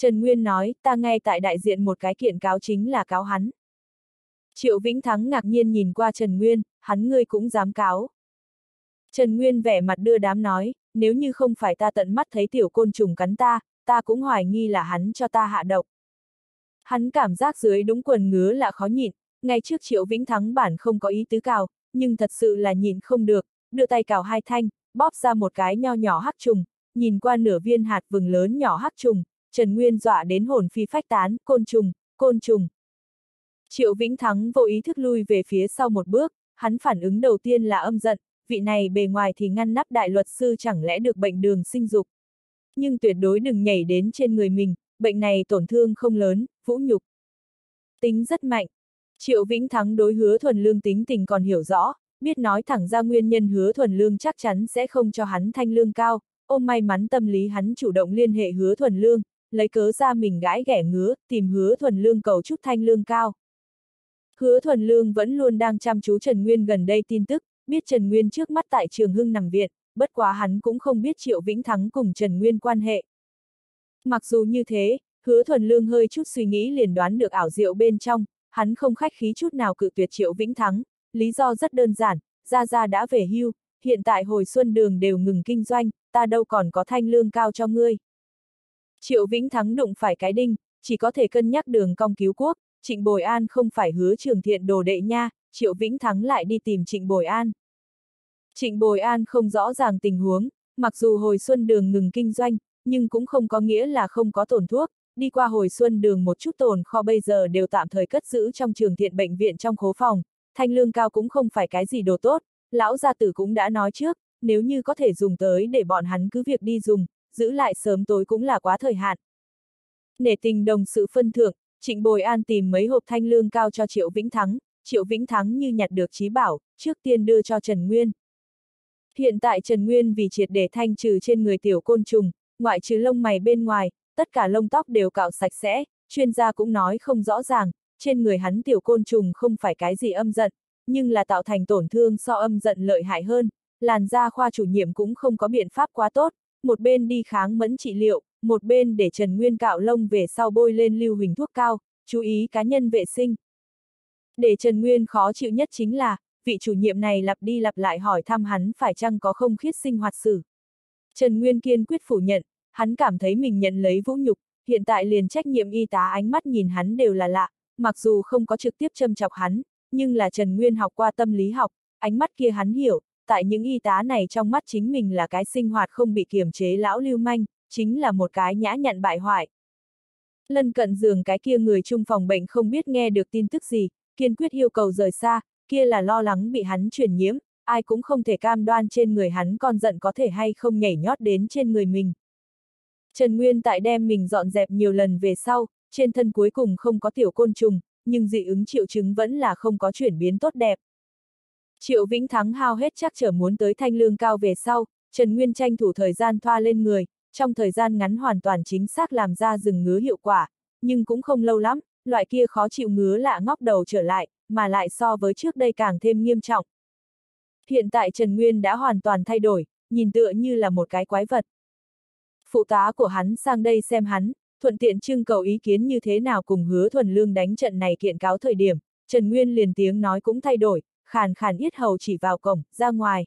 Trần Nguyên nói, ta ngay tại đại diện một cái kiện cáo chính là cáo hắn. Triệu Vĩnh Thắng ngạc nhiên nhìn qua Trần Nguyên, hắn ngươi cũng dám cáo. Trần Nguyên vẻ mặt đưa đám nói, nếu như không phải ta tận mắt thấy tiểu côn trùng cắn ta, ta cũng hoài nghi là hắn cho ta hạ độc. Hắn cảm giác dưới đúng quần ngứa là khó nhịn, ngay trước Triệu Vĩnh Thắng bản không có ý tứ cào, nhưng thật sự là nhịn không được, đưa tay cào hai thanh, bóp ra một cái nho nhỏ hắc trùng, nhìn qua nửa viên hạt vừng lớn nhỏ hắc trùng, Trần Nguyên dọa đến hồn phi phách tán, côn trùng, côn trùng. Triệu Vĩnh Thắng vô ý thức lui về phía sau một bước, hắn phản ứng đầu tiên là âm giận, vị này bề ngoài thì ngăn nắp đại luật sư chẳng lẽ được bệnh đường sinh dục. Nhưng tuyệt đối đừng nhảy đến trên người mình, bệnh này tổn thương không lớn, vũ nhục. Tính rất mạnh. Triệu Vĩnh Thắng đối hứa thuần lương tính tình còn hiểu rõ, biết nói thẳng ra nguyên nhân hứa thuần lương chắc chắn sẽ không cho hắn thanh lương cao, ôm may mắn tâm lý hắn chủ động liên hệ hứa thuần lương, lấy cớ ra mình gãi ghẻ ngứa, tìm hứa thuần lương cầu chút thanh lương cao. Hứa thuần lương vẫn luôn đang chăm chú Trần Nguyên gần đây tin tức, biết Trần Nguyên trước mắt tại trường hưng nằm viện, bất quá hắn cũng không biết Triệu Vĩnh Thắng cùng Trần Nguyên quan hệ. Mặc dù như thế, hứa thuần lương hơi chút suy nghĩ liền đoán được ảo diệu bên trong, hắn không khách khí chút nào cự tuyệt Triệu Vĩnh Thắng, lý do rất đơn giản, Gia Gia đã về hưu, hiện tại hồi xuân đường đều ngừng kinh doanh, ta đâu còn có thanh lương cao cho ngươi. Triệu Vĩnh Thắng đụng phải cái đinh, chỉ có thể cân nhắc đường cong cứu quốc, Trịnh Bồi An không phải hứa trường thiện đồ đệ nha, Triệu Vĩnh Thắng lại đi tìm Trịnh Bồi An. Trịnh Bồi An không rõ ràng tình huống, mặc dù hồi xuân đường ngừng kinh doanh, nhưng cũng không có nghĩa là không có tổn thuốc, đi qua hồi xuân đường một chút tồn kho bây giờ đều tạm thời cất giữ trong trường thiện bệnh viện trong khố phòng, thanh lương cao cũng không phải cái gì đồ tốt, lão gia tử cũng đã nói trước, nếu như có thể dùng tới để bọn hắn cứ việc đi dùng, giữ lại sớm tối cũng là quá thời hạn. Nể tình đồng sự phân thưởng, Trịnh Bồi An tìm mấy hộp thanh lương cao cho Triệu Vĩnh Thắng, Triệu Vĩnh Thắng như nhặt được trí bảo, trước tiên đưa cho Trần Nguyên. Hiện tại Trần Nguyên vì triệt để thanh trừ trên người tiểu côn trùng, ngoại trừ lông mày bên ngoài, tất cả lông tóc đều cạo sạch sẽ, chuyên gia cũng nói không rõ ràng, trên người hắn tiểu côn trùng không phải cái gì âm giận, nhưng là tạo thành tổn thương so âm giận lợi hại hơn, làn da khoa chủ nhiệm cũng không có biện pháp quá tốt, một bên đi kháng mẫn trị liệu, một bên để Trần Nguyên cạo lông về sau bôi lên lưu huỳnh thuốc cao, chú ý cá nhân vệ sinh. Để Trần Nguyên khó chịu nhất chính là, vị chủ nhiệm này lặp đi lặp lại hỏi thăm hắn phải chăng có không khiết sinh hoạt sử. Trần Nguyên kiên quyết phủ nhận, hắn cảm thấy mình nhận lấy vũ nhục, hiện tại liền trách nhiệm y tá ánh mắt nhìn hắn đều là lạ, mặc dù không có trực tiếp châm chọc hắn, nhưng là Trần Nguyên học qua tâm lý học, ánh mắt kia hắn hiểu, tại những y tá này trong mắt chính mình là cái sinh hoạt không bị kiềm chế lão lưu manh, chính là một cái nhã nhặn bại hoại. Lân cận giường cái kia người chung phòng bệnh không biết nghe được tin tức gì, kiên quyết yêu cầu rời xa, kia là lo lắng bị hắn truyền nhiễm, ai cũng không thể cam đoan trên người hắn còn giận có thể hay không nhảy nhót đến trên người mình. Trần Nguyên tại đem mình dọn dẹp nhiều lần về sau, trên thân cuối cùng không có tiểu côn trùng, nhưng dị ứng triệu chứng vẫn là không có chuyển biến tốt đẹp. Triệu Vĩnh Thắng hao hết chắc trở muốn tới thanh lương cao về sau, Trần Nguyên tranh thủ thời gian thoa lên người, trong thời gian ngắn hoàn toàn chính xác làm ra rừng ngứa hiệu quả, nhưng cũng không lâu lắm, loại kia khó chịu ngứa lạ ngóc đầu trở lại, mà lại so với trước đây càng thêm nghiêm trọng. Hiện tại Trần Nguyên đã hoàn toàn thay đổi, nhìn tựa như là một cái quái vật. Phụ tá của hắn sang đây xem hắn, thuận tiện trưng cầu ý kiến như thế nào cùng hứa thuần lương đánh trận này kiện cáo thời điểm, Trần Nguyên liền tiếng nói cũng thay đổi, khàn khàn yết hầu chỉ vào cổng, ra ngoài.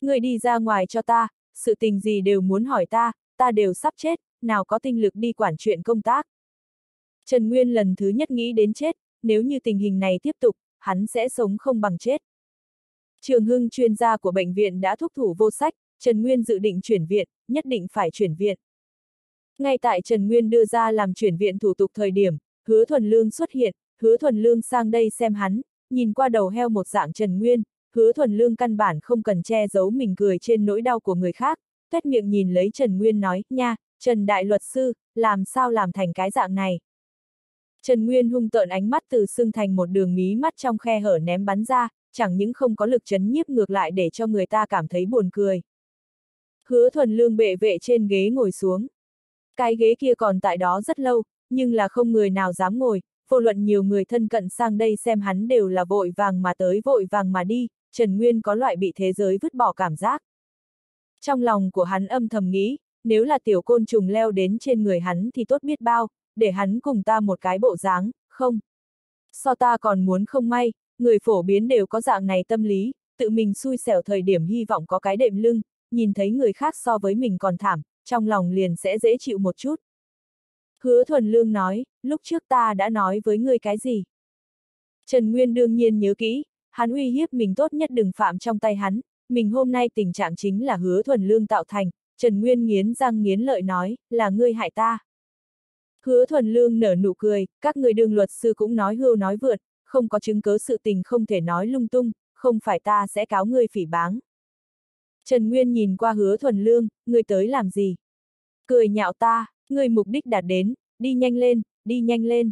Người đi ra ngoài cho ta, sự tình gì đều muốn hỏi ta, ta đều sắp chết, nào có tinh lực đi quản chuyện công tác. Trần Nguyên lần thứ nhất nghĩ đến chết, nếu như tình hình này tiếp tục, hắn sẽ sống không bằng chết. Trường Hưng chuyên gia của bệnh viện đã thúc thủ vô sách, Trần Nguyên dự định chuyển viện, nhất định phải chuyển viện. Ngay tại Trần Nguyên đưa ra làm chuyển viện thủ tục thời điểm, hứa thuần lương xuất hiện, hứa thuần lương sang đây xem hắn, nhìn qua đầu heo một dạng Trần Nguyên, hứa thuần lương căn bản không cần che giấu mình cười trên nỗi đau của người khác, tuét miệng nhìn lấy Trần Nguyên nói, nha, Trần Đại Luật Sư, làm sao làm thành cái dạng này. Trần Nguyên hung tợn ánh mắt từ xương thành một đường mí mắt trong khe hở ném bắn ra, chẳng những không có lực chấn nhiếp ngược lại để cho người ta cảm thấy buồn cười. Hứa thuần lương bệ vệ trên ghế ngồi xuống. Cái ghế kia còn tại đó rất lâu, nhưng là không người nào dám ngồi, vô luận nhiều người thân cận sang đây xem hắn đều là vội vàng mà tới vội vàng mà đi, Trần Nguyên có loại bị thế giới vứt bỏ cảm giác. Trong lòng của hắn âm thầm nghĩ, nếu là tiểu côn trùng leo đến trên người hắn thì tốt biết bao, để hắn cùng ta một cái bộ dáng, không. So ta còn muốn không may, người phổ biến đều có dạng này tâm lý, tự mình xui xẻo thời điểm hy vọng có cái đệm lưng, nhìn thấy người khác so với mình còn thảm, trong lòng liền sẽ dễ chịu một chút. Hứa thuần lương nói, lúc trước ta đã nói với ngươi cái gì? Trần Nguyên đương nhiên nhớ kỹ, hắn uy hiếp mình tốt nhất đừng phạm trong tay hắn, mình hôm nay tình trạng chính là hứa thuần lương tạo thành, Trần Nguyên nghiến răng nghiến lợi nói, là ngươi hại ta. Hứa thuần lương nở nụ cười, các người đường luật sư cũng nói hưu nói vượt, không có chứng cứ sự tình không thể nói lung tung, không phải ta sẽ cáo ngươi phỉ báng. Trần Nguyên nhìn qua hứa thuần lương, ngươi tới làm gì? Cười nhạo ta, người mục đích đạt đến, đi nhanh lên, đi nhanh lên.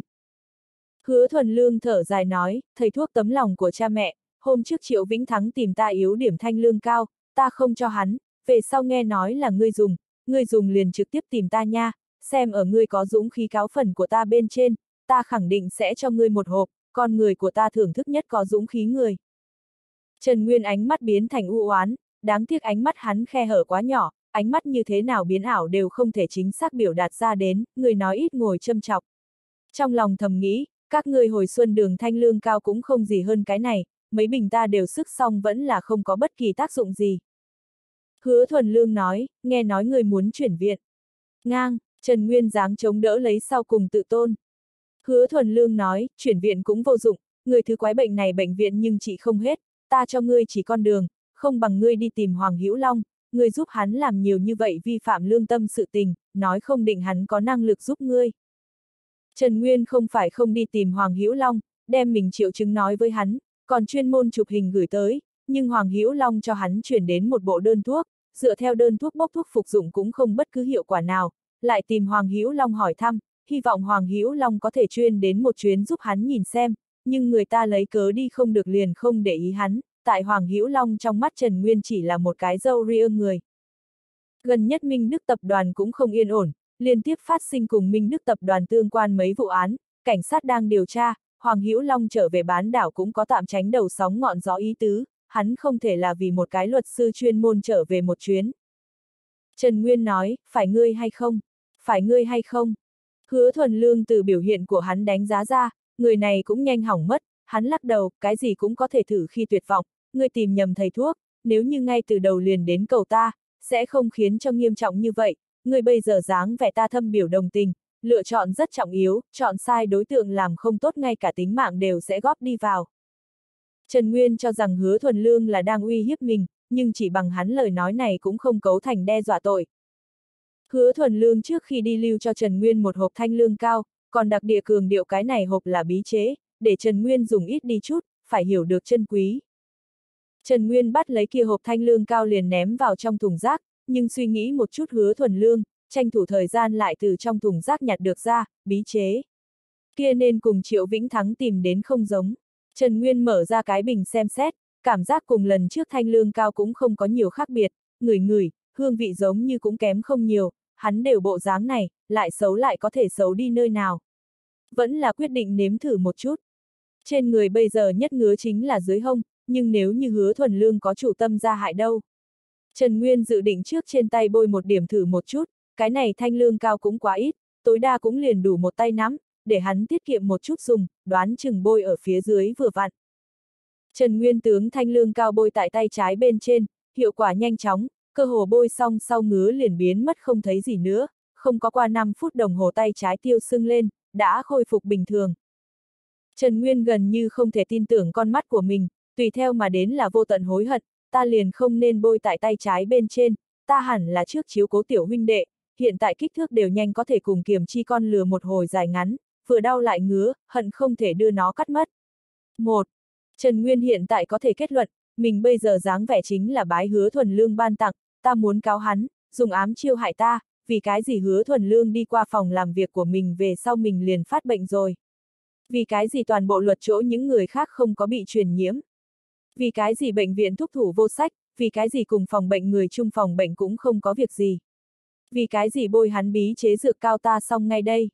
Hứa thuần lương thở dài nói, thầy thuốc tấm lòng của cha mẹ, hôm trước Triệu Vĩnh Thắng tìm ta yếu điểm thanh lương cao, ta không cho hắn, về sau nghe nói là ngươi dùng, ngươi dùng liền trực tiếp tìm ta nha, xem ở ngươi có dũng khí cáo phần của ta bên trên, ta khẳng định sẽ cho ngươi một hộp, con người của ta thưởng thức nhất có dũng khí người. Trần Nguyên ánh mắt biến thành u oán, đáng tiếc ánh mắt hắn khe hở quá nhỏ, ánh mắt như thế nào biến ảo đều không thể chính xác biểu đạt ra đến, người nói ít ngồi châm chọc. Trong lòng thầm nghĩ, các ngươi hồi xuân đường thanh lương cao cũng không gì hơn cái này, mấy bình ta đều sức xong vẫn là không có bất kỳ tác dụng gì. Hứa thuần lương nói, nghe nói người muốn chuyển viện. Ngang, Trần Nguyên dáng chống đỡ lấy sau cùng tự tôn. Hứa thuần lương nói, chuyển viện cũng vô dụng, người thứ quái bệnh này bệnh viện nhưng chị không hết, ta cho ngươi chỉ con đường, không bằng ngươi đi tìm Hoàng Hữu Long, ngươi giúp hắn làm nhiều như vậy vi phạm lương tâm sự tình, nói không định hắn có năng lực giúp ngươi. Trần Nguyên không phải không đi tìm Hoàng Hữu Long, đem mình triệu chứng nói với hắn, còn chuyên môn chụp hình gửi tới, nhưng Hoàng Hữu Long cho hắn chuyển đến một bộ đơn thuốc, dựa theo đơn thuốc bốc thuốc phục dụng cũng không bất cứ hiệu quả nào, lại tìm Hoàng Hữu Long hỏi thăm, hy vọng Hoàng Hữu Long có thể chuyên đến một chuyến giúp hắn nhìn xem, nhưng người ta lấy cớ đi không được liền không để ý hắn, tại Hoàng Hữu Long trong mắt Trần Nguyên chỉ là một cái dâu ria người. Gần nhất Minh Đức Tập đoàn cũng không yên ổn, liên tiếp phát sinh cùng Minh Đức Tập đoàn tương quan mấy vụ án, cảnh sát đang điều tra, Hoàng Hữu Long trở về bán đảo cũng có tạm tránh đầu sóng ngọn gió ý tứ, hắn không thể là vì một cái luật sư chuyên môn trở về một chuyến. Trần Nguyên nói, phải ngươi hay không? Phải ngươi hay không? Hứa thuần lương từ biểu hiện của hắn đánh giá ra, người này cũng nhanh hỏng mất, hắn lắc đầu, cái gì cũng có thể thử khi tuyệt vọng, ngươi tìm nhầm thầy thuốc, nếu như ngay từ đầu liền đến cầu ta, sẽ không khiến cho nghiêm trọng như vậy, ngươi bây giờ dáng vẻ ta thâm biểu đồng tình, lựa chọn rất trọng yếu, chọn sai đối tượng làm không tốt ngay cả tính mạng đều sẽ góp đi vào. Trần Nguyên cho rằng hứa thuần lương là đang uy hiếp mình, nhưng chỉ bằng hắn lời nói này cũng không cấu thành đe dọa tội. Hứa thuần lương trước khi đi lưu cho Trần Nguyên một hộp thanh lương cao, còn đặc địa cường điệu cái này hộp là bí chế, để Trần Nguyên dùng ít đi chút, phải hiểu được chân quý. Trần Nguyên bắt lấy kia hộp thanh lương cao liền ném vào trong thùng rác, nhưng suy nghĩ một chút hứa thuần lương, tranh thủ thời gian lại từ trong thùng rác nhặt được ra, bí chế. Kia nên cùng Triệu Vĩnh Thắng tìm đến không giống. Trần Nguyên mở ra cái bình xem xét, cảm giác cùng lần trước thanh lương cao cũng không có nhiều khác biệt, ngửi ngửi, hương vị giống như cũng kém không nhiều, hắn đều bộ dáng này, lại xấu lại có thể xấu đi nơi nào. Vẫn là quyết định nếm thử một chút. Trên người bây giờ nhất ngứa chính là dưới hông, nhưng nếu như hứa thuần lương có chủ tâm ra hại đâu. Trần Nguyên dự định trước trên tay bôi một điểm thử một chút, cái này thanh lương cao cũng quá ít, tối đa cũng liền đủ một tay nắm, để hắn tiết kiệm một chút dùng, đoán chừng bôi ở phía dưới vừa vặn. Trần Nguyên tướng thanh lương cao bôi tại tay trái bên trên, hiệu quả nhanh chóng, cơ hồ bôi xong sau ngứa liền biến mất không thấy gì nữa, không có qua 5 phút đồng hồ tay trái tiêu sưng lên, đã khôi phục bình thường. Trần Nguyên gần như không thể tin tưởng con mắt của mình, tùy theo mà đến là vô tận hối hận, ta liền không nên bôi tại tay trái bên trên, ta hẳn là trước chiếu cố tiểu huynh đệ, hiện tại kích thước đều nhanh có thể cùng kiềm chi con lừa một hồi dài ngắn, vừa đau lại ngứa, hận không thể đưa nó cắt mất. 1. Trần Nguyên hiện tại có thể kết luận, mình bây giờ dáng vẻ chính là bái hứa thuần lương ban tặng, ta muốn cáo hắn, dùng ám chiêu hại ta, vì cái gì hứa thuần lương đi qua phòng làm việc của mình về sau mình liền phát bệnh rồi. Vì cái gì toàn bộ luật chỗ những người khác không có bị truyền nhiễm. Vì cái gì bệnh viện thúc thủ vô sách, vì cái gì cùng phòng bệnh người chung phòng bệnh cũng không có việc gì. Vì cái gì bôi hắn bí chế dược cao ta xong ngay đây.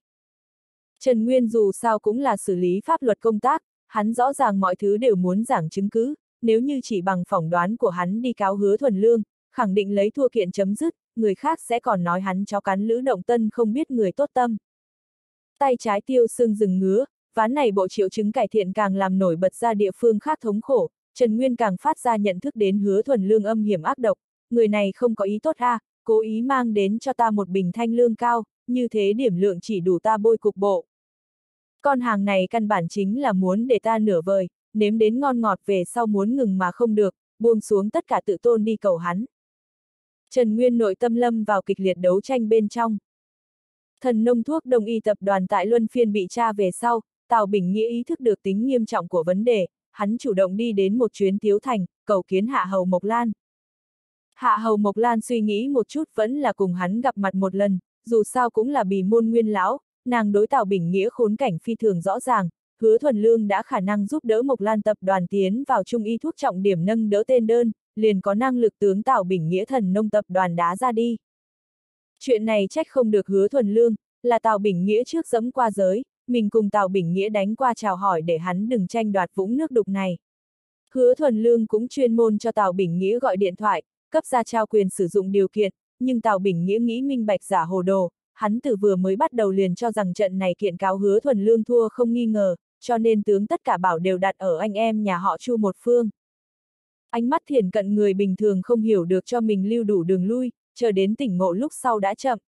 Trần Nguyên dù sao cũng là xử lý pháp luật công tác, hắn rõ ràng mọi thứ đều muốn giảng chứng cứ, nếu như chỉ bằng phỏng đoán của hắn đi cáo hứa thuần lương, khẳng định lấy thua kiện chấm dứt, người khác sẽ còn nói hắn chó cắn Lữ Động Tân không biết người tốt tâm. Tay trái tiêu xương rừng ngứa, ván này bộ triệu chứng cải thiện càng làm nổi bật ra địa phương khác thống khổ, Trần Nguyên càng phát ra nhận thức đến hứa thuần lương âm hiểm ác độc, người này không có ý tốt a, cố ý mang đến cho ta một bình thanh lương cao, như thế điểm lượng chỉ đủ ta bôi cục bộ. Con hàng này căn bản chính là muốn để ta nửa vời, nếm đến ngon ngọt về sau muốn ngừng mà không được, buông xuống tất cả tự tôn đi cầu hắn. Trần Nguyên nội tâm lâm vào kịch liệt đấu tranh bên trong. Thần nông thuốc đông y tập đoàn tại Luân Phiên bị tra về sau, Tào Bình Nghĩa ý thức được tính nghiêm trọng của vấn đề, hắn chủ động đi đến một chuyến thiếu thành, cầu kiến Hạ Hầu Mộc Lan. Hạ Hầu Mộc Lan suy nghĩ một chút vẫn là cùng hắn gặp mặt một lần, dù sao cũng là bì môn nguyên lão, nàng đối Tào Bình Nghĩa khốn cảnh phi thường rõ ràng, hứa thuần lương đã khả năng giúp đỡ Mộc Lan tập đoàn tiến vào trung y thuốc trọng điểm nâng đỡ tên đơn, liền có năng lực tướng Tào Bình Nghĩa thần nông tập đoàn đá ra đi. Chuyện này trách không được hứa thuần lương, là Tào Bình Nghĩa trước dẫm qua giới, mình cùng Tào Bình Nghĩa đánh qua chào hỏi để hắn đừng tranh đoạt vũng nước đục này. Hứa thuần lương cũng chuyên môn cho Tào Bình Nghĩa gọi điện thoại, cấp ra trao quyền sử dụng điều kiện, nhưng Tào Bình Nghĩa nghĩ minh bạch giả hồ đồ, hắn từ vừa mới bắt đầu liền cho rằng trận này kiện cáo hứa thuần lương thua không nghi ngờ, cho nên tướng tất cả bảo đều đặt ở anh em nhà họ Chu một phương. Ánh mắt thiền cận người bình thường không hiểu được cho mình lưu đủ đường lui, chờ đến tỉnh ngộ lúc sau đã chậm.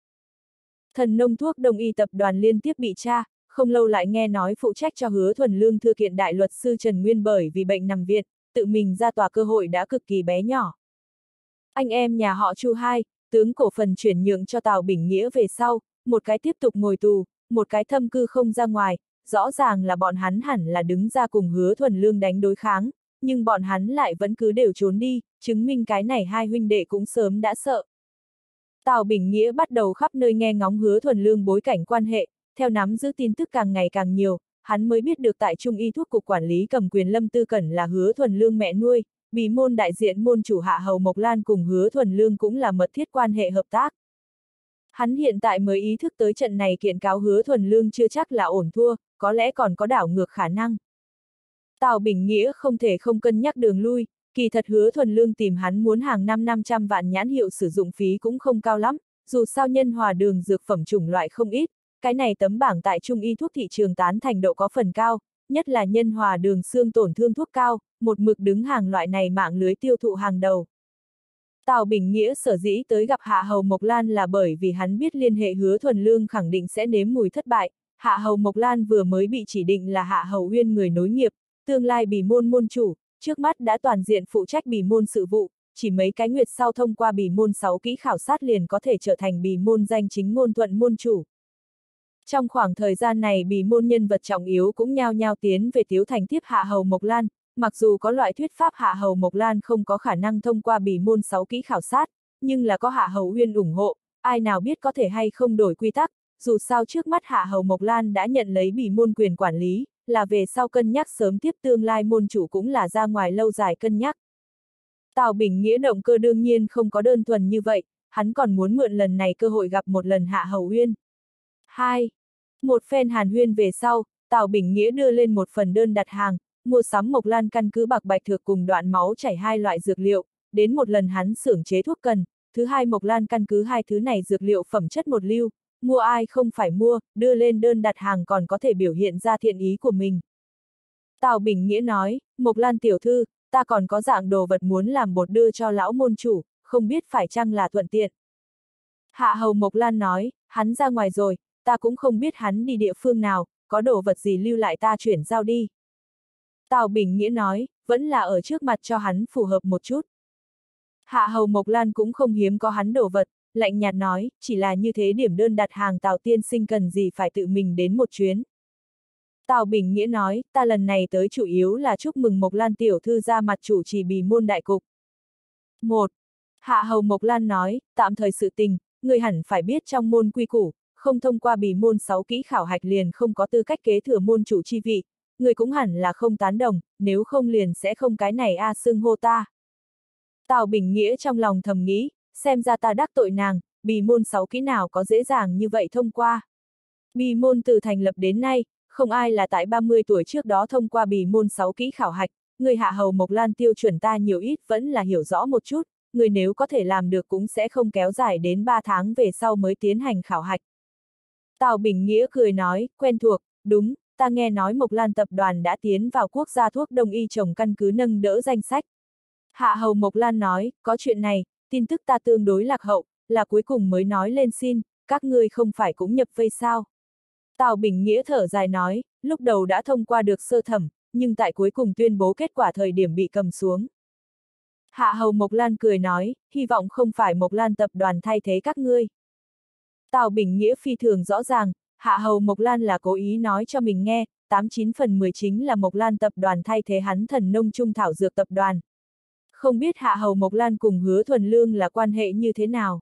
Thần nông thuốc đông y tập đoàn liên tiếp bị tra, không lâu lại nghe nói phụ trách cho hứa thuần lương thư kiện đại luật sư Trần Nguyên bởi vì bệnh nằm viện, tự mình ra tòa cơ hội đã cực kỳ bé nhỏ. Anh em nhà họ Chu hai, tướng cổ phần chuyển nhượng cho Tào Bình Nghĩa về sau, một cái tiếp tục ngồi tù, một cái thâm cư không ra ngoài, rõ ràng là bọn hắn hẳn là đứng ra cùng hứa thuần lương đánh đối kháng, nhưng bọn hắn lại vẫn cứ đều trốn đi, chứng minh cái này hai huynh đệ cũng sớm đã sợ. Tào Bình Nghĩa bắt đầu khắp nơi nghe ngóng hứa thuần lương bối cảnh quan hệ, theo nắm giữ tin tức càng ngày càng nhiều, hắn mới biết được tại Trung y thuốc cục quản lý cầm quyền Lâm Tư Cẩn là hứa thuần lương mẹ nuôi, vì môn đại diện môn chủ hạ hầu Mộc Lan cùng hứa thuần lương cũng là mật thiết quan hệ hợp tác. Hắn hiện tại mới ý thức tới trận này kiện cáo hứa thuần lương chưa chắc là ổn thua, có lẽ còn có đảo ngược khả năng. Tào Bình Nghĩa không thể không cân nhắc đường lui, kỳ thật hứa thuần lương tìm hắn muốn hàng năm 500 vạn nhãn hiệu sử dụng phí cũng không cao lắm, dù sao nhân hòa đường dược phẩm chủng loại không ít, cái này tấm bảng tại trung y thuốc thị trường tán thành độ có phần cao, nhất là nhân hòa đường xương tổn thương thuốc cao, một mực đứng hàng loại này mạng lưới tiêu thụ hàng đầu. Tào Bình Nghĩa sở dĩ tới gặp Hạ Hầu Mộc Lan là bởi vì hắn biết liên hệ hứa thuần lương khẳng định sẽ nếm mùi thất bại, Hạ Hầu Mộc Lan vừa mới bị chỉ định là Hạ Hầu Uyên người nối nghiệp, tương lai bì môn môn chủ, trước mắt đã toàn diện phụ trách bì môn sự vụ, chỉ mấy cái nguyệt sau thông qua bì môn 6 kỹ khảo sát liền có thể trở thành bì môn danh chính ngôn thuận môn chủ. Trong khoảng thời gian này bì môn nhân vật trọng yếu cũng nhao nhao tiến về tiếu thành tiếp Hạ Hầu Mộc Lan, mặc dù có loại thuyết pháp Hạ Hầu Mộc Lan không có khả năng thông qua bì môn 6 kỹ khảo sát, nhưng là có Hạ Hầu Uyên ủng hộ, ai nào biết có thể hay không đổi quy tắc, dù sao trước mắt Hạ Hầu Mộc Lan đã nhận lấy bì môn quyền quản lý, là về sau cân nhắc sớm tiếp tương lai môn chủ cũng là ra ngoài lâu dài cân nhắc. Tào Bình Nghĩa động cơ đương nhiên không có đơn thuần như vậy, hắn còn muốn mượn lần này cơ hội gặp một lần Hạ Hầu Uyên. 2. Một phen hàn huyên về sau, Tào Bình Nghĩa đưa lên một phần đơn đặt hàng, mua sắm Mộc Lan căn cứ bạc bạch thược cùng đoạn máu chảy hai loại dược liệu, đến một lần hắn xưởng chế thuốc cần, thứ hai Mộc Lan căn cứ hai thứ này dược liệu phẩm chất một lưu, mua ai không phải mua, đưa lên đơn đặt hàng còn có thể biểu hiện ra thiện ý của mình. Tào Bình Nghĩa nói, Mộc Lan tiểu thư, ta còn có dạng đồ vật muốn làm bột đưa cho lão môn chủ, không biết phải chăng là thuận tiện. Hạ hầu Mộc Lan nói, hắn ra ngoài rồi, ta cũng không biết hắn đi địa phương nào, có đồ vật gì lưu lại ta chuyển giao đi. Tào Bình Nghĩa nói, vẫn là ở trước mặt cho hắn phù hợp một chút. Hạ hầu Mộc Lan cũng không hiếm có hắn đồ vật, lạnh nhạt nói, chỉ là như thế điểm đơn đặt hàng Tào tiên sinh cần gì phải tự mình đến một chuyến. Tào Bình Nghĩa nói, ta lần này tới chủ yếu là chúc mừng Mộc Lan tiểu thư ra mặt chủ trì bì môn đại cục. 1. Hạ hầu Mộc Lan nói, tạm thời sự tình, người hẳn phải biết trong môn quy củ, không thông qua bì môn 6 kỹ khảo hạch liền không có tư cách kế thừa môn chủ chi vị, người cũng hẳn là không tán đồng, nếu không liền sẽ không cái này a à xưng hô ta. Tào Bình Nghĩa trong lòng thầm nghĩ, xem ra ta đắc tội nàng, bì môn 6 kỹ nào có dễ dàng như vậy thông qua. Bì môn từ thành lập đến nay, không ai là tại 30 tuổi trước đó thông qua bì môn 6 kỹ khảo hạch, người hạ hầu Mộc Lan tiêu chuẩn ta nhiều ít vẫn là hiểu rõ một chút, người nếu có thể làm được cũng sẽ không kéo dài đến 3 tháng về sau mới tiến hành khảo hạch. Tào Bình Nghĩa cười nói, quen thuộc, đúng, ta nghe nói Mộc Lan tập đoàn đã tiến vào quốc gia thuốc đông y trồng căn cứ nâng đỡ danh sách. Hạ Hầu Mộc Lan nói, có chuyện này, tin tức ta tương đối lạc hậu, là cuối cùng mới nói lên xin, các ngươi không phải cũng nhập vây sao. Tào Bình Nghĩa thở dài nói, lúc đầu đã thông qua được sơ thẩm, nhưng tại cuối cùng tuyên bố kết quả thời điểm bị cầm xuống. Hạ Hầu Mộc Lan cười nói, hy vọng không phải Mộc Lan tập đoàn thay thế các ngươi. Tào Bình Nghĩa phi thường rõ ràng, Hạ Hầu Mộc Lan là cố ý nói cho mình nghe, 89 phần 10 chính là Mộc Lan tập đoàn thay thế hắn thần nông trung thảo dược tập đoàn. Không biết Hạ Hầu Mộc Lan cùng hứa thuần lương là quan hệ như thế nào?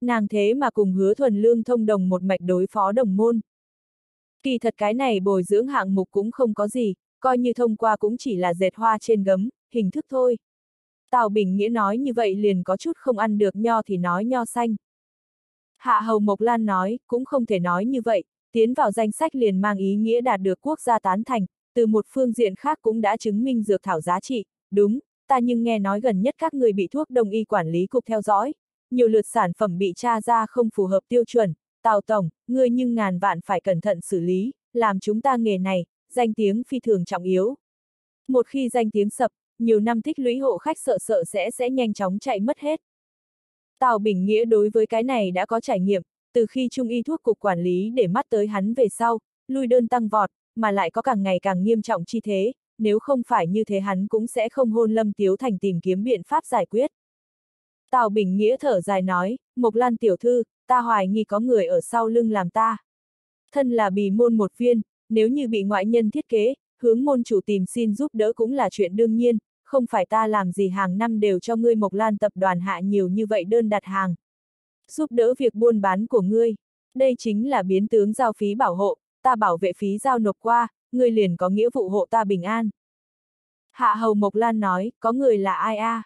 Nàng thế mà cùng hứa thuần lương thông đồng một mạch đối phó đồng môn. Kỳ thật cái này bồi dưỡng hạng mục cũng không có gì, coi như thông qua cũng chỉ là dệt hoa trên gấm, hình thức thôi. Tào Bình Nghĩa nói như vậy liền có chút không ăn được nho thì nói nho xanh. Hạ Hầu Mộc Lan nói, cũng không thể nói như vậy, tiến vào danh sách liền mang ý nghĩa đạt được quốc gia tán thành, từ một phương diện khác cũng đã chứng minh dược thảo giá trị, đúng, ta nhưng nghe nói gần nhất các người bị thuốc đông y quản lý cục theo dõi, nhiều lượt sản phẩm bị tra ra không phù hợp tiêu chuẩn, Tào Tổng, ngươi nhưng ngàn vạn phải cẩn thận xử lý, làm chúng ta nghề này, danh tiếng phi thường trọng yếu. Một khi danh tiếng sập, nhiều năm tích lũy hộ khách sợ sợ sẽ sẽ nhanh chóng chạy mất hết. Tào Bình Nghĩa đối với cái này đã có trải nghiệm, từ khi Trung y thuốc cục quản lý để mắt tới hắn về sau, lui đơn tăng vọt, mà lại có càng ngày càng nghiêm trọng chi thế, nếu không phải như thế hắn cũng sẽ không hôn Lâm Tiếu Thành tìm kiếm biện pháp giải quyết. Tào Bình Nghĩa thở dài nói, Mộc Lan tiểu thư, ta hoài nghi có người ở sau lưng làm ta. Thân là bì môn một viên, nếu như bị ngoại nhân thiết kế, hướng môn chủ tìm xin giúp đỡ cũng là chuyện đương nhiên, không phải ta làm gì hàng năm đều cho ngươi Mộc Lan tập đoàn hạ nhiều như vậy đơn đặt hàng. Giúp đỡ việc buôn bán của ngươi. Đây chính là biến tướng giao phí bảo hộ, ta bảo vệ phí giao nộp qua, ngươi liền có nghĩa vụ hộ ta bình an. Hạ Hầu Mộc Lan nói, có người là ai a? À?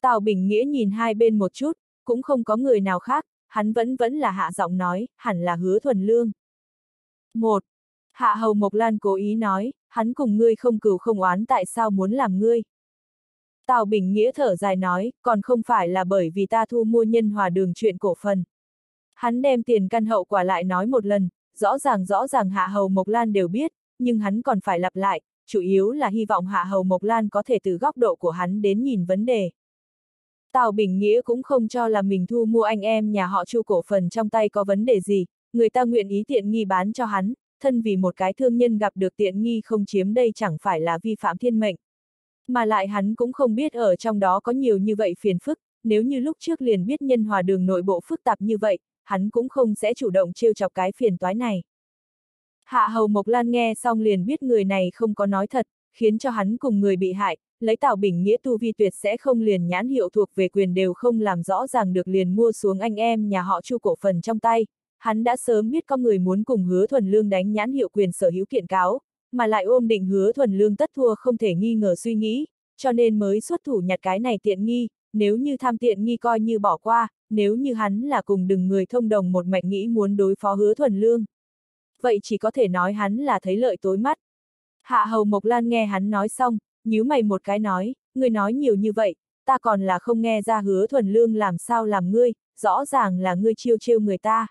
Tào Bình Nghĩa nhìn hai bên một chút, cũng không có người nào khác, hắn vẫn vẫn là hạ giọng nói, hẳn là hứa thuần lương. Một, Hạ Hầu Mộc Lan cố ý nói, hắn cùng ngươi không cừu không oán tại sao muốn làm ngươi. Tào Bình Nghĩa thở dài nói, còn không phải là bởi vì ta thu mua nhân hòa đường chuyện cổ phần. Hắn đem tiền căn hậu quả lại nói một lần, rõ ràng rõ ràng Hạ Hầu Mộc Lan đều biết, nhưng hắn còn phải lặp lại, chủ yếu là hy vọng Hạ Hầu Mộc Lan có thể từ góc độ của hắn đến nhìn vấn đề. Tào Bình Nghĩa cũng không cho là mình thu mua anh em nhà họ chu cổ phần trong tay có vấn đề gì, người ta nguyện ý tiện nghi bán cho hắn, thân vì một cái thương nhân gặp được tiện nghi không chiếm đây chẳng phải là vi phạm thiên mệnh. Mà lại hắn cũng không biết ở trong đó có nhiều như vậy phiền phức, nếu như lúc trước liền biết nhân hòa đường nội bộ phức tạp như vậy, hắn cũng không sẽ chủ động trêu chọc cái phiền toái này. Hạ Hầu Mộc Lan nghe xong liền biết người này không có nói thật, khiến cho hắn cùng người bị hại, lấy Tào Bình Nghĩa tu vi tuyệt sẽ không liền nhãn hiệu thuộc về quyền đều không làm rõ ràng được liền mua xuống anh em nhà họ chu cổ phần trong tay. Hắn đã sớm biết có người muốn cùng hứa thuần lương đánh nhãn hiệu quyền sở hữu kiện cáo, mà lại ôm định hứa thuần lương tất thua không thể nghi ngờ suy nghĩ, cho nên mới xuất thủ nhặt cái này tiện nghi, nếu như tham tiện nghi coi như bỏ qua, nếu như hắn là cùng đừng người thông đồng một mạch nghĩ muốn đối phó hứa thuần lương. Vậy chỉ có thể nói hắn là thấy lợi tối mắt. Hạ hầu Mộc Lan nghe hắn nói xong, nhíu mày một cái nói, ngươi nói nhiều như vậy, ta còn là không nghe ra hứa thuần lương làm sao làm ngươi, rõ ràng là ngươi chiêu trêu người ta.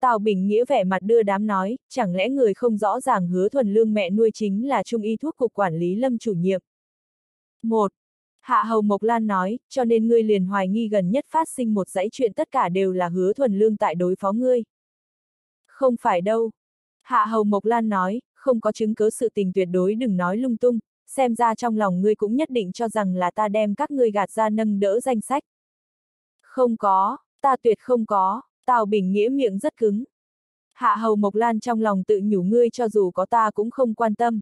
Tào Bình Nghĩa vẻ mặt đưa đám nói, chẳng lẽ người không rõ ràng hứa thuần lương mẹ nuôi chính là trung y thuốc cục quản lý lâm chủ nhiệm. 1. Hạ Hầu Mộc Lan nói, cho nên ngươi liền hoài nghi gần nhất phát sinh một dãy chuyện tất cả đều là hứa thuần lương tại đối phó ngươi. Không phải đâu. Hạ Hầu Mộc Lan nói, không có chứng cứ sự tình tuyệt đối đừng nói lung tung, xem ra trong lòng ngươi cũng nhất định cho rằng là ta đem các ngươi gạt ra nâng đỡ danh sách. Không có, ta tuyệt không có, Tào Bình Nghĩa miệng rất cứng. Hạ Hầu Mộc Lan trong lòng tự nhủ ngươi cho dù có ta cũng không quan tâm.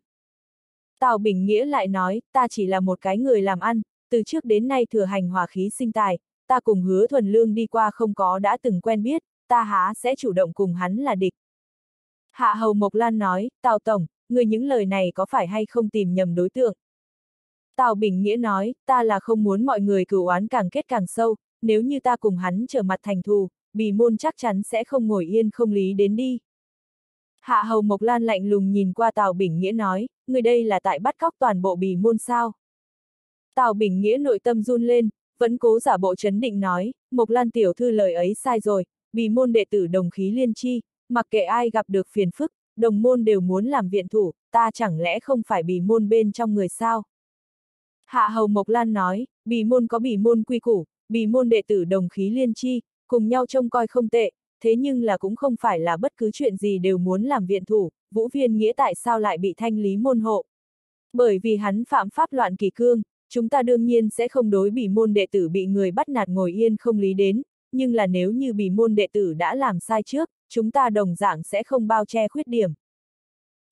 Tào Bình Nghĩa lại nói, ta chỉ là một cái người làm ăn, từ trước đến nay thừa hành hòa khí sinh tài, ta cùng hứa thuần lương đi qua không có đã từng quen biết, ta há sẽ chủ động cùng hắn là địch. Hạ Hầu Mộc Lan nói, Tào Tổng, người những lời này có phải hay không tìm nhầm đối tượng? Tào Bình Nghĩa nói, ta là không muốn mọi người cửu oán càng kết càng sâu, nếu như ta cùng hắn trở mặt thành thù, bì môn chắc chắn sẽ không ngồi yên không lý đến đi. Hạ Hầu Mộc Lan lạnh lùng nhìn qua Tào Bình Nghĩa nói, người đây là tại bắt cóc toàn bộ bì môn sao. Tào Bình Nghĩa nội tâm run lên, vẫn cố giả bộ chấn định nói, Mộc Lan tiểu thư lời ấy sai rồi, Bì môn đệ tử đồng khí liên chi, mặc kệ ai gặp được phiền phức, đồng môn đều muốn làm viện thủ, ta chẳng lẽ không phải bì môn bên trong người sao? Hạ hầu Mộc Lan nói, bì môn có bì môn quy củ, bì môn đệ tử đồng khí liên chi, cùng nhau trông coi không tệ, thế nhưng là cũng không phải là bất cứ chuyện gì đều muốn làm viện thủ, Vũ Viên Nghĩa tại sao lại bị thanh lý môn hộ? Bởi vì hắn phạm pháp loạn kỳ cương, chúng ta đương nhiên sẽ không đối bị môn đệ tử bị người bắt nạt ngồi yên không lý đến, nhưng là nếu như bị môn đệ tử đã làm sai trước, chúng ta đồng dạng sẽ không bao che khuyết điểm.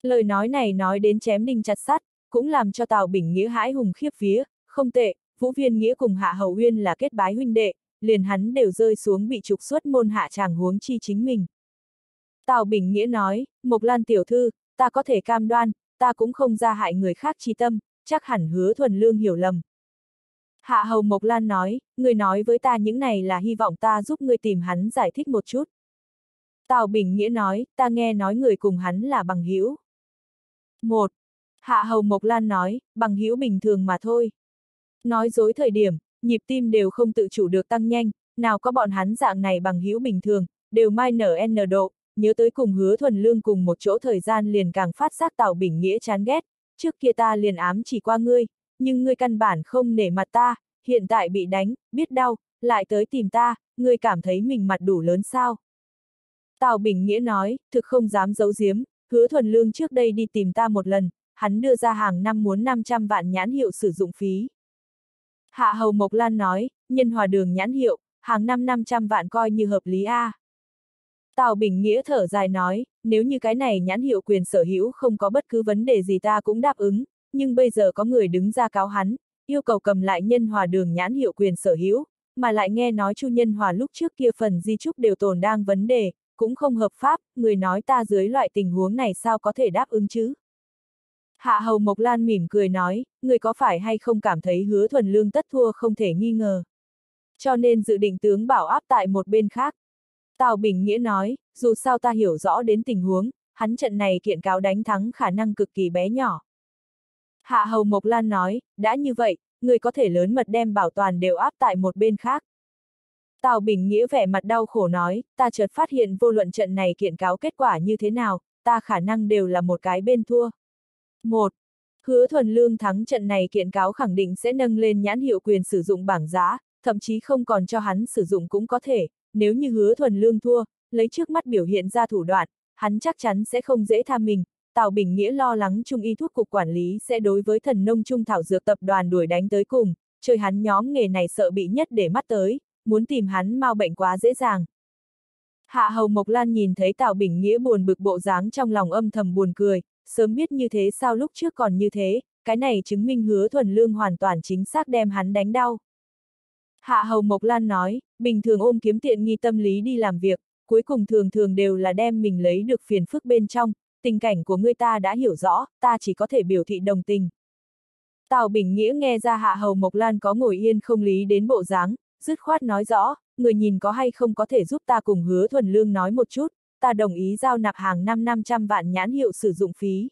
Lời nói này nói đến chém đinh chặt sắt, cũng làm cho Tào Bình Nghĩa hãi hùng khiếp vía, không tệ, Vũ Viên Nghĩa cùng Hạ Hầu Uyên là kết bái huynh đệ, liền hắn đều rơi xuống bị trục xuất môn hạ chàng huống chi chính mình. Tào Bình Nghĩa nói, Mộc Lan tiểu thư, ta có thể cam đoan, ta cũng không ra hại người khác chi tâm, chắc hẳn hứa thuần lương hiểu lầm. Hạ Hầu Mộc Lan nói, người nói với ta những này là hy vọng ta giúp ngươi tìm hắn giải thích một chút. Tào Bình Nghĩa nói, ta nghe nói người cùng hắn là bằng hữu. Một. Hạ Hầu Mộc Lan nói, bằng hữu bình thường mà thôi. Nói dối thời điểm, nhịp tim đều không tự chủ được tăng nhanh, nào có bọn hắn dạng này bằng hữu bình thường, đều mai nở n độ, nhớ tới cùng hứa thuần lương cùng một chỗ thời gian liền càng phát giác Tào Bình Nghĩa chán ghét, trước kia ta liền ám chỉ qua ngươi, nhưng ngươi căn bản không nể mặt ta, hiện tại bị đánh, biết đau, lại tới tìm ta, ngươi cảm thấy mình mặt đủ lớn sao? Tào Bình Nghĩa nói, thực không dám giấu giếm, hứa thuần lương trước đây đi tìm ta một lần, hắn đưa ra hàng năm muốn 500 vạn nhãn hiệu sử dụng phí. Hạ Hầu Mộc Lan nói, nhân hòa đường nhãn hiệu, hàng năm 500 vạn coi như hợp lý A. Tào Bình Nghĩa thở dài nói, nếu như cái này nhãn hiệu quyền sở hữu không có bất cứ vấn đề gì ta cũng đáp ứng, nhưng bây giờ có người đứng ra cáo hắn, yêu cầu cầm lại nhân hòa đường nhãn hiệu quyền sở hữu, mà lại nghe nói Chu Nhân Hòa lúc trước kia phần di trúc đều tồn đang vấn đề, cũng không hợp pháp, người nói ta dưới loại tình huống này sao có thể đáp ứng chứ? Hạ Hầu Mộc Lan mỉm cười nói, người có phải hay không cảm thấy hứa thuần lương tất thua không thể nghi ngờ. Cho nên dự định tướng bảo áp tại một bên khác. Tào Bình Nghĩa nói, dù sao ta hiểu rõ đến tình huống, hắn trận này kiện cáo đánh thắng khả năng cực kỳ bé nhỏ. Hạ Hầu Mộc Lan nói, đã như vậy, người có thể lớn mật đem bảo toàn đều áp tại một bên khác. Tào Bình Nghĩa vẻ mặt đau khổ nói, ta chợt phát hiện vô luận trận này kiện cáo kết quả như thế nào, ta khả năng đều là một cái bên thua. 1. Hứa thuần lương thắng trận này kiện cáo khẳng định sẽ nâng lên nhãn hiệu quyền sử dụng bảng giá, thậm chí không còn cho hắn sử dụng cũng có thể, nếu như hứa thuần lương thua, lấy trước mắt biểu hiện ra thủ đoạn, hắn chắc chắn sẽ không dễ tha mình. Tào Bình Nghĩa lo lắng Trung y thuốc cục quản lý sẽ đối với thần nông trung thảo dược tập đoàn đuổi đánh tới cùng, chơi hắn nhóm nghề này sợ bị nhất để mắt tới, muốn tìm hắn mau bệnh quá dễ dàng. Hạ Hầu Mộc Lan nhìn thấy Tào Bình Nghĩa buồn bực bộ dáng trong lòng âm thầm buồn cười, sớm biết như thế sao lúc trước còn như thế, cái này chứng minh hứa thuần lương hoàn toàn chính xác đem hắn đánh đau. Hạ Hầu Mộc Lan nói, bình thường ôm kiếm tiện nghi tâm lý đi làm việc, cuối cùng thường thường đều là đem mình lấy được phiền phức bên trong, tình cảnh của người ta đã hiểu rõ, ta chỉ có thể biểu thị đồng tình. Tào Bình Nghĩa nghe ra Hạ Hầu Mộc Lan có ngồi yên không lý đến bộ dáng, dứt khoát nói rõ, người nhìn có hay không có thể giúp ta cùng hứa thuần lương nói một chút, ta đồng ý giao nạp hàng năm 500 vạn nhãn hiệu sử dụng phí.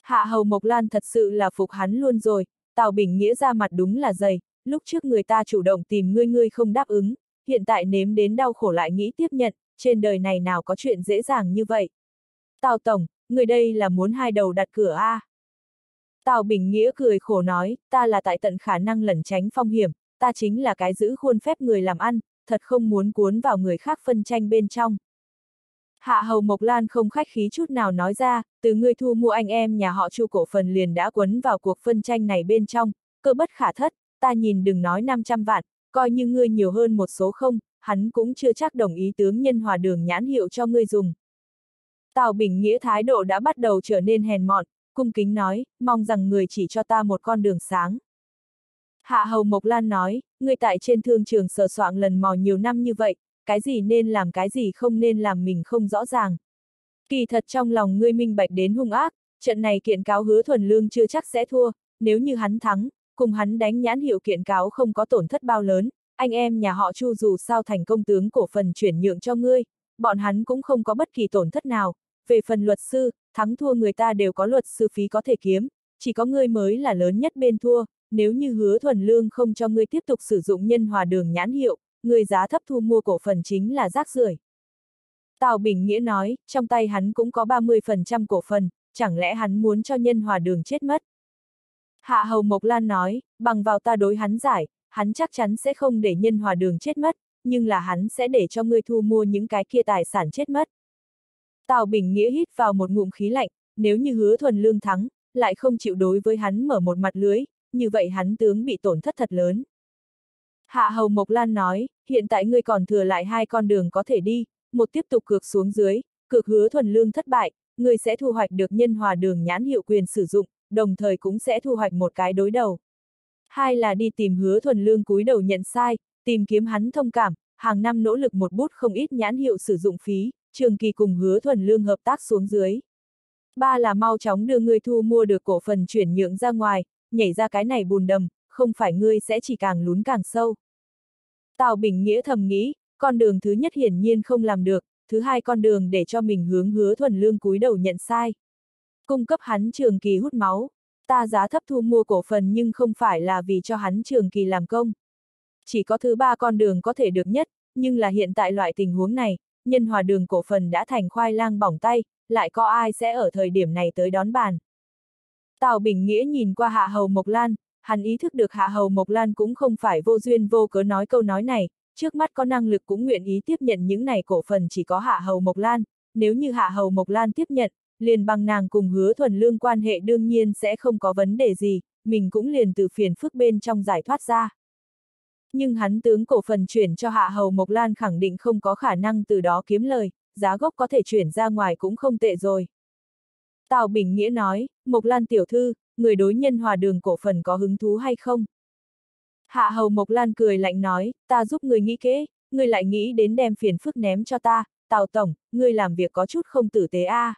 Hạ Hầu Mộc Lan thật sự là phục hắn luôn rồi, Tào Bình Nghĩa ra mặt đúng là dày, lúc trước người ta chủ động tìm ngươi ngươi không đáp ứng, hiện tại nếm đến đau khổ lại nghĩ tiếp nhận, trên đời này nào có chuyện dễ dàng như vậy. Tào Tổng, người đây là muốn hai đầu đặt cửa A. À? Tào Bình Nghĩa cười khổ nói, ta là tại tận khả năng lẩn tránh phong hiểm, ta chính là cái giữ khuôn phép người làm ăn, thật không muốn cuốn vào người khác phân tranh bên trong. Hạ Hầu Mộc Lan không khách khí chút nào nói ra, từ ngươi thu mua anh em nhà họ Chu cổ phần liền đã quấn vào cuộc phân tranh này bên trong, cơ bất khả thất, ta nhìn đừng nói 500 vạn, coi như ngươi nhiều hơn một số không, hắn cũng chưa chắc đồng ý tướng nhân hòa đường nhãn hiệu cho ngươi dùng. Tào Bình Nghĩa thái độ đã bắt đầu trở nên hèn mọn, cung kính nói, mong rằng người chỉ cho ta một con đường sáng. Hạ Hầu Mộc Lan nói, ngươi tại trên thương trường sờ soạn lần mò nhiều năm như vậy, cái gì nên làm cái gì không nên làm mình không rõ ràng. Kỳ thật trong lòng ngươi minh bạch đến hung ác, trận này kiện cáo hứa thuần lương chưa chắc sẽ thua, nếu như hắn thắng, cùng hắn đánh nhãn hiệu kiện cáo không có tổn thất bao lớn, anh em nhà họ Chu dù sao thành công tướng cổ phần chuyển nhượng cho ngươi, bọn hắn cũng không có bất kỳ tổn thất nào, về phần luật sư, thắng thua người ta đều có luật sư phí có thể kiếm, chỉ có ngươi mới là lớn nhất bên thua, nếu như hứa thuần lương không cho ngươi tiếp tục sử dụng nhân hòa đường nhãn hiệu, người giá thấp thu mua cổ phần chính là rác rưởi. Tào Bình Nghĩa nói, trong tay hắn cũng có 30% cổ phần, chẳng lẽ hắn muốn cho nhân hòa đường chết mất? Hạ Hầu Mộc Lan nói, bằng vào ta đối hắn giải, hắn chắc chắn sẽ không để nhân hòa đường chết mất, nhưng là hắn sẽ để cho ngươi thu mua những cái kia tài sản chết mất. Tào Bình Nghĩa hít vào một ngụm khí lạnh, nếu như hứa thuần lương thắng, lại không chịu đối với hắn mở một mặt lưới, như vậy hắn tướng bị tổn thất thật lớn. Hạ Hầu Mộc Lan nói, hiện tại ngươi còn thừa lại hai con đường có thể đi, một tiếp tục cược xuống dưới, cược hứa thuần lương thất bại, ngươi sẽ thu hoạch được nhân hòa đường nhãn hiệu quyền sử dụng, đồng thời cũng sẽ thu hoạch một cái đối đầu. Hai là đi tìm hứa thuần lương cúi đầu nhận sai, tìm kiếm hắn thông cảm, hàng năm nỗ lực một bút không ít nhãn hiệu sử dụng phí, trường kỳ cùng hứa thuần lương hợp tác xuống dưới. Ba là mau chóng đưa ngươi thu mua được cổ phần chuyển nhượng ra ngoài, nhảy ra cái này bùn đầm, không phải ngươi sẽ chỉ càng lún càng sâu. Tào Bình Nghĩa thầm nghĩ, con đường thứ nhất hiển nhiên không làm được, thứ hai con đường để cho mình hướng hứa thuần lương cúi đầu nhận sai. Cung cấp hắn trường kỳ hút máu, ta giá thấp thu mua cổ phần nhưng không phải là vì cho hắn trường kỳ làm công. Chỉ có thứ ba con đường có thể được nhất, nhưng là hiện tại loại tình huống này, nhân hòa đường cổ phần đã thành khoai lang bỏng tay, lại có ai sẽ ở thời điểm này tới đón bàn. Tào Bình Nghĩa nhìn qua Hạ Hầu Mộc Lan, hắn ý thức được Hạ Hầu Mộc Lan cũng không phải vô duyên vô cớ nói câu nói này, trước mắt có năng lực cũng nguyện ý tiếp nhận những này cổ phần chỉ có Hạ Hầu Mộc Lan, nếu như Hạ Hầu Mộc Lan tiếp nhận, liền bằng nàng cùng hứa thuần lương quan hệ đương nhiên sẽ không có vấn đề gì, mình cũng liền từ phiền phức bên trong giải thoát ra. Nhưng hắn tướng cổ phần chuyển cho Hạ Hầu Mộc Lan khẳng định không có khả năng từ đó kiếm lời, giá gốc có thể chuyển ra ngoài cũng không tệ rồi. Tào Bình Nghĩa nói, Mộc Lan tiểu thư, người đối nhân hòa đường cổ phần có hứng thú hay không? Hạ Hầu Mộc Lan cười lạnh nói, ta giúp người nghĩ kế, người lại nghĩ đến đem phiền phức ném cho ta, Tào Tổng, người làm việc có chút không tử tế a. À.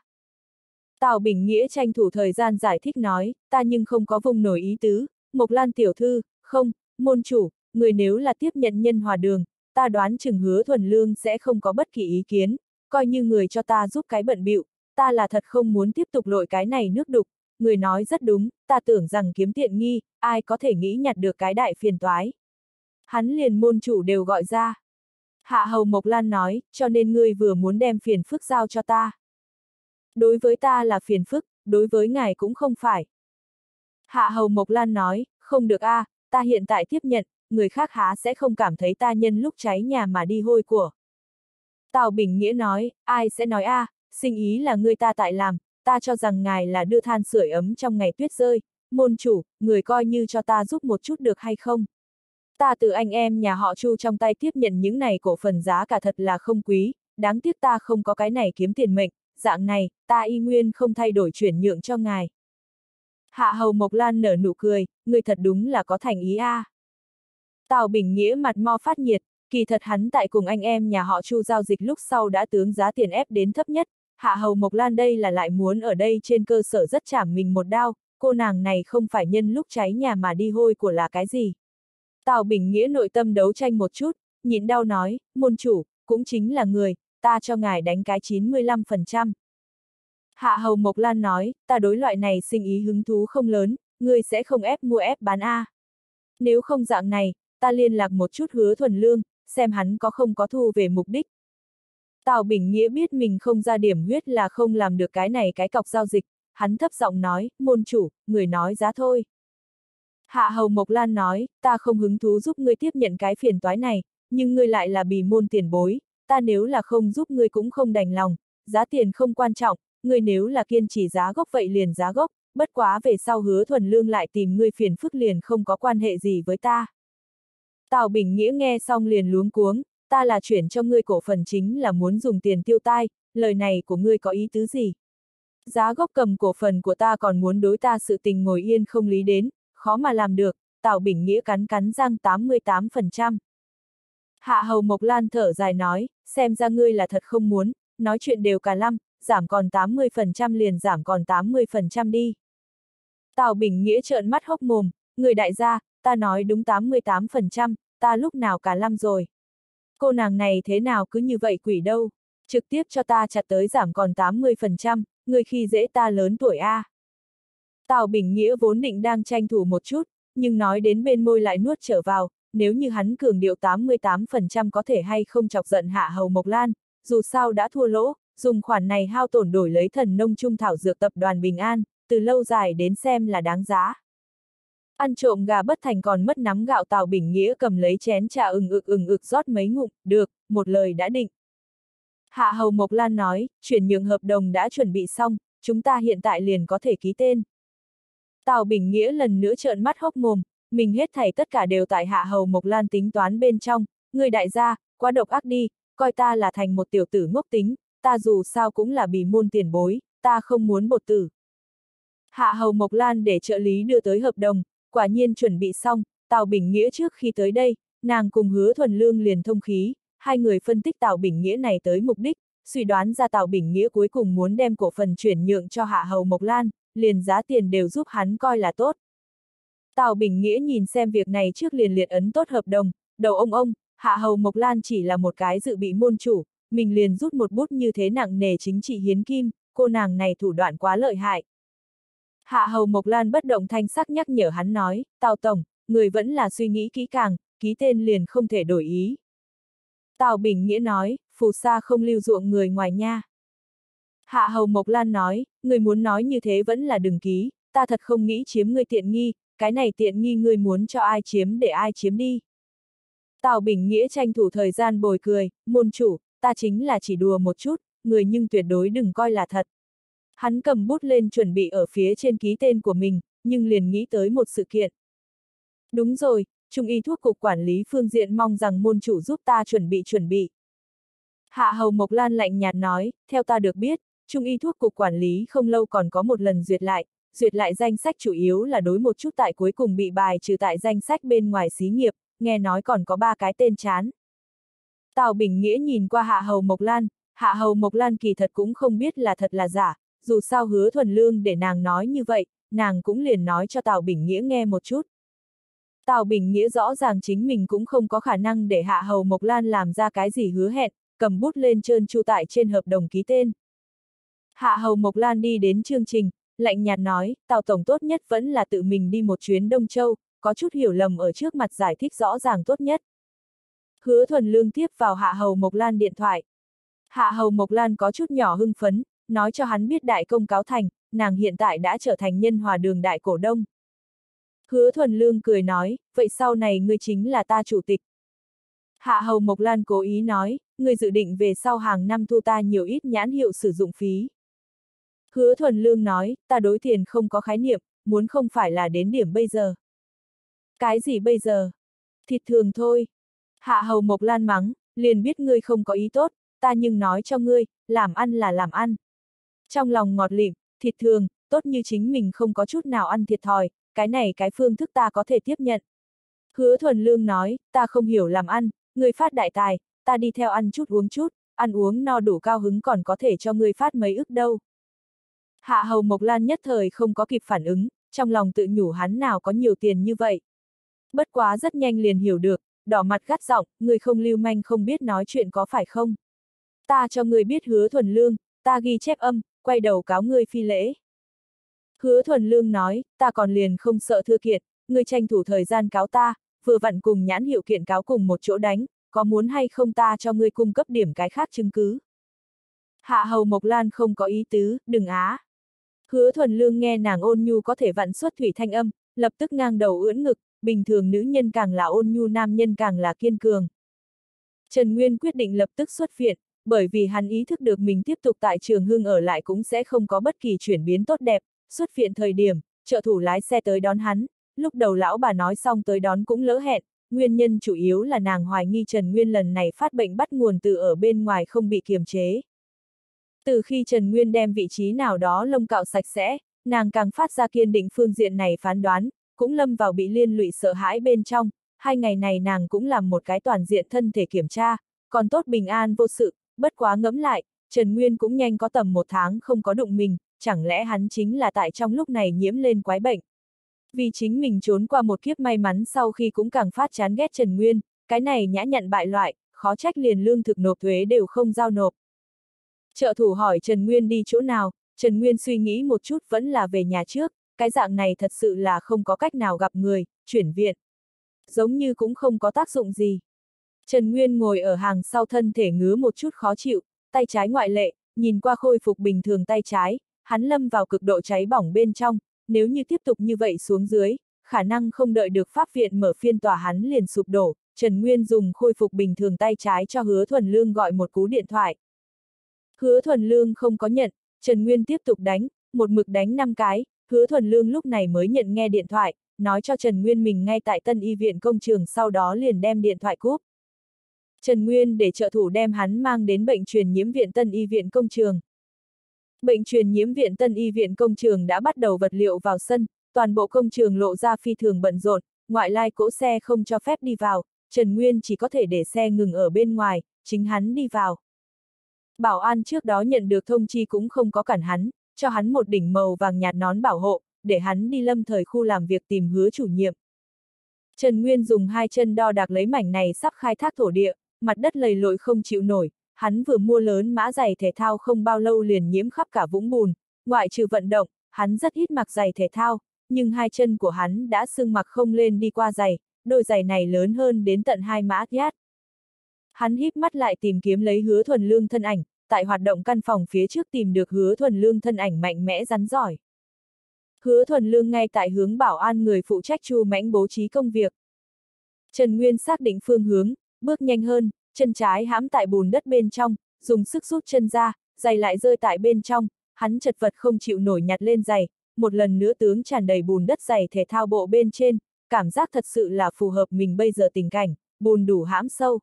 Tào Bình Nghĩa tranh thủ thời gian giải thích nói, ta nhưng không có vùng nổi ý tứ, Mộc Lan tiểu thư, không, môn chủ, người nếu là tiếp nhận nhân hòa đường, ta đoán chừng hứa thuần lương sẽ không có bất kỳ ý kiến, coi như người cho ta giúp cái bận bịu, ta là thật không muốn tiếp tục lội cái này nước đục, người nói rất đúng, ta tưởng rằng kiếm tiện nghi, ai có thể nghĩ nhặt được cái đại phiền toái. Hắn liền môn chủ đều gọi ra. Hạ Hầu Mộc Lan nói, cho nên ngươi vừa muốn đem phiền phức giao cho ta. Đối với ta là phiền phức, đối với ngài cũng không phải. Hạ Hầu Mộc Lan nói, không được a, à, ta hiện tại tiếp nhận, người khác há sẽ không cảm thấy ta nhân lúc cháy nhà mà đi hôi của. Tào Bình Nghĩa nói, ai sẽ nói a, à, sinh ý là người ta tại làm, ta cho rằng ngài là đưa than sưởi ấm trong ngày tuyết rơi, môn chủ, người coi như cho ta giúp một chút được hay không? Ta từ anh em nhà họ Chu trong tay tiếp nhận những này cổ phần giá cả thật là không quý, đáng tiếc ta không có cái này kiếm tiền mệnh, dạng này, ta y nguyên không thay đổi chuyển nhượng cho ngài. Hạ Hầu Mộc Lan nở nụ cười, người thật đúng là có thành ý a. À. Tào Bình Nghĩa mặt mo phát nhiệt, kỳ thật hắn tại cùng anh em nhà họ Chu giao dịch lúc sau đã tướng giá tiền ép đến thấp nhất, Hạ Hầu Mộc Lan đây là lại muốn ở đây trên cơ sở rất chảm mình một đao, cô nàng này không phải nhân lúc cháy nhà mà đi hôi của là cái gì. Tào Bình Nghĩa nội tâm đấu tranh một chút, nhịn đau nói, môn chủ, cũng chính là người, ta cho ngài đánh cái 95%. Hạ Hầu Mộc Lan nói, ta đối loại này sinh ý hứng thú không lớn, ngươi sẽ không ép mua ép bán A. Nếu không dạng này, ta liên lạc một chút hứa thuần lương, xem hắn có không có thu về mục đích. Tào Bình Nghĩa biết mình không ra điểm huyết là không làm được cái này cái cọc giao dịch, hắn thấp giọng nói, môn chủ, người nói giá thôi. Hạ Hầu Mộc Lan nói, ta không hứng thú giúp ngươi tiếp nhận cái phiền toái này, nhưng ngươi lại là bì môn tiền bối, ta nếu là không giúp ngươi cũng không đành lòng, giá tiền không quan trọng, ngươi nếu là kiên trì giá gốc vậy liền giá gốc, bất quá về sau hứa thuần lương lại tìm ngươi phiền phức liền không có quan hệ gì với ta. Tào Bình Nghĩa nghe xong liền luống cuống, ta là chuyển cho ngươi cổ phần chính là muốn dùng tiền tiêu tai, lời này của ngươi có ý tứ gì? Giá gốc cầm cổ phần của ta còn muốn đối ta sự tình ngồi yên không lý đến, khó mà làm được, Tào Bình Nghĩa cắn cắn răng 88%. Hạ Hầu Mộc Lan thở dài nói, xem ra ngươi là thật không muốn, nói chuyện đều cả lăm, giảm còn 80% liền giảm còn 80% đi. Tào Bình Nghĩa trợn mắt hốc mồm, người đại gia, ta nói đúng 88%, ta lúc nào cả lăm rồi. Cô nàng này thế nào cứ như vậy quỷ đâu, trực tiếp cho ta chặt tới giảm còn 80%, người khi dễ ta lớn tuổi A. Tào Bình Nghĩa vốn định đang tranh thủ một chút, nhưng nói đến bên môi lại nuốt trở vào, nếu như hắn cường điệu 88% có thể hay không chọc giận hạ hầu Mộc Lan, dù sao đã thua lỗ, dùng khoản này hao tổn đổi lấy thần nông trung thảo dược tập đoàn Bình An, từ lâu dài đến xem là đáng giá. Ăn trộm gà bất thành còn mất nắm gạo Tào Bình Nghĩa cầm lấy chén trà ừng ực ừng ực rót mấy ngụm, được, một lời đã định. Hạ Hầu Mộc Lan nói, chuyển nhượng hợp đồng đã chuẩn bị xong, chúng ta hiện tại liền có thể ký tên. Tào Bình Nghĩa lần nữa trợn mắt hốc mồm, mình hết thảy tất cả đều tại Hạ Hầu Mộc Lan tính toán bên trong, người đại gia, quá độc ác đi, coi ta là thành một tiểu tử ngốc tính, ta dù sao cũng là bì môn tiền bối, ta không muốn bột tử. Hạ Hầu Mộc Lan để trợ lý đưa tới hợp đồng, quả nhiên chuẩn bị xong, Tào Bình Nghĩa trước khi tới đây, nàng cùng hứa thuần lương liền thông khí, hai người phân tích Tào Bình Nghĩa này tới mục đích, suy đoán ra Tào Bình Nghĩa cuối cùng muốn đem cổ phần chuyển nhượng cho Hạ Hầu Mộc Lan, liền giá tiền đều giúp hắn coi là tốt. Tào Bình Nghĩa nhìn xem việc này trước liền liệt ấn tốt hợp đồng, đầu ông ông, Hạ Hầu Mộc Lan chỉ là một cái dự bị môn chủ, mình liền rút một bút như thế nặng nề chính trị hiến kim, cô nàng này thủ đoạn quá lợi hại. Hạ Hầu Mộc Lan bất động thanh sắc nhắc nhở hắn nói, Tào Tổng, người vẫn là suy nghĩ kỹ càng, ký tên liền không thể đổi ý. Tào Bình Nghĩa nói, phù sa không lưu ruộng người ngoài nha. Hạ Hầu Mộc Lan nói, người muốn nói như thế vẫn là đừng ký, ta thật không nghĩ chiếm người tiện nghi, cái này tiện nghi người muốn cho ai chiếm để ai chiếm đi. Tào Bình Nghĩa tranh thủ thời gian bồi cười, môn chủ, ta chính là chỉ đùa một chút, người nhưng tuyệt đối đừng coi là thật. Hắn cầm bút lên chuẩn bị ở phía trên ký tên của mình, nhưng liền nghĩ tới một sự kiện. Đúng rồi, Trung y thuốc cục quản lý phương diện mong rằng môn chủ giúp ta chuẩn bị chuẩn bị. Hạ Hầu Mộc Lan lạnh nhạt nói, theo ta được biết, Trung y thuốc cục quản lý không lâu còn có một lần duyệt lại, duyệt lại danh sách chủ yếu là đối một chút tại cuối cùng bị bài trừ tại danh sách bên ngoài xí nghiệp, nghe nói còn có ba cái tên chán. Tào Bình Nghĩa nhìn qua Hạ Hầu Mộc Lan, Hạ Hầu Mộc Lan kỳ thật cũng không biết là thật là giả, dù sao hứa thuần lương để nàng nói như vậy, nàng cũng liền nói cho Tào Bình Nghĩa nghe một chút. Tào Bình Nghĩa rõ ràng chính mình cũng không có khả năng để Hạ Hầu Mộc Lan làm ra cái gì hứa hẹn, cầm bút lên trơn chu tại trên hợp đồng ký tên. Hạ Hầu Mộc Lan đi đến chương trình, lạnh nhạt nói, Tào Tổng tốt nhất vẫn là tự mình đi một chuyến Đông Châu, có chút hiểu lầm ở trước mặt giải thích rõ ràng tốt nhất. Hứa thuần lương tiếp vào Hạ Hầu Mộc Lan điện thoại. Hạ Hầu Mộc Lan có chút nhỏ hưng phấn, nói cho hắn biết đại công cáo thành, nàng hiện tại đã trở thành nhân hòa đường đại cổ đông. Hứa thuần lương cười nói, vậy sau này ngươi chính là ta chủ tịch. Hạ Hầu Mộc Lan cố ý nói, ngươi dự định về sau hàng năm thu ta nhiều ít nhãn hiệu sử dụng phí. Hứa thuần lương nói, ta đối tiền không có khái niệm, muốn không phải là đến điểm bây giờ. Cái gì bây giờ? Thịt thường thôi. Hạ Hầu Mộc Lan mắng, liền biết ngươi không có ý tốt, ta nhưng nói cho ngươi, làm ăn là làm ăn. Trong lòng ngọt lịm, thịt thường, tốt như chính mình không có chút nào ăn thiệt thòi, cái này cái phương thức ta có thể tiếp nhận. Hứa thuần lương nói, ta không hiểu làm ăn, người phát đại tài, ta đi theo ăn chút uống chút, ăn uống no đủ cao hứng còn có thể cho người phát mấy ức đâu. Hạ hầu Mộc Lan nhất thời không có kịp phản ứng, trong lòng tự nhủ hắn nào có nhiều tiền như vậy. Bất quá rất nhanh liền hiểu được, đỏ mặt gắt giọng, người không lưu manh không biết nói chuyện có phải không. Ta cho người biết hứa thuần lương, ta ghi chép âm, quay đầu cáo ngươi phi lễ. Hứa thuần lương nói, ta còn liền không sợ thưa kiện, ngươi tranh thủ thời gian cáo ta, vừa vặn cùng nhãn hiệu kiện cáo cùng một chỗ đánh, có muốn hay không ta cho ngươi cung cấp điểm cái khác chứng cứ. Hạ hầu Mộc Lan không có ý tứ, đừng á. Hứa thuần lương nghe nàng ôn nhu có thể vặn xuất thủy thanh âm, lập tức ngang đầu ưỡn ngực, bình thường nữ nhân càng là ôn nhu nam nhân càng là kiên cường. Trần Nguyên quyết định lập tức xuất viện, bởi vì hắn ý thức được mình tiếp tục tại trường hương ở lại cũng sẽ không có bất kỳ chuyển biến tốt đẹp, xuất viện thời điểm, trợ thủ lái xe tới đón hắn, lúc đầu lão bà nói xong tới đón cũng lỡ hẹn, nguyên nhân chủ yếu là nàng hoài nghi Trần Nguyên lần này phát bệnh bắt nguồn từ ở bên ngoài không bị kiềm chế. Từ khi Trần Nguyên đem vị trí nào đó lông cạo sạch sẽ, nàng càng phát ra kiên định phương diện này phán đoán, cũng lâm vào bị liên lụy sợ hãi bên trong, hai ngày này nàng cũng làm một cái toàn diện thân thể kiểm tra, còn tốt bình an vô sự, bất quá ngẫm lại, Trần Nguyên cũng nhanh có tầm một tháng không có đụng mình, chẳng lẽ hắn chính là tại trong lúc này nhiễm lên quái bệnh. Vì chính mình trốn qua một kiếp may mắn sau khi cũng càng phát chán ghét Trần Nguyên, cái này nhã nhận bại loại, khó trách liền lương thực nộp thuế đều không giao nộp. Trợ thủ hỏi Trần Nguyên đi chỗ nào, Trần Nguyên suy nghĩ một chút vẫn là về nhà trước, cái dạng này thật sự là không có cách nào gặp người, chuyển viện. Giống như cũng không có tác dụng gì. Trần Nguyên ngồi ở hàng sau thân thể ngứa một chút khó chịu, tay trái ngoại lệ, nhìn qua khôi phục bình thường tay trái, hắn lâm vào cực độ cháy bỏng bên trong, nếu như tiếp tục như vậy xuống dưới, khả năng không đợi được pháp viện mở phiên tòa hắn liền sụp đổ, Trần Nguyên dùng khôi phục bình thường tay trái cho hứa thuần lương gọi một cú điện thoại. Hứa thuần lương không có nhận, Trần Nguyên tiếp tục đánh, một mực đánh 5 cái, hứa thuần lương lúc này mới nhận nghe điện thoại, nói cho Trần Nguyên mình ngay tại tân y viện công trường sau đó liền đem điện thoại cúp. Trần Nguyên để trợ thủ đem hắn mang đến bệnh truyền nhiễm viện tân y viện công trường. Bệnh truyền nhiễm viện tân y viện công trường đã bắt đầu vật liệu vào sân, toàn bộ công trường lộ ra phi thường bận rộn, ngoại lai cỗ xe không cho phép đi vào, Trần Nguyên chỉ có thể để xe ngừng ở bên ngoài, chính hắn đi vào. Bảo an trước đó nhận được thông chi cũng không có cản hắn, cho hắn một đỉnh màu vàng nhạt nón bảo hộ, để hắn đi lâm thời khu làm việc tìm hứa chủ nhiệm. Trần Nguyên dùng hai chân đo đạc lấy mảnh này sắp khai thác thổ địa, mặt đất lầy lội không chịu nổi, hắn vừa mua lớn mã giày thể thao không bao lâu liền nhiễm khắp cả vũng bùn, ngoại trừ vận động, hắn rất ít mặc giày thể thao, nhưng hai chân của hắn đã sưng mặc không lên đi qua giày, đôi giày này lớn hơn đến tận hai mã yát. Hắn híp mắt lại tìm kiếm lấy hứa thuần lương thân ảnh, tại hoạt động căn phòng phía trước tìm được hứa thuần lương thân ảnh mạnh mẽ rắn giỏi. Hứa thuần lương ngay tại hướng bảo an người phụ trách chu mãnh bố trí công việc. Trần Nguyên xác định phương hướng, bước nhanh hơn, chân trái hãm tại bùn đất bên trong, dùng sức rút chân ra, giày lại rơi tại bên trong, hắn chật vật không chịu nổi nhặt lên giày, một lần nữa tướng tràn đầy bùn đất giày thể thao bộ bên trên, cảm giác thật sự là phù hợp mình bây giờ tình cảnh, bùn đủ hãm sâu.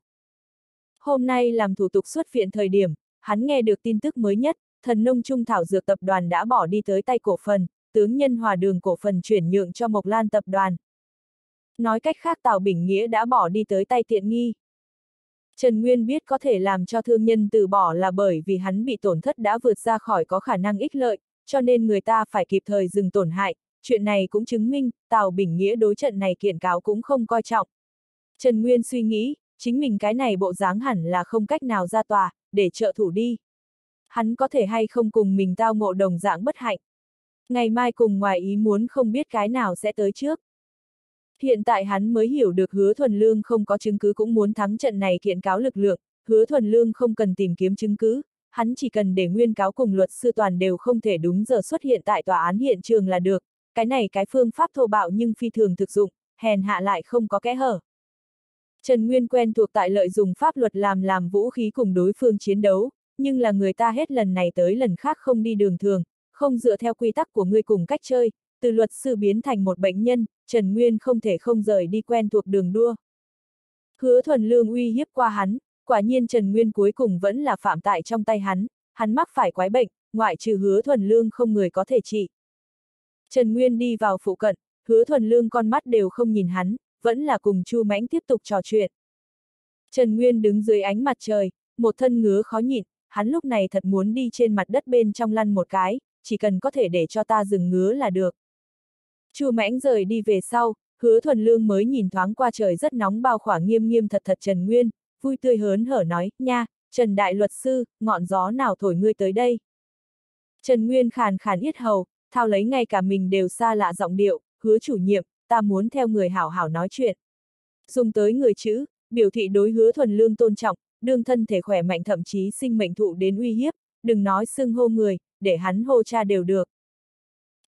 Hôm nay làm thủ tục xuất viện thời điểm, hắn nghe được tin tức mới nhất, thần nông trung thảo dược tập đoàn đã bỏ đi tới tay cổ phần, tướng nhân hòa đường cổ phần chuyển nhượng cho Mộc Lan tập đoàn. Nói cách khác Tào Bình Nghĩa đã bỏ đi tới tay tiện nghi. Trần Nguyên biết có thể làm cho thương nhân từ bỏ là bởi vì hắn bị tổn thất đã vượt ra khỏi có khả năng ích lợi, cho nên người ta phải kịp thời dừng tổn hại, chuyện này cũng chứng minh, Tào Bình Nghĩa đối trận này kiện cáo cũng không coi trọng. Trần Nguyên suy nghĩ, chính mình cái này bộ dáng hẳn là không cách nào ra tòa, để trợ thủ đi. Hắn có thể hay không cùng mình tao ngộ đồng dạng bất hạnh. Ngày mai cùng ngoài ý muốn không biết cái nào sẽ tới trước. Hiện tại hắn mới hiểu được hứa thuần lương không có chứng cứ cũng muốn thắng trận này kiện cáo lực lượng, hứa thuần lương không cần tìm kiếm chứng cứ, hắn chỉ cần để nguyên cáo cùng luật sư toàn đều không thể đúng giờ xuất hiện tại tòa án hiện trường là được, cái này cái phương pháp thô bạo nhưng phi thường thực dụng, hèn hạ lại không có kẽ hở. Trần Nguyên quen thuộc tại lợi dụng pháp luật làm làm vũ khí cùng đối phương chiến đấu, nhưng là người ta hết lần này tới lần khác không đi đường thường, không dựa theo quy tắc của ngươi cùng cách chơi, từ luật sư biến thành một bệnh nhân, Trần Nguyên không thể không rời đi quen thuộc đường đua. Hứa thuần lương uy hiếp qua hắn, quả nhiên Trần Nguyên cuối cùng vẫn là phạm tại trong tay hắn, hắn mắc phải quái bệnh, ngoại trừ hứa thuần lương không người có thể trị. Trần Nguyên đi vào phụ cận, hứa thuần lương con mắt đều không nhìn hắn, vẫn là cùng Chu Mãnh tiếp tục trò chuyện. Trần Nguyên đứng dưới ánh mặt trời, một thân ngứa khó nhịn, hắn lúc này thật muốn đi trên mặt đất bên trong lăn một cái, chỉ cần có thể để cho ta dừng ngứa là được. Chu Mãnh rời đi về sau, hứa thuần lương mới nhìn thoáng qua trời rất nóng bao khỏa nghiêm nghiêm thật thật Trần Nguyên, vui tươi hớn hở nói, nha, Trần Đại Luật Sư, ngọn gió nào thổi ngươi tới đây. Trần Nguyên khàn khàn yết hầu, thao lấy ngay cả mình đều xa lạ giọng điệu, hứa chủ nhiệm, ta muốn theo người hảo hảo nói chuyện. Dùng tới người chữ, biểu thị đối hứa thuần lương tôn trọng, đương thân thể khỏe mạnh thậm chí sinh mệnh thụ đến uy hiếp, đừng nói xưng hô người, để hắn hô cha đều được.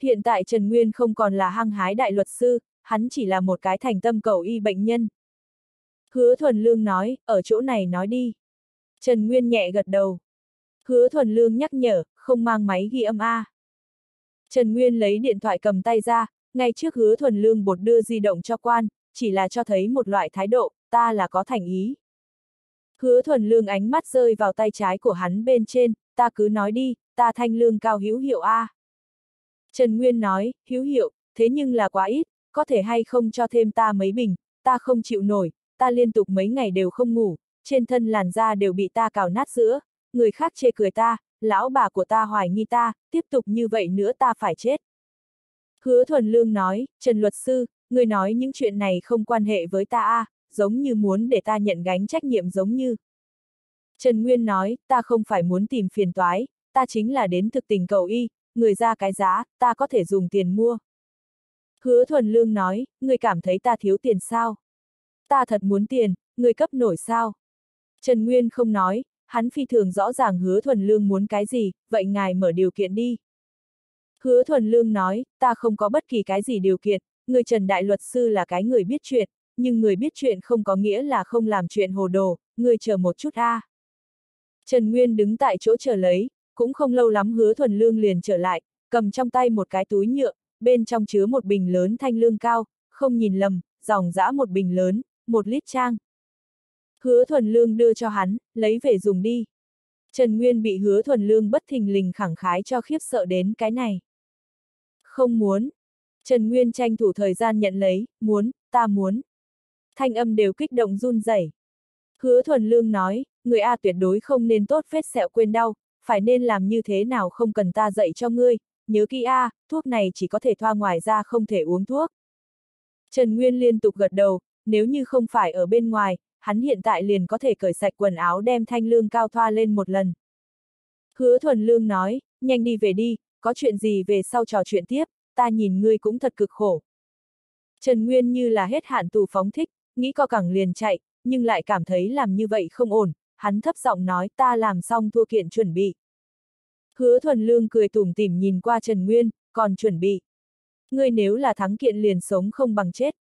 Hiện tại Trần Nguyên không còn là hăng hái đại luật sư, hắn chỉ là một cái thành tâm cầu y bệnh nhân. Hứa thuần lương nói, ở chỗ này nói đi. Trần Nguyên nhẹ gật đầu. Hứa thuần lương nhắc nhở, không mang máy ghi âm A. Trần Nguyên lấy điện thoại cầm tay ra, ngay trước hứa thuần lương bột đưa di động cho quan, chỉ là cho thấy một loại thái độ, ta là có thành ý. Hứa thuần lương ánh mắt rơi vào tay trái của hắn bên trên, ta cứ nói đi, ta thanh lương cao hữu hiệu A. Trần Nguyên nói, hữu hiệu, thế nhưng là quá ít, có thể hay không cho thêm ta mấy bình, ta không chịu nổi, ta liên tục mấy ngày đều không ngủ, trên thân làn da đều bị ta cào nát giữa, người khác chê cười ta, lão bà của ta hoài nghi ta, tiếp tục như vậy nữa ta phải chết. Hứa thuần lương nói, Trần luật sư, người nói những chuyện này không quan hệ với ta a, giống như muốn để ta nhận gánh trách nhiệm giống như. Trần Nguyên nói, ta không phải muốn tìm phiền toái, ta chính là đến thực tình cầu y, người ra cái giá, ta có thể dùng tiền mua. Hứa thuần lương nói, người cảm thấy ta thiếu tiền sao? Ta thật muốn tiền, người cấp nổi sao? Trần Nguyên không nói, hắn phi thường rõ ràng hứa thuần lương muốn cái gì, vậy ngài mở điều kiện đi. Hứa thuần lương nói, ta không có bất kỳ cái gì điều kiện, người Trần Đại Luật Sư là cái người biết chuyện, nhưng người biết chuyện không có nghĩa là không làm chuyện hồ đồ, người chờ một chút a. À. Trần Nguyên đứng tại chỗ chờ lấy, cũng không lâu lắm hứa thuần lương liền trở lại, cầm trong tay một cái túi nhựa, bên trong chứa một bình lớn thanh lương cao, không nhìn lầm, dòng dã một bình lớn, một lít trang. Hứa thuần lương đưa cho hắn, lấy về dùng đi. Trần Nguyên bị hứa thuần lương bất thình lình khẳng khái cho khiếp sợ đến cái này. Không muốn. Trần Nguyên tranh thủ thời gian nhận lấy, muốn, ta muốn. Thanh âm đều kích động run rẩy. Hứa thuần lương nói, người A tuyệt đối không nên tốt vết sẹo quên đau, phải nên làm như thế nào không cần ta dạy cho ngươi, nhớ kỹ A, thuốc này chỉ có thể thoa ngoài ra không thể uống thuốc. Trần Nguyên liên tục gật đầu, nếu như không phải ở bên ngoài, hắn hiện tại liền có thể cởi sạch quần áo đem thanh lương cao thoa lên một lần. Hứa thuần lương nói, nhanh đi về đi, có chuyện gì về sau trò chuyện tiếp, ta nhìn ngươi cũng thật cực khổ. Trần Nguyên như là hết hạn tù phóng thích, nghĩ co cẳng liền chạy, nhưng lại cảm thấy làm như vậy không ổn, hắn thấp giọng nói ta làm xong thua kiện chuẩn bị. Hứa thuần lương cười tủm tỉm nhìn qua Trần Nguyên, còn chuẩn bị. Ngươi nếu là thắng kiện liền sống không bằng chết.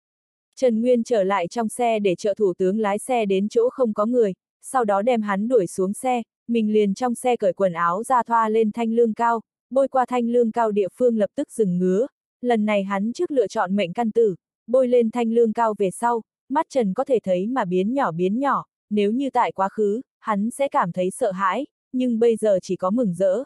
Trần Nguyên trở lại trong xe để trợ thủ tướng lái xe đến chỗ không có người, sau đó đem hắn đuổi xuống xe, mình liền trong xe cởi quần áo ra thoa lên thanh lương cao, bôi qua thanh lương cao địa phương lập tức dừng ngứa. Lần này hắn trước lựa chọn mệnh căn tử, bôi lên thanh lương cao về sau, mắt Trần có thể thấy mà biến nhỏ biến nhỏ, nếu như tại quá khứ, hắn sẽ cảm thấy sợ hãi, nhưng bây giờ chỉ có mừng rỡ.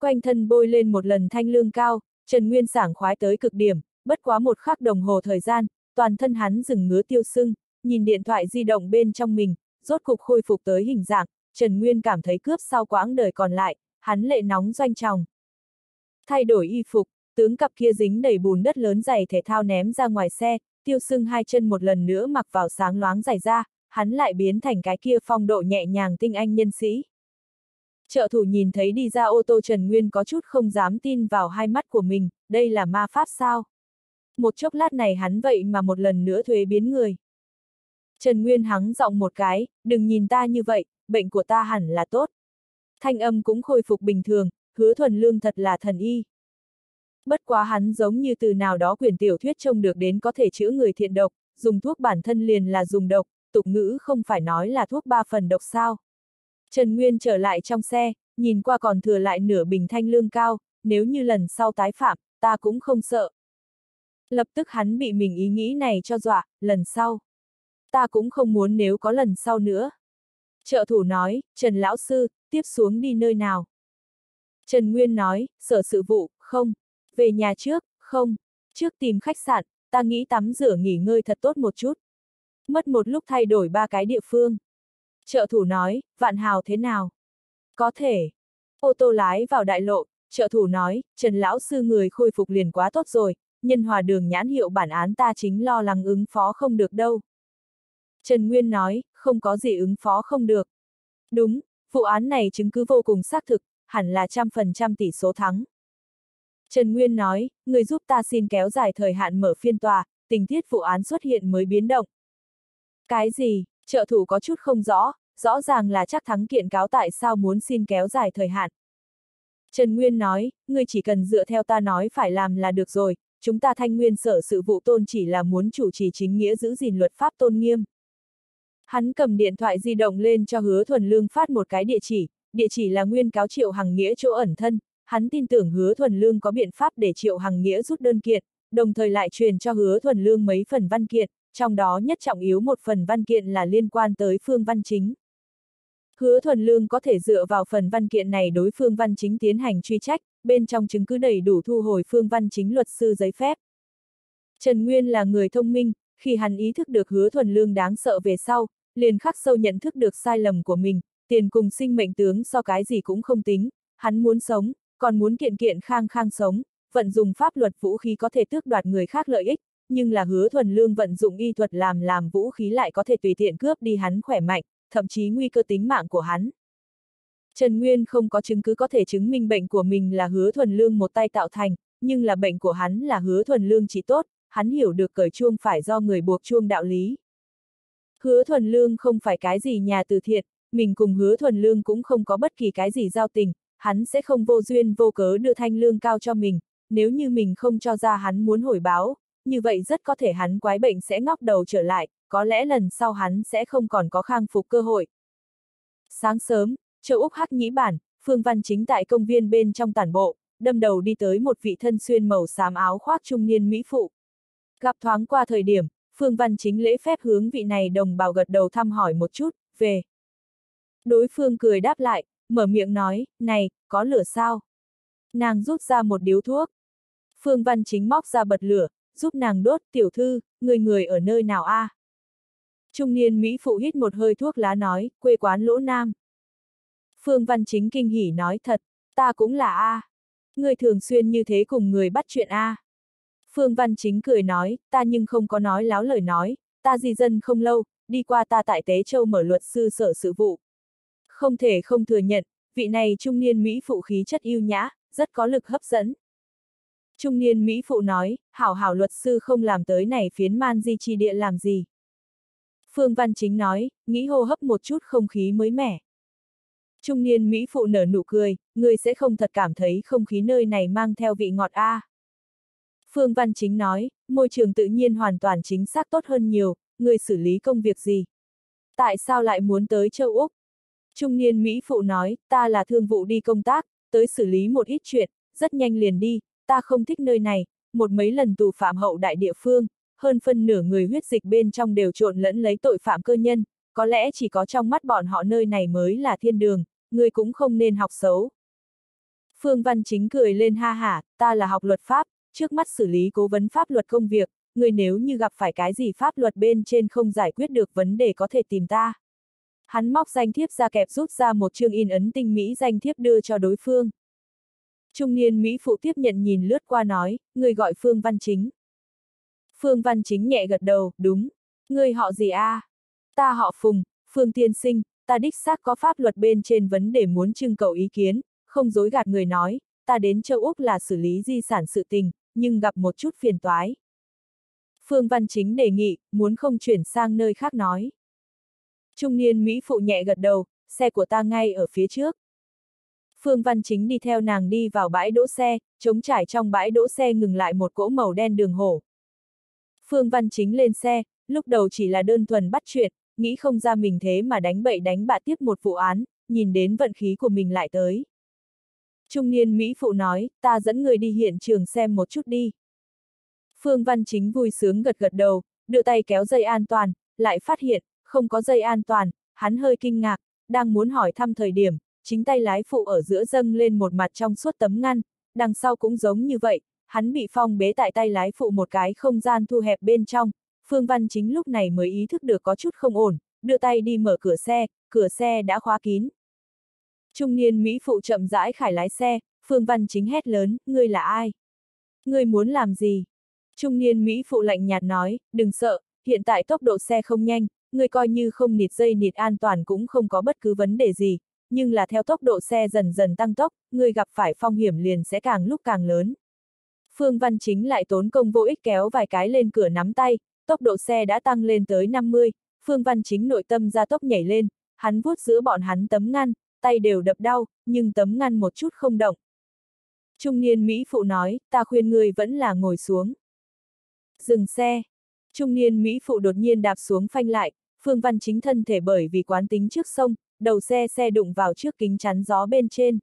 Quanh thân bôi lên một lần thanh lương cao, Trần Nguyên sảng khoái tới cực điểm, bất quá một khắc đồng hồ thời gian, toàn thân hắn dừng ngứa tiêu sưng, nhìn điện thoại di động bên trong mình, rốt cục khôi phục tới hình dạng, Trần Nguyên cảm thấy cướp sau quãng đời còn lại, hắn lệ nóng doanh tròng. Thay đổi y phục, tướng cặp kia dính đầy bùn đất lớn giày thể thao ném ra ngoài xe, tiêu sưng hai chân một lần nữa mặc vào sáng loáng giày ra, hắn lại biến thành cái kia phong độ nhẹ nhàng tinh anh nhân sĩ. Trợ thủ nhìn thấy đi ra ô tô Trần Nguyên có chút không dám tin vào hai mắt của mình, đây là ma pháp sao? Một chốc lát này hắn vậy mà một lần nữa thuế biến người. Trần Nguyên hắng giọng một cái, đừng nhìn ta như vậy, bệnh của ta hẳn là tốt. Thanh âm cũng khôi phục bình thường, hứa thuần lương thật là thần y. Bất quá hắn giống như từ nào đó quyền tiểu thuyết trông được đến có thể chữa người thiện độc, dùng thuốc bản thân liền là dùng độc, tục ngữ không phải nói là thuốc ba phần độc sao. Trần Nguyên trở lại trong xe, nhìn qua còn thừa lại nửa bình thanh lương cao, nếu như lần sau tái phạm, ta cũng không sợ. Lập tức hắn bị mình ý nghĩ này cho dọa, lần sau. Ta cũng không muốn nếu có lần sau nữa. Trợ thủ nói, Trần Lão Sư, tiếp xuống đi nơi nào? Trần Nguyên nói, sở sự vụ, không. Về nhà trước, không. Trước tìm khách sạn, ta nghĩ tắm rửa nghỉ ngơi thật tốt một chút. Mất một lúc thay đổi ba cái địa phương. Trợ thủ nói, vạn hào thế nào? Có thể. Ô tô lái vào đại lộ, trợ thủ nói, Trần Lão Sư người khôi phục liền quá tốt rồi, nhân hòa đường nhãn hiệu bản án ta chính lo lắng ứng phó không được đâu. Trần Nguyên nói, không có gì ứng phó không được. Đúng, vụ án này chứng cứ vô cùng xác thực, hẳn là trăm phần trăm tỷ số thắng. Trần Nguyên nói, người giúp ta xin kéo dài thời hạn mở phiên tòa, tình tiết vụ án xuất hiện mới biến động. Cái gì, trợ thủ có chút không rõ, rõ ràng là chắc thắng kiện cáo tại sao muốn xin kéo dài thời hạn. Trần Nguyên nói, ngươi chỉ cần dựa theo ta nói phải làm là được rồi, chúng ta thanh nguyên sở sự vụ tôn chỉ là muốn chủ trì chính nghĩa giữ gìn luật pháp tôn nghiêm. Hắn cầm điện thoại di động lên cho hứa thuần lương phát một cái địa chỉ, địa chỉ là nguyên cáo triệu hằng nghĩa chỗ ẩn thân, hắn tin tưởng hứa thuần lương có biện pháp để triệu hằng nghĩa rút đơn kiện, đồng thời lại truyền cho hứa thuần lương mấy phần văn kiện, trong đó nhất trọng yếu một phần văn kiện là liên quan tới phương văn chính. Hứa thuần lương có thể dựa vào phần văn kiện này đối phương văn chính tiến hành truy trách, bên trong chứng cứ đầy đủ thu hồi phương văn chính luật sư giấy phép. Trần Nguyên là người thông minh, khi hắn ý thức được hứa thuần lương đáng sợ về sau, liền khắc sâu nhận thức được sai lầm của mình, tiền cùng sinh mệnh tướng so cái gì cũng không tính, hắn muốn sống, còn muốn kiện kiện khang khang sống, vận dùng pháp luật vũ khí có thể tước đoạt người khác lợi ích, nhưng là hứa thuần lương vận dụng y thuật làm làm vũ khí lại có thể tùy tiện cướp đi hắn khỏe mạnh, thậm chí nguy cơ tính mạng của hắn. Trần Nguyên không có chứng cứ có thể chứng minh bệnh của mình là hứa thuần lương một tay tạo thành, nhưng là bệnh của hắn là hứa thuần lương chỉ tốt, hắn hiểu được cởi chuông phải do người buộc chuông đạo lý. Hứa thuần lương không phải cái gì nhà từ thiện, mình cùng hứa thuần lương cũng không có bất kỳ cái gì giao tình, hắn sẽ không vô duyên vô cớ đưa thanh lương cao cho mình, nếu như mình không cho ra hắn muốn hồi báo, như vậy rất có thể hắn quái bệnh sẽ ngóc đầu trở lại, có lẽ lần sau hắn sẽ không còn có khang phục cơ hội. Sáng sớm, châu Úc Hắc Nhĩ Bản, Phương Văn Chính tại công viên bên trong tản bộ, đâm đầu đi tới một vị thân xuyên màu xám áo khoác trung niên Mỹ Phụ. Gặp thoáng qua thời điểm, Phương Văn Chính lễ phép hướng vị này đồng bào gật đầu thăm hỏi một chút, về. Đối phương cười đáp lại, mở miệng nói, này, có lửa sao? Nàng rút ra một điếu thuốc. Phương Văn Chính móc ra bật lửa, giúp nàng đốt, tiểu thư, người người ở nơi nào a? À? Trung niên Mỹ phụ hít một hơi thuốc lá nói, quê quán lỗ nam. Phương Văn Chính kinh hỉ nói thật, ta cũng là a. À. Người thường xuyên như thế cùng người bắt chuyện a. À. Phương Văn Chính cười nói, ta nhưng không có nói láo lời nói, ta di dân không lâu, đi qua ta tại Tế Châu mở luật sư sở sự vụ. Không thể không thừa nhận, vị này trung niên Mỹ phụ khí chất yêu nhã, rất có lực hấp dẫn. Trung niên Mỹ phụ nói, hảo hảo luật sư không làm tới này phiến man di chi địa làm gì. Phương Văn Chính nói, nghĩ hô hấp một chút không khí mới mẻ. Trung niên Mỹ phụ nở nụ cười, người sẽ không thật cảm thấy không khí nơi này mang theo vị ngọt a. À. Phương Văn Chính nói, môi trường tự nhiên hoàn toàn chính xác tốt hơn nhiều, người xử lý công việc gì? Tại sao lại muốn tới châu Úc? Trung niên Mỹ phụ nói, ta là thương vụ đi công tác, tới xử lý một ít chuyện, rất nhanh liền đi, ta không thích nơi này, một mấy lần tù phạm hậu đại địa phương, hơn phân nửa người huyết dịch bên trong đều trộn lẫn lấy tội phạm cơ nhân, có lẽ chỉ có trong mắt bọn họ nơi này mới là thiên đường, người cũng không nên học xấu. Phương Văn Chính cười lên ha hả, ta là học luật pháp, trước mắt xử lý cố vấn pháp luật công việc, người nếu như gặp phải cái gì pháp luật bên trên không giải quyết được vấn đề có thể tìm ta. Hắn móc danh thiếp ra kẹp rút ra một chương in ấn tinh mỹ danh thiếp đưa cho đối phương. Trung niên Mỹ phụ tiếp nhận nhìn lướt qua nói, người gọi Phương Văn Chính. Phương Văn Chính nhẹ gật đầu, đúng. Người họ gì a? À? Ta họ Phùng, Phương Tiên Sinh, ta đích xác có pháp luật bên trên vấn đề muốn trưng cầu ý kiến, không dối gạt người nói, ta đến châu Úc là xử lý di sản sự tình, nhưng gặp một chút phiền toái. Phương Văn Chính đề nghị, muốn không chuyển sang nơi khác nói. Trung niên Mỹ phụ nhẹ gật đầu, xe của ta ngay ở phía trước. Phương Văn Chính đi theo nàng đi vào bãi đỗ xe, chống trải trong bãi đỗ xe ngừng lại một cỗ màu đen đường hổ. Phương Văn Chính lên xe, lúc đầu chỉ là đơn thuần bắt chuyện, nghĩ không ra mình thế mà đánh bậy đánh bạ tiếp một vụ án, nhìn đến vận khí của mình lại tới. Trung niên Mỹ Phụ nói, ta dẫn người đi hiện trường xem một chút đi. Phương Văn Chính vui sướng gật gật đầu, đưa tay kéo dây an toàn, lại phát hiện, không có dây an toàn, hắn hơi kinh ngạc, đang muốn hỏi thăm thời điểm, chính tay lái phụ ở giữa dâng lên một mặt trong suốt tấm ngăn, đằng sau cũng giống như vậy, hắn bị phong bế tại tay lái phụ một cái không gian thu hẹp bên trong, Phương Văn chính lúc này mới ý thức được có chút không ổn, đưa tay đi mở cửa xe, cửa xe đã khóa kín. Trung niên Mỹ phụ chậm rãi khải lái xe, Phương Văn chính hét lớn, ngươi là ai? Ngươi muốn làm gì? Trung niên Mỹ phụ lạnh nhạt nói, đừng sợ, hiện tại tốc độ xe không nhanh, ngươi coi như không nịt dây nịt an toàn cũng không có bất cứ vấn đề gì, nhưng là theo tốc độ xe dần dần tăng tốc, người gặp phải phong hiểm liền sẽ càng lúc càng lớn. Phương Văn Chính lại tốn công vô ích kéo vài cái lên cửa nắm tay, tốc độ xe đã tăng lên tới 50, Phương Văn Chính nội tâm ra tốc nhảy lên, hắn vuốt giữa bọn hắn tấm ngăn, tay đều đập đau, nhưng tấm ngăn một chút không động. Trung niên Mỹ Phụ nói, ta khuyên người vẫn là ngồi xuống. Dừng xe. Trung niên Mỹ Phụ đột nhiên đạp xuống phanh lại, Phương Văn Chính thân thể bởi vì quán tính trước sông, đầu xe xe đụng vào trước kính chắn gió bên trên.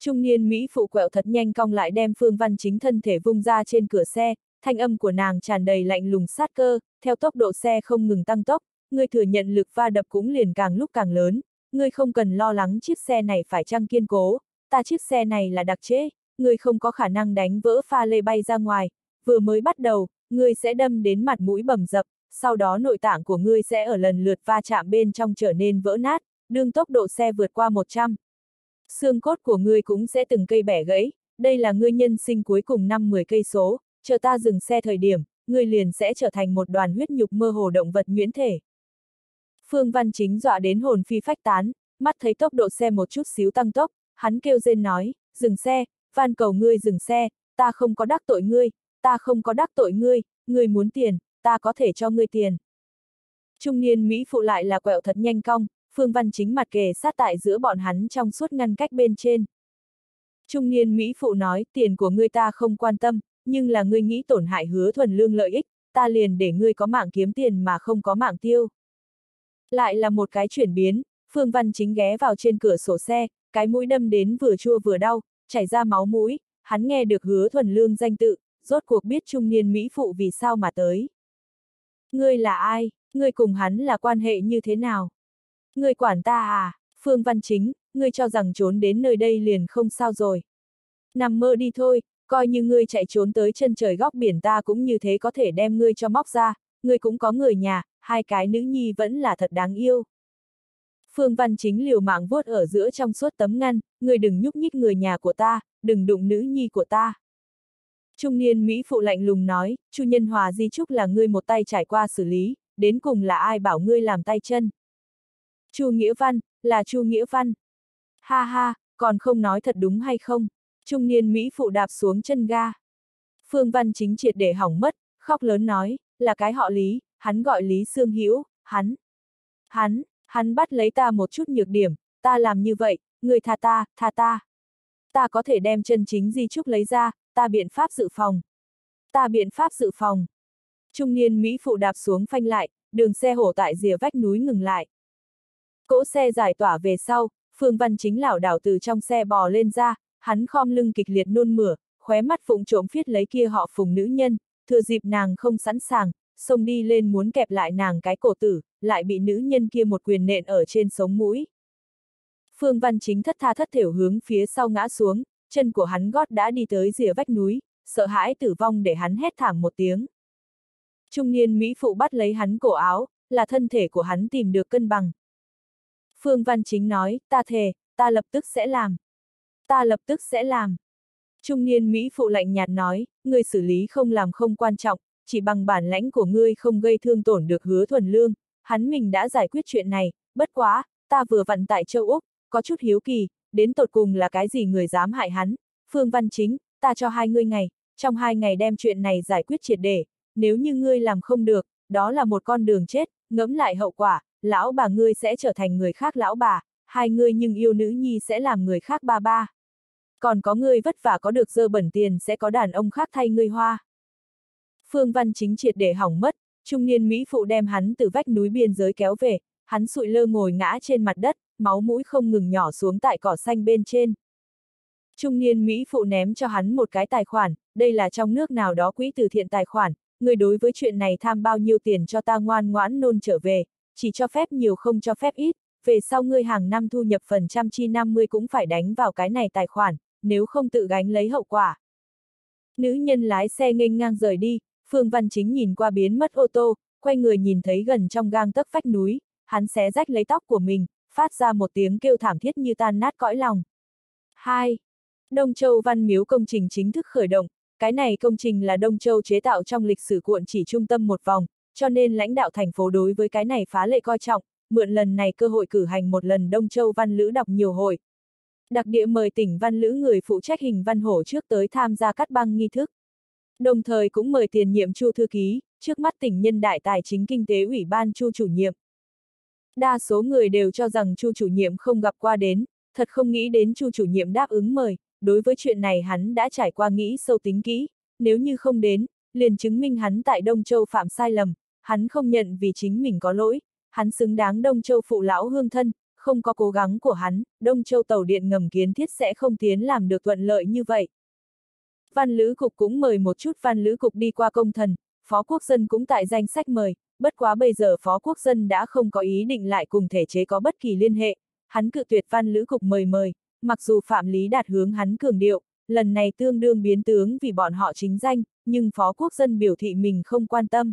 Trung niên Mỹ phụ quẹo thật nhanh cong lại đem Phương Văn Chính thân thể vung ra trên cửa xe, thanh âm của nàng tràn đầy lạnh lùng sát cơ, theo tốc độ xe không ngừng tăng tốc, ngươi thừa nhận lực va đập cũng liền càng lúc càng lớn, ngươi không cần lo lắng chiếc xe này phải chăng kiên cố, ta chiếc xe này là đặc chế, ngươi không có khả năng đánh vỡ pha lê bay ra ngoài, vừa mới bắt đầu, ngươi sẽ đâm đến mặt mũi bầm dập, sau đó nội tạng của ngươi sẽ ở lần lượt va chạm bên trong trở nên vỡ nát, đương tốc độ xe vượt qua 100. Xương cốt của ngươi cũng sẽ từng cây bẻ gãy, đây là ngươi nhân sinh cuối cùng năm 10 cây số, chờ ta dừng xe thời điểm, ngươi liền sẽ trở thành một đoàn huyết nhục mơ hồ động vật nhuyễn thể. Phương Văn Chính dọa đến hồn phi phách tán, mắt thấy tốc độ xe một chút xíu tăng tốc, hắn kêu rên nói, dừng xe, van cầu ngươi dừng xe, ta không có đắc tội ngươi, ta không có đắc tội ngươi, ngươi muốn tiền, ta có thể cho ngươi tiền. Trung niên Mỹ phụ lại là quẹo thật nhanh cong, Phương Văn chính mặt kề sát tại giữa bọn hắn trong suốt ngăn cách bên trên. Trung niên Mỹ phụ nói, tiền của ngươi ta không quan tâm, nhưng là ngươi nghĩ tổn hại hứa thuần lương lợi ích, ta liền để ngươi có mạng kiếm tiền mà không có mạng tiêu. Lại là một cái chuyển biến, Phương Văn chính ghé vào trên cửa sổ xe, cái mũi đâm đến vừa chua vừa đau, chảy ra máu mũi, hắn nghe được hứa thuần lương danh tự, rốt cuộc biết trung niên Mỹ phụ vì sao mà tới. Ngươi là ai? Ngươi cùng hắn là quan hệ như thế nào? Ngươi quản ta à? Phương Văn Chính, ngươi cho rằng trốn đến nơi đây liền không sao rồi. Nằm mơ đi thôi, coi như ngươi chạy trốn tới chân trời góc biển ta cũng như thế có thể đem ngươi cho móc ra, ngươi cũng có người nhà, hai cái nữ nhi vẫn là thật đáng yêu. Phương Văn Chính liều mạng vuốt ở giữa trong suốt tấm ngăn, ngươi đừng nhúc nhích người nhà của ta, đừng đụng nữ nhi của ta. Trung niên Mỹ phụ lạnh lùng nói, Chu Nhân Hòa di trúc là ngươi một tay trải qua xử lý, đến cùng là ai bảo ngươi làm tay chân. Chu Nghĩa Văn, là Chu Nghĩa Văn. Ha ha, còn không nói thật đúng hay không? Trung niên Mỹ phụ đạp xuống chân ga. Phương Văn chính triệt để hỏng mất, khóc lớn nói, là cái họ Lý, hắn gọi Lý Sương Hữu hắn. Hắn, hắn bắt lấy ta một chút nhược điểm, ta làm như vậy, người tha ta, tha ta. Ta có thể đem chân chính di trúc lấy ra, ta biện pháp dự phòng. Ta biện pháp dự phòng. Trung niên Mỹ phụ đạp xuống phanh lại, đường xe hổ tại rìa vách núi ngừng lại. Cỗ xe giải tỏa về sau, Phương Văn chính lảo đảo từ trong xe bò lên ra, hắn khom lưng kịch liệt nôn mửa, khóe mắt phụng trộm phiết lấy kia họ phùng nữ nhân, thừa dịp nàng không sẵn sàng, xông đi lên muốn kẹp lại nàng cái cổ tử, lại bị nữ nhân kia một quyền nện ở trên sống mũi. Phương Văn chính thất tha thất thểu hướng phía sau ngã xuống, chân của hắn gót đã đi tới rìa vách núi, sợ hãi tử vong để hắn hét thảm một tiếng. Trung niên Mỹ phụ bắt lấy hắn cổ áo, là thân thể của hắn tìm được cân bằng. Phương Văn Chính nói, ta thề, ta lập tức sẽ làm. Ta lập tức sẽ làm. Trung niên Mỹ phụ lạnh nhạt nói, ngươi xử lý không làm không quan trọng, chỉ bằng bản lãnh của ngươi không gây thương tổn được hứa thuần lương, hắn mình đã giải quyết chuyện này, bất quá, ta vừa vặn tại châu Úc, có chút hiếu kỳ, đến tột cùng là cái gì người dám hại hắn, Phương Văn Chính, ta cho hai ngươi ngày, trong hai ngày đem chuyện này giải quyết triệt để, nếu như ngươi làm không được, đó là một con đường chết, ngẫm lại hậu quả, lão bà ngươi sẽ trở thành người khác lão bà, hai ngươi nhưng yêu nữ nhi sẽ làm người khác ba ba. Còn có ngươi vất vả có được dơ bẩn tiền sẽ có đàn ông khác thay ngươi hoa. Phương Văn Chính triệt để hỏng mất, trung niên Mỹ phụ đem hắn từ vách núi biên giới kéo về, hắn sụi lơ ngồi ngã trên mặt đất, máu mũi không ngừng nhỏ xuống tại cỏ xanh bên trên. Trung niên Mỹ phụ ném cho hắn một cái tài khoản, đây là trong nước nào đó quỹ từ thiện tài khoản, người đối với chuyện này tham bao nhiêu tiền cho ta ngoan ngoãn nôn trở về, chỉ cho phép nhiều không cho phép ít, về sau ngươi hàng năm thu nhập phần trăm chi 50 cũng phải đánh vào cái này tài khoản, nếu không tự gánh lấy hậu quả. Nữ nhân lái xe nghênh ngang rời đi, Phương Văn Chính nhìn qua biến mất ô tô, quay người nhìn thấy gần trong gang tấc vách núi, hắn xé rách lấy tóc của mình, phát ra một tiếng kêu thảm thiết như tan nát cõi lòng. 2. Đông Châu Văn Miếu công trình chính thức khởi động, cái này công trình là Đông Châu chế tạo trong lịch sử cuộn chỉ trung tâm một vòng, cho nên lãnh đạo thành phố đối với cái này phá lệ coi trọng, mượn lần này cơ hội cử hành một lần Đông Châu Văn Lữ đọc nhiều hội. Đặc địa mời tỉnh Văn Lữ người phụ trách hình văn hổ trước tới tham gia cắt băng nghi thức. Đồng thời cũng mời tiền nhiệm Chu thư ký, trước mắt tỉnh nhân đại tài chính kinh tế ủy ban Chu chủ nhiệm. Đa số người đều cho rằng Chu chủ nhiệm không gặp qua đến, thật không nghĩ đến Chu chủ nhiệm đáp ứng mời, đối với chuyện này hắn đã trải qua nghĩ sâu tính kỹ, nếu như không đến, liền chứng minh hắn tại Đông Châu phạm sai lầm, hắn không nhận vì chính mình có lỗi, hắn xứng đáng Đông Châu phụ lão hương thân, không có cố gắng của hắn, Đông Châu tàu điện ngầm kiến thiết sẽ không tiến làm được thuận lợi như vậy. Văn Lữ Cục cũng mời một chút Văn Lữ Cục đi qua công thần, Phó Quốc dân cũng tại danh sách mời, bất quá bây giờ Phó Quốc dân đã không có ý định lại cùng thể chế có bất kỳ liên hệ, hắn cự tuyệt Văn Lữ Cục mời mời, mặc dù Phạm Lý Đạt hướng hắn cường điệu, lần này tương đương biến tướng vì bọn họ chính danh, nhưng Phó Quốc dân biểu thị mình không quan tâm.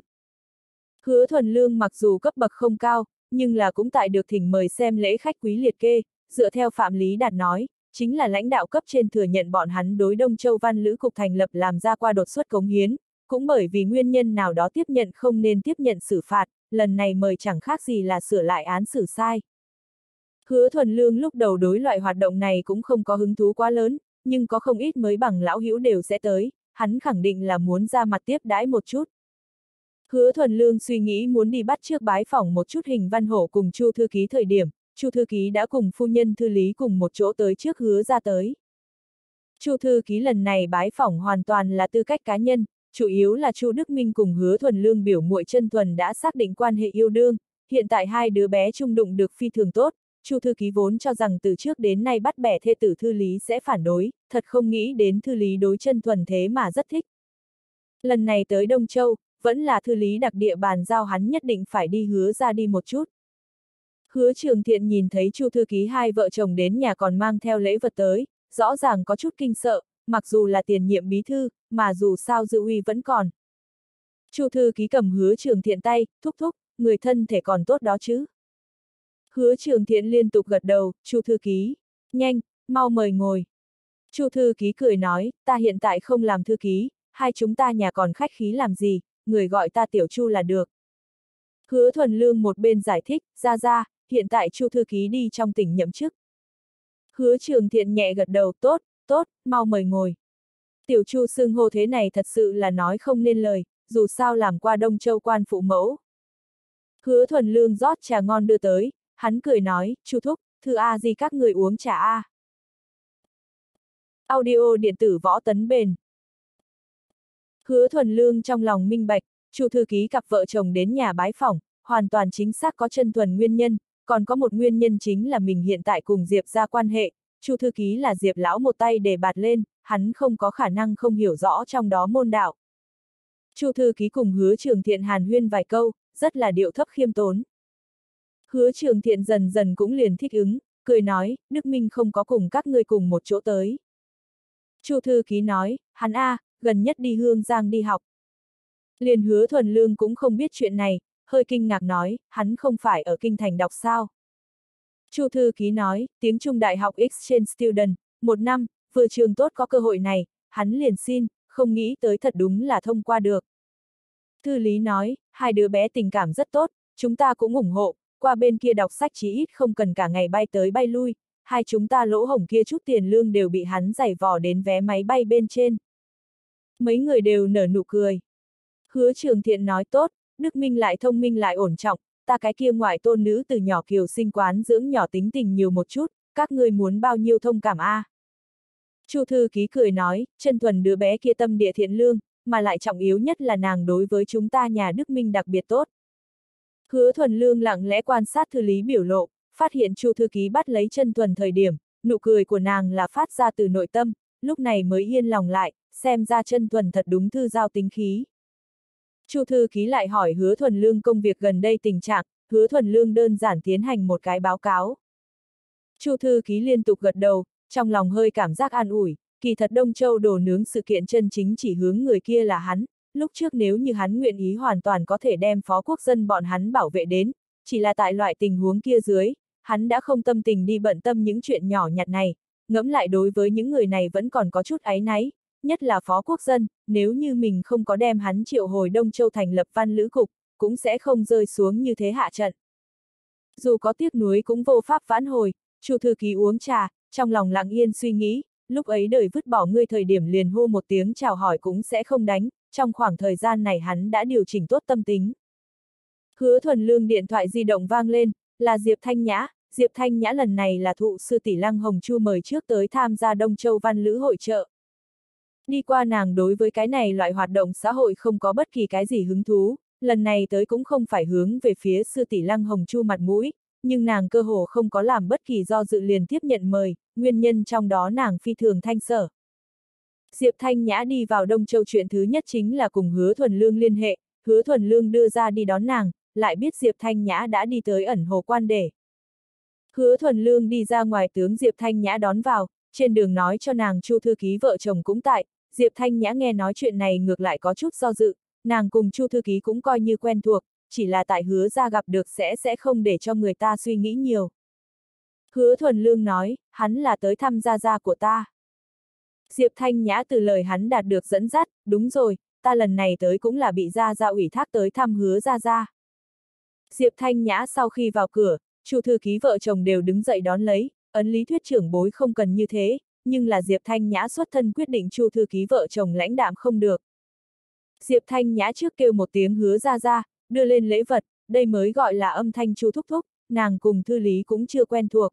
Hứa thuần lương mặc dù cấp bậc không cao, nhưng là cũng tại được thỉnh mời xem lễ khách quý liệt kê, dựa theo Phạm Lý Đạt nói, chính là lãnh đạo cấp trên thừa nhận bọn hắn đối Đông Châu Văn Lữ Cục thành lập làm ra qua đột xuất cống hiến, cũng bởi vì nguyên nhân nào đó tiếp nhận không nên tiếp nhận xử phạt, lần này mời chẳng khác gì là sửa lại án xử sai. Hứa thuần lương lúc đầu đối loại hoạt động này cũng không có hứng thú quá lớn, nhưng có không ít mới bằng lão hữu đều sẽ tới, hắn khẳng định là muốn ra mặt tiếp đãi một chút. Hứa thuần lương suy nghĩ muốn đi bắt trước bái phỏng một chút hình văn hổ cùng chu thư ký thời điểm, chu thư ký đã cùng phu nhân thư lý cùng một chỗ tới trước hứa ra tới. chu thư ký lần này bái phỏng hoàn toàn là tư cách cá nhân, chủ yếu là chu Đức Minh cùng hứa thuần lương biểu muội chân thuần đã xác định quan hệ yêu đương, hiện tại hai đứa bé chung đụng được phi thường tốt, Chu thư ký vốn cho rằng từ trước đến nay bắt bẻ thê tử thư lý sẽ phản đối, thật không nghĩ đến thư lý đối chân thuần thế mà rất thích. Lần này tới Đông Châu, vẫn là thư lý đặc địa bàn giao hắn nhất định phải đi hứa ra đi một chút. Hứa trường thiện nhìn thấy chu thư ký hai vợ chồng đến nhà còn mang theo lễ vật tới, rõ ràng có chút kinh sợ, mặc dù là tiền nhiệm bí thư, mà dù sao dư uy vẫn còn. chu thư ký cầm hứa trường thiện tay, thúc thúc, người thân thể còn tốt đó chứ. Hứa trường thiện liên tục gật đầu, chu thư ký, nhanh, mau mời ngồi. chu thư ký cười nói, ta hiện tại không làm thư ký, hai chúng ta nhà còn khách khí làm gì, người gọi ta tiểu chu là được. Hứa thuần lương một bên giải thích, ra ra, hiện tại chu thư ký đi trong tỉnh nhậm chức. Hứa trường thiện nhẹ gật đầu, tốt, tốt, mau mời ngồi. Tiểu chu xưng hô thế này thật sự là nói không nên lời, dù sao làm qua Đông Châu quan phụ mẫu. Hứa thuần lương rót trà ngon đưa tới, hắn cười nói, chu thúc, thư A gì các người uống trà A. Audio điện tử võ tấn bền. Hứa thuần lương trong lòng minh bạch, chu thư ký cặp vợ chồng đến nhà bái phỏng, hoàn toàn chính xác có chân thuần nguyên nhân, còn có một nguyên nhân chính là mình hiện tại cùng Diệp ra quan hệ, chu thư ký là Diệp lão một tay để bạt lên, hắn không có khả năng không hiểu rõ trong đó môn đạo. chu thư ký cùng hứa trường thiện hàn huyên vài câu, rất là điệu thấp khiêm tốn. Hứa trường thiện dần dần cũng liền thích ứng, cười nói, Đức Minh không có cùng các ngươi cùng một chỗ tới. Chu thư ký nói, hắn A, gần nhất đi Hương Giang đi học. Liền hứa thuần lương cũng không biết chuyện này, hơi kinh ngạc nói, hắn không phải ở kinh thành đọc sao. Chu thư ký nói, tiếng Trung Đại học Exchange Student, một năm, vừa trường tốt có cơ hội này, hắn liền xin, không nghĩ tới thật đúng là thông qua được. Thư lý nói, hai đứa bé tình cảm rất tốt, chúng ta cũng ủng hộ, qua bên kia đọc sách chí ít không cần cả ngày bay tới bay lui, hai chúng ta lỗ hổng kia chút tiền lương đều bị hắn giày vò đến vé máy bay bên trên. Mấy người đều nở nụ cười. Hứa trường thiện nói tốt, Đức Minh lại thông minh lại ổn trọng, ta cái kia ngoại tôn nữ từ nhỏ kiều sinh quán dưỡng nhỏ tính tình nhiều một chút, các ngươi muốn bao nhiêu thông cảm a? À? Chu thư ký cười nói, chân thuần đứa bé kia tâm địa thiện lương, mà lại trọng yếu nhất là nàng đối với chúng ta nhà Đức Minh đặc biệt tốt. Hứa thuần lương lặng lẽ quan sát thư lý biểu lộ, phát hiện chu thư ký bắt lấy chân thuần thời điểm, nụ cười của nàng là phát ra từ nội tâm, lúc này mới yên lòng lại, xem ra chân thuần thật đúng thư giao tính khí. Chu thư ký lại hỏi hứa thuần lương công việc gần đây tình trạng, hứa thuần lương đơn giản tiến hành một cái báo cáo. Chu thư ký liên tục gật đầu, trong lòng hơi cảm giác an ủi, kỳ thật Đông Châu đồ nướng sự kiện chân chính chỉ hướng người kia là hắn, lúc trước nếu như hắn nguyện ý hoàn toàn có thể đem phó quốc dân bọn hắn bảo vệ đến, chỉ là tại loại tình huống kia dưới, hắn đã không tâm tình đi bận tâm những chuyện nhỏ nhặt này, ngẫm lại đối với những người này vẫn còn có chút áy náy, nhất là phó quốc dân, nếu như mình không có đem hắn triệu hồi Đông Châu thành lập văn lữ cục, cũng sẽ không rơi xuống như thế hạ trận. Dù có tiếc nuối cũng vô pháp vãn hồi, chu thư ký uống trà, trong lòng lặng yên suy nghĩ, lúc ấy đời vứt bỏ ngươi thời điểm liền hô một tiếng chào hỏi cũng sẽ không đánh, trong khoảng thời gian này hắn đã điều chỉnh tốt tâm tính. Hứa thuần lương điện thoại di động vang lên, là Diệp Thanh Nhã, Diệp Thanh Nhã lần này là thụ sư tỷ Lăng Hồng Chu mời trước tới tham gia Đông Châu Văn Lữ hội trợ. Đi qua nàng đối với cái này loại hoạt động xã hội không có bất kỳ cái gì hứng thú, lần này tới cũng không phải hướng về phía sư tỷ Lăng Hồng Chu mặt mũi, nhưng nàng cơ hồ không có làm bất kỳ do dự liền tiếp nhận mời, nguyên nhân trong đó nàng phi thường thanh sở. Diệp Thanh Nhã đi vào Đông Châu chuyện thứ nhất chính là cùng hứa thuần lương liên hệ, hứa thuần lương đưa ra đi đón nàng, lại biết Diệp Thanh Nhã đã đi tới ẩn hồ quan để. Hứa thuần lương đi ra ngoài tướng Diệp Thanh Nhã đón vào, trên đường nói cho nàng Chu thư ký vợ chồng cũng tại, Diệp Thanh Nhã nghe nói chuyện này ngược lại có chút do dự, nàng cùng Chu thư ký cũng coi như quen thuộc, chỉ là tại hứa ra gặp được sẽ sẽ không để cho người ta suy nghĩ nhiều. Hứa thuần lương nói, hắn là tới thăm gia gia của ta. Diệp Thanh Nhã từ lời hắn đạt được dẫn dắt, đúng rồi, ta lần này tới cũng là bị gia gia ủy thác tới thăm hứa gia gia. Diệp Thanh Nhã sau khi vào cửa, Chu thư ký vợ chồng đều đứng dậy đón lấy, ấn lý thuyết trưởng bối không cần như thế, nhưng là Diệp Thanh Nhã xuất thân quyết định Chu thư ký vợ chồng lãnh đạm không được. Diệp Thanh Nhã trước kêu một tiếng hứa ra ra, đưa lên lễ vật, đây mới gọi là âm thanh Chu thúc thúc, nàng cùng thư lý cũng chưa quen thuộc.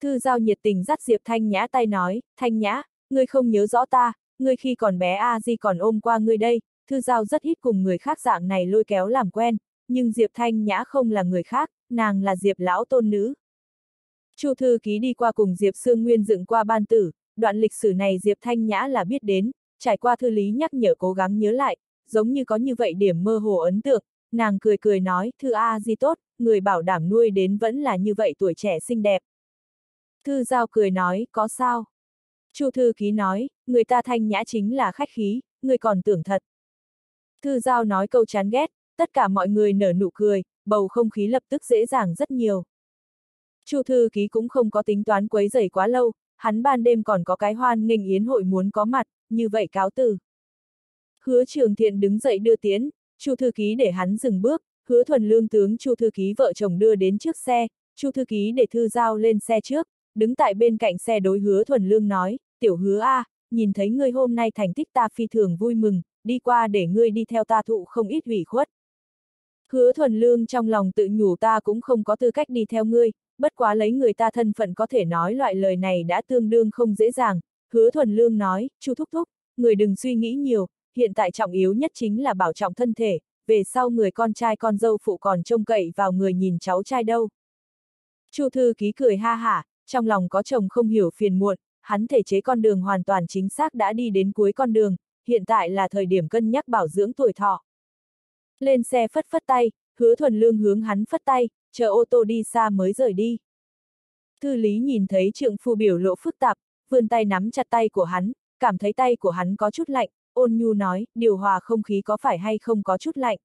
Thư giao nhiệt tình dắt Diệp Thanh Nhã tay nói, Thanh Nhã, ngươi không nhớ rõ ta, ngươi khi còn bé A Di còn ôm qua ngươi đây, thư giao rất ít cùng người khác dạng này lôi kéo làm quen, nhưng Diệp Thanh Nhã không là người khác, nàng là Diệp lão tôn nữ. Chu thư ký đi qua cùng Diệp Sương Nguyên dựng qua ban tử, đoạn lịch sử này Diệp Thanh Nhã là biết đến, trải qua thư lý nhắc nhở cố gắng nhớ lại, giống như có như vậy điểm mơ hồ ấn tượng, nàng cười cười nói, thư A Di tốt, người bảo đảm nuôi đến vẫn là như vậy tuổi trẻ xinh đẹp. Thư giao cười nói, có sao? Chu thư ký nói, người ta thanh nhã chính là khách khí, người còn tưởng thật. Thư giao nói câu chán ghét, tất cả mọi người nở nụ cười, bầu không khí lập tức dễ dàng rất nhiều. Chu thư ký cũng không có tính toán quấy rầy quá lâu, hắn ban đêm còn có cái hoan nghênh yến hội muốn có mặt, như vậy cáo từ. Hứa trường thiện đứng dậy đưa tiến, Chu thư ký để hắn dừng bước, hứa thuần lương tướng Chu thư ký vợ chồng đưa đến trước xe, Chu thư ký để thư giao lên xe trước, đứng tại bên cạnh xe đối hứa thuần lương nói, tiểu hứa A, nhìn thấy ngươi hôm nay thành tích ta phi thường vui mừng, đi qua để ngươi đi theo ta thụ không ít ủy khuất. Hứa thuần lương trong lòng tự nhủ ta cũng không có tư cách đi theo ngươi, bất quá lấy người ta thân phận có thể nói loại lời này đã tương đương không dễ dàng. Hứa thuần lương nói, chu thúc thúc, người đừng suy nghĩ nhiều, hiện tại trọng yếu nhất chính là bảo trọng thân thể, về sau người con trai con dâu phụ còn trông cậy vào người nhìn cháu trai đâu. Chu thư ký cười ha hả, trong lòng có chồng không hiểu phiền muộn, hắn thể chế con đường hoàn toàn chính xác đã đi đến cuối con đường, hiện tại là thời điểm cân nhắc bảo dưỡng tuổi thọ. Lên xe phất phất tay, hứa thuần lương hướng hắn phất tay, chờ ô tô đi xa mới rời đi. Thư lý nhìn thấy trượng phu biểu lộ phức tạp, vươn tay nắm chặt tay của hắn, cảm thấy tay của hắn có chút lạnh, ôn nhu nói, điều hòa không khí có phải hay không có chút lạnh.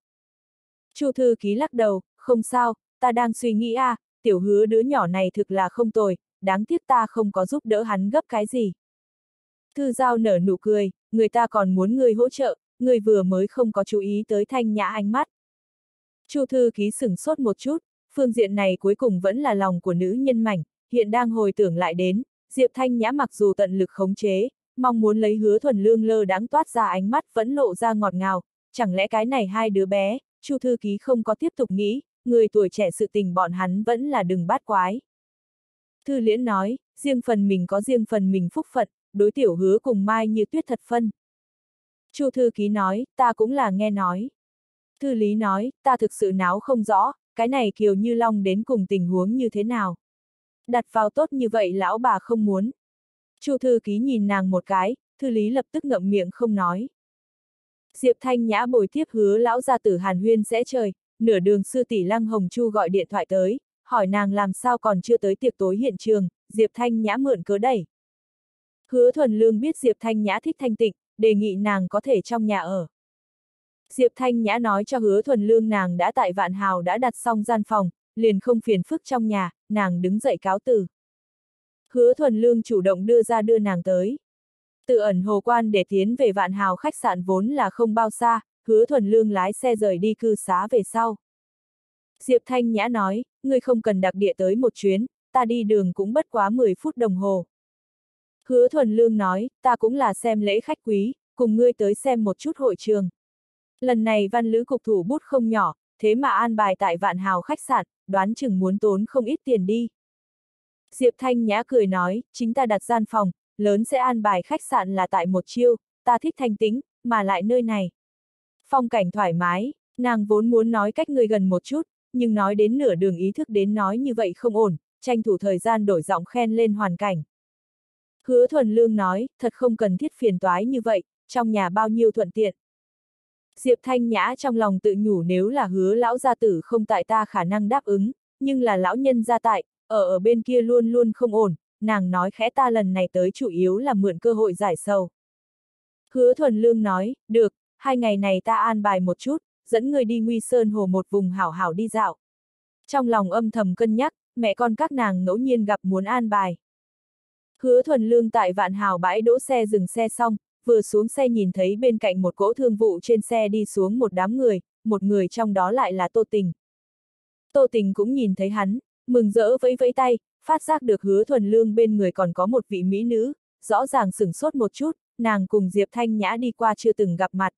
Chu thư ký lắc đầu, không sao, ta đang suy nghĩ à, tiểu hứa đứa nhỏ này thực là không tồi, đáng tiếc ta không có giúp đỡ hắn gấp cái gì. Thư giao nở nụ cười, người ta còn muốn người hỗ trợ, người vừa mới không có chú ý tới thanh nhã ánh mắt. Chu thư ký sửng sốt một chút, phương diện này cuối cùng vẫn là lòng của nữ nhân mảnh, hiện đang hồi tưởng lại đến, Diệp Thanh Nhã mặc dù tận lực khống chế, mong muốn lấy hứa thuần lương lơ đáng toát ra ánh mắt vẫn lộ ra ngọt ngào, chẳng lẽ cái này hai đứa bé, Chu thư ký không có tiếp tục nghĩ, người tuổi trẻ sự tình bọn hắn vẫn là đừng bát quái. Thư liễn nói, riêng phần mình có riêng phần mình phúc phận, đối tiểu hứa cùng mai như tuyết thật phân. Chu thư ký nói, ta cũng là nghe nói. Thư lý nói, ta thực sự náo không rõ, cái này kiều như long đến cùng tình huống như thế nào. Đặt vào tốt như vậy lão bà không muốn. Chu thư ký nhìn nàng một cái, thư lý lập tức ngậm miệng không nói. Diệp Thanh Nhã bồi tiếp hứa lão gia tử Hàn Huyên sẽ trời, nửa đường sư tỷ Lăng Hồng Chu gọi điện thoại tới, hỏi nàng làm sao còn chưa tới tiệc tối hiện trường, Diệp Thanh Nhã mượn cớ đẩy. Hứa thuần lương biết Diệp Thanh Nhã thích thanh tịnh, đề nghị nàng có thể trong nhà ở. Diệp Thanh Nhã nói cho hứa thuần lương nàng đã tại vạn hào đã đặt xong gian phòng, liền không phiền phức trong nhà, nàng đứng dậy cáo từ. Hứa thuần lương chủ động đưa ra đưa nàng tới. Tự ẩn hồ quan để tiến về vạn hào khách sạn vốn là không bao xa, hứa thuần lương lái xe rời đi cư xá về sau. Diệp Thanh Nhã nói, ngươi không cần đặc địa tới một chuyến, ta đi đường cũng bất quá 10 phút đồng hồ. Hứa thuần lương nói, ta cũng là xem lễ khách quý, cùng ngươi tới xem một chút hội trường. Lần này văn lữ cục thủ bút không nhỏ, thế mà an bài tại vạn hào khách sạn, đoán chừng muốn tốn không ít tiền đi. Diệp Thanh Nhã cười nói, chính ta đặt gian phòng, lớn sẽ an bài khách sạn là tại một chiêu, ta thích thanh tính, mà lại nơi này. Phong cảnh thoải mái, nàng vốn muốn nói cách người gần một chút, nhưng nói đến nửa đường ý thức đến nói như vậy không ổn, tranh thủ thời gian đổi giọng khen lên hoàn cảnh. Hứa thuần lương nói, thật không cần thiết phiền toái như vậy, trong nhà bao nhiêu thuận tiện. Diệp Thanh Nhã trong lòng tự nhủ nếu là hứa lão gia tử không tại ta khả năng đáp ứng, nhưng là lão nhân gia tại, ở ở bên kia luôn luôn không ổn, nàng nói khẽ ta lần này tới chủ yếu là mượn cơ hội giải sầu. Hứa thuần lương nói, được, hai ngày này ta an bài một chút, dẫn người đi nguy sơn hồ một vùng hảo hảo đi dạo. Trong lòng âm thầm cân nhắc, mẹ con các nàng ngẫu nhiên gặp muốn an bài. Hứa thuần lương tại vạn hào bãi đỗ xe dừng xe xong, vừa xuống xe nhìn thấy bên cạnh một cỗ thương vụ trên xe đi xuống một đám người, một người trong đó lại là Tô Tình. Tô Tình cũng nhìn thấy hắn, mừng rỡ vẫy vẫy tay, phát giác được hứa thuần lương bên người còn có một vị mỹ nữ, rõ ràng sửng sốt một chút, nàng cùng Diệp Thanh Nhã đi qua chưa từng gặp mặt.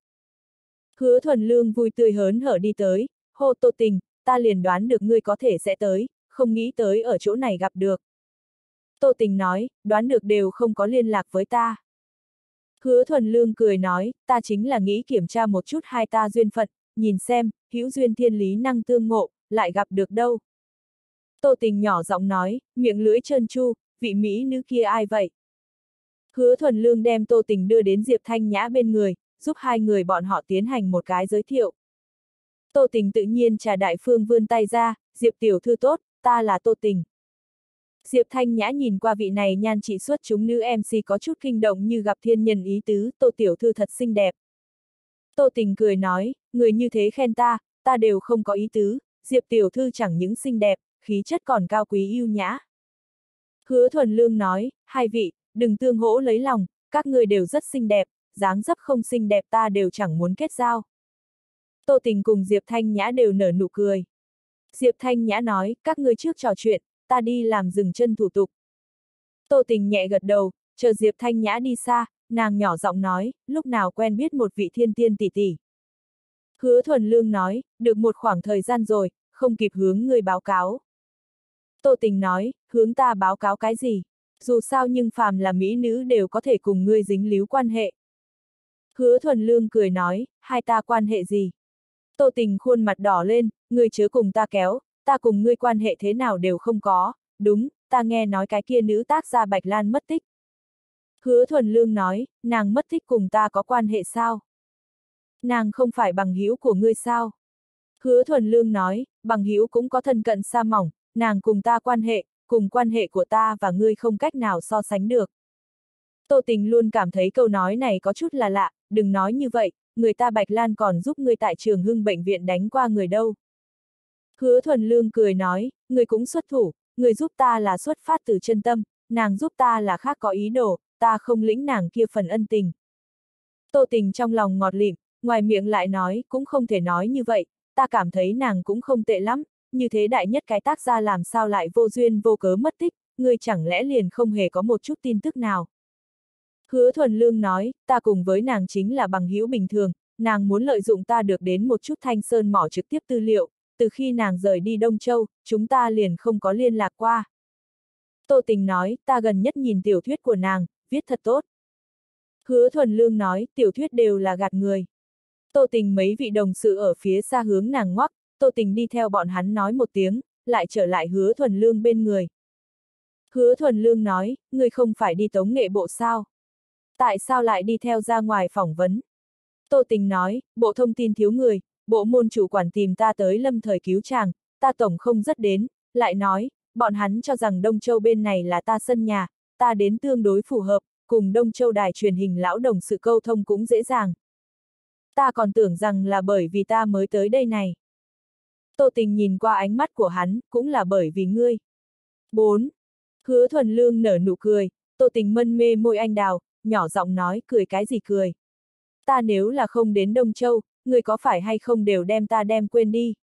Hứa thuần lương vui tươi hớn hở đi tới, hô tô tình, ta liền đoán được ngươi có thể sẽ tới, không nghĩ tới ở chỗ này gặp được. Tô tình nói, đoán được đều không có liên lạc với ta. Hứa thuần lương cười nói, ta chính là nghĩ kiểm tra một chút hai ta duyên phận, nhìn xem, hữu duyên thiên lý năng tương ngộ, lại gặp được đâu. Tô tình nhỏ giọng nói, miệng lưỡi trơn chu, vị Mỹ nữ kia ai vậy? Hứa thuần lương đem tô tình đưa đến Diệp Thanh Nhã bên người, giúp hai người bọn họ tiến hành một cái giới thiệu. Tô tình tự nhiên trà đại phương vươn tay ra, Diệp tiểu thư tốt, ta là tô tình. Diệp Thanh Nhã nhìn qua vị này nhan chỉ xuất chúng nữ MC có chút kinh động như gặp thiên nhân ý tứ, tô tiểu thư thật xinh đẹp. Tô tình cười nói, người như thế khen ta, ta đều không có ý tứ, Diệp tiểu thư chẳng những xinh đẹp, khí chất còn cao quý yêu nhã. Hứa thuần lương nói, hai vị, đừng tương hỗ lấy lòng, các người đều rất xinh đẹp, dáng dấp không xinh đẹp ta đều chẳng muốn kết giao. Tô tình cùng Diệp Thanh Nhã đều nở nụ cười. Diệp Thanh Nhã nói, các người trước trò chuyện, ta đi làm dừng chân thủ tục. Tô tình nhẹ gật đầu, chờ Diệp Thanh Nhã đi xa, nàng nhỏ giọng nói, lúc nào quen biết một vị thiên tiên tỷ tỷ. Hứa thuần lương nói, được một khoảng thời gian rồi, không kịp hướng người báo cáo. Tô tình nói, hướng ta báo cáo cái gì? Dù sao nhưng phàm là mỹ nữ đều có thể cùng ngươi dính líu quan hệ. Hứa thuần lương cười nói, hai ta quan hệ gì? Tô tình khuôn mặt đỏ lên, ngươi chớ cùng ta kéo, ta cùng ngươi quan hệ thế nào đều không có, đúng, ta nghe nói cái kia nữ tác gia Bạch Lan mất tích. Hứa thuần lương nói, nàng mất tích cùng ta có quan hệ sao? Nàng không phải bằng hữu của ngươi sao? Hứa thuần lương nói, bằng hữu cũng có thân cận xa mỏng, nàng cùng ta quan hệ, cùng quan hệ của ta và ngươi không cách nào so sánh được. Tô tình luôn cảm thấy câu nói này có chút là lạ, đừng nói như vậy, người ta Bạch Lan còn giúp ngươi tại trường hưng bệnh viện đánh qua người đâu. Hứa thuần lương cười nói, người cũng xuất thủ, người giúp ta là xuất phát từ chân tâm, nàng giúp ta là khác có ý đồ, ta không lĩnh nàng kia phần ân tình. Tô tình trong lòng ngọt lịm, ngoài miệng lại nói, cũng không thể nói như vậy, ta cảm thấy nàng cũng không tệ lắm, như thế đại nhất cái tác gia làm sao lại vô duyên vô cớ mất tích, ngươi chẳng lẽ liền không hề có một chút tin tức nào. Hứa thuần lương nói, ta cùng với nàng chính là bằng hữu bình thường, nàng muốn lợi dụng ta được đến một chút thanh sơn mỏ trực tiếp tư liệu, từ khi nàng rời đi Đông Châu, chúng ta liền không có liên lạc qua. Tô tình nói, ta gần nhất nhìn tiểu thuyết của nàng, viết thật tốt. Hứa thuần lương nói, tiểu thuyết đều là gạt người. Tô tình mấy vị đồng sự ở phía xa hướng nàng ngoắc, Tô Tình đi theo bọn hắn nói một tiếng, lại trở lại hứa thuần lương bên người. Hứa thuần lương nói, ngươi không phải đi tống nghệ bộ sao? Tại sao lại đi theo ra ngoài phỏng vấn? Tô Tình nói, bộ thông tin thiếu người, bộ môn chủ quản tìm ta tới lâm thời cứu chàng, ta tổng không rất đến, lại nói, bọn hắn cho rằng Đông Châu bên này là ta sân nhà, ta đến tương đối phù hợp, cùng Đông Châu đài truyền hình lão đồng sự câu thông cũng dễ dàng. Ta còn tưởng rằng là bởi vì ta mới tới đây này. Tô tình nhìn qua ánh mắt của hắn, cũng là bởi vì ngươi. 4. Hứa thuần lương nở nụ cười, tô tình mân mê môi anh đào, nhỏ giọng nói cười cái gì cười. Ta nếu là không đến Đông Châu, ngươi có phải hay không đều đem ta đem quên đi.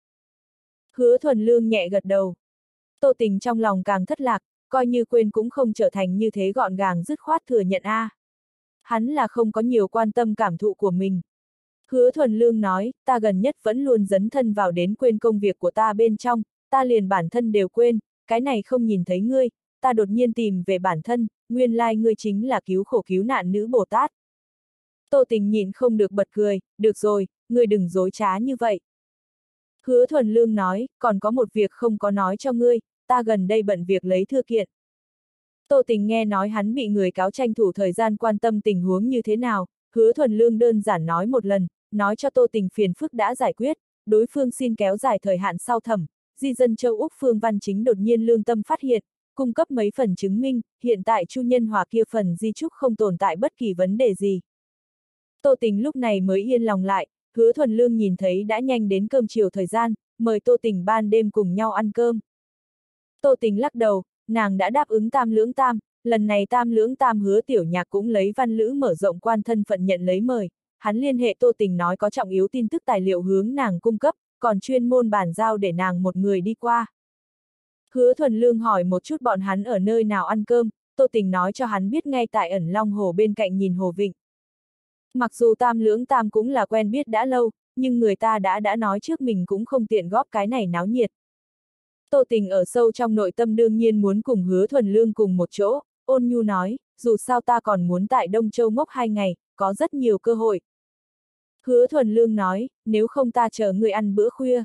Hứa thuần lương nhẹ gật đầu. Tô tình trong lòng càng thất lạc, coi như quên cũng không trở thành như thế gọn gàng dứt khoát thừa nhận a. Hắn là không có nhiều quan tâm cảm thụ của mình. Hứa thuần lương nói, ta gần nhất vẫn luôn dấn thân vào đến quên công việc của ta bên trong, ta liền bản thân đều quên, cái này không nhìn thấy ngươi, ta đột nhiên tìm về bản thân, nguyên lai like ngươi chính là cứu khổ cứu nạn nữ Bồ Tát. Tô tình nhìn không được bật cười, được rồi, ngươi đừng dối trá như vậy. Hứa thuần lương nói, còn có một việc không có nói cho ngươi, ta gần đây bận việc lấy thư kiện. Tô tình nghe nói hắn bị người cáo tranh thủ thời gian quan tâm tình huống như thế nào, hứa thuần lương đơn giản nói một lần, nói cho Tô Tình phiền phức đã giải quyết, đối phương xin kéo dài thời hạn sau thẩm, di dân châu Úc Phương Văn Chính đột nhiên lương tâm phát hiện, cung cấp mấy phần chứng minh, hiện tại Chu Nhân Hòa kia phần di trúc không tồn tại bất kỳ vấn đề gì. Tô Tình lúc này mới yên lòng lại, hứa thuần lương nhìn thấy đã nhanh đến cơm chiều thời gian, mời Tô Tình ban đêm cùng nhau ăn cơm. Tô Tình lắc đầu, nàng đã đáp ứng tam lưỡng tam, lần này tam lưỡng tam hứa tiểu nhạc cũng lấy văn lữ mở rộng quan thân phận nhận lấy mời, hắn liên hệ Tô Tình nói có trọng yếu tin tức tài liệu hướng nàng cung cấp, còn chuyên môn bản giao để nàng một người đi qua. Hứa thuần lương hỏi một chút bọn hắn ở nơi nào ăn cơm, Tô Tình nói cho hắn biết ngay tại ẩn Long Hồ bên cạnh nhìn Hồ Vịnh. Mặc dù tam lưỡng tam cũng là quen biết đã lâu, nhưng người ta đã đã nói trước mình cũng không tiện góp cái này náo nhiệt. Tô Tình ở sâu trong nội tâm đương nhiên muốn cùng hứa thuần lương cùng một chỗ, ôn nhu nói, dù sao ta còn muốn tại Đông Châu ngốc hai ngày, có rất nhiều cơ hội. Hứa thuần lương nói, nếu không ta chờ người ăn bữa khuya.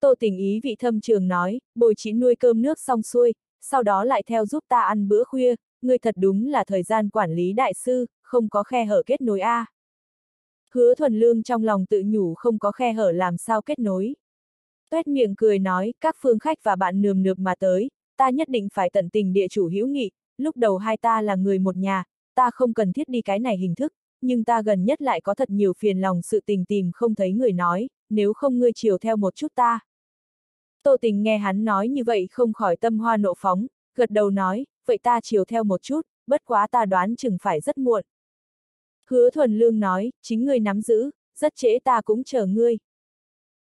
Tô tình ý vị thâm trường nói, bồi chỉ nuôi cơm nước xong xuôi, sau đó lại theo giúp ta ăn bữa khuya, người thật đúng là thời gian quản lý đại sư, không có khe hở kết nối A. Hứa thuần lương trong lòng tự nhủ không có khe hở làm sao kết nối. Tuét miệng cười nói, các phương khách và bạn nườm nượp mà tới, ta nhất định phải tận tình địa chủ hữu nghị, lúc đầu hai ta là người một nhà, ta không cần thiết đi cái này hình thức, nhưng ta gần nhất lại có thật nhiều phiền lòng sự tình tìm không thấy người nói, nếu không ngươi chiều theo một chút ta. Tô tình nghe hắn nói như vậy không khỏi tâm hoa nộ phóng, gật đầu nói, vậy ta chiều theo một chút, bất quá ta đoán chừng phải rất muộn. Hứa thuần lương nói, chính ngươi nắm giữ, rất trễ ta cũng chờ ngươi.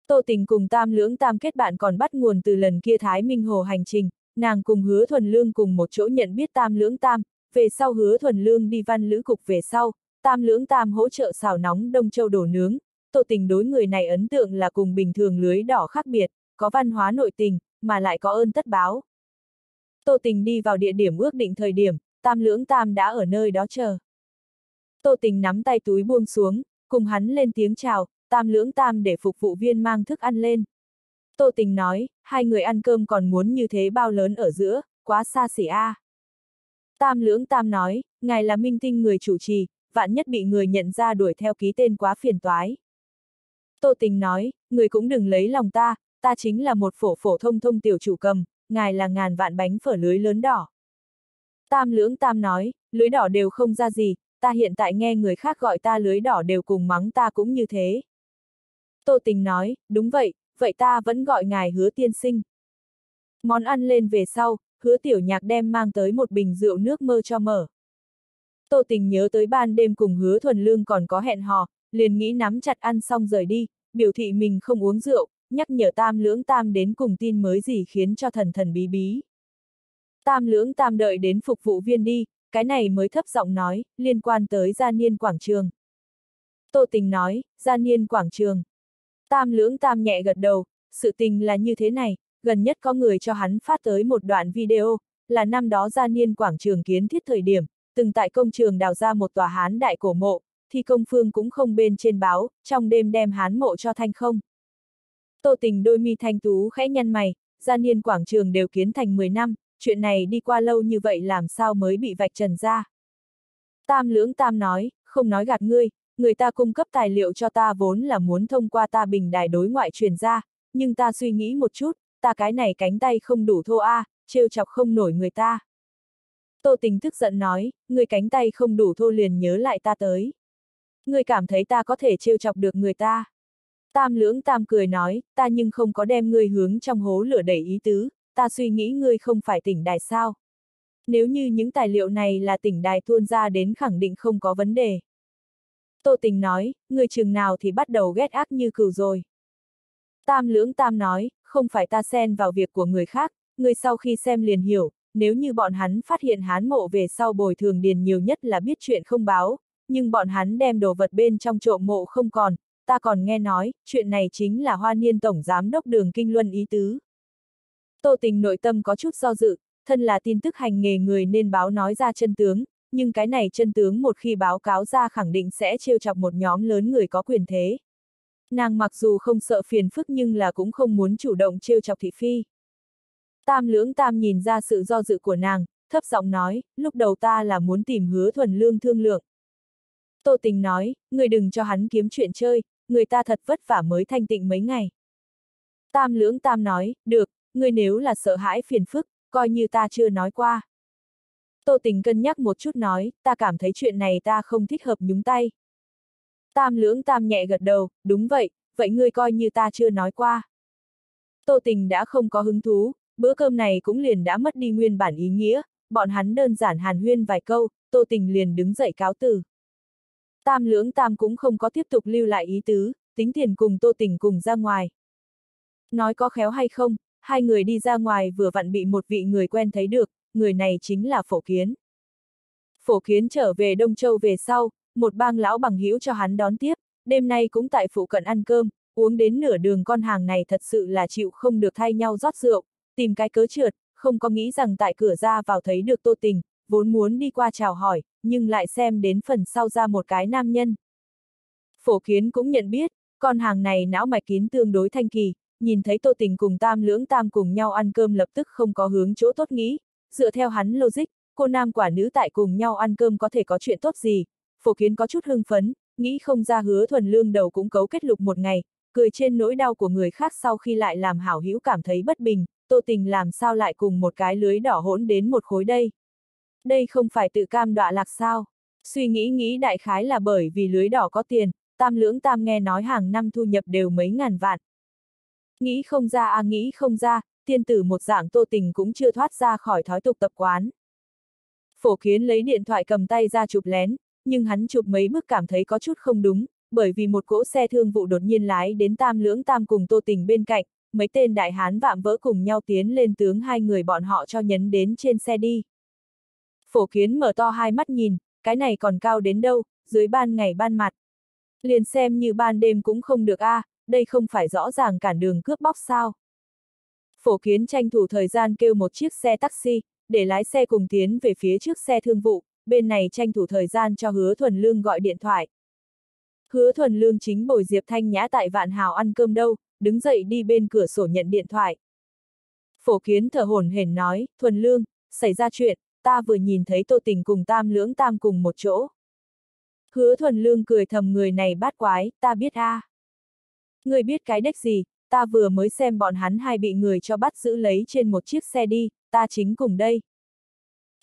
Tô tình cùng tam lưỡng tam kết bạn còn bắt nguồn từ lần kia Thái Minh Hồ hành trình, nàng cùng hứa thuần lương cùng một chỗ nhận biết tam lưỡng tam, về sau hứa thuần lương đi văn lữ cục về sau, tam lưỡng tam hỗ trợ xào nóng Đông Châu đổ nướng, tô tình đối người này ấn tượng là cùng bình thường lưới đỏ khác biệt, có văn hóa nội tình, mà lại có ơn tất báo. Tô tình đi vào địa điểm ước định thời điểm, tam lưỡng tam đã ở nơi đó chờ. Tô tình nắm tay túi buông xuống, cùng hắn lên tiếng chào, tam lưỡng tam để phục vụ viên mang thức ăn lên. Tô tình nói, hai người ăn cơm còn muốn như thế bao lớn ở giữa, quá xa xỉ a. À. Tam lưỡng tam nói, ngài là minh tinh người chủ trì, vạn nhất bị người nhận ra đuổi theo ký tên quá phiền toái. Tô tình nói, người cũng đừng lấy lòng ta, ta chính là một phổ phổ thông thông tiểu chủ cầm, ngài là ngàn vạn bánh phở lưới lớn đỏ. Tam lưỡng tam nói, lưới đỏ đều không ra gì, ta hiện tại nghe người khác gọi ta lưới đỏ đều cùng mắng ta cũng như thế. Tô tình nói, đúng vậy, vậy ta vẫn gọi ngài hứa tiên sinh. Món ăn lên về sau, hứa tiểu nhạc đem mang tới một bình rượu nước mơ cho mở. Tô tình nhớ tới ban đêm cùng hứa thuần lương còn có hẹn hò, liền nghĩ nắm chặt ăn xong rời đi, biểu thị mình không uống rượu, nhắc nhở tam lưỡng tam đến cùng tin mới gì khiến cho thần thần bí bí. Tam lưỡng tam đợi đến phục vụ viên đi, cái này mới thấp giọng nói, liên quan tới gia niên quảng trường. Tô tình nói, gia niên quảng trường. Tam lưỡng tam nhẹ gật đầu, sự tình là như thế này, gần nhất có người cho hắn phát tới một đoạn video, là năm đó gia niên quảng trường kiến thiết thời điểm, từng tại công trường đào ra một tòa hán đại cổ mộ, thì công phương cũng không bên trên báo, trong đêm đem hán mộ cho thanh không. Tô tình đôi mi thanh tú khẽ nhăn mày, gia niên quảng trường đều kiến thành 10 năm, chuyện này đi qua lâu như vậy làm sao mới bị vạch trần ra. Tam lưỡng tam nói, không nói gạt ngươi, người ta cung cấp tài liệu cho ta vốn là muốn thông qua ta bình đài đối ngoại truyền ra, nhưng ta suy nghĩ một chút, ta cái này cánh tay không đủ thô a, à, trêu chọc không nổi người ta. Tô tình tức giận nói, người cánh tay không đủ thô liền nhớ lại ta tới. Người cảm thấy ta có thể trêu chọc được người ta. Tam lưỡng tam cười nói, ta nhưng không có đem ngươi hướng trong hố lửa đẩy ý tứ, ta suy nghĩ ngươi không phải tỉnh đài sao. Nếu như những tài liệu này là tỉnh đài tuôn ra đến khẳng định không có vấn đề. Tô tình nói, người chừng nào thì bắt đầu ghét ác như cừu rồi. Tam lưỡng tam nói, không phải ta xen vào việc của người khác, người sau khi xem liền hiểu, nếu như bọn hắn phát hiện hán mộ về sau bồi thường điền nhiều nhất là biết chuyện không báo, nhưng bọn hắn đem đồ vật bên trong trộm mộ không còn, ta còn nghe nói, chuyện này chính là hoa niên tổng giám đốc đường kinh luân ý tứ. Tô tình nội tâm có chút do dự, thân là tin tức hành nghề người nên báo nói ra chân tướng, nhưng cái này chân tướng một khi báo cáo ra khẳng định sẽ trêu chọc một nhóm lớn người có quyền thế. Nàng mặc dù không sợ phiền phức nhưng là cũng không muốn chủ động trêu chọc thị phi. Tam lưỡng tam nhìn ra sự do dự của nàng, thấp giọng nói, lúc đầu ta là muốn tìm hứa thuần lương thương lượng. Tô tình nói, người đừng cho hắn kiếm chuyện chơi, người ta thật vất vả mới thanh tịnh mấy ngày. Tam lưỡng tam nói, được, ngươi nếu là sợ hãi phiền phức, coi như ta chưa nói qua. Tô tình cân nhắc một chút nói, ta cảm thấy chuyện này ta không thích hợp nhúng tay. Tam lưỡng tam nhẹ gật đầu, đúng vậy, vậy ngươi coi như ta chưa nói qua. Tô tình đã không có hứng thú, bữa cơm này cũng liền đã mất đi nguyên bản ý nghĩa, bọn hắn đơn giản hàn huyên vài câu, tô tình liền đứng dậy cáo từ. Tam lưỡng tam cũng không có tiếp tục lưu lại ý tứ, tính tiền cùng tô tình cùng ra ngoài. Nói có khéo hay không, hai người đi ra ngoài vừa vặn bị một vị người quen thấy được, người này chính là Phổ Kiến. Phổ Kiến trở về Đông Châu về sau, một bang lão bằng hữu cho hắn đón tiếp, đêm nay cũng tại phụ cận ăn cơm, uống đến nửa đường con hàng này thật sự là chịu không được thay nhau rót rượu, tìm cái cớ trượt, không có nghĩ rằng tại cửa ra vào thấy được Tô Tình, vốn muốn đi qua chào hỏi, nhưng lại xem đến phần sau ra một cái nam nhân. Phổ Kiến cũng nhận biết, con hàng này não mạch kín tương đối thanh kỳ, nhìn thấy Tô Tình cùng Tam Lưỡng Tam cùng nhau ăn cơm lập tức không có hướng chỗ tốt nghĩ, dựa theo hắn logic, cô nam quả nữ tại cùng nhau ăn cơm có thể có chuyện tốt gì, Phổ Kiến có chút hưng phấn, nghĩ không ra hứa thuần lương đầu cũng cấu kết lục một ngày, cười trên nỗi đau của người khác sau khi lại làm hảo hữu cảm thấy bất bình, Tô Tình làm sao lại cùng một cái lưới đỏ hỗn đến một khối đây. Đây không phải tự cam đọa lạc sao? Suy nghĩ nghĩ đại khái là bởi vì lưới đỏ có tiền, tam lưỡng tam nghe nói hàng năm thu nhập đều mấy ngàn vạn. Nghĩ không ra à nghĩ không ra, tiên tử một dạng tô tình cũng chưa thoát ra khỏi thói tục tập quán. Phổ kiến lấy điện thoại cầm tay ra chụp lén, nhưng hắn chụp mấy bước cảm thấy có chút không đúng, bởi vì một cỗ xe thương vụ đột nhiên lái đến tam lưỡng tam cùng tô tình bên cạnh, mấy tên đại hán vạm vỡ cùng nhau tiến lên tướng hai người bọn họ cho nhấn đến trên xe đi. Phổ kiến mở to hai mắt nhìn, cái này còn cao đến đâu, dưới ban ngày ban mặt. Liền xem như ban đêm cũng không được a, à, đây không phải rõ ràng cản đường cướp bóc sao. Phổ kiến tranh thủ thời gian kêu một chiếc xe taxi, để lái xe cùng tiến về phía trước xe thương vụ, bên này tranh thủ thời gian cho hứa thuần lương gọi điện thoại. Hứa thuần lương chính bồi Diệp Thanh Nhã tại vạn hào ăn cơm đâu, đứng dậy đi bên cửa sổ nhận điện thoại. Phổ kiến thở hổn hển nói, thuần lương, xảy ra chuyện, ta vừa nhìn thấy tô tình cùng tam lưỡng tam cùng một chỗ. Hứa thuần lương cười thầm người này bát quái, ta biết a. À. Người biết cái đếch gì, ta vừa mới xem bọn hắn hai bị người cho bắt giữ lấy trên một chiếc xe đi, ta chính cùng đây.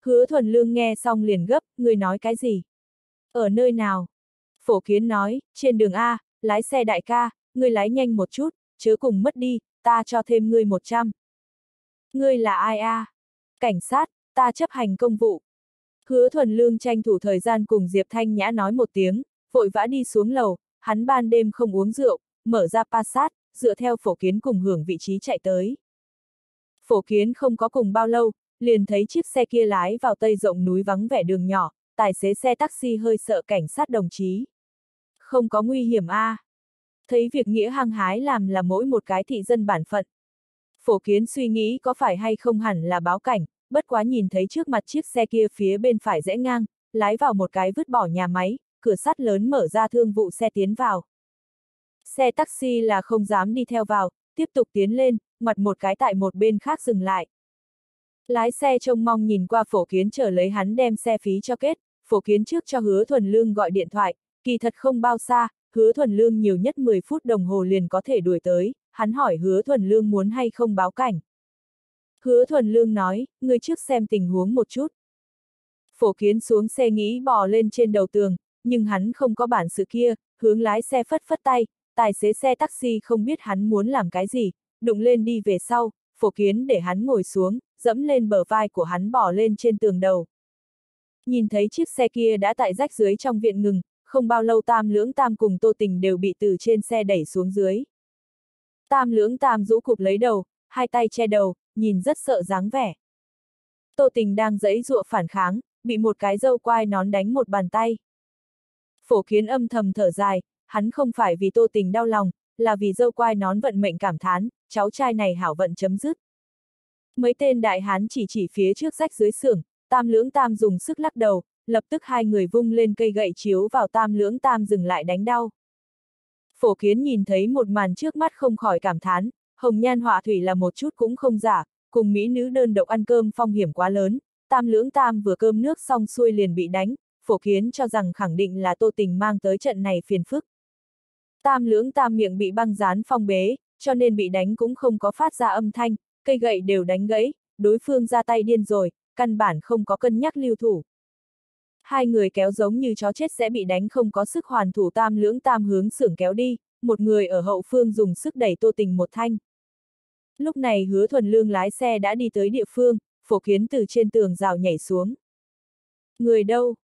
Hứa thuần lương nghe xong liền gấp, người nói cái gì? Ở nơi nào? Phổ kiến nói, trên đường A, lái xe đại ca, người lái nhanh một chút, chớ cùng mất đi, ta cho thêm ngươi một trăm. Ngươi là ai a? Cảnh sát, ta chấp hành công vụ. Hứa thuần lương tranh thủ thời gian cùng Diệp Thanh Nhã nói một tiếng, vội vã đi xuống lầu, hắn ban đêm không uống rượu, mở ra Passat, dựa theo phổ kiến cùng hưởng vị trí chạy tới. Phổ kiến không có cùng bao lâu, liền thấy chiếc xe kia lái vào tây rộng núi vắng vẻ đường nhỏ, tài xế xe taxi hơi sợ cảnh sát đồng chí. Không có nguy hiểm a. À. Thấy việc nghĩa hăng hái làm là mỗi một cái thị dân bản phận. Phổ kiến suy nghĩ có phải hay không hẳn là báo cảnh, bất quá nhìn thấy trước mặt chiếc xe kia phía bên phải rẽ ngang, lái vào một cái vứt bỏ nhà máy, cửa sắt lớn mở ra thương vụ xe tiến vào. Xe taxi là không dám đi theo vào, tiếp tục tiến lên, mặt một cái tại một bên khác dừng lại. Lái xe trông mong nhìn qua phổ kiến chờ lấy hắn đem xe phí cho kết, phổ kiến trước cho hứa thuần lương gọi điện thoại, kỳ thật không bao xa, hứa thuần lương nhiều nhất 10 phút đồng hồ liền có thể đuổi tới, hắn hỏi hứa thuần lương muốn hay không báo cảnh. Hứa thuần lương nói, người trước xem tình huống một chút. Phổ kiến xuống xe nghĩ bò lên trên đầu tường, nhưng hắn không có bản sự kia, hướng lái xe phất phất tay, tài xế xe taxi không biết hắn muốn làm cái gì, đụng lên đi về sau, phổ kiến để hắn ngồi xuống, dẫm lên bờ vai của hắn bỏ lên trên tường đầu. Nhìn thấy chiếc xe kia đã tại rách dưới trong viện ngừng, không bao lâu tam lưỡng tam cùng tô tình đều bị từ trên xe đẩy xuống dưới. Tam lưỡng tam rũ cục lấy đầu, hai tay che đầu, nhìn rất sợ dáng vẻ. Tô tình đang dẫy dụa phản kháng, bị một cái dâu quai nón đánh một bàn tay. Phổ kiến âm thầm thở dài, hắn không phải vì tô tình đau lòng, là vì dâu quai nón vận mệnh cảm thán, cháu trai này hảo vận chấm dứt. Mấy tên đại hán chỉ chỉ phía trước rách dưới xưởng, tam lưỡng tam dùng sức lắc đầu, lập tức hai người vung lên cây gậy chiếu vào tam lưỡng tam dừng lại đánh đau. Phổ kiến nhìn thấy một màn trước mắt không khỏi cảm thán, hồng nhan họa thủy là một chút cũng không giả, cùng mỹ nữ đơn độc ăn cơm phong hiểm quá lớn, tam lưỡng tam vừa cơm nước xong xuôi liền bị đánh, phổ kiến cho rằng khẳng định là tô tình mang tới trận này phiền phức. Tam lưỡng tam miệng bị băng dán phong bế, cho nên bị đánh cũng không có phát ra âm thanh, cây gậy đều đánh gãy, đối phương ra tay điên rồi, căn bản không có cân nhắc lưu thủ. Hai người kéo giống như chó chết sẽ bị đánh không có sức hoàn thủ tam lưỡng tam hướng xưởng kéo đi, một người ở hậu phương dùng sức đẩy tô tình một thanh. Lúc này hứa thuần lương lái xe đã đi tới địa phương, phổ kiến từ trên tường rào nhảy xuống. Người đâu?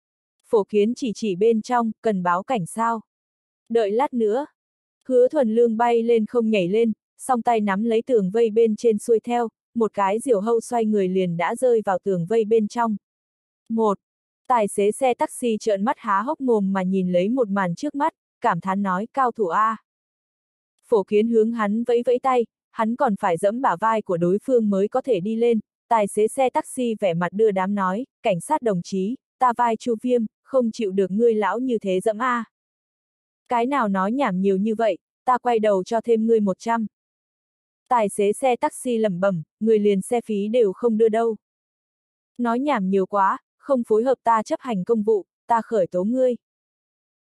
Phổ kiến chỉ chỉ bên trong, cần báo cảnh sao? Đợi lát nữa. Hứa thuần lương bay lên không nhảy lên, song tay nắm lấy tường vây bên trên xuôi theo, một cái diều hâu xoay người liền đã rơi vào tường vây bên trong. Một, Tài xế xe taxi trợn mắt há hốc mồm mà nhìn lấy một màn trước mắt, cảm thán nói cao thủ A. Phổ kiến hướng hắn vẫy vẫy tay, hắn còn phải dẫm bả vai của đối phương mới có thể đi lên, tài xế xe taxi vẻ mặt đưa đám nói, cảnh sát đồng chí, ta vai chu viêm, không chịu được ngươi lão như thế dẫm A. Cái nào nói nhảm nhiều như vậy, ta quay đầu cho thêm ngươi 100. Tài xế xe taxi lẩm bẩm, người liền xe phí đều không đưa đâu. Nói nhảm nhiều quá, không phối hợp ta chấp hành công vụ, ta khởi tố ngươi.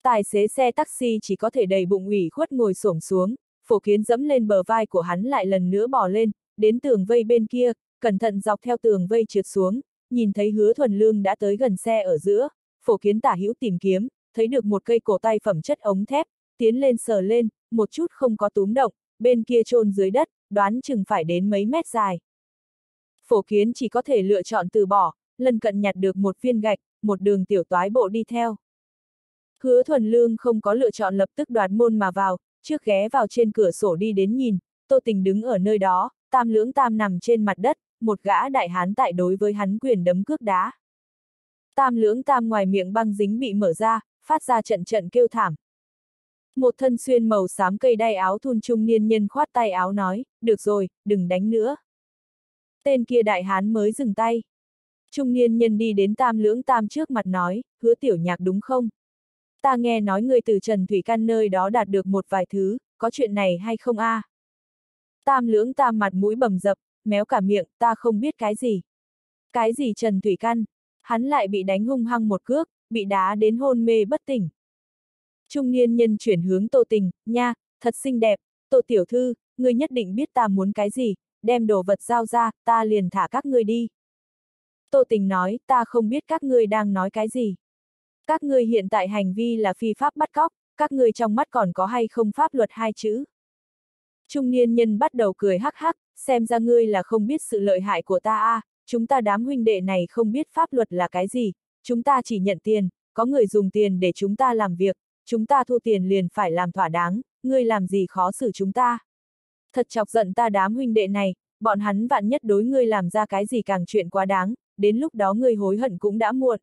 Tài xế xe taxi chỉ có thể đầy bụng ủy khuất ngồi xổm xuống, phổ kiến dẫm lên bờ vai của hắn lại lần nữa bò lên, đến tường vây bên kia, cẩn thận dọc theo tường vây trượt xuống, nhìn thấy hứa thuần lương đã tới gần xe ở giữa, phổ kiến tả hữu tìm kiếm, thấy được một cây cổ tay phẩm chất ống thép, tiến lên sờ lên, một chút không có túm động, bên kia chôn dưới đất, đoán chừng phải đến mấy mét dài. Phổ kiến chỉ có thể lựa chọn từ bỏ, lần cận nhặt được một viên gạch, một đường tiểu toái bộ đi theo. Hứa thuần lương không có lựa chọn lập tức đoạt môn mà vào, trước ghé vào trên cửa sổ đi đến nhìn, tô tình đứng ở nơi đó, tam lưỡng tam nằm trên mặt đất, một gã đại hán tại đối với hắn quyền đấm cước đá. Tam lưỡng tam ngoài miệng băng dính bị mở ra, phát ra trận trận kêu thảm. Một thân xuyên màu xám cây đai áo thun trung niên nhân khoát tay áo nói, được rồi, đừng đánh nữa. Tên kia đại hán mới dừng tay. Trung niên nhân đi đến tam lưỡng tam trước mặt nói, hứa tiểu nhạc đúng không? Ta nghe nói người từ Trần Thủy Căn nơi đó đạt được một vài thứ, có chuyện này hay không a? À? Tam lưỡng tam mặt mũi bầm dập, méo cả miệng, ta không biết cái gì. Cái gì Trần Thủy Căn? Hắn lại bị đánh hung hăng một cước, bị đá đến hôn mê bất tỉnh. Trung niên nhân chuyển hướng tô tình, nha, thật xinh đẹp, tô tiểu thư, ngươi nhất định biết ta muốn cái gì, đem đồ vật giao ra, ta liền thả các ngươi đi. Tô tình nói, ta không biết các ngươi đang nói cái gì. Các ngươi hiện tại hành vi là phi pháp bắt cóc, các ngươi trong mắt còn có hay không pháp luật hai chữ. Trung niên nhân bắt đầu cười hắc hắc, xem ra ngươi là không biết sự lợi hại của ta a, à, chúng ta đám huynh đệ này không biết pháp luật là cái gì, chúng ta chỉ nhận tiền, có người dùng tiền để chúng ta làm việc, chúng ta thu tiền liền phải làm thỏa đáng, ngươi làm gì khó xử chúng ta. Thật chọc giận ta đám huynh đệ này, bọn hắn vạn nhất đối ngươi làm ra cái gì càng chuyện quá đáng, đến lúc đó ngươi hối hận cũng đã muộn.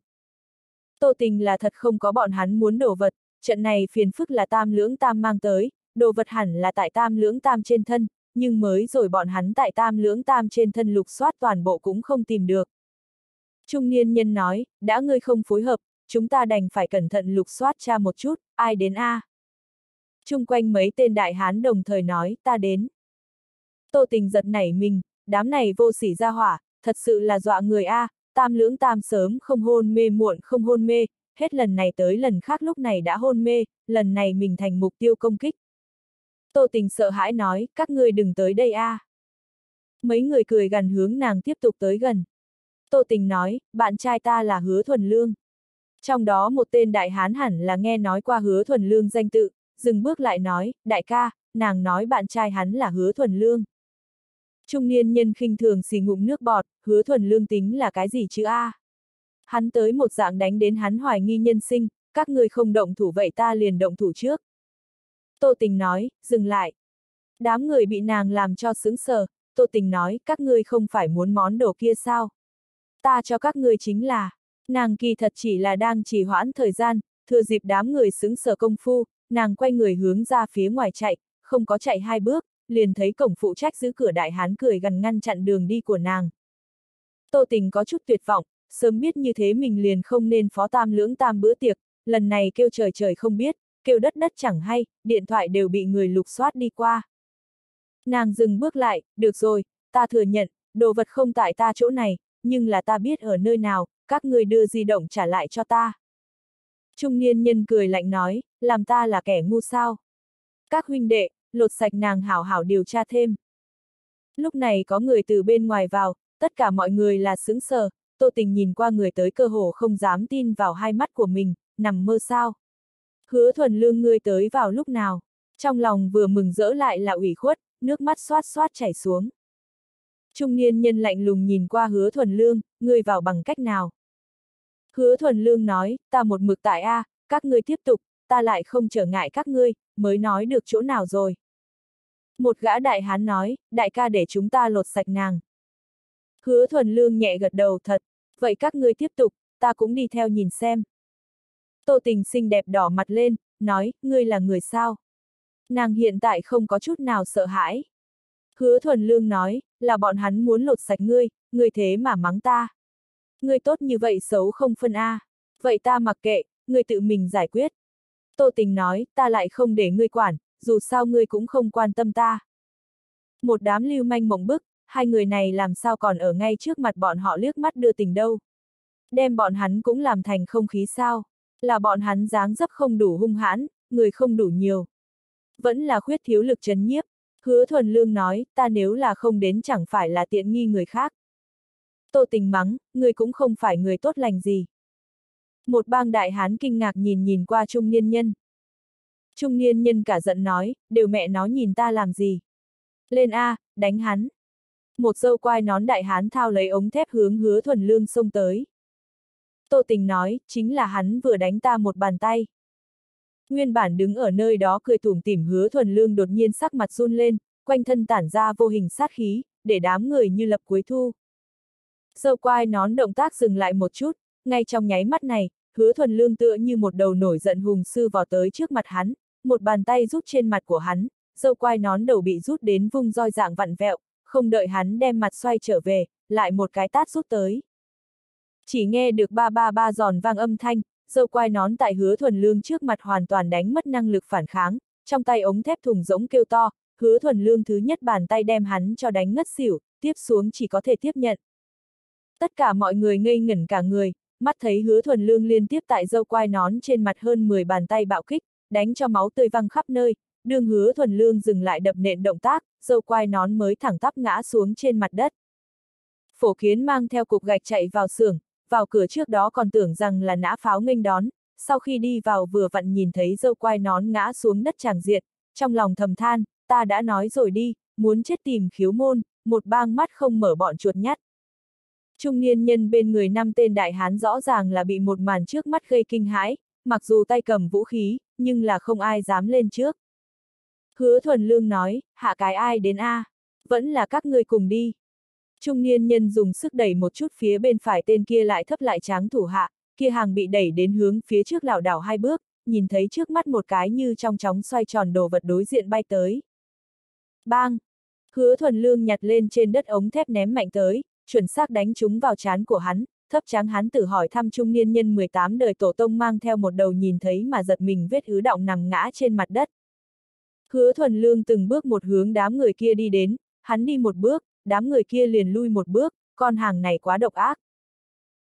Tô tình là thật không có bọn hắn muốn đổ vật, trận này phiền phức là tam lưỡng tam mang tới, đồ vật hẳn là tại tam lưỡng tam trên thân, nhưng mới rồi bọn hắn tại tam lưỡng tam trên thân lục soát toàn bộ cũng không tìm được. Trung niên nhân nói, đã ngươi không phối hợp, chúng ta đành phải cẩn thận lục soát cha một chút, ai đến a? À? Trung quanh mấy tên đại hán đồng thời nói, ta đến. Tô tình giật nảy mình, đám này vô sỉ ra hỏa, thật sự là dọa người a, tam lưỡng tam sớm không hôn mê muộn không hôn mê, hết lần này tới lần khác lúc này đã hôn mê, lần này mình thành mục tiêu công kích. Tô tình sợ hãi nói, các ngươi đừng tới đây a. À. Mấy người cười gần hướng nàng tiếp tục tới gần. Tô tình nói, bạn trai ta là hứa thuần lương. Trong đó một tên đại hán hẳn là nghe nói qua hứa thuần lương danh tự, dừng bước lại nói, đại ca, nàng nói bạn trai hắn là hứa thuần lương. Trung niên nhân khinh thường xì ngụm nước bọt, hứa thuần lương tính là cái gì chứ a? À? Hắn tới một dạng đánh đến hắn hoài nghi nhân sinh, các người không động thủ vậy ta liền động thủ trước. Tô tình nói, dừng lại. Đám người bị nàng làm cho sững sờ, Tô tình nói, các ngươi không phải muốn món đồ kia sao? Ta cho các ngươi chính là, nàng kỳ thật chỉ là đang trì hoãn thời gian, thừa dịp đám người xứng sở công phu, nàng quay người hướng ra phía ngoài chạy, không có chạy hai bước, liền thấy cổng phụ trách giữ cửa đại hán cười gần ngăn chặn đường đi của nàng. Tô tình có chút tuyệt vọng, sớm biết như thế mình liền không nên phó tam lưỡng tam bữa tiệc, lần này kêu trời trời không biết, kêu đất đất chẳng hay, điện thoại đều bị người lục soát đi qua. Nàng dừng bước lại, được rồi, ta thừa nhận, đồ vật không tại ta chỗ này, nhưng là ta biết ở nơi nào, các người đưa di động trả lại cho ta. Trung niên nhân cười lạnh nói, làm ta là kẻ ngu sao. Các huynh đệ, lột sạch nàng hảo hảo điều tra thêm. Lúc này có người từ bên ngoài vào, tất cả mọi người là sững sờ, tô tình nhìn qua người tới cơ hồ không dám tin vào hai mắt của mình, nằm mơ sao. Hứa thuần lương ngươi tới vào lúc nào, trong lòng vừa mừng rỡ lại là ủy khuất, nước mắt xoát xoát chảy xuống. Trung niên nhân lạnh lùng nhìn qua hứa thuần lương, ngươi vào bằng cách nào? Hứa thuần lương nói, ta một mực tại A, các ngươi tiếp tục, ta lại không trở ngại các ngươi, mới nói được chỗ nào rồi. Một gã đại hán nói, đại ca để chúng ta lột sạch nàng. Hứa thuần lương nhẹ gật đầu thật, vậy các ngươi tiếp tục, ta cũng đi theo nhìn xem. Tô tình xinh đẹp đỏ mặt lên, nói, ngươi là người sao? Nàng hiện tại không có chút nào sợ hãi. Hứa thuần lương nói, là bọn hắn muốn lột sạch ngươi, ngươi thế mà mắng ta. Ngươi tốt như vậy xấu không phân A. Vậy ta mặc kệ, ngươi tự mình giải quyết. Tô tình nói, ta lại không để ngươi quản, dù sao ngươi cũng không quan tâm ta. Một đám lưu manh mộng bức, hai người này làm sao còn ở ngay trước mặt bọn họ liếc mắt đưa tình đâu. Đem bọn hắn cũng làm thành không khí sao. Là bọn hắn dáng dấp không đủ hung hãn, người không đủ nhiều. Vẫn là khuyết thiếu lực chấn nhiếp. Hứa thuần lương nói, ta nếu là không đến chẳng phải là tiện nghi người khác. Tô tình mắng, người cũng không phải người tốt lành gì. Một bang đại hán kinh ngạc nhìn nhìn qua trung niên nhân. Trung niên nhân cả giận nói, đều mẹ nó nhìn ta làm gì. Lên A, đánh hắn. Một dâu quai nón đại hán thao lấy ống thép hướng hứa thuần lương xông tới. Tô tình nói, chính là hắn vừa đánh ta một bàn tay. Nguyên bản đứng ở nơi đó cười tủm tỉm hứa thuần lương đột nhiên sắc mặt run lên, quanh thân tản ra vô hình sát khí, để đám người như lập cuối thu. Dâu quai nón động tác dừng lại một chút, ngay trong nháy mắt này, hứa thuần lương tựa như một đầu nổi giận hùng sư vào tới trước mặt hắn, một bàn tay rút trên mặt của hắn, dâu quai nón đầu bị rút đến vung roi dạng vặn vẹo, không đợi hắn đem mặt xoay trở về, lại một cái tát rút tới. Chỉ nghe được ba ba ba giòn vang âm thanh, dâu quai nón tại hứa thuần lương trước mặt hoàn toàn đánh mất năng lực phản kháng, trong tay ống thép thùng rỗng kêu to, hứa thuần lương thứ nhất bàn tay đem hắn cho đánh ngất xỉu, tiếp xuống chỉ có thể tiếp nhận. Tất cả mọi người ngây ngẩn cả người, mắt thấy hứa thuần lương liên tiếp tại dâu quai nón trên mặt hơn 10 bàn tay bạo kích, đánh cho máu tươi văng khắp nơi, đường hứa thuần lương dừng lại đập nện động tác, dâu quai nón mới thẳng tắp ngã xuống trên mặt đất. Phổ kiến mang theo cục gạch chạy vào xưởng, vào cửa trước đó còn tưởng rằng là nã pháo nghênh đón, sau khi đi vào vừa vặn nhìn thấy dâu quai nón ngã xuống đất tràng diện, trong lòng thầm than, ta đã nói rồi đi, muốn chết tìm khiếu môn, một bang mắt không mở bọn chuột nhắt. Trung niên nhân bên người năm tên đại hán rõ ràng là bị một màn trước mắt gây kinh hãi, mặc dù tay cầm vũ khí, nhưng là không ai dám lên trước. Hứa thuần lương nói, hạ cái ai đến A, vẫn là các ngươi cùng đi. Trung niên nhân dùng sức đẩy một chút phía bên phải tên kia lại thấp lại tráng thủ hạ, kia hàng bị đẩy đến hướng phía trước lảo đảo hai bước, nhìn thấy trước mắt một cái như trong chóng xoay tròn đồ vật đối diện bay tới. Bang! Hứa thuần lương nhặt lên trên đất ống thép ném mạnh tới, chuẩn xác đánh chúng vào chán của hắn, thấp tráng hắn tự hỏi thăm trung niên nhân 18 đời tổ tông mang theo một đầu nhìn thấy mà giật mình vết ứ động nằm ngã trên mặt đất. Hứa thuần lương từng bước một hướng đám người kia đi đến, hắn đi một bước, đám người kia liền lui một bước, con hàng này quá độc ác.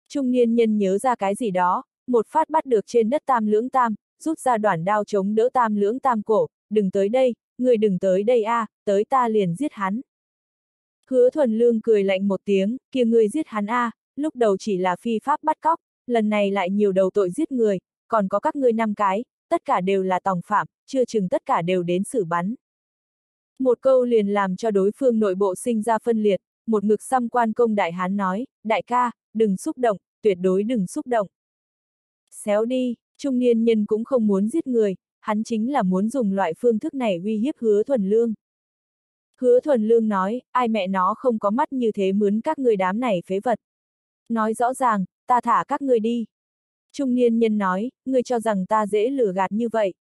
Trung niên nhân nhớ ra cái gì đó, một phát bắt được trên đất tam lưỡng tam, rút ra đoạn đao chống đỡ tam lưỡng tam cổ, đừng tới đây, người đừng tới đây a, à, tới ta liền giết hắn. Hứa thuần lương cười lạnh một tiếng, kia người giết hắn a, à, lúc đầu chỉ là phi pháp bắt cóc, lần này lại nhiều đầu tội giết người, còn có các ngươi năm cái, tất cả đều là tòng phạm, chưa chừng tất cả đều đến xử bắn. Một câu liền làm cho đối phương nội bộ sinh ra phân liệt, một ngực xăm quan công đại hán nói, đại ca, đừng xúc động, tuyệt đối đừng xúc động. Xéo đi, trung niên nhân cũng không muốn giết người, hắn chính là muốn dùng loại phương thức này uy hiếp hứa thuần lương. Hứa thuần lương nói, ai mẹ nó không có mắt như thế mướn các người đám này phế vật. Nói rõ ràng, ta thả các người đi. Trung niên nhân nói, ngươi cho rằng ta dễ lừa gạt như vậy.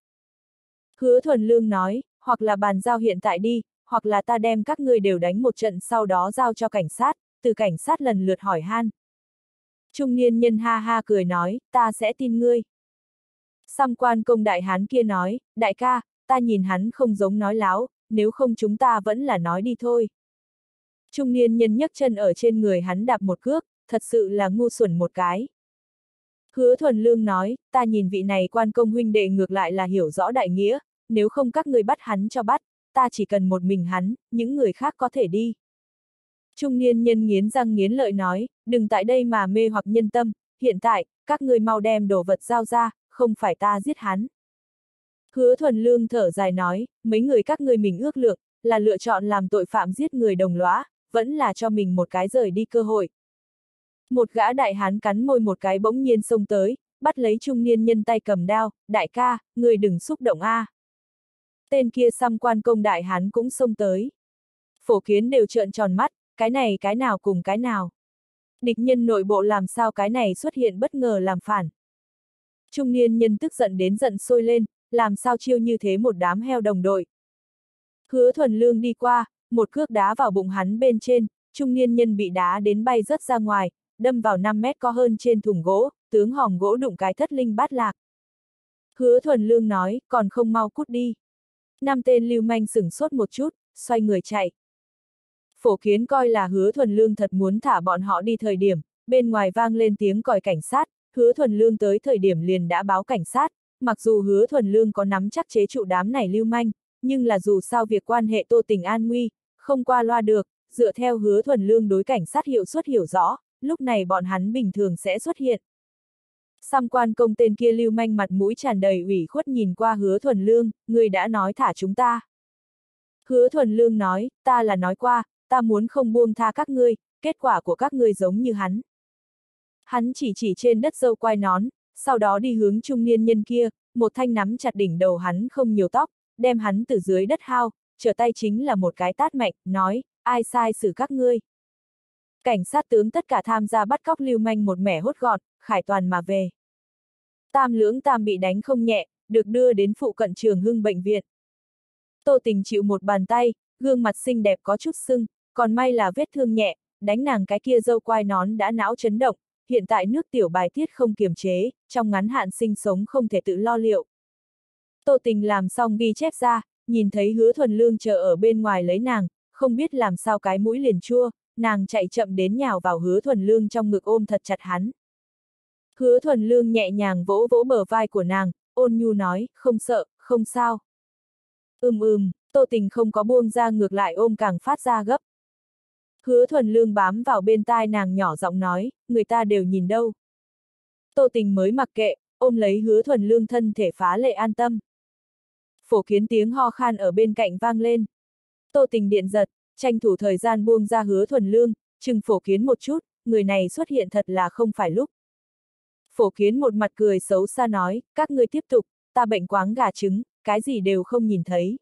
Hứa thuần lương nói, hoặc là bàn giao hiện tại đi, hoặc là ta đem các ngươi đều đánh một trận sau đó giao cho cảnh sát, từ cảnh sát lần lượt hỏi han. Trung niên nhân ha ha cười nói, ta sẽ tin ngươi. Xăm quan công đại hán kia nói, đại ca, ta nhìn hắn không giống nói láo, nếu không chúng ta vẫn là nói đi thôi. Trung niên nhân nhấc chân ở trên người hắn đạp một cước, thật sự là ngu xuẩn một cái. Hứa thuần lương nói, ta nhìn vị này quan công huynh đệ ngược lại là hiểu rõ đại nghĩa, nếu không các người bắt hắn cho bắt, ta chỉ cần một mình hắn, những người khác có thể đi. Trung niên nhân nghiến răng nghiến lợi nói, đừng tại đây mà mê hoặc nhân tâm, hiện tại, các người mau đem đồ vật giao ra, không phải ta giết hắn. Hứa thuần lương thở dài nói, mấy người các người mình ước lượng, là lựa chọn làm tội phạm giết người đồng lõa, vẫn là cho mình một cái rời đi cơ hội. Một gã đại hán cắn môi một cái bỗng nhiên xông tới, bắt lấy trung niên nhân tay cầm đao, đại ca, người đừng xúc động a. Tên kia xăm quan công đại hán cũng xông tới. Phổ kiến đều trợn tròn mắt, cái này cái nào cùng cái nào. Địch nhân nội bộ làm sao cái này xuất hiện bất ngờ làm phản. Trung niên nhân tức giận đến giận sôi lên, làm sao chiêu như thế một đám heo đồng đội. Hứa thuần lương đi qua, một cước đá vào bụng hắn bên trên, trung niên nhân bị đá đến bay rớt ra ngoài, đâm vào 5 mét có hơn trên thùng gỗ, tướng hòm gỗ đụng cái thất linh bát lạc. Hứa thuần lương nói, còn không mau cút đi. Năm tên lưu manh sửng sốt một chút, xoay người chạy. Phổ kiến coi là hứa thuần lương thật muốn thả bọn họ đi thời điểm, bên ngoài vang lên tiếng còi cảnh sát, hứa thuần lương tới thời điểm liền đã báo cảnh sát, mặc dù hứa thuần lương có nắm chắc chế trụ đám này lưu manh, nhưng là dù sao việc quan hệ tô tình an nguy, không qua loa được, dựa theo hứa thuần lương đối cảnh sát hiệu suất hiểu rõ, lúc này bọn hắn bình thường sẽ xuất hiện. Sam quan công tên kia lưu manh mặt mũi tràn đầy ủy khuất nhìn qua hứa thuần lương, người đã nói thả chúng ta. Hứa thuần lương nói, ta là nói qua, ta muốn không buông tha các ngươi, kết quả của các ngươi giống như hắn. Hắn chỉ chỉ trên đất dâu quai nón, sau đó đi hướng trung niên nhân kia, một thanh nắm chặt đỉnh đầu hắn không nhiều tóc, đem hắn từ dưới đất hao, trở tay chính là một cái tát mạnh, nói, ai sai xử các ngươi. Cảnh sát tướng tất cả tham gia bắt cóc lưu manh một mẻ hốt gọn, khải toàn mà về. Tam lưỡng tam bị đánh không nhẹ, được đưa đến phụ cận trường hưng bệnh viện. Tô tình chịu một bàn tay, gương mặt xinh đẹp có chút sưng, còn may là vết thương nhẹ, đánh nàng cái kia dâu quai nón đã não chấn động, hiện tại nước tiểu bài tiết không kiềm chế, trong ngắn hạn sinh sống không thể tự lo liệu. Tô tình làm xong ghi chép ra, nhìn thấy hứa thuần lương chờ ở bên ngoài lấy nàng, không biết làm sao cái mũi liền chua, nàng chạy chậm đến nhào vào hứa thuần lương trong ngực ôm thật chặt hắn. Hứa thuần lương nhẹ nhàng vỗ vỗ bờ vai của nàng, ôn nhu nói, không sợ, không sao. Ừm ừm, tô tình không có buông ra ngược lại ôm càng phát ra gấp. Hứa thuần lương bám vào bên tai nàng nhỏ giọng nói, người ta đều nhìn đâu. Tô tình mới mặc kệ, ôm lấy hứa thuần lương thân thể phá lệ an tâm. Phổ kiến tiếng ho khan ở bên cạnh vang lên. Tô tình điện giật, tranh thủ thời gian buông ra hứa thuần lương, chừng phổ kiến một chút, người này xuất hiện thật là không phải lúc. Phổ kiến một mặt cười xấu xa nói, các ngươi tiếp tục, ta bệnh quáng gà trứng, cái gì đều không nhìn thấy.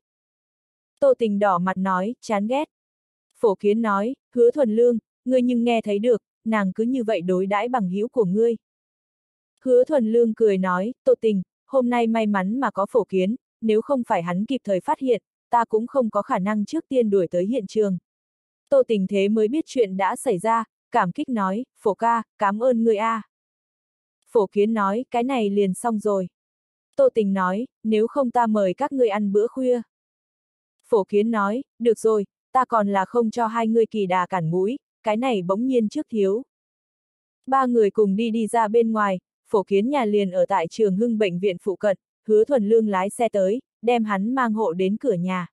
Tô tình đỏ mặt nói, chán ghét. Phổ kiến nói, hứa thuần lương, ngươi nhưng nghe thấy được, nàng cứ như vậy đối đãi bằng hữu của ngươi. Hứa thuần lương cười nói, tô tình, hôm nay may mắn mà có phổ kiến, nếu không phải hắn kịp thời phát hiện, ta cũng không có khả năng trước tiên đuổi tới hiện trường. Tô tình thế mới biết chuyện đã xảy ra, cảm kích nói, phổ ca, cảm ơn người a. Phổ kiến nói, cái này liền xong rồi. Tô tình nói, nếu không ta mời các ngươi ăn bữa khuya. Phổ kiến nói, được rồi, ta còn là không cho hai người kỳ đà cản mũi, cái này bỗng nhiên trước thiếu. Ba người cùng đi đi ra bên ngoài, phổ kiến nhà liền ở tại trường hưng bệnh viện phụ cận, hứa thuần lương lái xe tới, đem hắn mang hộ đến cửa nhà.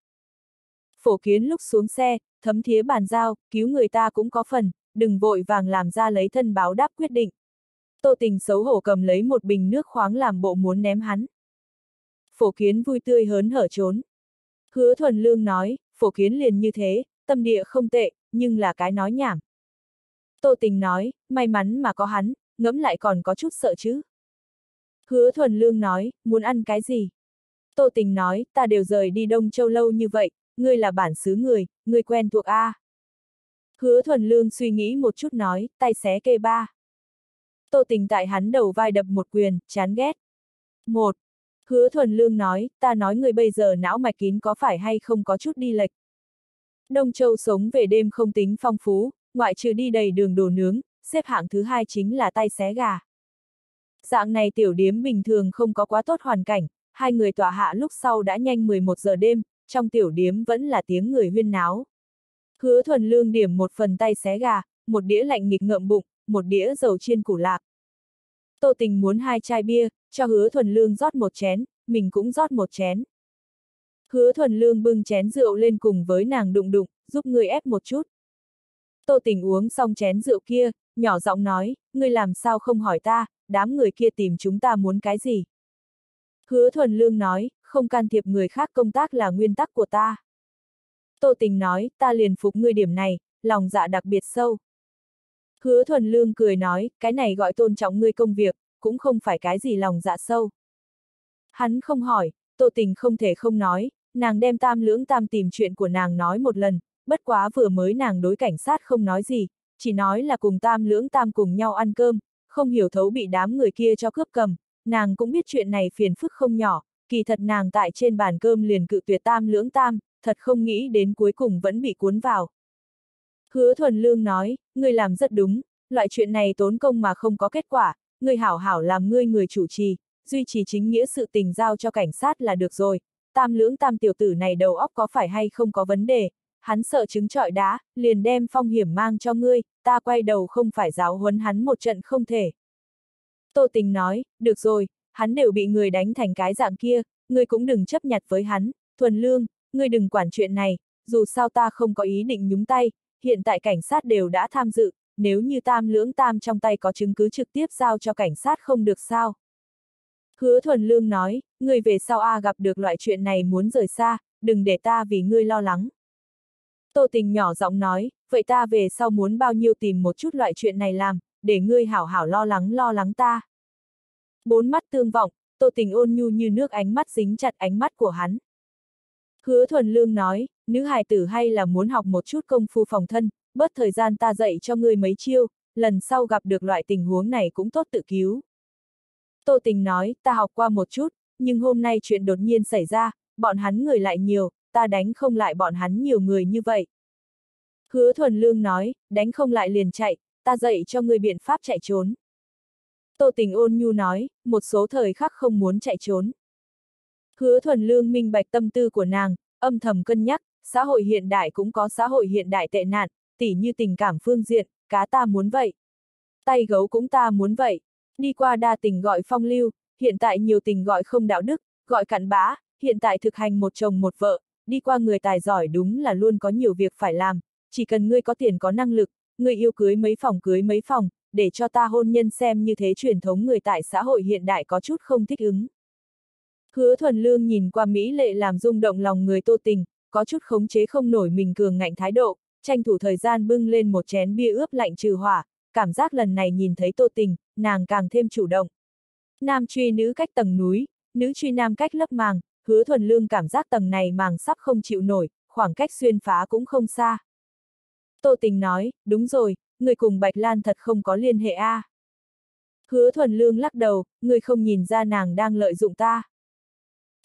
Phổ kiến lúc xuống xe, thấm thía bàn giao, cứu người ta cũng có phần, đừng vội vàng làm ra lấy thân báo đáp quyết định. Tô tình xấu hổ cầm lấy một bình nước khoáng làm bộ muốn ném hắn. Phổ kiến vui tươi hớn hở trốn. Hứa thuần lương nói, phổ kiến liền như thế, tâm địa không tệ, nhưng là cái nói nhảm. Tô tình nói, may mắn mà có hắn, ngẫm lại còn có chút sợ chứ. Hứa thuần lương nói, muốn ăn cái gì? Tô tình nói, ta đều rời đi Đông Châu lâu như vậy, ngươi là bản xứ người, ngươi quen thuộc A. Hứa thuần lương suy nghĩ một chút nói, tay xé kê ba. Tô tình tại hắn đầu vai đập một quyền, chán ghét. Một. Hứa thuần lương nói, ta nói người bây giờ não mạch kín có phải hay không có chút đi lệch. Đông Châu sống về đêm không tính phong phú, ngoại trừ đi đầy đường đồ nướng, xếp hạng thứ hai chính là tay xé gà. Dạng này tiểu điếm bình thường không có quá tốt hoàn cảnh, hai người tỏa hạ lúc sau đã nhanh 11 giờ đêm, trong tiểu điếm vẫn là tiếng người huyên náo. Hứa thuần lương điểm một phần tay xé gà, một đĩa lạnh nghịch ngậm bụng, một đĩa dầu chiên củ lạc. Tô tình muốn hai chai bia, cho hứa thuần lương rót một chén, mình cũng rót một chén. Hứa thuần lương bưng chén rượu lên cùng với nàng đụng đụng, giúp người ép một chút. Tô tình uống xong chén rượu kia, nhỏ giọng nói, ngươi làm sao không hỏi ta, đám người kia tìm chúng ta muốn cái gì. Hứa thuần lương nói, không can thiệp người khác công tác là nguyên tắc của ta. Tô tình nói, ta liền phục ngươi điểm này, lòng dạ đặc biệt sâu. Hứa thuần lương cười nói, cái này gọi tôn trọng ngươi công việc, cũng không phải cái gì lòng dạ sâu. Hắn không hỏi, tô tình không thể không nói, nàng đem tam lưỡng tam tìm chuyện của nàng nói một lần, bất quá vừa mới nàng đối cảnh sát không nói gì, chỉ nói là cùng tam lưỡng tam cùng nhau ăn cơm, không hiểu thấu bị đám người kia cho cướp cầm, nàng cũng biết chuyện này phiền phức không nhỏ, kỳ thật nàng tại trên bàn cơm liền cự tuyệt tam lưỡng tam, thật không nghĩ đến cuối cùng vẫn bị cuốn vào. Hứa thuần lương nói, ngươi làm rất đúng, loại chuyện này tốn công mà không có kết quả, ngươi hảo hảo làm ngươi người chủ trì, duy trì chính nghĩa sự tình giao cho cảnh sát là được rồi, tam lưỡng tam tiểu tử này đầu óc có phải hay không có vấn đề, hắn sợ trứng trọi đá, liền đem phong hiểm mang cho ngươi, ta quay đầu không phải giáo huấn hắn một trận không thể. Tô tình nói, được rồi, hắn đều bị người đánh thành cái dạng kia, ngươi cũng đừng chấp nhặt với hắn, thuần lương, ngươi đừng quản chuyện này, dù sao ta không có ý định nhúng tay, hiện tại cảnh sát đều đã tham dự, nếu như tam lưỡng tam trong tay có chứng cứ trực tiếp giao cho cảnh sát không được sao. Hứa thuần lương nói, ngươi về sau A gặp được loại chuyện này muốn rời xa, đừng để ta vì ngươi lo lắng. Tô tình nhỏ giọng nói, vậy ta về sau muốn bao nhiêu tìm một chút loại chuyện này làm, để ngươi hảo hảo lo lắng lo lắng ta. Bốn mắt tương vọng, tô tình ôn nhu như nước ánh mắt dính chặt ánh mắt của hắn. Hứa thuần lương nói, nữ hài tử hay là muốn học một chút công phu phòng thân, bớt thời gian ta dạy cho ngươi mấy chiêu, lần sau gặp được loại tình huống này cũng tốt tự cứu. Tô tình nói, ta học qua một chút, nhưng hôm nay chuyện đột nhiên xảy ra, bọn hắn người lại nhiều, ta đánh không lại bọn hắn nhiều người như vậy. Hứa thuần lương nói, đánh không lại liền chạy, ta dạy cho người biện pháp chạy trốn. Tô tình ôn nhu nói, một số thời khắc không muốn chạy trốn. Hứa thuần lương minh bạch tâm tư của nàng, âm thầm cân nhắc, xã hội hiện đại cũng có xã hội hiện đại tệ nạn, tỉ như tình cảm phương diện, cá ta muốn vậy. Tay gấu cũng ta muốn vậy. Đi qua đa tình gọi phong lưu, hiện tại nhiều tình gọi không đạo đức, gọi cặn bã, hiện tại thực hành một chồng một vợ, đi qua người tài giỏi đúng là luôn có nhiều việc phải làm, chỉ cần ngươi có tiền có năng lực, Người yêu cưới mấy phòng cưới mấy phòng, để cho ta hôn nhân xem như thế truyền thống người tại xã hội hiện đại có chút không thích ứng. Hứa thuần lương nhìn qua Mỹ lệ làm rung động lòng người tô tình, có chút khống chế không nổi mình cường ngạnh thái độ, tranh thủ thời gian bưng lên một chén bia ướp lạnh trừ hỏa, cảm giác lần này nhìn thấy tô tình, nàng càng thêm chủ động. Nam truy nữ cách tầng núi, nữ truy nam cách lớp màng, hứa thuần lương cảm giác tầng này màng sắp không chịu nổi, khoảng cách xuyên phá cũng không xa. Tô tình nói, đúng rồi, người cùng Bạch Lan thật không có liên hệ a. À. Hứa thuần lương lắc đầu, người không nhìn ra nàng đang lợi dụng ta.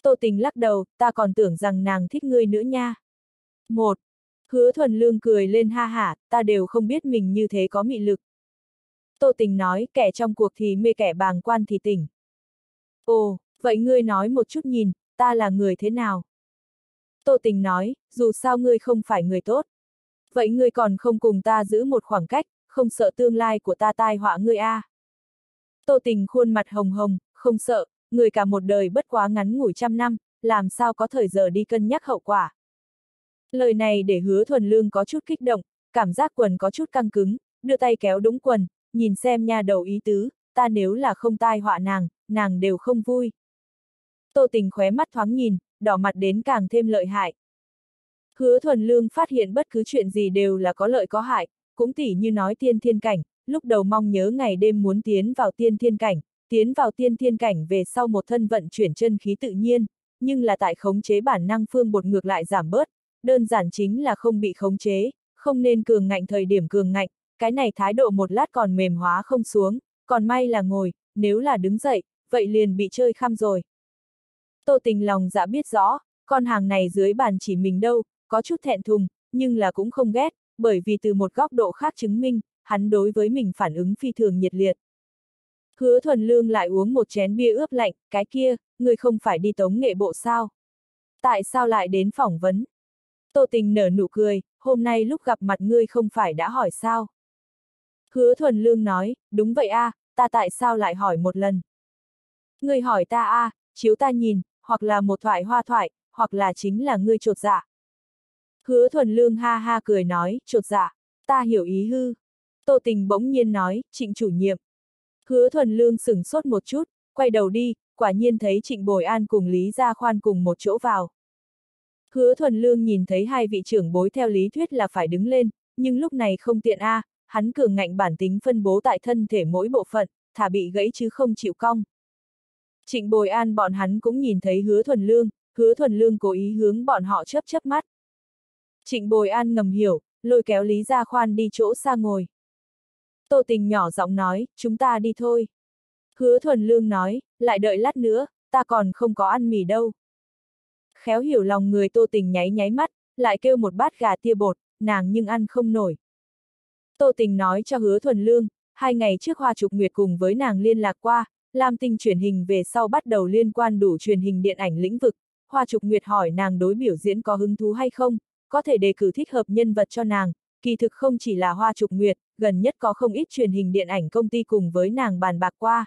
Tô tình lắc đầu, ta còn tưởng rằng nàng thích ngươi nữa nha. Một. Hứa thuần lương cười lên ha hả, ta đều không biết mình như thế có mị lực. Tô tình nói, kẻ trong cuộc thì mê kẻ bàng quan thì tỉnh. Ồ, vậy ngươi nói một chút nhìn, ta là người thế nào? Tô tình nói, dù sao ngươi không phải người tốt. Vậy ngươi còn không cùng ta giữ một khoảng cách, không sợ tương lai của ta tai họa ngươi a? À. Tô tình khuôn mặt hồng hồng, không sợ, người cả một đời bất quá ngắn ngủi trăm năm, làm sao có thời giờ đi cân nhắc hậu quả. Lời này để hứa thuần lương có chút kích động, cảm giác quần có chút căng cứng, đưa tay kéo đúng quần, nhìn xem nha đầu ý tứ, ta nếu là không tai họa nàng, nàng đều không vui. Tô tình khóe mắt thoáng nhìn, đỏ mặt đến càng thêm lợi hại. Hứa thuần lương phát hiện bất cứ chuyện gì đều là có lợi có hại, cũng tỉ như nói tiên thiên cảnh, lúc đầu mong nhớ ngày đêm muốn tiến vào tiên thiên cảnh, tiến vào tiên thiên cảnh về sau một thân vận chuyển chân khí tự nhiên, nhưng là tại khống chế bản năng phương bột ngược lại giảm bớt, đơn giản chính là không bị khống chế, không nên cường ngạnh thời điểm cường ngạnh, cái này thái độ một lát còn mềm hóa không xuống, còn may là ngồi, nếu là đứng dậy, vậy liền bị chơi khăm rồi. Tô tình lòng dạ biết rõ, con hàng này dưới bàn chỉ mình đâu, có chút thẹn thùng, nhưng là cũng không ghét, bởi vì từ một góc độ khác chứng minh, hắn đối với mình phản ứng phi thường nhiệt liệt. Hứa thuần lương lại uống một chén bia ướp lạnh, cái kia, người không phải đi tống nghệ bộ sao? Tại sao lại đến phỏng vấn? Tô tình nở nụ cười, hôm nay lúc gặp mặt ngươi không phải đã hỏi sao? Hứa thuần lương nói, đúng vậy a, à, ta tại sao lại hỏi một lần? Ngươi hỏi ta a, à, chiếu ta nhìn, hoặc là một thoại hoa thoại, hoặc là chính là ngươi trột dạ. Hứa thuần lương ha ha cười nói, trột dạ, ta hiểu ý hư. Tô tình bỗng nhiên nói, trịnh chủ nhiệm. Hứa thuần lương sửng sốt một chút, quay đầu đi, quả nhiên thấy trịnh bồi an cùng Lý Gia Khoan cùng một chỗ vào. Hứa thuần lương nhìn thấy hai vị trưởng bối theo lý thuyết là phải đứng lên, nhưng lúc này không tiện a, à, hắn cường ngạnh bản tính phân bố tại thân thể mỗi bộ phận, thả bị gãy chứ không chịu cong. Trịnh bồi an bọn hắn cũng nhìn thấy hứa thuần lương, hứa thuần lương cố ý hướng bọn họ chớp chớp mắt. Trịnh bồi an ngầm hiểu, lôi kéo Lý Gia Khoan đi chỗ xa ngồi. Tô tình nhỏ giọng nói, chúng ta đi thôi. Hứa thuần lương nói, lại đợi lát nữa, ta còn không có ăn mì đâu. Khéo hiểu lòng người tô tình nháy nháy mắt, lại kêu một bát gà tia bột, nàng nhưng ăn không nổi. Tô tình nói cho hứa thuần lương, hai ngày trước Hoa Trục Nguyệt cùng với nàng liên lạc qua, Lam Tinh truyền hình về sau bắt đầu liên quan đủ truyền hình điện ảnh lĩnh vực, Hoa Trục Nguyệt hỏi nàng đối biểu diễn có hứng thú hay không, có thể đề cử thích hợp nhân vật cho nàng, kỳ thực không chỉ là Hoa Trục Nguyệt, gần nhất có không ít truyền hình điện ảnh công ty cùng với nàng bàn bạc qua.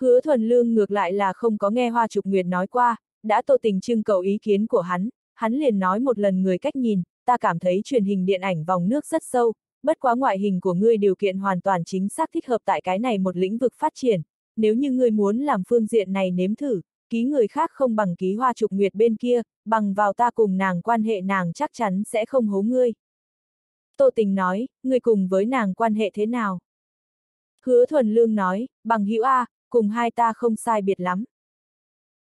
Hứa thuần lương ngược lại là không có nghe Hoa Trục Nguyệt nói qua, đã tô tình trưng cầu ý kiến của hắn, hắn liền nói một lần người cách nhìn, ta cảm thấy truyền hình điện ảnh vòng nước rất sâu, bất quá ngoại hình của ngươi điều kiện hoàn toàn chính xác thích hợp tại cái này một lĩnh vực phát triển, nếu như ngươi muốn làm phương diện này nếm thử, ký người khác không bằng ký hoa trục nguyệt bên kia, bằng vào ta cùng nàng quan hệ nàng chắc chắn sẽ không hố ngươi. Tô tình nói, ngươi cùng với nàng quan hệ thế nào? Hứa thuần lương nói, bằng hữu A, cùng hai ta không sai biệt lắm.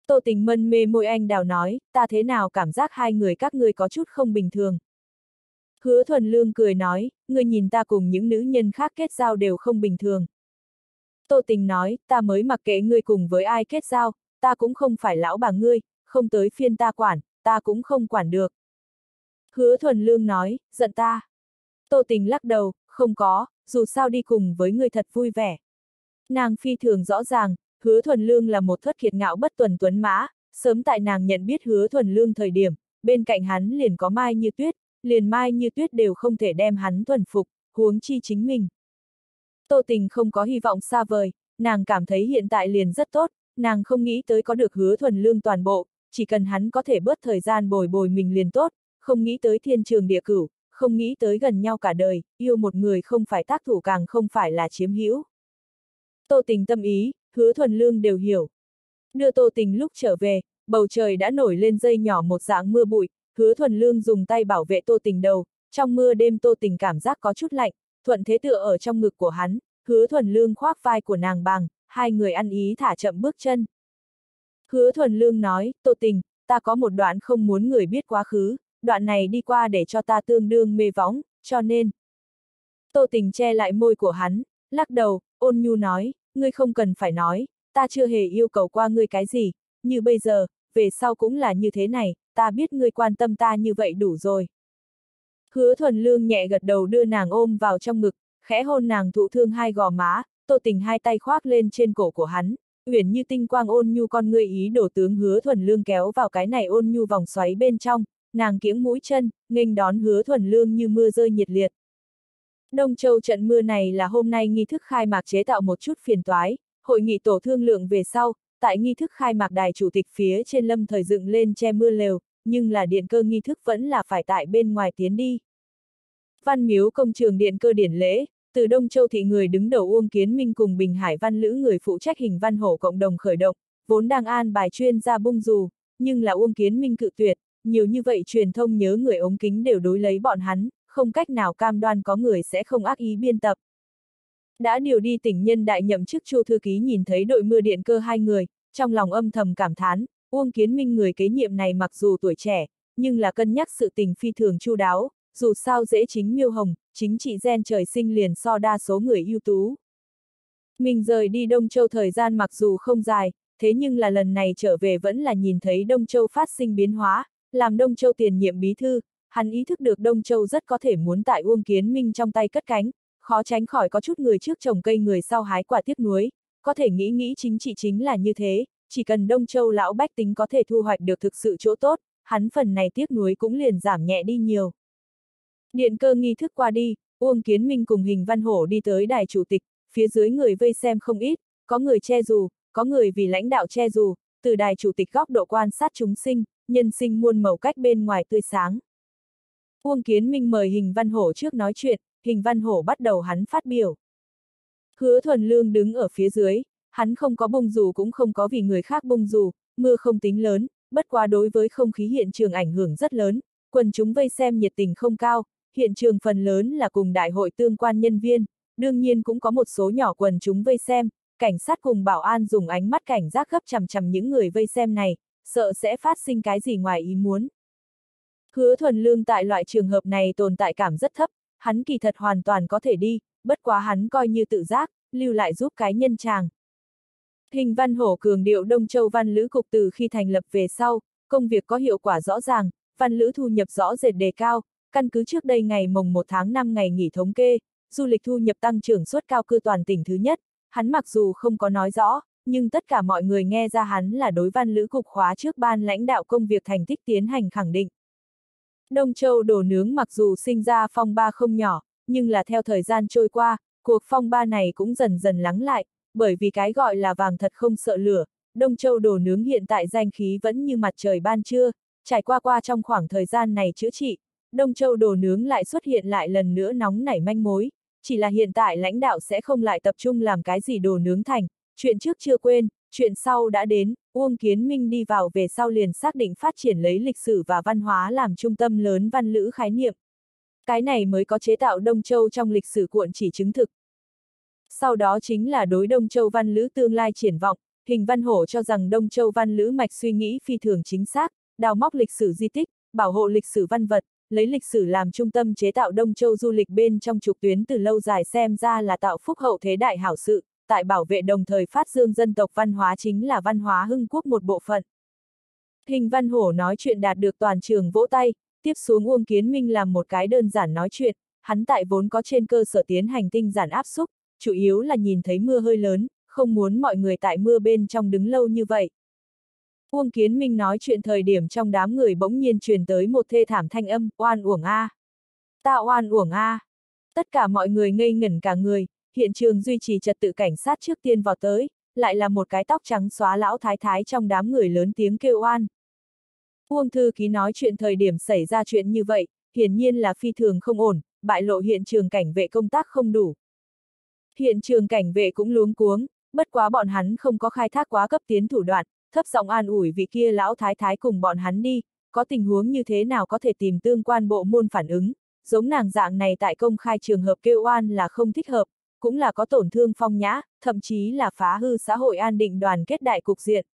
Tô tình mân mê môi anh đào nói, ta thế nào cảm giác hai người các ngươi có chút không bình thường. Hứa thuần lương cười nói, ngươi nhìn ta cùng những nữ nhân khác kết giao đều không bình thường. Tô tình nói, ta mới mặc kệ ngươi cùng với ai kết giao, ta cũng không phải lão bà ngươi, không tới phiên ta quản, ta cũng không quản được. Hứa thuần lương nói, giận ta. Tô tình lắc đầu, không có, dù sao đi cùng với ngươi thật vui vẻ. Nàng phi thường rõ ràng, hứa thuần lương là một thất kiệt ngạo bất tuần tuấn mã, sớm tại nàng nhận biết hứa thuần lương thời điểm, bên cạnh hắn liền có mai như tuyết, liền mai như tuyết đều không thể đem hắn thuần phục, huống chi chính mình. Tô tình không có hy vọng xa vời, nàng cảm thấy hiện tại liền rất tốt, nàng không nghĩ tới có được hứa thuần lương toàn bộ, chỉ cần hắn có thể bớt thời gian bồi bồi mình liền tốt, không nghĩ tới thiên trường địa cửu, không nghĩ tới gần nhau cả đời, yêu một người không phải tác thủ càng không phải là chiếm hữu. Tô tình tâm ý, hứa thuần lương đều hiểu. Đưa tô tình lúc trở về, bầu trời đã nổi lên dây nhỏ một dạng mưa bụi, hứa thuần lương dùng tay bảo vệ tô tình đầu, trong mưa đêm tô tình cảm giác có chút lạnh, thuận thế tựa ở trong ngực của hắn, hứa thuần lương khoác vai của nàng bằng, hai người ăn ý thả chậm bước chân. Hứa thuần lương nói, tô tình, ta có một đoạn không muốn người biết quá khứ, đoạn này đi qua để cho ta tương đương mê võng, cho nên. Tô tình che lại môi của hắn, lắc đầu, ôn nhu nói, ngươi không cần phải nói, ta chưa hề yêu cầu qua ngươi cái gì, như bây giờ, về sau cũng là như thế này, ta biết ngươi quan tâm ta như vậy đủ rồi. Hứa thuần lương nhẹ gật đầu đưa nàng ôm vào trong ngực, khẽ hôn nàng thụ thương hai gò má, tô tình hai tay khoác lên trên cổ của hắn, uyển như tinh quang ôn nhu con ngươi ý đổ tướng hứa thuần lương kéo vào cái này ôn nhu vòng xoáy bên trong, nàng kiếng mũi chân, nghênh đón hứa thuần lương như mưa rơi nhiệt liệt. Đông Châu trận mưa này là hôm nay nghi thức khai mạc chế tạo một chút phiền toái, hội nghị tổ thương lượng về sau, tại nghi thức khai mạc đài chủ tịch phía trên lâm thời dựng lên che mưa lều, nhưng là điện cơ nghi thức vẫn là phải tại bên ngoài tiến đi. Văn miếu công trường điện cơ điển lễ, từ Đông Châu thị người đứng đầu Uông Kiến Minh cùng Bình Hải Văn Lữ người phụ trách hình văn hổ cộng đồng khởi động, vốn đang an bài chuyên gia bung dù, nhưng là Uông Kiến Minh cự tuyệt, nhiều như vậy truyền thông nhớ người ống kính đều đối lấy bọn hắn, không cách nào cam đoan có người sẽ không ác ý biên tập. Đã điều đi tỉnh nhân đại nhậm chức chu thư ký nhìn thấy đội mưa điện cơ hai người, trong lòng âm thầm cảm thán, Uông Kiến Minh người kế nhiệm này mặc dù tuổi trẻ, nhưng là cân nhắc sự tình phi thường chu đáo, dù sao dễ chính miêu hồng, chính trị gen trời sinh liền so đa số người ưu tú. Mình rời đi Đông Châu thời gian mặc dù không dài, thế nhưng là lần này trở về vẫn là nhìn thấy Đông Châu phát sinh biến hóa, làm Đông Châu tiền nhiệm bí thư, hắn ý thức được Đông Châu rất có thể muốn tại Uông Kiến Minh trong tay cất cánh, khó tránh khỏi có chút người trước trồng cây người sau hái quả tiếc nuối, có thể nghĩ nghĩ chính trị chính là như thế, chỉ cần Đông Châu lão bách tính có thể thu hoạch được thực sự chỗ tốt, hắn phần này tiếc nuối cũng liền giảm nhẹ đi nhiều. Điện cơ nghi thức qua đi, Uông Kiến Minh cùng hình văn hổ đi tới đài chủ tịch, phía dưới người vây xem không ít, có người che dù, có người vì lãnh đạo che dù, từ đài chủ tịch góc độ quan sát chúng sinh, nhân sinh muôn màu cách bên ngoài tươi sáng. Uông Kiến Minh mời hình văn hổ trước nói chuyện, hình văn hổ bắt đầu hắn phát biểu. Hứa thuần lương đứng ở phía dưới, hắn không có bông dù cũng không có vì người khác bông dù, mưa không tính lớn, bất quá đối với không khí hiện trường ảnh hưởng rất lớn, quần chúng vây xem nhiệt tình không cao, hiện trường phần lớn là cùng đại hội tương quan nhân viên, đương nhiên cũng có một số nhỏ quần chúng vây xem, cảnh sát cùng bảo an dùng ánh mắt cảnh giác gấp chằm chằm những người vây xem này, sợ sẽ phát sinh cái gì ngoài ý muốn. Hứa thuần lương tại loại trường hợp này tồn tại cảm rất thấp, hắn kỳ thật hoàn toàn có thể đi, bất quá hắn coi như tự giác, lưu lại giúp cái nhân chàng. Hình văn hổ cường điệu Đông Châu Văn Lữ Cục từ khi thành lập về sau, công việc có hiệu quả rõ ràng, Văn Lữ thu nhập rõ rệt đề cao, căn cứ trước đây ngày mồng 1 tháng 5 ngày nghỉ thống kê, du lịch thu nhập tăng trưởng suất cao cư toàn tỉnh thứ nhất, hắn mặc dù không có nói rõ, nhưng tất cả mọi người nghe ra hắn là đối Văn Lữ Cục khóa trước ban lãnh đạo công việc thành tích tiến hành khẳng định. Đông Châu đổ nướng mặc dù sinh ra phong ba không nhỏ, nhưng là theo thời gian trôi qua, cuộc phong ba này cũng dần dần lắng lại, bởi vì cái gọi là vàng thật không sợ lửa, Đông Châu đổ nướng hiện tại danh khí vẫn như mặt trời ban trưa, trải qua qua trong khoảng thời gian này chữa trị, Đông Châu đồ nướng lại xuất hiện lại lần nữa nóng nảy manh mối, chỉ là hiện tại lãnh đạo sẽ không lại tập trung làm cái gì đồ nướng thành, chuyện trước chưa quên, chuyện sau đã đến, Uông Kiến Minh đi vào về sau liền xác định phát triển lấy lịch sử và văn hóa làm trung tâm lớn văn lữ khái niệm. Cái này mới có chế tạo Đông Châu trong lịch sử cuộn chỉ chứng thực. Sau đó chính là đối Đông Châu văn lữ tương lai triển vọng, hình văn hổ cho rằng Đông Châu văn lữ mạch suy nghĩ phi thường chính xác, đào móc lịch sử di tích, bảo hộ lịch sử văn vật, lấy lịch sử làm trung tâm chế tạo Đông Châu du lịch bên trong trục tuyến từ lâu dài xem ra là tạo phúc hậu thế đại hảo sự, tại bảo vệ đồng thời phát dương dân tộc văn hóa chính là văn hóa hưng quốc một bộ phận. Hình văn hổ nói chuyện đạt được toàn trường vỗ tay, tiếp xuống Uông Kiến Minh làm một cái đơn giản nói chuyện, hắn tại vốn có trên cơ sở tiến hành tinh giản áp xúc, chủ yếu là nhìn thấy mưa hơi lớn, không muốn mọi người tại mưa bên trong đứng lâu như vậy. Uông Kiến Minh nói chuyện thời điểm trong đám người bỗng nhiên truyền tới một thê thảm thanh âm, oan uổng a. Ta oan uổng a. Tất cả mọi người ngây ngẩn cả người, hiện trường duy trì trật tự cảnh sát trước tiên vào tới, lại là một cái tóc trắng xóa lão thái thái trong đám người lớn tiếng kêu oan. Uông thư ký nói chuyện thời điểm xảy ra chuyện như vậy, hiển nhiên là phi thường không ổn, bại lộ hiện trường cảnh vệ công tác không đủ. Hiện trường cảnh vệ cũng luống cuống, bất quá bọn hắn không có khai thác quá cấp tiến thủ đoạn, thấp giọng an ủi vị kia lão thái thái cùng bọn hắn đi, có tình huống như thế nào có thể tìm tương quan bộ môn phản ứng, giống nàng dạng này tại công khai trường hợp kêu oan là không thích hợp, cũng là có tổn thương phong nhã, thậm chí là phá hư xã hội an định đoàn kết đại cục diện.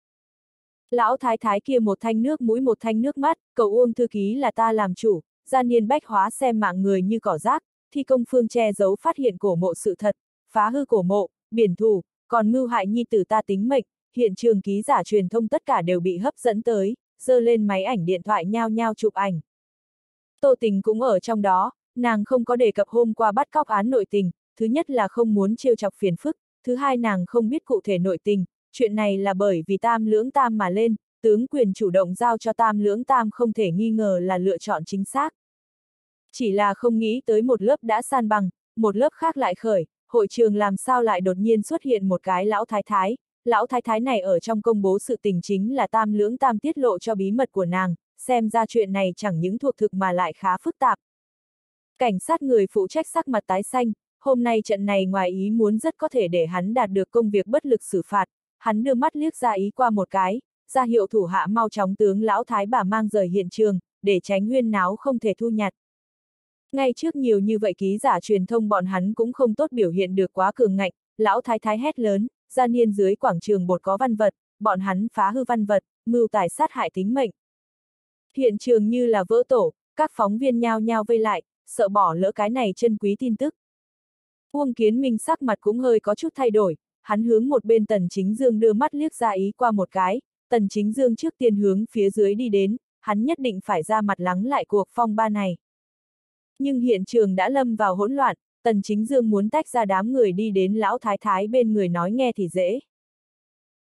Lão thái thái kia một thanh nước mũi một thanh nước mắt, cầu uông thư ký là ta làm chủ, gia niên bách hóa xem mạng người như cỏ rác, thi công phương che giấu phát hiện cổ mộ sự thật, phá hư cổ mộ, biển thù, còn mưu hại nhi tử ta tính mệnh, hiện trường ký giả truyền thông tất cả đều bị hấp dẫn tới, dơ lên máy ảnh điện thoại nhao nhao chụp ảnh. Tô tình cũng ở trong đó, nàng không có đề cập hôm qua bắt cóc án nội tình, thứ nhất là không muốn trêu chọc phiền phức, thứ hai nàng không biết cụ thể nội tình, chuyện này là bởi vì tam lưỡng tam mà lên, tướng quyền chủ động giao cho tam lưỡng tam không thể nghi ngờ là lựa chọn chính xác. Chỉ là không nghĩ tới một lớp đã san bằng, một lớp khác lại khởi, hội trường làm sao lại đột nhiên xuất hiện một cái lão thái thái, lão thái thái này ở trong công bố sự tình chính là tam lưỡng tam tiết lộ cho bí mật của nàng, xem ra chuyện này chẳng những thuộc thực mà lại khá phức tạp. Cảnh sát người phụ trách sắc mặt tái xanh, hôm nay trận này ngoài ý muốn rất có thể để hắn đạt được công việc bất lực xử phạt, hắn đưa mắt liếc ra ý qua một cái, ra hiệu thủ hạ mau chóng tướng lão thái bà mang rời hiện trường, để tránh huyên náo không thể thu nhặt. Ngay trước nhiều như vậy ký giả truyền thông bọn hắn cũng không tốt biểu hiện được quá cường ngạnh, lão thái thái hét lớn, gia niên dưới quảng trường bột có văn vật, bọn hắn phá hư văn vật, mưu tài sát hại tính mệnh. Hiện trường như là vỡ tổ, các phóng viên nhao nhao vây lại, sợ bỏ lỡ cái này chân quý tin tức. Uông Kiến Minh sắc mặt cũng hơi có chút thay đổi, hắn hướng một bên Tần Chính Dương đưa mắt liếc ra ý qua một cái, Tần Chính Dương trước tiên hướng phía dưới đi đến, hắn nhất định phải ra mặt lắng lại cuộc phong ba này. Nhưng hiện trường đã lâm vào hỗn loạn, Tần Chính Dương muốn tách ra đám người đi đến lão thái thái bên người nói nghe thì dễ.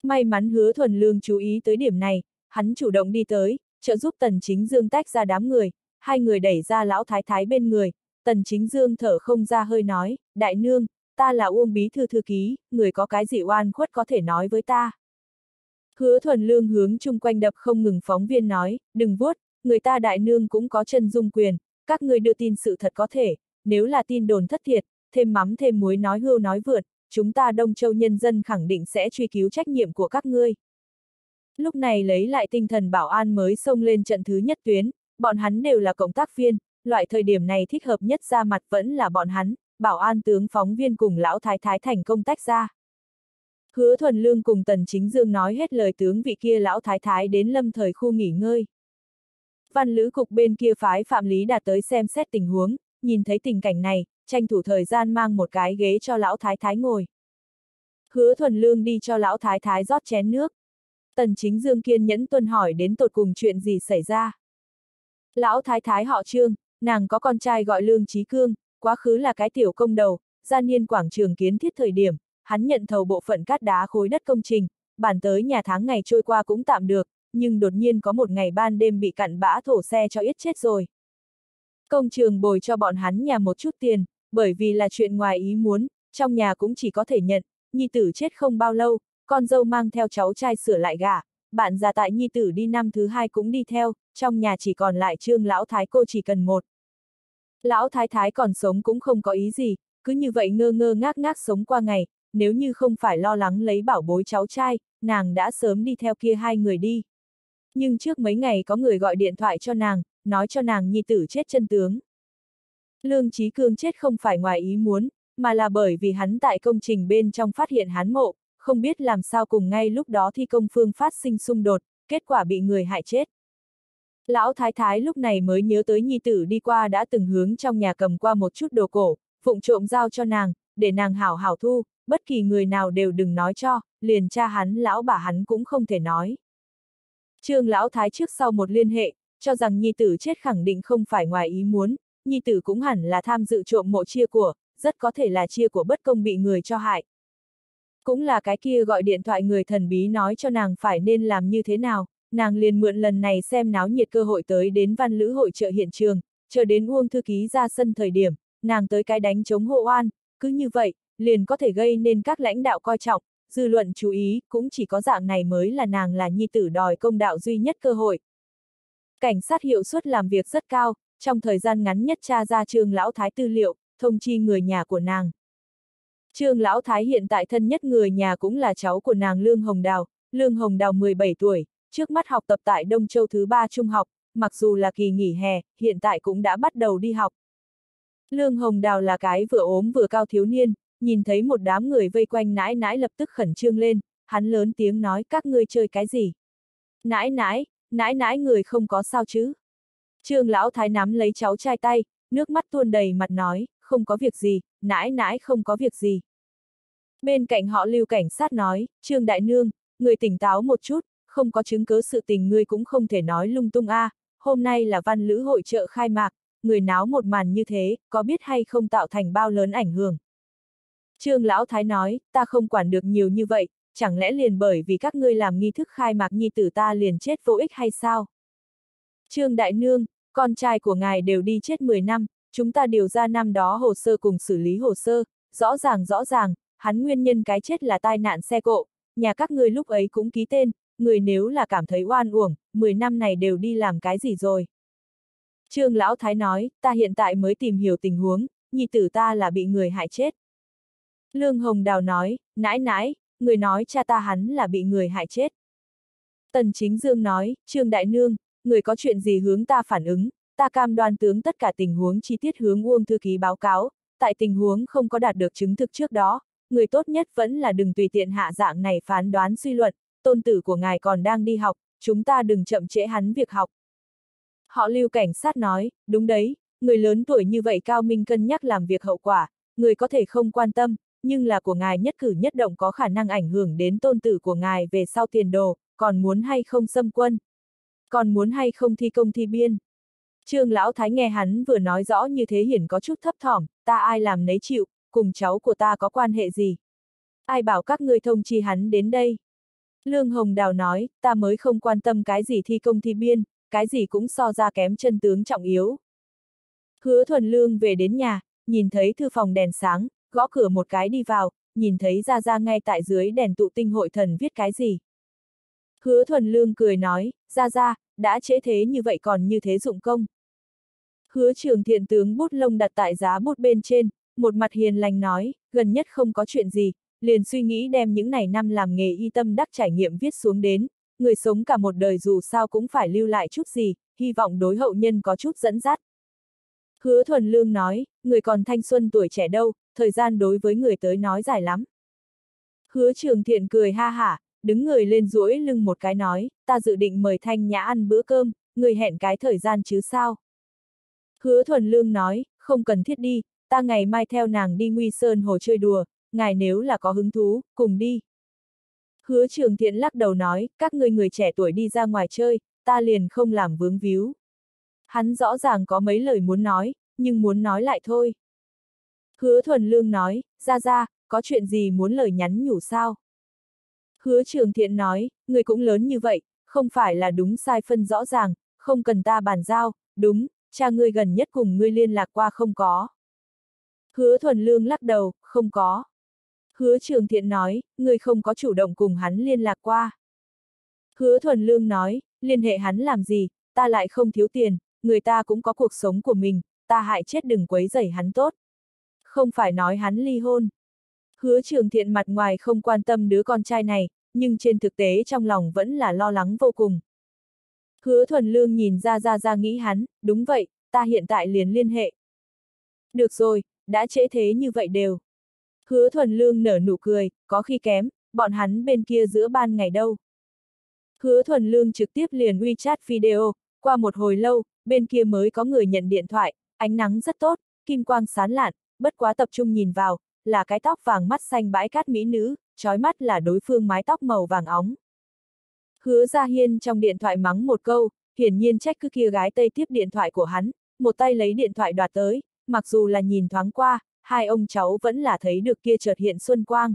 May mắn hứa thuần lương chú ý tới điểm này, hắn chủ động đi tới, trợ giúp Tần Chính Dương tách ra đám người, hai người đẩy ra lão thái thái bên người, Tần Chính Dương thở không ra hơi nói, đại nương, ta là Uông Bí Thư Thư Ký, người có cái gì oan khuất có thể nói với ta. Hứa thuần lương hướng chung quanh đập không ngừng phóng viên nói, đừng vuốt, người ta đại nương cũng có chân dung quyền, các người đưa tin sự thật có thể, nếu là tin đồn thất thiệt, thêm mắm thêm muối nói hưu nói vượt, chúng ta Đông Châu nhân dân khẳng định sẽ truy cứu trách nhiệm của các ngươi. Lúc này lấy lại tinh thần bảo an mới xông lên trận thứ nhất tuyến, bọn hắn đều là cộng tác viên, loại thời điểm này thích hợp nhất ra mặt vẫn là bọn hắn, bảo an tướng phóng viên cùng lão thái thái thành công tách ra. Hứa thuần lương cùng tần chính dương nói hết lời tướng vị kia lão thái thái đến lâm thời khu nghỉ ngơi. Văn lữ cục bên kia phái Phạm Lý đạt tới xem xét tình huống, nhìn thấy tình cảnh này, tranh thủ thời gian mang một cái ghế cho lão thái thái ngồi. Hứa thuần lương đi cho lão thái thái rót chén nước. Tần chính dương kiên nhẫn tuân hỏi đến tột cùng chuyện gì xảy ra. Lão thái thái họ trương, nàng có con trai gọi lương trí cương, quá khứ là cái tiểu công đầu, gian niên quảng trường kiến thiết thời điểm, hắn nhận thầu bộ phận cát đá khối đất công trình, bản tới nhà tháng ngày trôi qua cũng tạm được, nhưng đột nhiên có một ngày ban đêm bị cặn bã thổ xe cho ít chết rồi. Công trường bồi cho bọn hắn nhà một chút tiền, bởi vì là chuyện ngoài ý muốn, trong nhà cũng chỉ có thể nhận, nhi tử chết không bao lâu, con dâu mang theo cháu trai sửa lại gả, bạn già tại nhi tử đi năm thứ hai cũng đi theo, trong nhà chỉ còn lại trương lão thái cô chỉ cần một. Lão thái thái còn sống cũng không có ý gì, cứ như vậy ngơ ngơ ngác ngác sống qua ngày, nếu như không phải lo lắng lấy bảo bối cháu trai, nàng đã sớm đi theo kia hai người đi. Nhưng trước mấy ngày có người gọi điện thoại cho nàng, nói cho nàng nhi tử chết chân tướng. Lương Trí Cương chết không phải ngoài ý muốn, mà là bởi vì hắn tại công trình bên trong phát hiện hắn mộ, không biết làm sao cùng ngay lúc đó thi công phương phát sinh xung đột, kết quả bị người hại chết. Lão Thái Thái lúc này mới nhớ tới nhi tử đi qua đã từng hướng trong nhà cầm qua một chút đồ cổ, phụng trộm giao cho nàng, để nàng hảo hảo thu, bất kỳ người nào đều đừng nói cho, liền cha hắn lão bà hắn cũng không thể nói. Trương lão thái trước sau một liên hệ, cho rằng nhi tử chết khẳng định không phải ngoài ý muốn, nhi tử cũng hẳn là tham dự trộm mộ chia của, rất có thể là chia của bất công bị người cho hại. Cũng là cái kia gọi điện thoại người thần bí nói cho nàng phải nên làm như thế nào, nàng liền mượn lần này xem náo nhiệt cơ hội tới đến văn lữ hội trợ hiện trường, chờ đến Uông thư ký ra sân thời điểm, nàng tới cái đánh chống hộ oan, cứ như vậy, liền có thể gây nên các lãnh đạo coi trọng, dư luận chú ý, cũng chỉ có dạng này mới là nàng là nhi tử đòi công đạo duy nhất cơ hội. Cảnh sát hiệu suất làm việc rất cao, trong thời gian ngắn nhất tra ra trương lão thái tư liệu, thông chi người nhà của nàng. Trương lão thái hiện tại thân nhất người nhà cũng là cháu của nàng Lương Hồng Đào, Lương Hồng Đào 17 tuổi, trước mắt học tập tại Đông Châu thứ ba trung học, mặc dù là kỳ nghỉ hè, hiện tại cũng đã bắt đầu đi học. Lương Hồng Đào là cái vừa ốm vừa cao thiếu niên, nhìn thấy một đám người vây quanh nãi nãi lập tức khẩn trương lên, hắn lớn tiếng nói các ngươi chơi cái gì? Nãi nãi, nãi nãi người không có sao chứ? Trương lão thái nắm lấy cháu trai tay, nước mắt tuôn đầy mặt nói, không có việc gì, nãi nãi không có việc gì. Bên cạnh họ lưu cảnh sát nói, Trương Đại Nương, người tỉnh táo một chút, không có chứng cứ sự tình ngươi cũng không thể nói lung tung a. À. hôm nay là văn lữ hội trợ khai mạc, người náo một màn như thế, có biết hay không tạo thành bao lớn ảnh hưởng. Trương Lão Thái nói, ta không quản được nhiều như vậy, chẳng lẽ liền bởi vì các ngươi làm nghi thức khai mạc nhi tử ta liền chết vô ích hay sao? Trương Đại Nương, con trai của ngài đều đi chết 10 năm, chúng ta điều ra năm đó hồ sơ cùng xử lý hồ sơ, rõ ràng rõ ràng, hắn nguyên nhân cái chết là tai nạn xe cộ, nhà các ngươi lúc ấy cũng ký tên, người nếu là cảm thấy oan uổng, 10 năm này đều đi làm cái gì rồi. Trương Lão Thái nói, ta hiện tại mới tìm hiểu tình huống, nhi tử ta là bị người hại chết. Lương Hồng Đào nói, nãi nãi, người nói cha ta hắn là bị người hại chết. Tần Chính Dương nói, Trương Đại Nương, người có chuyện gì hướng ta phản ứng, ta cam đoan tướng tất cả tình huống chi tiết hướng Uông Thư Ký báo cáo, tại tình huống không có đạt được chứng thực trước đó, người tốt nhất vẫn là đừng tùy tiện hạ dạng này phán đoán suy luận, tôn tử của ngài còn đang đi học, chúng ta đừng chậm trễ hắn việc học. Họ lưu cảnh sát nói, đúng đấy, người lớn tuổi như vậy cao minh cân nhắc làm việc hậu quả, người có thể không quan tâm, nhưng là của ngài nhất cử nhất động có khả năng ảnh hưởng đến tôn tử của ngài về sau tiền đồ, còn muốn hay không xâm quân, còn muốn hay không thi công thi biên. Trương Lão Thái nghe hắn vừa nói rõ như thế hiển có chút thấp thỏm, ta ai làm nấy chịu, cùng cháu của ta có quan hệ gì? Ai bảo các ngươi thông chi hắn đến đây? Lương Hồng Đào nói, ta mới không quan tâm cái gì thi công thi biên, cái gì cũng so ra kém chân tướng trọng yếu. Hứa thuần lương về đến nhà, nhìn thấy thư phòng đèn sáng, gõ cửa một cái đi vào, nhìn thấy gia gia ngay tại dưới đèn tụ tinh hội thần viết cái gì. Hứa thuần lương cười nói, gia gia, đã trễ thế như vậy còn như thế dụng công. Hứa trường thiện tướng bút lông đặt tại giá bút bên trên, một mặt hiền lành nói, gần nhất không có chuyện gì, liền suy nghĩ đem những này năm làm nghề y tâm đắc trải nghiệm viết xuống đến, người sống cả một đời dù sao cũng phải lưu lại chút gì, hy vọng đối hậu nhân có chút dẫn dắt. Hứa thuần lương nói, người còn thanh xuân tuổi trẻ đâu, thời gian đối với người tới nói dài lắm. Hứa trường thiện cười ha hả, đứng người lên duỗi lưng một cái nói, ta dự định mời Thanh Nhã ăn bữa cơm, người hẹn cái thời gian chứ sao? Hứa thuần lương nói, không cần thiết đi, ta ngày mai theo nàng đi Nguy Sơn Hồ chơi đùa, ngài nếu là có hứng thú, cùng đi. Hứa trường thiện lắc đầu nói, các người người trẻ tuổi đi ra ngoài chơi, ta liền không làm vướng víu. Hắn rõ ràng có mấy lời muốn nói, nhưng muốn nói lại thôi. Hứa thuần lương nói, ra ra, có chuyện gì muốn lời nhắn nhủ sao? Hứa trường thiện nói, người cũng lớn như vậy, không phải là đúng sai phân rõ ràng, không cần ta bàn giao, đúng, cha ngươi gần nhất cùng ngươi liên lạc qua không có. Hứa thuần lương lắc đầu, không có. Hứa trường thiện nói, ngươi không có chủ động cùng hắn liên lạc qua. Hứa thuần lương nói, liên hệ hắn làm gì, ta lại không thiếu tiền, người ta cũng có cuộc sống của mình, ta hại chết đừng quấy rầy hắn tốt. Không phải nói hắn ly hôn. Hứa trường thiện mặt ngoài không quan tâm đứa con trai này, nhưng trên thực tế trong lòng vẫn là lo lắng vô cùng. Hứa thuần lương nhìn ra ra ra nghĩ hắn, đúng vậy, ta hiện tại liền liên hệ. Được rồi, đã trễ thế như vậy đều. Hứa thuần lương nở nụ cười, có khi kém, bọn hắn bên kia giữa ban ngày đâu. Hứa thuần lương trực tiếp liền WeChat video, qua một hồi lâu, bên kia mới có người nhận điện thoại, ánh nắng rất tốt, kim quang sán lạn, bất quá tập trung nhìn vào, là cái tóc vàng mắt xanh bãi cát mỹ nữ, trói mắt là đối phương mái tóc màu vàng óng. Hứa Gia Hiên trong điện thoại mắng một câu, hiển nhiên trách cứ kia gái Tây tiếp điện thoại của hắn, một tay lấy điện thoại đoạt tới, mặc dù là nhìn thoáng qua, hai ông cháu vẫn là thấy được kia chợt hiện xuân quang.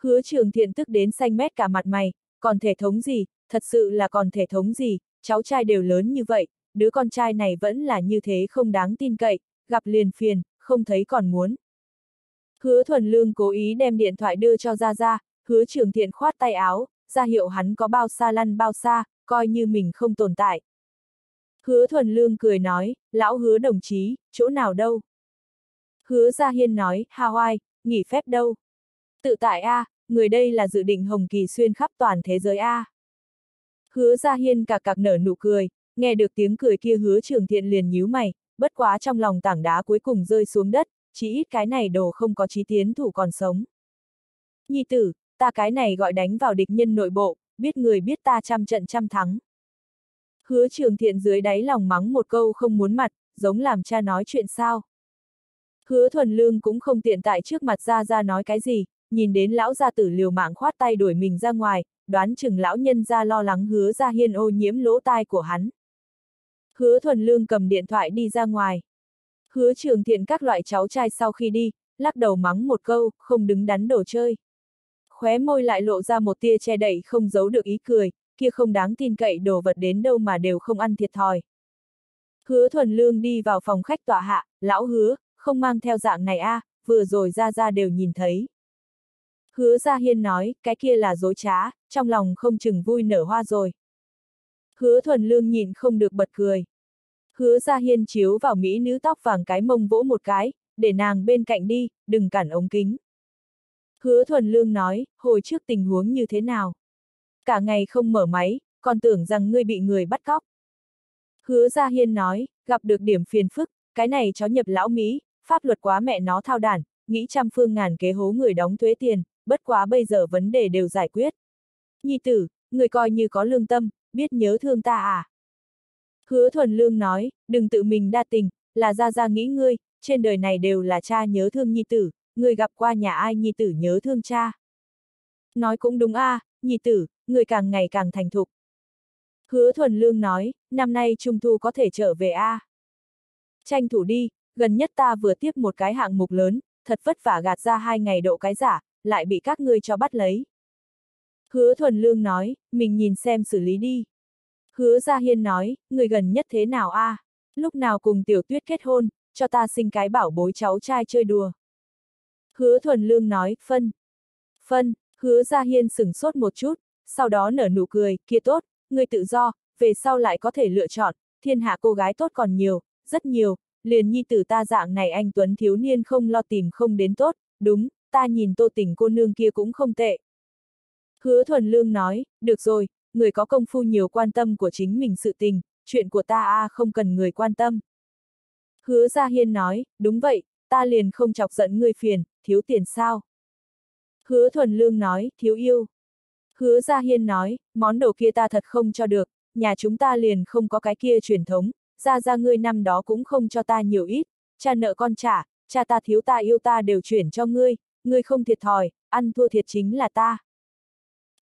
Hứa trường thiện tức đến xanh mét cả mặt mày, còn thể thống gì, thật sự là còn thể thống gì, cháu trai đều lớn như vậy, đứa con trai này vẫn là như thế không đáng tin cậy, gặp liền phiền, không thấy còn muốn. Hứa thuần lương cố ý đem điện thoại đưa cho Gia Gia, hứa trường thiện khoát tay áo, ra hiệu hắn có bao xa lăn bao xa, coi như mình không tồn tại. Hứa thuần lương cười nói, lão hứa đồng chí, chỗ nào đâu? Hứa Gia Hiên nói, Hawaii, nghỉ phép đâu? Tự tại A, người đây là dự định Hồng Kỳ xuyên khắp toàn thế giới A. Hứa Gia Hiên cạc cạc nở nụ cười, nghe được tiếng cười kia hứa trường thiện liền nhíu mày, bất quá trong lòng tảng đá cuối cùng rơi xuống đất, chỉ ít cái này đồ không có chí tiến thủ còn sống. Nhi tử, ta cái này gọi đánh vào địch nhân nội bộ, biết người biết ta trăm trận trăm thắng. Hứa trường thiện dưới đáy lòng mắng một câu không muốn mặt, giống làm cha nói chuyện sao. Hứa thuần lương cũng không tiện tại trước mặt ra ra nói cái gì, nhìn đến lão gia tử liều mạng khoát tay đuổi mình ra ngoài, đoán chừng lão nhân ra lo lắng hứa ra hiên ô nhiễm lỗ tai của hắn. Hứa thuần lương cầm điện thoại đi ra ngoài. Hứa trường thiện các loại cháu trai sau khi đi, lắc đầu mắng một câu, không đứng đắn đồ chơi. Khóe môi lại lộ ra một tia che đậy không giấu được ý cười, kia không đáng tin cậy đồ vật đến đâu mà đều không ăn thiệt thòi. Hứa thuần lương đi vào phòng khách tọa hạ, lão hứa, không mang theo dạng này a, à, vừa rồi ra ra đều nhìn thấy. Hứa Gia Hiên nói, cái kia là dối trá, trong lòng không chừng vui nở hoa rồi. Hứa thuần lương nhìn không được bật cười. Hứa Gia Hiên chiếu vào mỹ nữ tóc vàng cái mông vỗ một cái, để nàng bên cạnh đi, đừng cản ống kính. Hứa thuần lương nói, hồi trước tình huống như thế nào? Cả ngày không mở máy, còn tưởng rằng ngươi bị người bắt cóc. Hứa Gia Hiên nói, gặp được điểm phiền phức, cái này chó nhập lão Mỹ, pháp luật quá mẹ nó thao đản, nghĩ trăm phương ngàn kế hố người đóng thuế tiền, bất quá bây giờ vấn đề đều giải quyết. Nhi tử, người coi như có lương tâm, biết nhớ thương ta à? Hứa thuần lương nói, đừng tự mình đa tình, là ra ra nghĩ ngươi, trên đời này đều là cha nhớ thương nhi tử, người gặp qua nhà ai nhi tử nhớ thương cha. Nói cũng đúng a, à, nhi tử, người càng ngày càng thành thục. Hứa thuần lương nói, năm nay trung thu có thể trở về a. À. Tranh thủ đi, gần nhất ta vừa tiếp một cái hạng mục lớn, thật vất vả gạt ra hai ngày độ cái giả, lại bị các ngươi cho bắt lấy. Hứa thuần lương nói, mình nhìn xem xử lý đi. Hứa Gia Hiên nói, người gần nhất thế nào a? À? Lúc nào cùng tiểu tuyết kết hôn, cho ta sinh cái bảo bối cháu trai chơi đùa. Hứa thuần lương nói, phân. Phân, hứa Gia Hiên sửng sốt một chút, sau đó nở nụ cười, kia tốt, người tự do, về sau lại có thể lựa chọn, thiên hạ cô gái tốt còn nhiều, rất nhiều, liền nhi tử ta dạng này anh Tuấn thiếu niên không lo tìm không đến tốt, đúng, ta nhìn tô tình cô nương kia cũng không tệ. Hứa thuần lương nói, được rồi, người có công phu nhiều quan tâm của chính mình sự tình, chuyện của ta a à không cần người quan tâm. Hứa Gia Hiên nói, đúng vậy, ta liền không chọc giận ngươi phiền, thiếu tiền sao. Hứa thuần lương nói, thiếu yêu. Hứa Gia Hiên nói, món đồ kia ta thật không cho được, nhà chúng ta liền không có cái kia truyền thống, ra ra ngươi năm đó cũng không cho ta nhiều ít, cha nợ con trả, cha ta thiếu ta yêu ta đều chuyển cho ngươi, ngươi không thiệt thòi, ăn thua thiệt chính là ta.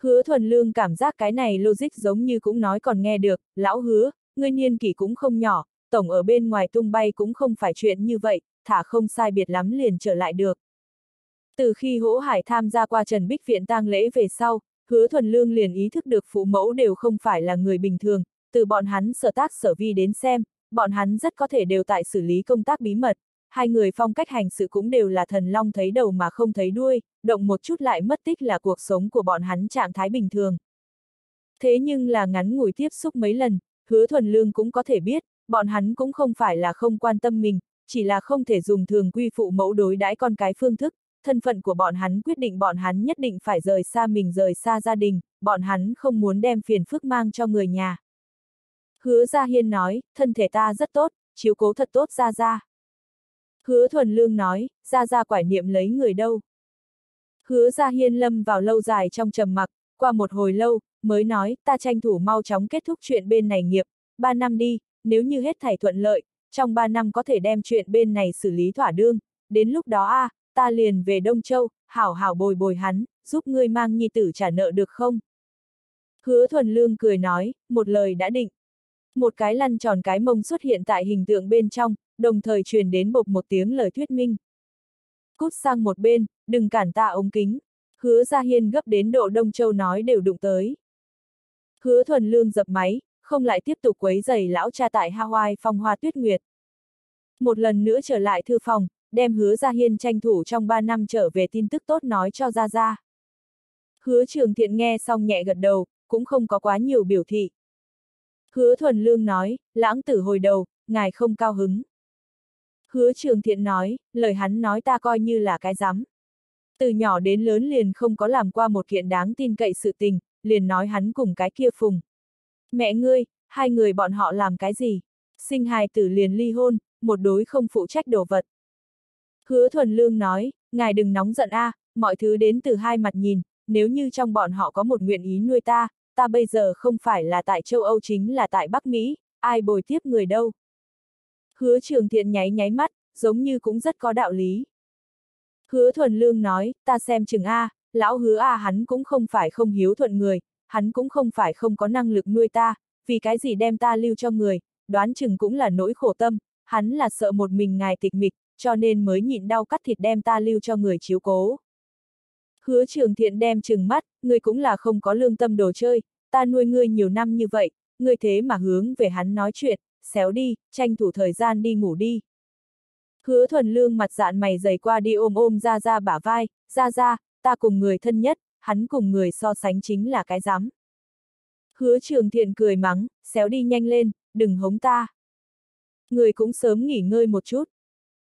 Hứa thuần lương cảm giác cái này logic giống như cũng nói còn nghe được, lão hứa, ngươi niên kỷ cũng không nhỏ, tổng ở bên ngoài tung bay cũng không phải chuyện như vậy, thả không sai biệt lắm liền trở lại được. Từ khi Hỗ Hải tham gia qua Trần Bích Viện tang lễ về sau, hứa thuần lương liền ý thức được phụ mẫu đều không phải là người bình thường, từ bọn hắn sở tác sở vi đến xem, bọn hắn rất có thể đều tại xử lý công tác bí mật, hai người phong cách hành sự cũng đều là thần long thấy đầu mà không thấy đuôi, động một chút lại mất tích là cuộc sống của bọn hắn trạng thái bình thường. Thế nhưng là ngắn ngủi tiếp xúc mấy lần, hứa thuần lương cũng có thể biết, bọn hắn cũng không phải là không quan tâm mình, chỉ là không thể dùng thường quy phụ mẫu đối đãi con cái phương thức, thân phận của bọn hắn quyết định bọn hắn nhất định phải rời xa mình rời xa gia đình, bọn hắn không muốn đem phiền phức mang cho người nhà. Hứa Gia Hiên nói, thân thể ta rất tốt, chiếu cố thật tốt Gia Gia. Hứa Thuần Lương nói, Gia Gia quải niệm lấy người đâu. Hứa Gia Hiên lâm vào lâu dài trong trầm mặc, qua một hồi lâu, mới nói, ta tranh thủ mau chóng kết thúc chuyện bên này nghiệp, ba năm đi, nếu như hết thảy thuận lợi, trong ba năm có thể đem chuyện bên này xử lý thỏa đương, đến lúc đó a, à, ta liền về Đông Châu, hảo hảo bồi bồi hắn, giúp ngươi mang nhi tử trả nợ được không? Hứa thuần lương cười nói, một lời đã định. Một cái lăn tròn cái mông xuất hiện tại hình tượng bên trong, đồng thời truyền đến bộc một tiếng lời thuyết minh. Cút sang một bên, đừng cản ta ống kính. Hứa Gia Hiên gấp đến độ Đông Châu nói đều đụng tới. Hứa thuần lương dập máy, không lại tiếp tục quấy giày lão cha tại Hawaii phong hoa tuyết nguyệt. Một lần nữa trở lại thư phòng, đem hứa Gia Hiên tranh thủ trong 3 năm trở về tin tức tốt nói cho Gia Gia. Hứa trường thiện nghe xong nhẹ gật đầu, cũng không có quá nhiều biểu thị. Hứa thuần lương nói, lãng tử hồi đầu, ngài không cao hứng. Hứa trường thiện nói, lời hắn nói ta coi như là cái rắm. Từ nhỏ đến lớn liền không có làm qua một kiện đáng tin cậy sự tình, liền nói hắn cùng cái kia phùng. Mẹ ngươi, hai người bọn họ làm cái gì? Sinh hài tử liền ly hôn, một đối không phụ trách đồ vật. Hứa thuần lương nói, ngài đừng nóng giận a, à, mọi thứ đến từ hai mặt nhìn, nếu như trong bọn họ có một nguyện ý nuôi ta, ta bây giờ không phải là tại châu Âu chính là tại Bắc Mỹ, ai bồi tiếp người đâu. Hứa trường thiện nháy nháy mắt, giống như cũng rất có đạo lý. Hứa thuần lương nói, ta xem chừng A, lão hứa A hắn cũng không phải không hiếu thuận người, hắn cũng không phải không có năng lực nuôi ta, vì cái gì đem ta lưu cho người, đoán chừng cũng là nỗi khổ tâm, hắn là sợ một mình ngài tịch mịch, cho nên mới nhịn đau cắt thịt đem ta lưu cho người chiếu cố. Hứa trường thiện đem chừng mắt, ngươi cũng là không có lương tâm đồ chơi, ta nuôi ngươi nhiều năm như vậy, ngươi thế mà hướng về hắn nói chuyện, xéo đi, tranh thủ thời gian đi ngủ đi. Hứa thuần lương mặt dạn mày dày qua đi ôm ôm ra ra bả vai, ra ra, ta cùng người thân nhất, hắn cùng người so sánh chính là cái dám. Hứa trường thiện cười mắng, xéo đi nhanh lên, đừng hống ta. Người cũng sớm nghỉ ngơi một chút.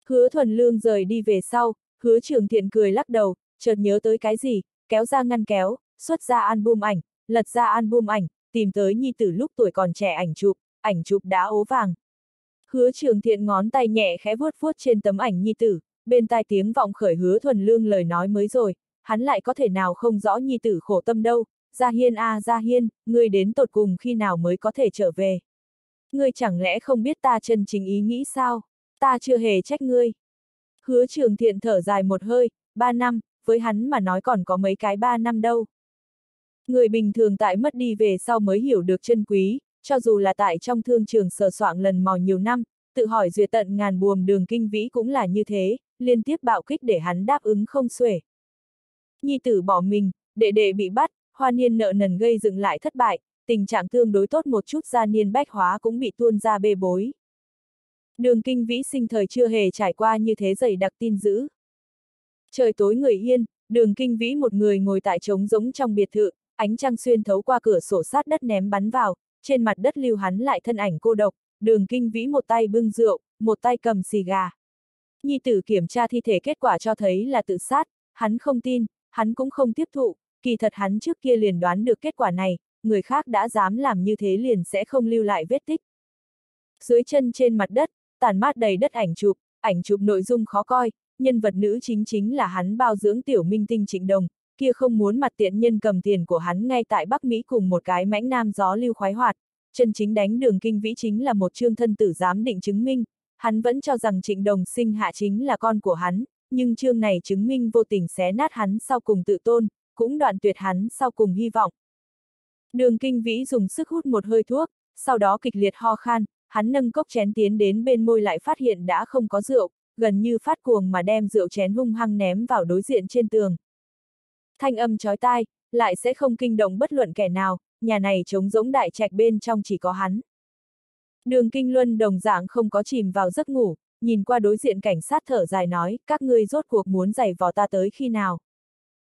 Hứa thuần lương rời đi về sau, hứa trường thiện cười lắc đầu, chợt nhớ tới cái gì, kéo ra ngăn kéo, xuất ra album ảnh, lật ra album ảnh, tìm tới nhi tử lúc tuổi còn trẻ ảnh chụp, ảnh chụp đã ố vàng. Hứa trường thiện ngón tay nhẹ khẽ vuốt vuốt trên tấm ảnh nhi tử, bên tai tiếng vọng khởi hứa thuần lương lời nói mới rồi, hắn lại có thể nào không rõ nhi tử khổ tâm đâu, Gia Hiên a à, Gia Hiên, ngươi đến tột cùng khi nào mới có thể trở về. Ngươi chẳng lẽ không biết ta chân chính ý nghĩ sao? Ta chưa hề trách ngươi. Hứa trường thiện thở dài một hơi, ba năm, với hắn mà nói còn có mấy cái ba năm đâu. Người bình thường tại mất đi về sau mới hiểu được chân quý, cho dù là tại trong thương trường sờ soạn lần mò nhiều năm, tự hỏi duyệt tận ngàn buồm đường kinh vĩ cũng là như thế, liên tiếp bạo kích để hắn đáp ứng không xuể. Nhi tử bỏ mình, đệ đệ bị bắt, hoa niên nợ nần gây dựng lại thất bại, tình trạng tương đối tốt một chút gia niên bách hóa cũng bị tuôn ra bê bối. Đường kinh vĩ sinh thời chưa hề trải qua như thế dày đặc tin dữ. Trời tối người yên, đường kinh vĩ một người ngồi tại trống giống trong biệt thự, ánh trăng xuyên thấu qua cửa sổ sát đất ném bắn vào, trên mặt đất lưu hắn lại thân ảnh cô độc, đường kinh vĩ một tay bưng rượu, một tay cầm xì gà. Nhi tử kiểm tra thi thể kết quả cho thấy là tự sát, hắn không tin, hắn cũng không tiếp thụ, kỳ thật hắn trước kia liền đoán được kết quả này, người khác đã dám làm như thế liền sẽ không lưu lại vết tích. Dưới chân trên mặt đất, tàn mát đầy đất ảnh chụp, ảnh chụp nội dung khó coi, nhân vật nữ chính chính là hắn bao dưỡng tiểu minh tinh trịnh đồng, kia không muốn mặt tiện nhân cầm tiền của hắn ngay tại Bắc Mỹ cùng một cái mãnh nam gió lưu khoái hoạt, chân chính đánh đường kinh vĩ chính là một trương thân tử giám định chứng minh, hắn vẫn cho rằng trịnh đồng sinh hạ chính là con của hắn, nhưng trương này chứng minh vô tình xé nát hắn sau cùng tự tôn, cũng đoạn tuyệt hắn sau cùng hy vọng. Đường kinh vĩ dùng sức hút một hơi thuốc, sau đó kịch liệt ho khan, hắn nâng cốc chén tiến đến bên môi lại phát hiện đã không có rượu, gần như phát cuồng mà đem rượu chén hung hăng ném vào đối diện trên tường. Thanh âm chói tai, lại sẽ không kinh động bất luận kẻ nào, nhà này trống rỗng đại trạch bên trong chỉ có hắn. Đường Kinh Luân đồng dạng không có chìm vào giấc ngủ, nhìn qua đối diện cảnh sát thở dài nói, các ngươi rốt cuộc muốn giày vò ta tới khi nào.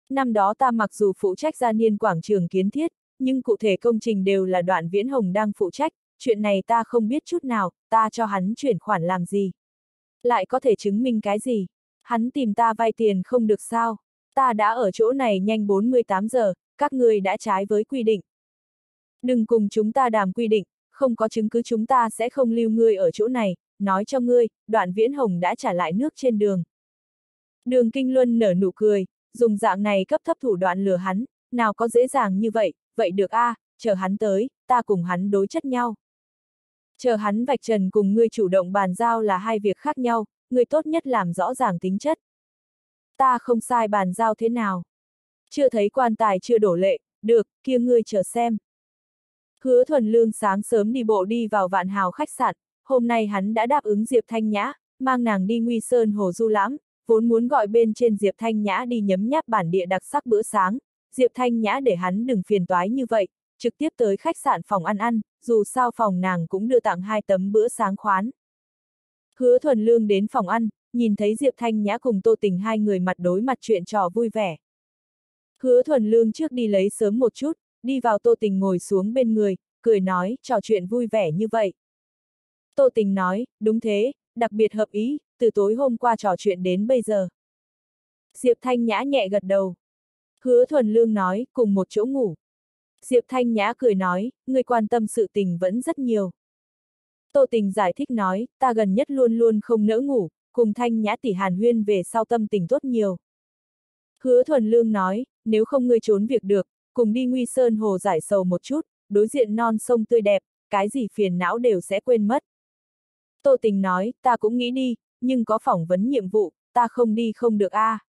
Năm đó ta mặc dù phụ trách gia niên quảng trường kiến thiết, nhưng cụ thể công trình đều là đoạn viễn hồng đang phụ trách, chuyện này ta không biết chút nào, ta cho hắn chuyển khoản làm gì. Lại có thể chứng minh cái gì? Hắn tìm ta vay tiền không được sao? Ta đã ở chỗ này nhanh 48 giờ, các người đã trái với quy định. Đừng cùng chúng ta đàm quy định, không có chứng cứ chúng ta sẽ không lưu ngươi ở chỗ này, nói cho ngươi, đoạn viễn hồng đã trả lại nước trên đường. Đường Kinh Luân nở nụ cười, dùng dạng này cấp thấp thủ đoạn lừa hắn, nào có dễ dàng như vậy, vậy được a, à, chờ hắn tới, ta cùng hắn đối chất nhau. Chờ hắn vạch trần cùng ngươi chủ động bàn giao là hai việc khác nhau, ngươi tốt nhất làm rõ ràng tính chất. Ta không sai bàn giao thế nào. Chưa thấy quan tài chưa đổ lệ, được, kia ngươi chờ xem. Hứa thuần lương sáng sớm đi bộ đi vào vạn hào khách sạn, hôm nay hắn đã đáp ứng Diệp Thanh Nhã, mang nàng đi Nguy Sơn Hồ Du Lãm, vốn muốn gọi bên trên Diệp Thanh Nhã đi nhấm nháp bản địa đặc sắc bữa sáng, Diệp Thanh Nhã để hắn đừng phiền toái như vậy, trực tiếp tới khách sạn phòng ăn ăn, dù sao phòng nàng cũng đưa tặng hai tấm bữa sáng khoán. Hứa thuần lương đến phòng ăn, nhìn thấy Diệp Thanh Nhã cùng Tô Tình hai người mặt đối mặt chuyện trò vui vẻ. Hứa thuần lương trước đi lấy sớm một chút, đi vào Tô Tình ngồi xuống bên người, cười nói, trò chuyện vui vẻ như vậy. Tô Tình nói, đúng thế, đặc biệt hợp ý, từ tối hôm qua trò chuyện đến bây giờ. Diệp Thanh Nhã nhẹ gật đầu. Hứa Thuần Lương nói, cùng một chỗ ngủ. Diệp Thanh Nhã cười nói, người quan tâm sự tình vẫn rất nhiều. Tô Tình giải thích nói, ta gần nhất luôn luôn không nỡ ngủ, cùng Thanh Nhã tỷ hàn huyên về sau tâm tình tốt nhiều. Hứa Thuần Lương nói, nếu không ngươi trốn việc được, cùng đi Nguy Sơn Hồ giải sầu một chút, đối diện non sông tươi đẹp, cái gì phiền não đều sẽ quên mất. Tô Tình nói, ta cũng nghĩ đi, nhưng có phỏng vấn nhiệm vụ, ta không đi không được a. À.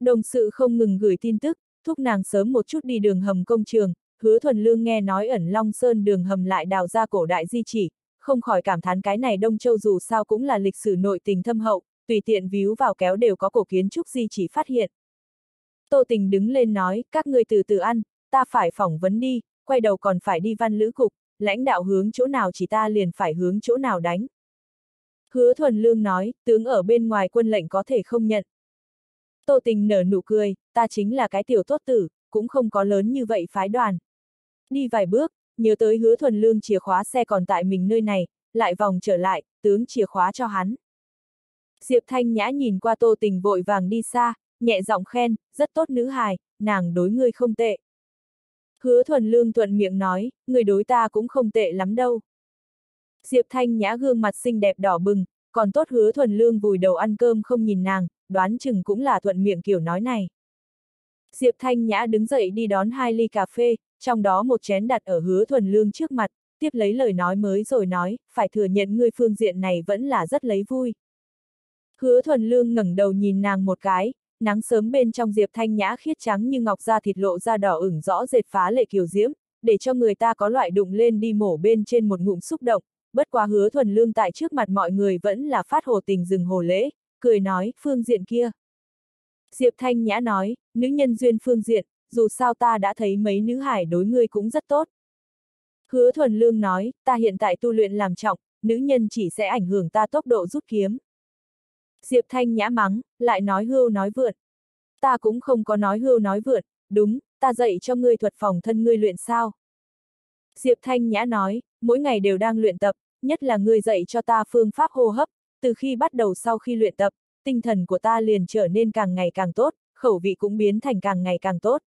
Đồng sự không ngừng gửi tin tức, thúc nàng sớm một chút đi đường hầm công trường, hứa thuần lương nghe nói ẩn Long Sơn đường hầm lại đào ra cổ đại di chỉ, không khỏi cảm thán cái này Đông Châu dù sao cũng là lịch sử nội tình thâm hậu, tùy tiện víu vào kéo đều có cổ kiến trúc di chỉ phát hiện. Tô Tình đứng lên nói, các người từ từ ăn, ta phải phỏng vấn đi, quay đầu còn phải đi văn lữ cục, lãnh đạo hướng chỗ nào chỉ ta liền phải hướng chỗ nào đánh. Hứa thuần lương nói, tướng ở bên ngoài quân lệnh có thể không nhận. Tô tình nở nụ cười, ta chính là cái tiểu tốt tử, cũng không có lớn như vậy phái đoàn. Đi vài bước, nhớ tới hứa thuần lương chìa khóa xe còn tại mình nơi này, lại vòng trở lại, tướng chìa khóa cho hắn. Diệp Thanh Nhã nhìn qua tô tình vội vàng đi xa, nhẹ giọng khen, rất tốt nữ hài, nàng đối ngươi không tệ. Hứa thuần lương thuận miệng nói, người đối ta cũng không tệ lắm đâu. Diệp Thanh Nhã gương mặt xinh đẹp đỏ bừng, còn tốt hứa thuần lương vùi đầu ăn cơm không nhìn nàng, đoán chừng cũng là thuận miệng kiểu nói này. Diệp Thanh Nhã đứng dậy đi đón hai ly cà phê, trong đó một chén đặt ở hứa thuần lương trước mặt, tiếp lấy lời nói mới rồi nói, phải thừa nhận người phương diện này vẫn là rất lấy vui. Hứa thuần lương ngẩng đầu nhìn nàng một cái, nắng sớm bên trong Diệp Thanh Nhã khiết trắng như ngọc da thịt lộ ra đỏ ửng rõ dệt phá lệ kiều diễm, để cho người ta có loại đụng lên đi mổ bên trên một ngụm xúc động, bất quá hứa thuần lương tại trước mặt mọi người vẫn là phát hồ tình dừng hồ lễ, cười nói, phương diện kia. Diệp Thanh Nhã nói, nữ nhân duyên phương diện, dù sao ta đã thấy mấy nữ hải đối ngươi cũng rất tốt. Hứa thuần lương nói, ta hiện tại tu luyện làm trọng, nữ nhân chỉ sẽ ảnh hưởng ta tốc độ rút kiếm. Diệp Thanh Nhã mắng, lại nói hưu nói vượt. Ta cũng không có nói hưu nói vượt, đúng, ta dạy cho ngươi thuật phòng thân ngươi luyện sao. Diệp Thanh Nhã nói, mỗi ngày đều đang luyện tập, nhất là ngươi dạy cho ta phương pháp hô hấp, từ khi bắt đầu sau khi luyện tập, tinh thần của ta liền trở nên càng ngày càng tốt, khẩu vị cũng biến thành càng ngày càng tốt.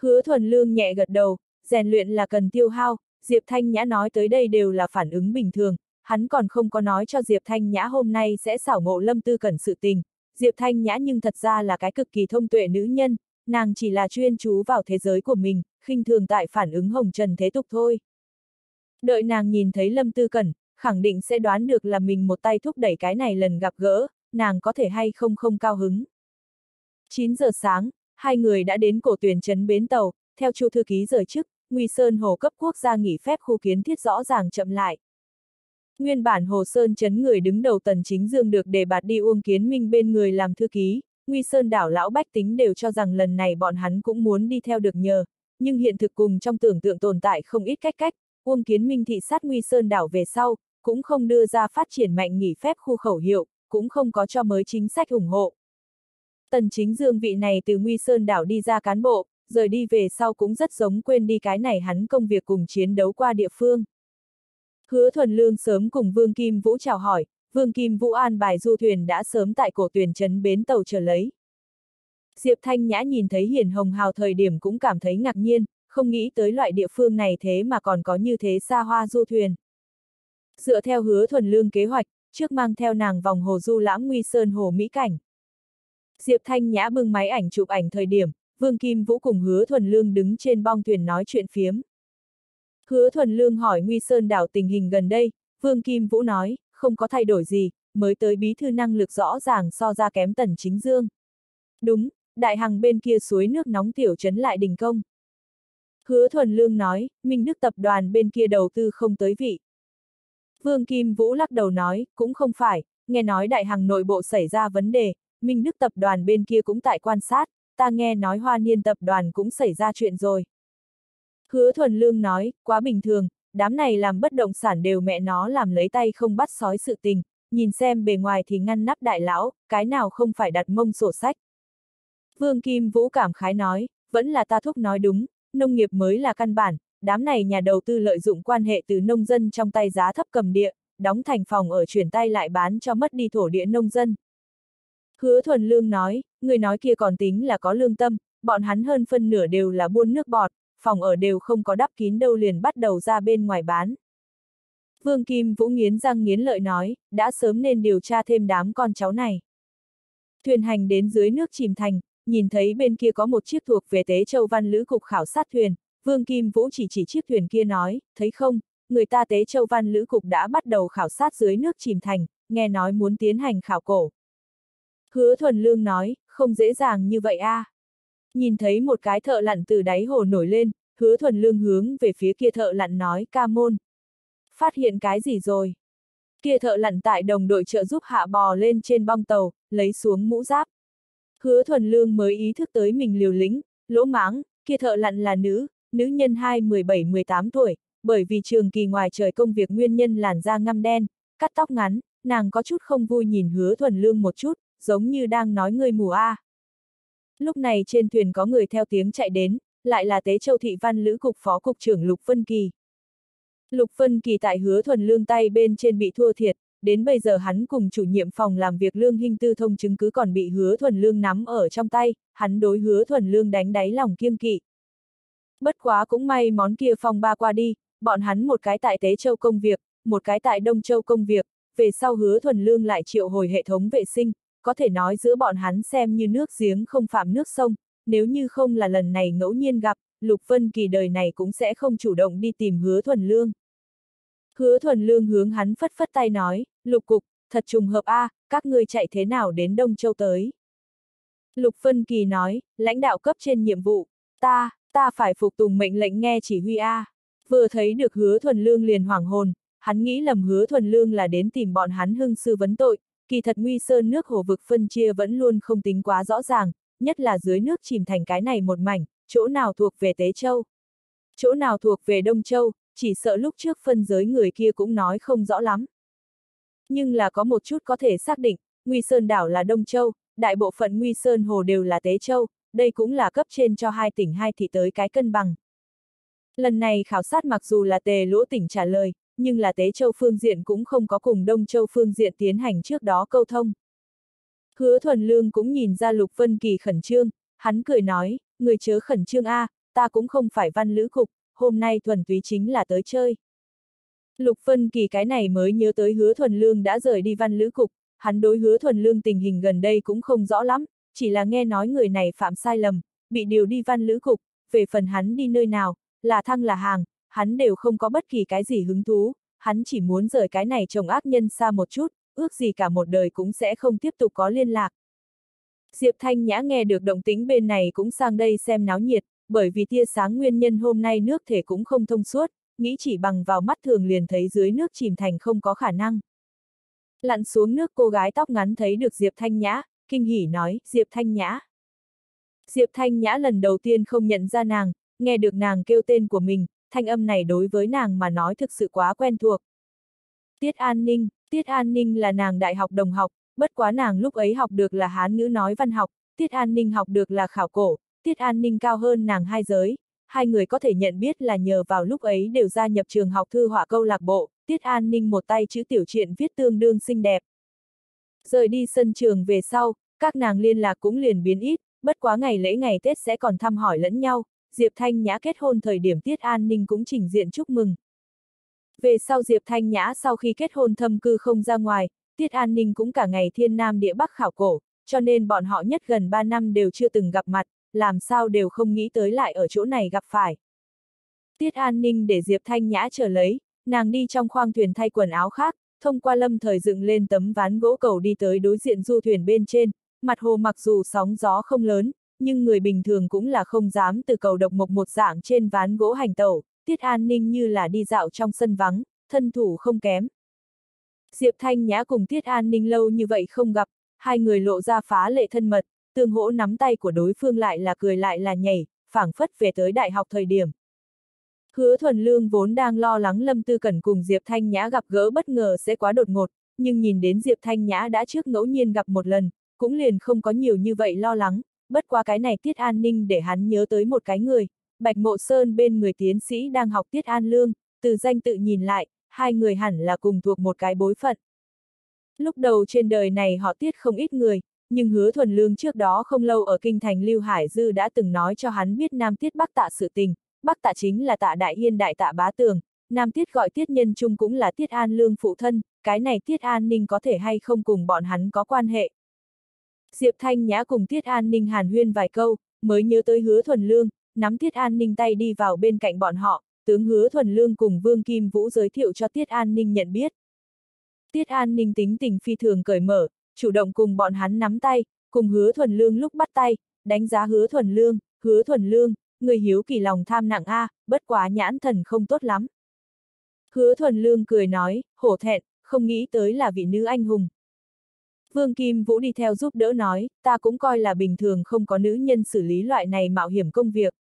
Hứa thuần lương nhẹ gật đầu, rèn luyện là cần tiêu hao, Diệp Thanh Nhã nói tới đây đều là phản ứng bình thường, hắn còn không có nói cho Diệp Thanh Nhã hôm nay sẽ xảo ngộ lâm tư cẩn sự tình. Diệp Thanh Nhã nhưng thật ra là cái cực kỳ thông tuệ nữ nhân, nàng chỉ là chuyên chú vào thế giới của mình, khinh thường tại phản ứng hồng trần thế tục thôi. Đợi nàng nhìn thấy Lâm Tư Cẩn, khẳng định sẽ đoán được là mình một tay thúc đẩy cái này lần gặp gỡ, nàng có thể hay không không cao hứng. 9 giờ sáng, hai người đã đến cổ tuyển trấn bến tàu, theo chu thư ký rời chức, Nguy Sơn Hồ cấp quốc gia nghỉ phép khu kiến thiết rõ ràng chậm lại. Nguyên bản Hồ Sơn chấn người đứng đầu Tần Chính Dương được đề bạt đi Uông Kiến Minh bên người làm thư ký, Nguy Sơn đảo lão bách tính đều cho rằng lần này bọn hắn cũng muốn đi theo được nhờ, nhưng hiện thực cùng trong tưởng tượng tồn tại không ít cách cách, Uông Kiến Minh thị sát Nguy Sơn đảo về sau, cũng không đưa ra phát triển mạnh nghỉ phép khu khẩu hiệu, cũng không có cho mới chính sách ủng hộ. Tần chính dương vị này từ Nguy Sơn đảo đi ra cán bộ, rời đi về sau cũng rất giống quên đi cái này hắn công việc cùng chiến đấu qua địa phương. Hứa thuần lương sớm cùng Vương Kim Vũ chào hỏi, Vương Kim Vũ an bài du thuyền đã sớm tại cổ tuyển trấn bến tàu chờ lấy. Diệp Thanh Nhã nhìn thấy hiển hồng hào thời điểm cũng cảm thấy ngạc nhiên, không nghĩ tới loại địa phương này thế mà còn có như thế xa hoa du thuyền. Dựa theo hứa thuần lương kế hoạch, trước mang theo nàng vòng hồ du lãm nguy sơn hồ Mỹ Cảnh. Diệp Thanh Nhã bưng máy ảnh chụp ảnh thời điểm, Vương Kim Vũ cùng hứa thuần lương đứng trên bong thuyền nói chuyện phiếm. Hứa thuần lương hỏi Nguy Sơn đảo tình hình gần đây, Vương Kim Vũ nói, không có thay đổi gì, mới tới bí thư năng lực rõ ràng so ra kém tần chính dương. Đúng, đại hằng bên kia suối nước nóng tiểu trấn lại đình công. Hứa thuần lương nói, Minh Đức tập đoàn bên kia đầu tư không tới vị. Vương Kim Vũ lắc đầu nói, cũng không phải, nghe nói đại hàng nội bộ xảy ra vấn đề, Minh Đức tập đoàn bên kia cũng tại quan sát, ta nghe nói hoa niên tập đoàn cũng xảy ra chuyện rồi. Hứa thuần lương nói, quá bình thường, đám này làm bất động sản đều mẹ nó làm lấy tay không bắt sói sự tình, nhìn xem bề ngoài thì ngăn nắp đại lão, cái nào không phải đặt mông sổ sách. Vương Kim Vũ cảm khái nói, vẫn là ta thúc nói đúng, nông nghiệp mới là căn bản, đám này nhà đầu tư lợi dụng quan hệ từ nông dân trong tay giá thấp cầm địa, đóng thành phòng ở chuyển tay lại bán cho mất đi thổ địa nông dân. Hứa thuần lương nói, người nói kia còn tính là có lương tâm, bọn hắn hơn phân nửa đều là buôn nước bọt, phòng ở đều không có đắp kín đâu liền bắt đầu ra bên ngoài bán. Vương Kim Vũ nghiến răng nghiến lợi nói, đã sớm nên điều tra thêm đám con cháu này. Thuyền hành đến dưới nước chìm thành, nhìn thấy bên kia có một chiếc thuộc về Tế Châu Văn Lữ Cục khảo sát thuyền, Vương Kim Vũ chỉ chỉ chiếc thuyền kia nói, thấy không, người ta Tế Châu Văn Lữ Cục đã bắt đầu khảo sát dưới nước chìm thành, nghe nói muốn tiến hành khảo cổ. Hứa Thuần Lương nói, không dễ dàng như vậy a. À. Nhìn thấy một cái thợ lặn từ đáy hồ nổi lên, hứa thuần lương hướng về phía kia thợ lặn nói ca môn. Phát hiện cái gì rồi? Kia thợ lặn tại đồng đội trợ giúp hạ bò lên trên bong tàu, lấy xuống mũ giáp. Hứa thuần lương mới ý thức tới mình liều lĩnh, lỗ máng, kia thợ lặn là nữ, nữ nhân 2 17-18 tuổi, bởi vì trường kỳ ngoài trời công việc nguyên nhân làn da ngăm đen, cắt tóc ngắn, nàng có chút không vui nhìn hứa thuần lương một chút, giống như đang nói người mù a. Lúc này trên thuyền có người theo tiếng chạy đến, lại là Tế Châu Thị Văn Lữ Cục Phó Cục trưởng Lục Vân Kỳ. Lục Vân Kỳ tại hứa thuần lương tay bên trên bị thua thiệt, đến bây giờ hắn cùng chủ nhiệm phòng làm việc lương hình tư thông chứng cứ còn bị hứa thuần lương nắm ở trong tay, hắn đối hứa thuần lương đánh đáy lòng kiêng kỵ. Bất quá cũng may món kia phong ba qua đi, bọn hắn một cái tại Tế Châu công việc, một cái tại Đông Châu công việc, về sau hứa thuần lương lại triệu hồi hệ thống vệ sinh, có thể nói giữa bọn hắn xem như nước giếng không phạm nước sông, nếu như không là lần này ngẫu nhiên gặp, Lục Vân Kỳ đời này cũng sẽ không chủ động đi tìm hứa thuần lương. Hứa thuần lương hướng hắn phất phất tay nói, Lục Cục, thật trùng hợp a, các ngươi chạy thế nào đến Đông Châu tới. Lục Vân Kỳ nói, lãnh đạo cấp trên nhiệm vụ, ta, ta phải phục tùng mệnh lệnh nghe chỉ huy a. Vừa thấy được hứa thuần lương liền hoảng hồn, hắn nghĩ lầm hứa thuần lương là đến tìm bọn hắn hưng sư vấn tội, kỳ thật nguy sơn nước hồ vực phân chia vẫn luôn không tính quá rõ ràng, nhất là dưới nước chìm thành cái này một mảnh, chỗ nào thuộc về Tế Châu. Chỗ nào thuộc về Đông Châu, chỉ sợ lúc trước phân giới người kia cũng nói không rõ lắm. Nhưng là có một chút có thể xác định, Nguy Sơn đảo là Đông Châu, đại bộ phận Nguy Sơn hồ đều là Tế Châu, đây cũng là cấp trên cho hai tỉnh hai thị tới cái cân bằng. Lần này khảo sát mặc dù là tề lỗ tỉnh trả lời, nhưng là Tế Châu phương diện cũng không có cùng Đông Châu phương diện tiến hành trước đó câu thông. Hứa thuần lương cũng nhìn ra Lục Vân Kỳ khẩn trương, hắn cười nói, người chớ khẩn trương a, ta cũng không phải văn lữ cục, hôm nay thuần túy chính là tới chơi. Lục Vân Kỳ cái này mới nhớ tới hứa thuần lương đã rời đi văn lữ cục, hắn đối hứa thuần lương tình hình gần đây cũng không rõ lắm, chỉ là nghe nói người này phạm sai lầm, bị điều đi văn lữ cục, về phần hắn đi nơi nào, là thăng là hàng, hắn đều không có bất kỳ cái gì hứng thú, hắn chỉ muốn rời cái này chồng ác nhân xa một chút, ước gì cả một đời cũng sẽ không tiếp tục có liên lạc. Diệp Thanh Nhã nghe được động tính bên này cũng sang đây xem náo nhiệt, bởi vì tia sáng nguyên nhân hôm nay nước thể cũng không thông suốt, nghĩ chỉ bằng vào mắt thường liền thấy dưới nước chìm thành không có khả năng. Lặn xuống nước cô gái tóc ngắn thấy được Diệp Thanh Nhã, kinh hỉ nói, Diệp Thanh Nhã. Diệp Thanh Nhã lần đầu tiên không nhận ra nàng, nghe được nàng kêu tên của mình, thanh âm này đối với nàng mà nói thực sự quá quen thuộc. Tiết An Ninh, Tiết An Ninh là nàng đại học đồng học, bất quá nàng lúc ấy học được là Hán ngữ nói văn học, Tiết An Ninh học được là khảo cổ, Tiết An Ninh cao hơn nàng hai giới, hai người có thể nhận biết là nhờ vào lúc ấy đều gia nhập trường học thư họa câu lạc bộ, Tiết An Ninh một tay chữ tiểu truyện viết tương đương xinh đẹp. Rời đi sân trường về sau, các nàng liên lạc cũng liền biến ít, bất quá ngày lễ ngày Tết sẽ còn thăm hỏi lẫn nhau, Diệp Thanh Nhã kết hôn thời điểm Tiết An Ninh cũng trình diện chúc mừng. Về sau Diệp Thanh Nhã sau khi kết hôn thâm cư không ra ngoài, Tiết An Ninh cũng cả ngày thiên nam địa bắc khảo cổ, cho nên bọn họ nhất gần 3 năm đều chưa từng gặp mặt, làm sao đều không nghĩ tới lại ở chỗ này gặp phải. Tiết An Ninh để Diệp Thanh Nhã trở lấy, nàng đi trong khoang thuyền thay quần áo khác, thông qua lâm thời dựng lên tấm ván gỗ cầu đi tới đối diện du thuyền bên trên, mặt hồ mặc dù sóng gió không lớn, nhưng người bình thường cũng là không dám từ cầu độc mộc một dạng trên ván gỗ hành tẩu, Tiết An Ninh như là đi dạo trong sân vắng, thân thủ không kém. Diệp Thanh Nhã cùng Tiết An Ninh lâu như vậy không gặp, hai người lộ ra phá lệ thân mật, tương hỗ nắm tay của đối phương lại là cười lại là nhảy, phảng phất về tới đại học thời điểm. Hứa thuần lương vốn đang lo lắng Lâm Tư Cẩn cùng Diệp Thanh Nhã gặp gỡ bất ngờ sẽ quá đột ngột, nhưng nhìn đến Diệp Thanh Nhã đã trước ngẫu nhiên gặp một lần, cũng liền không có nhiều như vậy lo lắng, bất qua cái này tiết an ninh để hắn nhớ tới một cái người, Bạch Mộ Sơn bên người tiến sĩ đang học tiết an lương, từ danh tự nhìn lại, hai người hẳn là cùng thuộc một cái bối phận. Lúc đầu trên đời này họ tiết không ít người, nhưng hứa thuần lương trước đó không lâu ở kinh thành Lưu Hải Dư đã từng nói cho hắn biết Nam Tiết Bắc Tạ sự tình, Bắc Tạ chính là Tạ Đại Hiên Đại Tạ Bá Tường, Nam Tiết gọi Tiết Nhân Trung cũng là Tiết An Lương phụ thân, cái này Tiết An Ninh có thể hay không cùng bọn hắn có quan hệ. Diệp Thanh Nhã cùng Tiết An Ninh hàn huyên vài câu, mới nhớ tới hứa thuần lương, nắm Tiết An Ninh tay đi vào bên cạnh bọn họ, tướng hứa thuần lương cùng Vương Kim Vũ giới thiệu cho Tiết An Ninh nhận biết. Tiết An Ninh tính tình phi thường cởi mở, chủ động cùng bọn hắn nắm tay, cùng hứa thuần lương lúc bắt tay, đánh giá hứa thuần lương, hứa thuần lương, người hiếu kỳ lòng tham nặng a, bất quá nhãn thần không tốt lắm. Hứa thuần lương cười nói, hổ thẹn, không nghĩ tới là vị nữ anh hùng. Vương Kim Vũ đi theo giúp đỡ nói, ta cũng coi là bình thường không có nữ nhân xử lý loại này mạo hiểm công việc.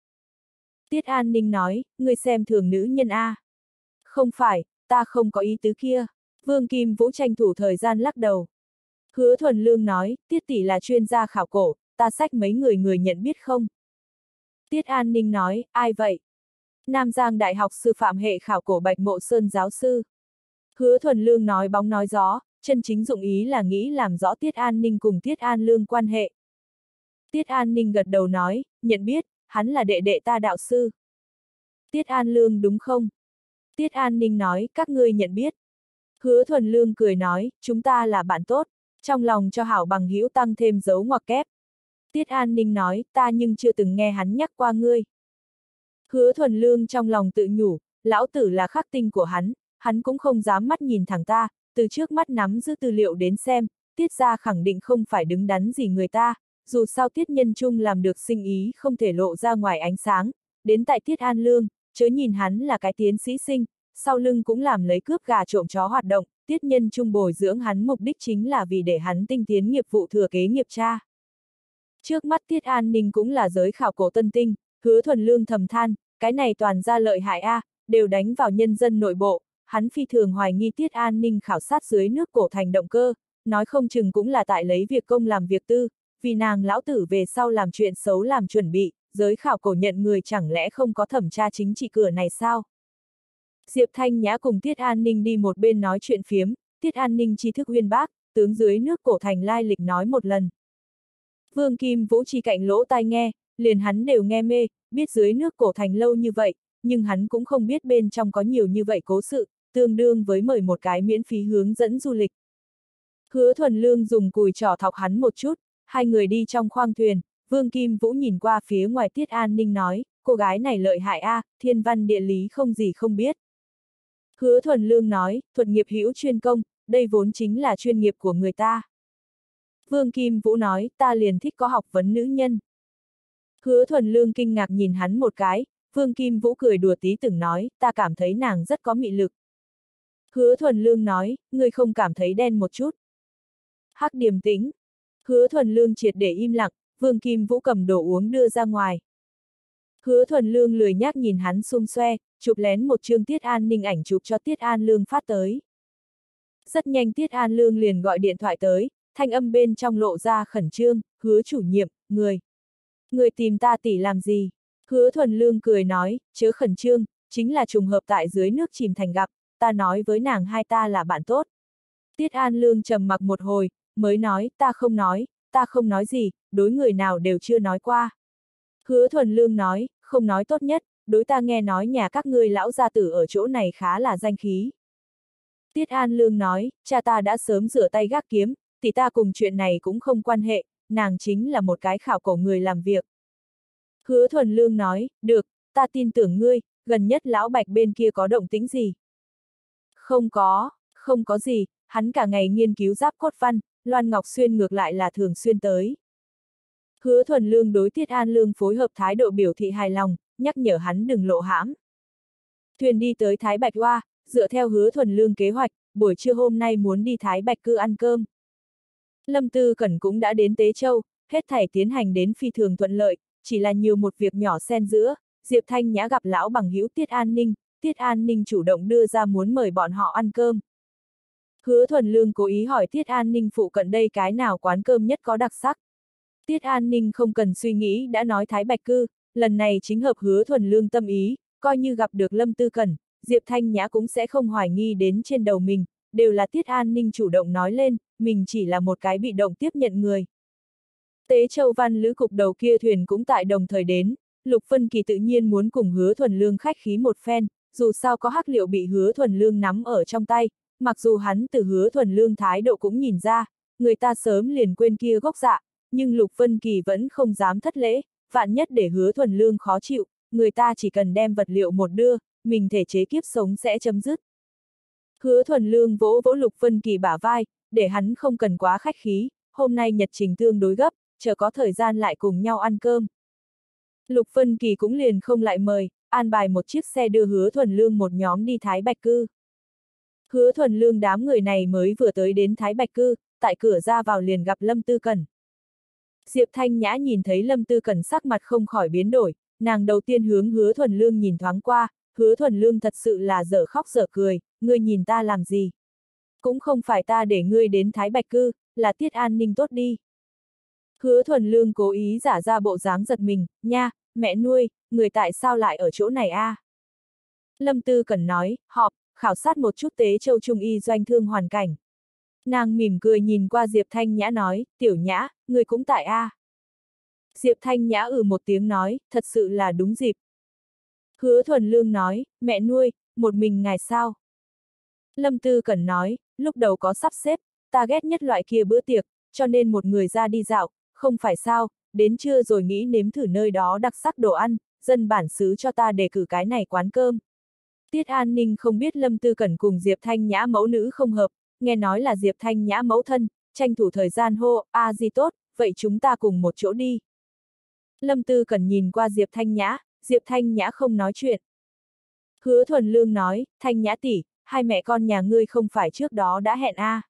Tiết An Ninh nói, ngươi xem thường nữ nhân A. Không phải, ta không có ý tứ kia. Vương Kim Vũ tranh thủ thời gian lắc đầu. Hứa Thuần Lương nói, Tiết Tỷ là chuyên gia khảo cổ, ta sách mấy người người nhận biết không? Tiết An Ninh nói, ai vậy? Nam Giang Đại học Sư phạm hệ khảo cổ Bạch Mộ Sơn giáo sư. Hứa Thuần Lương nói bóng nói gió, chân chính dụng ý là nghĩ làm rõ Tiết An Ninh cùng Tiết An Lương quan hệ. Tiết An Ninh gật đầu nói, nhận biết, hắn là đệ đệ ta đạo sư. Tiết An Lương đúng không? Tiết An Ninh nói, các ngươi nhận biết. Hứa Thuần Lương cười nói, chúng ta là bạn tốt, trong lòng cho hảo bằng hữu tăng thêm dấu ngoặc kép. Tiết An Ninh nói, ta nhưng chưa từng nghe hắn nhắc qua ngươi. Hứa Thuần Lương trong lòng tự nhủ, lão tử là khắc tinh của hắn, hắn cũng không dám mắt nhìn thẳng ta, từ trước mắt nắm giữ tư liệu đến xem, tiết ra khẳng định không phải đứng đắn gì người ta, dù sao tiết nhân trung làm được sinh ý không thể lộ ra ngoài ánh sáng, đến tại tiết an lương, chớ nhìn hắn là cái tiến sĩ sinh, sau lưng cũng làm lấy cướp gà trộm chó hoạt động, tiết nhân trung bồi dưỡng hắn mục đích chính là vì để hắn tinh tiến nghiệp vụ thừa kế nghiệp cha. Trước mắt tiết an ninh cũng là giới khảo cổ tân tinh, hứa thuần lương thầm than, cái này toàn ra lợi hại a, đều đánh vào nhân dân nội bộ, hắn phi thường hoài nghi tiết an ninh khảo sát dưới nước cổ thành động cơ, nói không chừng cũng là tại lấy việc công làm việc tư, vì nàng lão tử về sau làm chuyện xấu làm chuẩn bị, giới khảo cổ nhận người chẳng lẽ không có thẩm tra chính trị cửa này sao? Diệp Thanh Nhã cùng Tiết An Ninh đi một bên nói chuyện phiếm, Tiết An Ninh tri thức huyên bác, tướng dưới nước cổ thành lai lịch nói một lần. Vương Kim Vũ chi cạnh lỗ tai nghe, liền hắn đều nghe mê, biết dưới nước cổ thành lâu như vậy, nhưng hắn cũng không biết bên trong có nhiều như vậy cố sự, tương đương với mời một cái miễn phí hướng dẫn du lịch. Hứa thuần lương dùng cùi trỏ thọc hắn một chút, hai người đi trong khoang thuyền, Vương Kim Vũ nhìn qua phía ngoài Tiết An Ninh nói, cô gái này lợi hại a, à, thiên văn địa lý không gì không biết. Hứa Thuần Lương nói, thuật nghiệp hữu chuyên công, đây vốn chính là chuyên nghiệp của người ta. Vương Kim Vũ nói, ta liền thích có học vấn nữ nhân. Hứa Thuần Lương kinh ngạc nhìn hắn một cái, Vương Kim Vũ cười đùa tí từng nói, ta cảm thấy nàng rất có mị lực. Hứa Thuần Lương nói, ngươi không cảm thấy đen một chút. Hắc điềm tĩnh. Hứa Thuần Lương triệt để im lặng, Vương Kim Vũ cầm đồ uống đưa ra ngoài. Hứa Thuần Lương lười nhác nhìn hắn xung xoe, chụp lén một chương Tiết An Ninh ảnh chụp cho Tiết An Lương phát tới. Rất nhanh Tiết An Lương liền gọi điện thoại tới, thanh âm bên trong lộ ra khẩn trương, hứa chủ nhiệm, người. Người tìm ta tỷ làm gì? Hứa thuần lương cười nói, chớ khẩn trương, chính là trùng hợp tại dưới nước chìm thành gặp, ta nói với nàng hai ta là bạn tốt. Tiết An Lương trầm mặc một hồi, mới nói, ta không nói, ta không nói gì, đối người nào đều chưa nói qua. Hứa thuần lương nói, không nói tốt nhất, đối ta nghe nói nhà các ngươi lão gia tử ở chỗ này khá là danh khí. Tiết An Lương nói, cha ta đã sớm rửa tay gác kiếm, thì ta cùng chuyện này cũng không quan hệ, nàng chính là một cái khảo cổ người làm việc. Hứa thuần lương nói, được, ta tin tưởng ngươi, gần nhất lão bạch bên kia có động tính gì? Không có, không có gì, hắn cả ngày nghiên cứu giáp cốt văn, Loan Ngọc Xuyên ngược lại là thường xuyên tới. Hứa thuần lương đối Tiết An Lương phối hợp thái độ biểu thị hài lòng, nhắc nhở hắn đừng lộ hãm. Thuyền đi tới Thái Bạch Hoa, dựa theo hứa thuần lương kế hoạch, buổi trưa hôm nay muốn đi Thái Bạch cư ăn cơm. Lâm Tư Cẩn cũng đã đến Tế Châu, hết thảy tiến hành đến phi thường thuận lợi, chỉ là nhiều một việc nhỏ xen giữa, Diệp Thanh Nhã gặp lão bằng hữu Tiết An Ninh, Tiết An Ninh chủ động đưa ra muốn mời bọn họ ăn cơm. Hứa Thuần Lương cố ý hỏi Tiết An Ninh phụ cận đây cái nào quán cơm nhất có đặc sắc. Tiết An Ninh không cần suy nghĩ đã nói Thái Bạch Cư, lần này chính hợp Hứa Thuần Lương tâm ý, coi như gặp được Lâm Tư Cẩn, Diệp Thanh Nhã cũng sẽ không hoài nghi đến trên đầu mình, đều là Tiết An Ninh chủ động nói lên, mình chỉ là một cái bị động tiếp nhận người. Tế Châu Văn Lữ cục đầu kia thuyền cũng tại đồng thời đến, Lục Phân Kỳ tự nhiên muốn cùng hứa thuần lương khách khí một phen, dù sao có hắc liệu bị hứa thuần lương nắm ở trong tay, mặc dù hắn từ hứa thuần lương thái độ cũng nhìn ra, người ta sớm liền quên kia gốc dạ, nhưng Lục Vân Kỳ vẫn không dám thất lễ, vạn nhất để hứa thuần lương khó chịu, người ta chỉ cần đem vật liệu một đưa, mình thể chế kiếp sống sẽ chấm dứt. Hứa thuần lương vỗ vỗ Lục Vân Kỳ bả vai, để hắn không cần quá khách khí, hôm nay nhật trình tương đối gấp, chờ có thời gian lại cùng nhau ăn cơm. Lục Vân Kỳ cũng liền không lại mời, an bài một chiếc xe đưa hứa thuần lương một nhóm đi Thái Bạch Cư. Hứa thuần lương đám người này mới vừa tới đến Thái Bạch Cư, tại cửa ra vào liền gặp Lâm Tư Cẩn. Diệp Thanh Nhã nhìn thấy Lâm Tư Cẩn sắc mặt không khỏi biến đổi, nàng đầu tiên hướng hứa thuần lương nhìn thoáng qua, hứa thuần lương thật sự là dở khóc dở cười, ngươi nhìn ta làm gì? Cũng không phải ta để ngươi đến Thái Bạch Cư, là tiết an ninh tốt đi. Hứa thuần lương cố ý giả ra bộ dáng giật mình, nha, mẹ nuôi, người tại sao lại ở chỗ này a? À? Lâm Tư Cần nói, họp, khảo sát một chút tế châu trung y doanh thương hoàn cảnh. Nàng mỉm cười nhìn qua Diệp Thanh Nhã nói, tiểu nhã, người cũng tại a. À? Diệp Thanh Nhã ừ một tiếng nói, thật sự là đúng dịp. Hứa thuần lương nói, mẹ nuôi, một mình ngài sao? Lâm Tư Cần nói, lúc đầu có sắp xếp, ta ghét nhất loại kia bữa tiệc, cho nên một người ra đi dạo, không phải sao, đến trưa rồi nghĩ nếm thử nơi đó đặc sắc đồ ăn, dân bản xứ cho ta đề cử cái này quán cơm. Tiết An Ninh không biết Lâm Tư Cẩn cùng Diệp Thanh Nhã mẫu nữ không hợp, nghe nói là Diệp Thanh Nhã mẫu thân, tranh thủ thời gian hô, a à, gì tốt, vậy chúng ta cùng một chỗ đi. Lâm Tư Cẩn nhìn qua Diệp Thanh Nhã, Diệp Thanh Nhã không nói chuyện. Hứa Thuần Lương nói, Thanh Nhã tỷ, hai mẹ con nhà ngươi không phải trước đó đã hẹn a? À.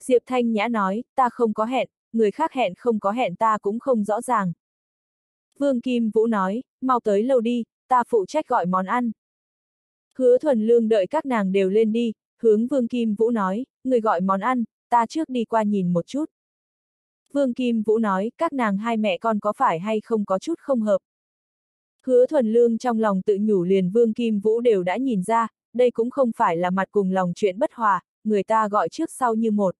Diệp Thanh Nhã nói, ta không có hẹn, người khác hẹn không có hẹn ta cũng không rõ ràng. Vương Kim Vũ nói, mau tới lâu đi, ta phụ trách gọi món ăn. Hứa thuần lương đợi các nàng đều lên đi, hướng Vương Kim Vũ nói, người gọi món ăn, ta trước đi qua nhìn một chút. Vương Kim Vũ nói, các nàng hai mẹ con có phải hay không có chút không hợp. Hứa thuần lương trong lòng tự nhủ liền Vương Kim Vũ đều đã nhìn ra, đây cũng không phải là mặt cùng lòng chuyện bất hòa, người ta gọi trước sau như một.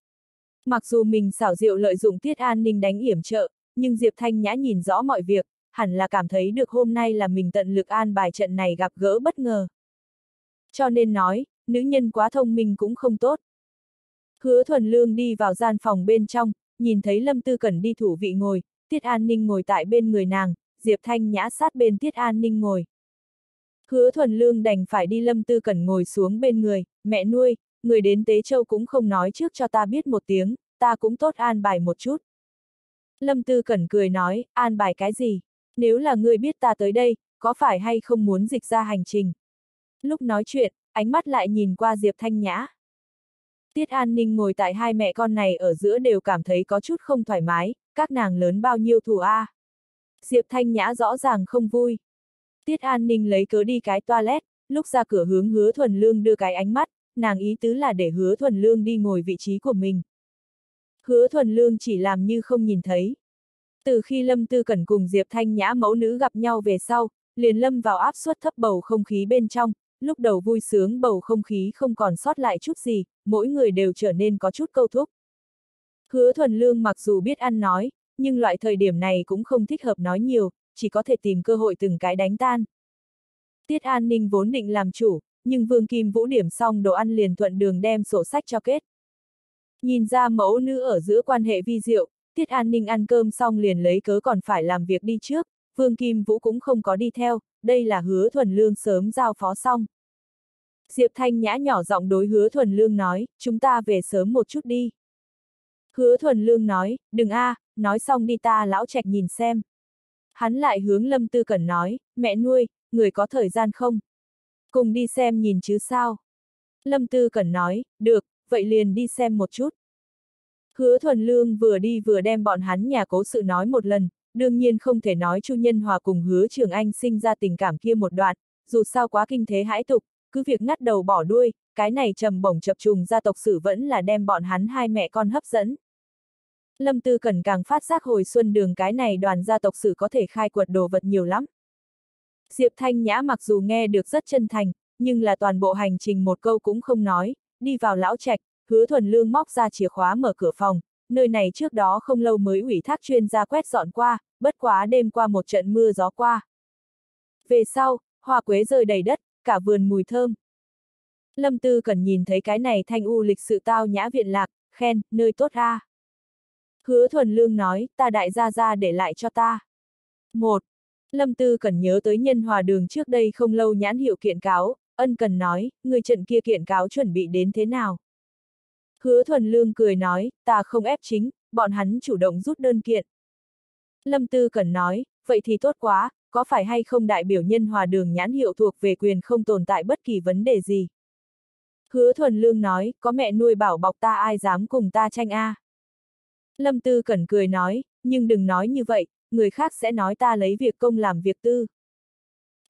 Mặc dù mình xảo diệu lợi dụng tiết an ninh đánh yểm trợ, nhưng Diệp Thanh Nhã nhìn rõ mọi việc, hẳn là cảm thấy được hôm nay là mình tận lực an bài trận này gặp gỡ bất ngờ. Cho nên nói, nữ nhân quá thông minh cũng không tốt. Hứa thuần lương đi vào gian phòng bên trong, nhìn thấy Lâm Tư Cẩn đi thủ vị ngồi, Tiết An Ninh ngồi tại bên người nàng, Diệp Thanh Nhã sát bên Tiết An Ninh ngồi. Hứa thuần lương đành phải đi Lâm Tư Cẩn ngồi xuống bên người, mẹ nuôi, người đến Tế Châu cũng không nói trước cho ta biết một tiếng, ta cũng tốt an bài một chút. Lâm Tư Cẩn cười nói, an bài cái gì? Nếu là người biết ta tới đây, có phải hay không muốn dịch ra hành trình? Lúc nói chuyện, ánh mắt lại nhìn qua Diệp Thanh Nhã. Tiết An Ninh ngồi tại hai mẹ con này ở giữa đều cảm thấy có chút không thoải mái, các nàng lớn bao nhiêu thù a? À? Diệp Thanh Nhã rõ ràng không vui. Tiết An Ninh lấy cớ đi cái toilet, lúc ra cửa hướng hứa thuần lương đưa cái ánh mắt, nàng ý tứ là để hứa thuần lương đi ngồi vị trí của mình. Hứa thuần lương chỉ làm như không nhìn thấy. Từ khi Lâm Tư Cẩn cùng Diệp Thanh Nhã mẫu nữ gặp nhau về sau, liền lâm vào áp suất thấp bầu không khí bên trong, lúc đầu vui sướng bầu không khí không còn sót lại chút gì, mỗi người đều trở nên có chút câu thúc. Hứa thuần lương mặc dù biết ăn nói, nhưng loại thời điểm này cũng không thích hợp nói nhiều, chỉ có thể tìm cơ hội từng cái đánh tan. Tiết An Ninh vốn định làm chủ, nhưng Vương Kim Vũ điểm xong đồ ăn liền thuận đường đem sổ sách cho kết. Nhìn ra mẫu nữ ở giữa quan hệ vi diệu, Tiết An Ninh ăn cơm xong liền lấy cớ còn phải làm việc đi trước, Vương Kim Vũ cũng không có đi theo, đây là hứa thuần lương sớm giao phó xong. Diệp Thanh Nhã nhỏ giọng đối hứa thuần lương nói, chúng ta về sớm một chút đi. Hứa thuần lương nói, đừng a, nói xong đi ta lão trạch nhìn xem. Hắn lại hướng Lâm Tư Cẩn nói, mẹ nuôi, người có thời gian không? Cùng đi xem nhìn chứ sao? Lâm Tư Cẩn nói, được, vậy liền đi xem một chút. Hứa thuần lương vừa đi vừa đem bọn hắn nhà cố sự nói một lần, đương nhiên không thể nói Chu Nhân Hòa cùng hứa Trường Anh sinh ra tình cảm kia một đoạn, dù sao quá kinh thế hãi tục, cứ việc ngắt đầu bỏ đuôi, cái này trầm bổng chập trùng gia tộc sử vẫn là đem bọn hắn hai mẹ con hấp dẫn. Lâm Tư Cẩn càng phát giác hồi xuân đường cái này đoàn gia tộc sử có thể khai quật đồ vật nhiều lắm. Diệp Thanh Nhã mặc dù nghe được rất chân thành, nhưng là toàn bộ hành trình một câu cũng không nói, đi vào lão trạch, hứa thuần lương móc ra chìa khóa mở cửa phòng, nơi này trước đó không lâu mới ủy thác chuyên gia quét dọn qua, bất quá đêm qua một trận mưa gió qua. Về sau, hoa quế rơi đầy đất, cả vườn mùi thơm. Lâm Tư cần nhìn thấy cái này thanh u lịch sự tao nhã viện lạc, khen, nơi tốt ra. Hứa thuần lương nói, ta đại gia gia để lại cho ta. Một, Lâm Tư cần nhớ tới nhân hòa đường trước đây không lâu nhãn hiệu kiện cáo, ân cần nói, người trận kia kiện cáo chuẩn bị đến thế nào. Hứa thuần lương cười nói, ta không ép chính, bọn hắn chủ động rút đơn kiện. Lâm Tư cần nói, vậy thì tốt quá, có phải hay không đại biểu nhân hòa đường nhãn hiệu thuộc về quyền không tồn tại bất kỳ vấn đề gì. Hứa thuần lương nói, có mẹ nuôi bảo bọc ta ai dám cùng ta tranh a. Lâm Tư Cẩn cười nói, nhưng đừng nói như vậy, người khác sẽ nói ta lấy việc công làm việc tư.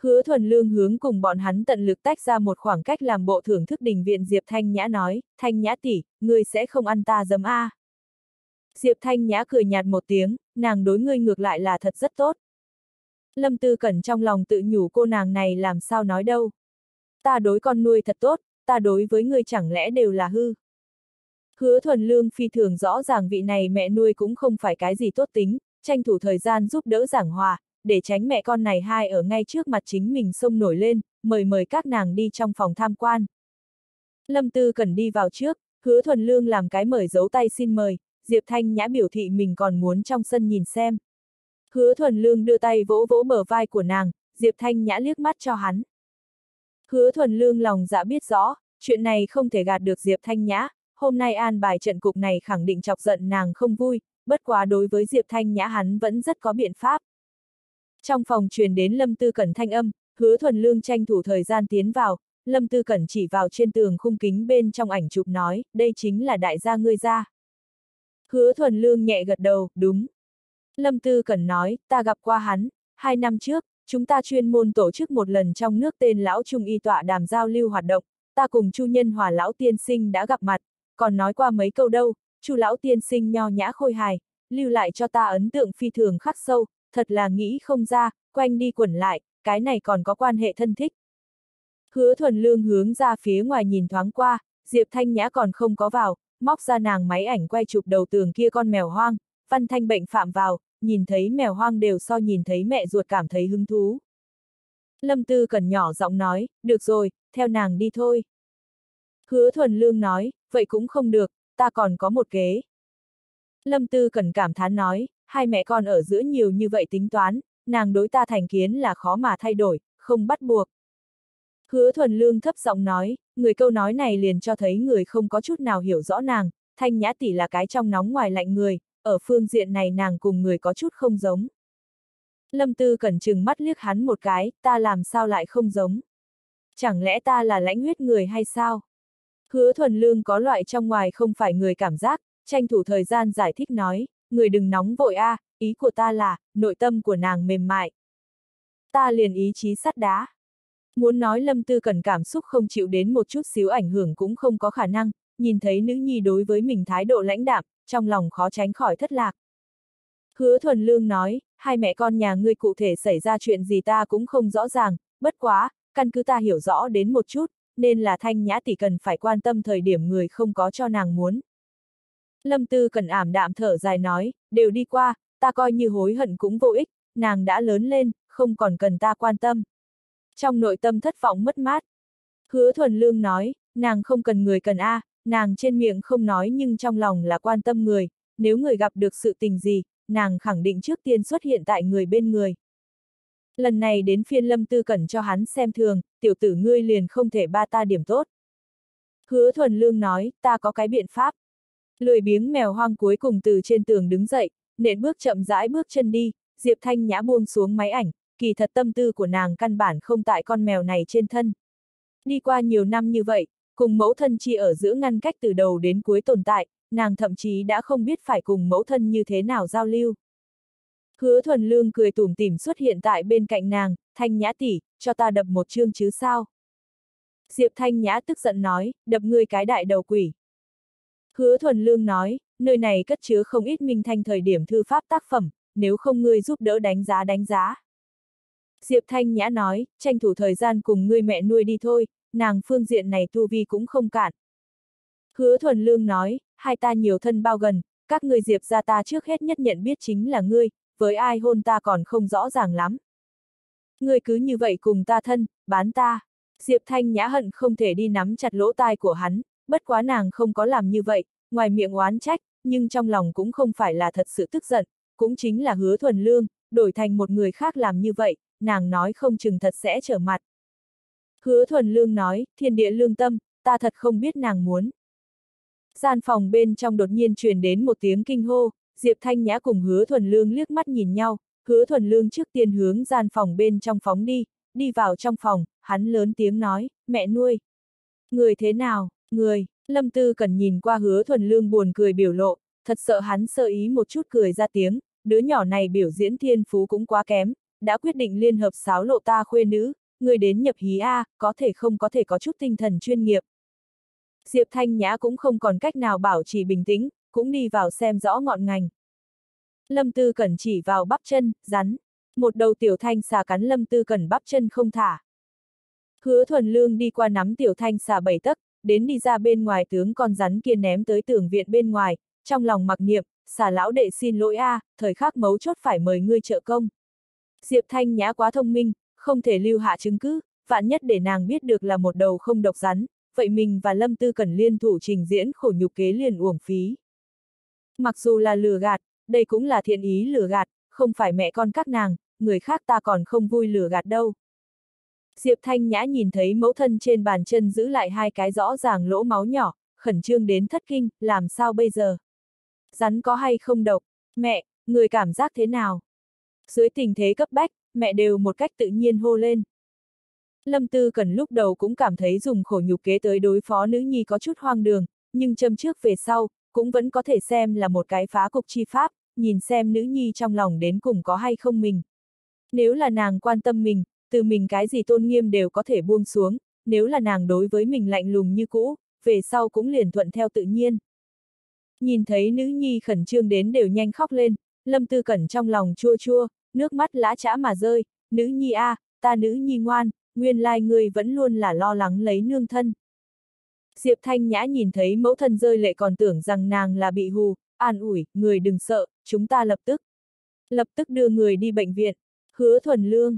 Hứa thuần lương hướng cùng bọn hắn tận lực tách ra một khoảng cách làm bộ thưởng thức đình viện Diệp Thanh Nhã nói, Thanh Nhã tỷ, ngươi sẽ không ăn ta dấm a. Diệp Thanh Nhã cười nhạt một tiếng, nàng đối ngươi ngược lại là thật rất tốt. Lâm Tư Cẩn trong lòng tự nhủ cô nàng này làm sao nói đâu. Ta đối con nuôi thật tốt, ta đối với ngươi chẳng lẽ đều là hư. Hứa thuần lương phi thường rõ ràng vị này mẹ nuôi cũng không phải cái gì tốt tính, tranh thủ thời gian giúp đỡ giảng hòa, để tránh mẹ con này hai ở ngay trước mặt chính mình sông nổi lên, mời mời các nàng đi trong phòng tham quan. Lâm Tư cần đi vào trước, hứa thuần lương làm cái mời giấu tay xin mời, Diệp Thanh Nhã biểu thị mình còn muốn trong sân nhìn xem. Hứa thuần lương đưa tay vỗ vỗ bờ vai của nàng, Diệp Thanh Nhã liếc mắt cho hắn. Hứa thuần lương lòng dạ biết rõ, chuyện này không thể gạt được Diệp Thanh Nhã, hôm nay an bài trận cục này khẳng định chọc giận nàng không vui, bất quá đối với Diệp Thanh Nhã hắn vẫn rất có biện pháp. Trong phòng truyền đến Lâm Tư Cẩn thanh âm, hứa thuần lương tranh thủ thời gian tiến vào, Lâm Tư Cẩn chỉ vào trên tường khung kính bên trong ảnh chụp nói, đây chính là đại gia ngươi ra. Hứa thuần lương nhẹ gật đầu, đúng. Lâm Tư Cẩn nói, ta gặp qua hắn, hai năm trước, chúng ta chuyên môn tổ chức một lần trong nước tên Lão Trung Y tọa đàm giao lưu hoạt động, ta cùng Chu Nhân Hòa Lão Tiên Sinh đã gặp mặt, còn nói qua mấy câu đâu, Chu Lão Tiên Sinh nho nhã khôi hài, lưu lại cho ta ấn tượng phi thường khắc sâu, thật là nghĩ không ra, quanh đi quẩn lại, cái này còn có quan hệ thân thích. Hứa thuần lương hướng ra phía ngoài nhìn thoáng qua, Diệp Thanh Nhã còn không có vào, móc ra nàng máy ảnh quay chụp đầu tường kia con mèo hoang, văn thanh bệnh phạm vào, nhìn thấy mèo hoang đều so nhìn thấy mẹ ruột cảm thấy hứng thú. Lâm Tư cần nhỏ giọng nói, được rồi, theo nàng đi thôi. Hứa thuần lương nói, vậy cũng không được, ta còn có một kế. Lâm Tư cần cảm thán nói, hai mẹ con ở giữa nhiều như vậy tính toán, nàng đối ta thành kiến là khó mà thay đổi, không bắt buộc. Hứa thuần lương thấp giọng nói, người câu nói này liền cho thấy người không có chút nào hiểu rõ nàng, thanh nhã tỷ là cái trong nóng ngoài lạnh người, ở phương diện này nàng cùng người có chút không giống. Lâm Tư cẩn chừng mắt liếc hắn một cái, ta làm sao lại không giống? Chẳng lẽ ta là lãnh huyết người hay sao? Hứa thuần lương có loại trong ngoài không phải người cảm giác, tranh thủ thời gian giải thích nói, người đừng nóng vội a, à, ý của ta là, nội tâm của nàng mềm mại. Ta liền ý chí sắt đá. Muốn nói Lâm Tư Cần cảm xúc không chịu đến một chút xíu ảnh hưởng cũng không có khả năng, nhìn thấy nữ nhi đối với mình thái độ lãnh đạm, trong lòng khó tránh khỏi thất lạc. Hứa Thuần Lương nói, hai mẹ con nhà ngươi cụ thể xảy ra chuyện gì ta cũng không rõ ràng, bất quá, căn cứ ta hiểu rõ đến một chút, nên là thanh nhã tỷ cần phải quan tâm thời điểm người không có cho nàng muốn. Lâm Tư cần ảm đạm thở dài nói, đều đi qua, ta coi như hối hận cũng vô ích, nàng đã lớn lên, không còn cần ta quan tâm. Trong nội tâm thất vọng mất mát. Hứa thuần lương nói, nàng không cần người cần A, nàng trên miệng không nói nhưng trong lòng là quan tâm người, nếu người gặp được sự tình gì, nàng khẳng định trước tiên xuất hiện tại người bên người. Lần này đến phiên lâm tư cẩn cho hắn xem thường, tiểu tử ngươi liền không thể ba ta điểm tốt. Hứa thuần lương nói, ta có cái biện pháp. Lười biếng mèo hoang cuối cùng từ trên tường đứng dậy, nện bước chậm rãi bước chân đi, Diệp Thanh Nhã buông xuống máy ảnh, kỳ thật tâm tư của nàng căn bản không tại con mèo này trên thân. Đi qua nhiều năm như vậy, cùng mẫu thân chi ở giữa ngăn cách từ đầu đến cuối tồn tại, nàng thậm chí đã không biết phải cùng mẫu thân như thế nào giao lưu. Hứa thuần lương cười tủm tỉm xuất hiện tại bên cạnh nàng, thanh nhã tỷ, cho ta đập một chương chứ sao. Diệp thanh nhã tức giận nói, đập ngươi cái đại đầu quỷ. Hứa thuần lương nói, nơi này cất chứa không ít minh thanh thời điểm thư pháp tác phẩm, nếu không ngươi giúp đỡ đánh giá đánh giá. Diệp Thanh Nhã nói, tranh thủ thời gian cùng ngươi mẹ nuôi đi thôi, nàng phương diện này tu vi cũng không cạn. Hứa Thuần Lương nói, hai ta nhiều thân bao gần, các ngươi Diệp ra ta trước hết nhất nhận biết chính là ngươi, với ai hôn ta còn không rõ ràng lắm. Ngươi cứ như vậy cùng ta thân, bán ta. Diệp Thanh Nhã hận không thể đi nắm chặt lỗ tai của hắn, bất quá nàng không có làm như vậy, ngoài miệng oán trách, nhưng trong lòng cũng không phải là thật sự tức giận, cũng chính là hứa thuần lương, đổi thành một người khác làm như vậy, nàng nói không chừng thật sẽ trở mặt. Hứa thuần lương nói, thiên địa lương tâm, ta thật không biết nàng muốn. Gian phòng bên trong đột nhiên truyền đến một tiếng kinh hô, Diệp Thanh Nhã cùng hứa thuần lương liếc mắt nhìn nhau, hứa thuần lương trước tiên hướng gian phòng bên trong phóng đi, đi vào trong phòng, hắn lớn tiếng nói, mẹ nuôi. Người thế nào, người, lâm tư cần nhìn qua hứa thuần lương buồn cười biểu lộ, thật sợ hắn sơ ý một chút cười ra tiếng, đứa nhỏ này biểu diễn thiên phú cũng quá kém, đã quyết định liên hợp sáo lộ ta khuê nữ, người đến nhập hí A, có thể không có thể có chút tinh thần chuyên nghiệp. Diệp Thanh Nhã cũng không còn cách nào bảo trì bình tĩnh, cũng đi vào xem rõ ngọn ngành. Lâm Tư Cẩn chỉ vào bắp chân, rắn. Một đầu tiểu thanh xà cắn Lâm Tư Cẩn bắp chân không thả. Hứa thuần lương đi qua nắm tiểu thanh xà bảy tấc, đến đi ra bên ngoài tướng con rắn kia ném tới tường viện bên ngoài, trong lòng mặc niệm, xà lão đệ xin lỗi a, thời khắc mấu chốt phải mời ngươi trợ công. Diệp Thanh Nhã quá thông minh, không thể lưu hạ chứng cứ, vạn nhất để nàng biết được là một đầu không độc rắn, vậy mình và Lâm Tư cần liên thủ trình diễn khổ nhục kế liền uổng phí. Mặc dù là lừa gạt, đây cũng là thiện ý lừa gạt, không phải mẹ con các nàng, người khác ta còn không vui lừa gạt đâu. Diệp Thanh Nhã nhìn thấy mẫu thân trên bàn chân giữ lại hai cái rõ ràng lỗ máu nhỏ, khẩn trương đến thất kinh, làm sao bây giờ? Rắn có hay không độc? Mẹ, người cảm giác thế nào? Dưới tình thế cấp bách, mẹ đều một cách tự nhiên hô lên. Lâm Tư Cần lúc đầu cũng cảm thấy dùng khổ nhục kế tới đối phó nữ nhi có chút hoang đường, nhưng châm trước về sau, cũng vẫn có thể xem là một cái phá cục chi pháp, nhìn xem nữ nhi trong lòng đến cùng có hay không mình. Nếu là nàng quan tâm mình, từ mình cái gì tôn nghiêm đều có thể buông xuống, nếu là nàng đối với mình lạnh lùng như cũ, về sau cũng liền thuận theo tự nhiên. Nhìn thấy nữ nhi khẩn trương đến đều nhanh khóc lên, Lâm Tư Cẩn trong lòng chua chua, nước mắt lã chã mà rơi, nữ nhi a, à, ta nữ nhi ngoan, nguyên lai người vẫn luôn là lo lắng lấy nương thân. Diệp Thanh Nhã nhìn thấy mẫu thân rơi lệ còn tưởng rằng nàng là bị hù, an ủi, người đừng sợ, chúng ta lập tức. Lập tức đưa người đi bệnh viện, hứa thuần lương.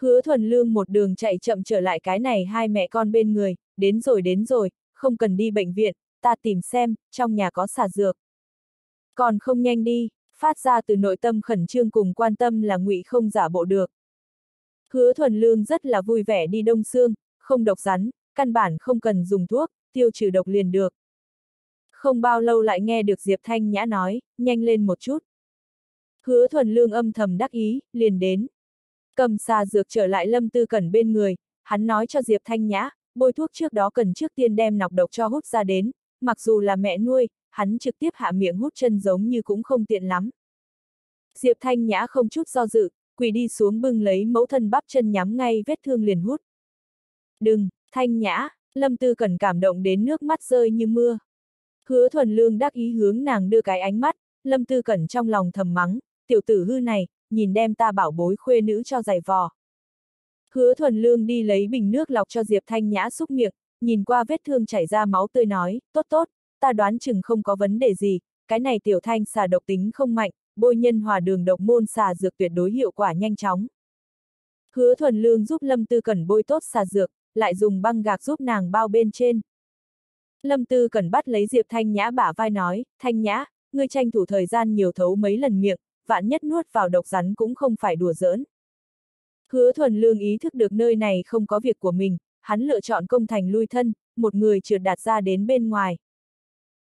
Hứa thuần lương một đường chạy chậm trở lại cái này hai mẹ con bên người, đến rồi đến rồi, không cần đi bệnh viện, ta tìm xem, trong nhà có xà dược. Còn không nhanh đi, Phát ra từ nội tâm khẩn trương cùng quan tâm là ngụy không giả bộ được. Hứa thuần lương rất là vui vẻ đi đông xương, không độc rắn, căn bản không cần dùng thuốc, tiêu trừ độc liền được. Không bao lâu lại nghe được Diệp Thanh Nhã nói, nhanh lên một chút. Hứa thuần lương âm thầm đắc ý, liền đến. Cầm xà dược trở lại lâm tư cẩn bên người, hắn nói cho Diệp Thanh Nhã, bôi thuốc trước đó cần trước tiên đem nọc độc cho hút ra đến, mặc dù là mẹ nuôi, hắn trực tiếp hạ miệng hút chân giống như cũng không tiện lắm. Diệp Thanh Nhã không chút do dự, quỳ đi xuống bưng lấy mẫu thân bắp chân nhắm ngay vết thương liền hút. Đừng, Thanh Nhã, Lâm Tư Cẩn cảm động đến nước mắt rơi như mưa. Hứa thuần lương đắc ý hướng nàng đưa cái ánh mắt, Lâm Tư Cẩn trong lòng thầm mắng, tiểu tử hư này, nhìn đem ta bảo bối khuê nữ cho giày vò. Hứa thuần lương đi lấy bình nước lọc cho Diệp Thanh Nhã xúc miệng, nhìn qua vết thương chảy ra máu tươi nói, tốt tốt, ta đoán chừng không có vấn đề gì, cái này tiểu thanh xà độc tính không mạnh, bôi nhân hòa đường độc môn xà dược tuyệt đối hiệu quả nhanh chóng. Hứa thuần lương giúp Lâm Tư Cẩn bôi tốt xà dược, lại dùng băng gạc giúp nàng bao bên trên. Lâm Tư Cẩn bắt lấy Diệp Thanh Nhã bả vai nói, Thanh Nhã, ngươi tranh thủ thời gian nhiều thấu mấy lần miệng, vạn nhất nuốt vào độc rắn cũng không phải đùa giỡn. Hứa thuần lương ý thức được nơi này không có việc của mình, hắn lựa chọn công thành lui thân, một người trượt đạt ra đến bên ngoài.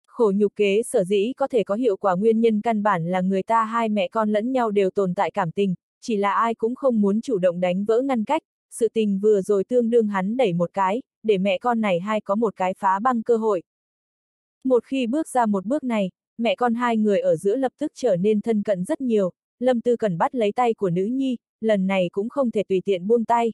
Khổ nhục kế sở dĩ có thể có hiệu quả nguyên nhân căn bản là người ta hai mẹ con lẫn nhau đều tồn tại cảm tình, chỉ là ai cũng không muốn chủ động đánh vỡ ngăn cách, sự tình vừa rồi tương đương hắn đẩy một cái, để mẹ con này hai có một cái phá băng cơ hội. Một khi bước ra một bước này, mẹ con hai người ở giữa lập tức trở nên thân cận rất nhiều, Lâm Tư cần bắt lấy tay của nữ nhi, lần này cũng không thể tùy tiện buông tay.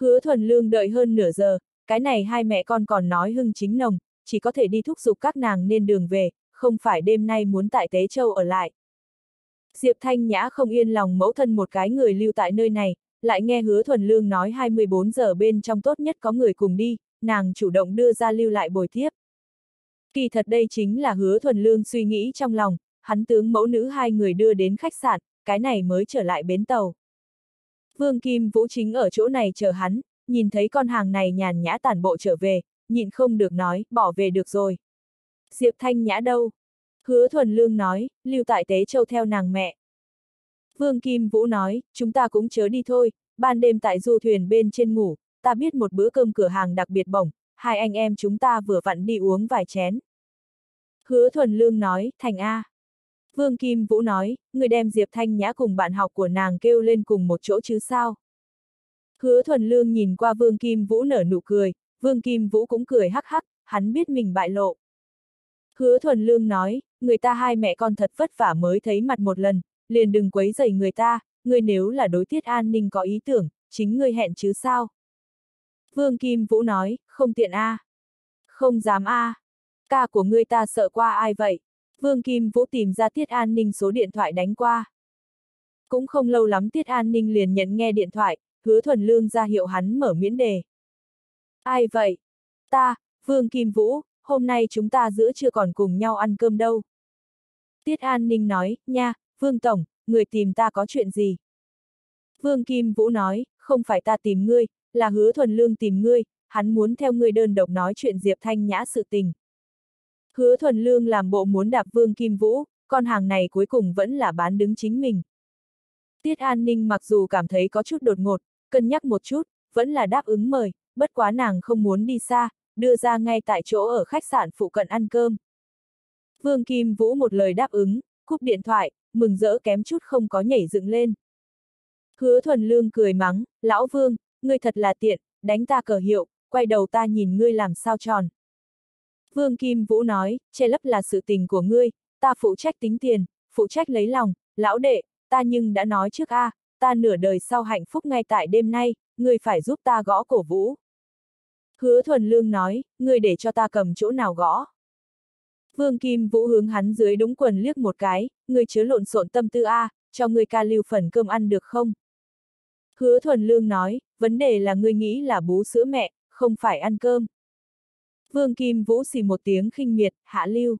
Hứa thuần lương đợi hơn nửa giờ, cái này hai mẹ con còn nói hưng chính nồng, chỉ có thể đi thúc giục các nàng nên đường về, không phải đêm nay muốn tại Tế Châu ở lại. Diệp Thanh Nhã không yên lòng mẫu thân một cái người lưu tại nơi này, lại nghe hứa thuần lương nói 24 giờ bên trong tốt nhất có người cùng đi, nàng chủ động đưa ra lưu lại bồi tiếp. Kỳ thật đây chính là hứa thuần lương suy nghĩ trong lòng, hắn tướng mẫu nữ hai người đưa đến khách sạn, cái này mới trở lại bến tàu. Vương Kim Vũ chính ở chỗ này chờ hắn, nhìn thấy con hàng này nhàn nhã tản bộ trở về, nhịn không được nói, bỏ về được rồi. Diệp Thanh Nhã đâu? Hứa Thuần Lương nói, lưu tại Tế Châu theo nàng mẹ. Vương Kim Vũ nói, chúng ta cũng chớ đi thôi, ban đêm tại du thuyền bên trên ngủ, ta biết một bữa cơm cửa hàng đặc biệt bổng, hai anh em chúng ta vừa vặn đi uống vài chén. Hứa Thuần Lương nói, thành A. Vương Kim Vũ nói, người đem Diệp Thanh Nhã cùng bạn học của nàng kêu lên cùng một chỗ chứ sao. Hứa Thuần Lương nhìn qua Vương Kim Vũ nở nụ cười, Vương Kim Vũ cũng cười hắc hắc, hắn biết mình bại lộ. Hứa Thuần Lương nói, người ta hai mẹ con thật vất vả mới thấy mặt một lần, liền đừng quấy rầy người ta, người nếu là đối tiết an ninh có ý tưởng, chính người hẹn chứ sao. Vương Kim Vũ nói, không tiện a, à. Không dám a, à. Ca của ngươi ta sợ qua ai vậy? Vương Kim Vũ tìm ra Tiết An Ninh số điện thoại đánh qua. Cũng không lâu lắm Tiết An Ninh liền nhận nghe điện thoại, hứa thuần lương ra hiệu hắn mở miễn đề. Ai vậy? Ta, Vương Kim Vũ, hôm nay chúng ta giữa chưa còn cùng nhau ăn cơm đâu. Tiết An Ninh nói, nha, Vương Tổng, người tìm ta có chuyện gì? Vương Kim Vũ nói, không phải ta tìm ngươi, là hứa thuần lương tìm ngươi, hắn muốn theo ngươi đơn độc nói chuyện Diệp Thanh Nhã sự tình. Hứa thuần lương làm bộ muốn đạp Vương Kim Vũ, con hàng này cuối cùng vẫn là bán đứng chính mình. Tiết An Ninh mặc dù cảm thấy có chút đột ngột, cân nhắc một chút, vẫn là đáp ứng mời, bất quá nàng không muốn đi xa, đưa ra ngay tại chỗ ở khách sạn phụ cận ăn cơm. Vương Kim Vũ một lời đáp ứng, cúp điện thoại, mừng rỡ kém chút không có nhảy dựng lên. Hứa thuần lương cười mắng, lão Vương, ngươi thật là tiện, đánh ta cờ hiệu, quay đầu ta nhìn ngươi làm sao tròn. Vương Kim Vũ nói, che lấp là sự tình của ngươi, ta phụ trách tính tiền, phụ trách lấy lòng, lão đệ, ta nhưng đã nói trước a, à, ta nửa đời sau hạnh phúc ngay tại đêm nay, ngươi phải giúp ta gõ cổ vũ. Hứa thuần lương nói, ngươi để cho ta cầm chỗ nào gõ. Vương Kim Vũ hướng hắn dưới đúng quần liếc một cái, người chứa lộn xộn tâm tư a, cho ngươi ca lưu phần cơm ăn được không? Hứa thuần lương nói, vấn đề là ngươi nghĩ là bú sữa mẹ, không phải ăn cơm. Vương Kim Vũ xì một tiếng khinh miệt, hạ lưu.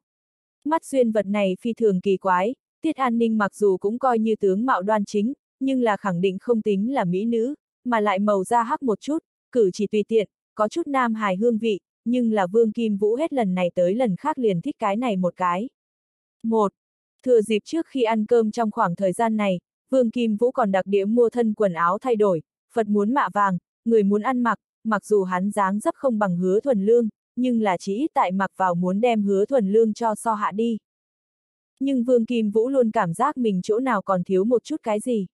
Mắt xuyên vật này phi thường kỳ quái, Tiết An Ninh mặc dù cũng coi như tướng mạo đoan chính, nhưng là khẳng định không tính là mỹ nữ, mà lại màu da hắc một chút, cử chỉ tùy tiện, có chút nam hài hương vị, nhưng là Vương Kim Vũ hết lần này tới lần khác liền thích cái này một cái. Một. Thừa dịp trước khi ăn cơm trong khoảng thời gian này, Vương Kim Vũ còn đặc địa mua thân quần áo thay đổi, Phật muốn mạ vàng, người muốn ăn mặc, mặc dù hắn dáng dấp không bằng hứa thuần lương, nhưng là chỉ ít tại mặc vào muốn đem hứa thuần lương cho so hạ đi. Nhưng Vương Kim Vũ luôn cảm giác mình chỗ nào còn thiếu một chút cái gì.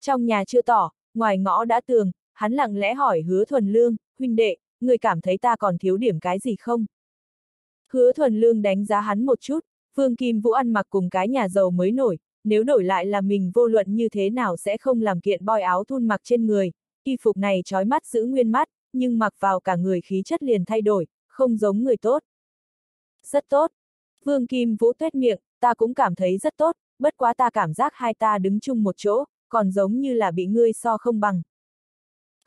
Trong nhà chưa tỏ, ngoài ngõ đã tường, hắn lặng lẽ hỏi hứa thuần lương, huynh đệ, người cảm thấy ta còn thiếu điểm cái gì không? Hứa thuần lương đánh giá hắn một chút, Vương Kim Vũ ăn mặc cùng cái nhà giàu mới nổi, nếu đổi lại là mình vô luận như thế nào sẽ không làm kiện boi áo thun mặc trên người, y phục này trói mắt giữ nguyên mắt, nhưng mặc vào cả người khí chất liền thay đổi, không giống người tốt. Rất tốt. Vương Kim Vũ tuét miệng, ta cũng cảm thấy rất tốt, bất quá ta cảm giác hai ta đứng chung một chỗ, còn giống như là bị ngươi so không bằng.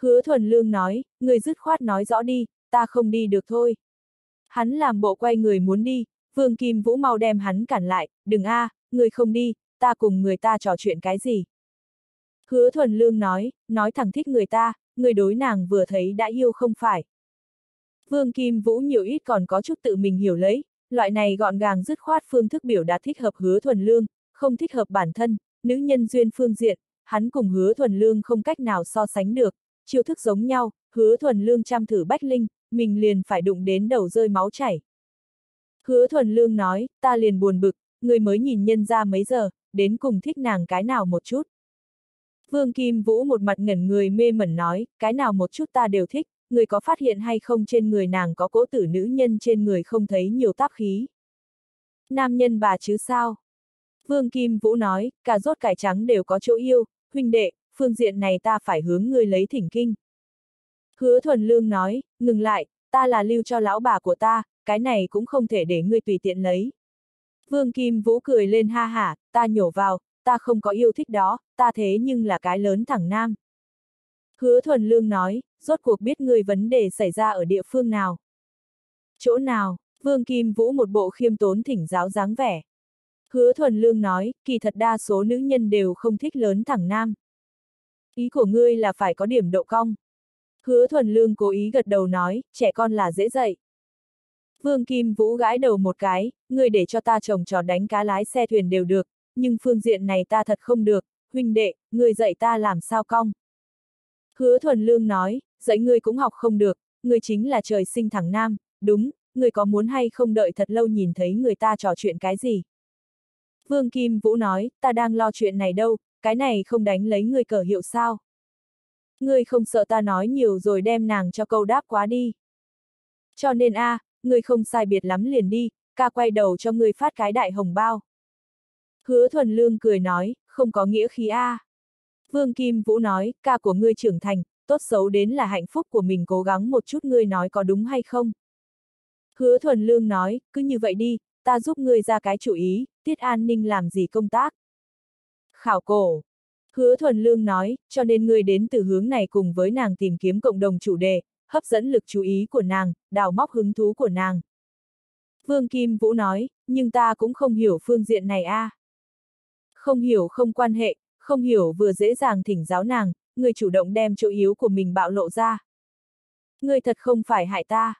Hứa thuần lương nói, người dứt khoát nói rõ đi, ta không đi được thôi. Hắn làm bộ quay người muốn đi, Vương Kim Vũ mau đem hắn cản lại, đừng a, à, người không đi, ta cùng người ta trò chuyện cái gì. Hứa thuần lương nói, nói thẳng thích người ta, người đối nàng vừa thấy đã yêu không phải. Vương Kim Vũ nhiều ít còn có chút tự mình hiểu lấy, loại này gọn gàng dứt khoát phương thức biểu đạt thích hợp hứa thuần lương, không thích hợp bản thân, nữ nhân duyên phương diện, hắn cùng hứa thuần lương không cách nào so sánh được, chiêu thức giống nhau, hứa thuần lương chăm thử bách linh, mình liền phải đụng đến đầu rơi máu chảy. Hứa thuần lương nói, ta liền buồn bực, người mới nhìn nhân ra mấy giờ, đến cùng thích nàng cái nào một chút. Vương Kim Vũ một mặt ngẩn người mê mẩn nói, cái nào một chút ta đều thích, người có phát hiện hay không trên người nàng có cỗ tử nữ nhân trên người không thấy nhiều tác khí. Nam nhân bà chứ sao? Vương Kim Vũ nói, cả rốt cải trắng đều có chỗ yêu, huynh đệ, phương diện này ta phải hướng ngươi lấy thỉnh kinh. Hứa thuần lương nói, ngừng lại, ta là lưu cho lão bà của ta, cái này cũng không thể để ngươi tùy tiện lấy. Vương Kim Vũ cười lên ha hả, ta nhổ vào, ta không có yêu thích đó, ta thế nhưng là cái lớn thẳng nam. Hứa thuần lương nói, rốt cuộc biết người vấn đề xảy ra ở địa phương nào. Chỗ nào, Vương Kim Vũ một bộ khiêm tốn thỉnh giáo dáng vẻ. Hứa thuần lương nói, kỳ thật đa số nữ nhân đều không thích lớn thẳng nam. Ý của ngươi là phải có điểm độ cong. Hứa thuần lương cố ý gật đầu nói, trẻ con là dễ dạy. Vương Kim Vũ gãi đầu một cái, ngươi để cho ta trồng trò đánh cá lái xe thuyền đều được, nhưng phương diện này ta thật không được, huynh đệ, ngươi dạy ta làm sao cong. Hứa thuần lương nói, dạy ngươi cũng học không được, ngươi chính là trời sinh thẳng nam, đúng, ngươi có muốn hay không đợi thật lâu nhìn thấy người ta trò chuyện cái gì. Vương Kim Vũ nói, ta đang lo chuyện này đâu, cái này không đánh lấy người cờ hiệu sao. Ngươi không sợ ta nói nhiều rồi đem nàng cho câu đáp quá đi. Cho nên a, à, ngươi không sai biệt lắm liền đi, ca quay đầu cho ngươi phát cái đại hồng bao. Hứa thuần lương cười nói, không có nghĩa khí a. À. Vương Kim Vũ nói, ca của ngươi trưởng thành, tốt xấu đến là hạnh phúc của mình cố gắng một chút ngươi nói có đúng hay không. Hứa thuần lương nói, cứ như vậy đi, ta giúp ngươi ra cái chủ ý, tiết an ninh làm gì công tác. Khảo cổ. Hứa thuần lương nói, cho nên ngươi đến từ hướng này cùng với nàng tìm kiếm cộng đồng chủ đề, hấp dẫn lực chú ý của nàng, đào móc hứng thú của nàng. Vương Kim Vũ nói, nhưng ta cũng không hiểu phương diện này a. À. Không hiểu không quan hệ, không hiểu vừa dễ dàng thỉnh giáo nàng, người chủ động đem chỗ yếu của mình bạo lộ ra. Người thật không phải hại ta.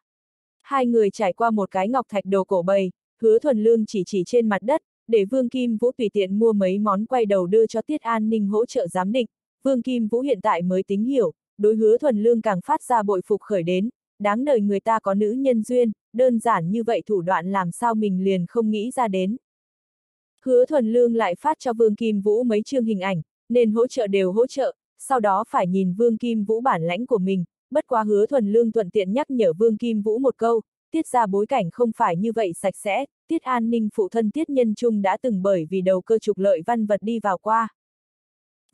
Hai người trải qua một cái ngọc thạch đồ cổ bầy, hứa thuần lương chỉ chỉ trên mặt đất, để Vương Kim Vũ tùy tiện mua mấy món quay đầu đưa cho Tiết An Ninh hỗ trợ giám định. Vương Kim Vũ hiện tại mới tính hiểu, đối hứa thuần lương càng phát ra bội phục khởi đến, đáng đời người ta có nữ nhân duyên, đơn giản như vậy thủ đoạn làm sao mình liền không nghĩ ra đến. Hứa thuần lương lại phát cho Vương Kim Vũ mấy chương hình ảnh, nên hỗ trợ đều hỗ trợ, sau đó phải nhìn Vương Kim Vũ bản lãnh của mình, bất quá hứa thuần lương thuận tiện nhắc nhở Vương Kim Vũ một câu, tiết ra bối cảnh không phải như vậy sạch sẽ, tiết an ninh phụ thân tiết nhân trung đã từng bởi vì đầu cơ trục lợi văn vật đi vào qua.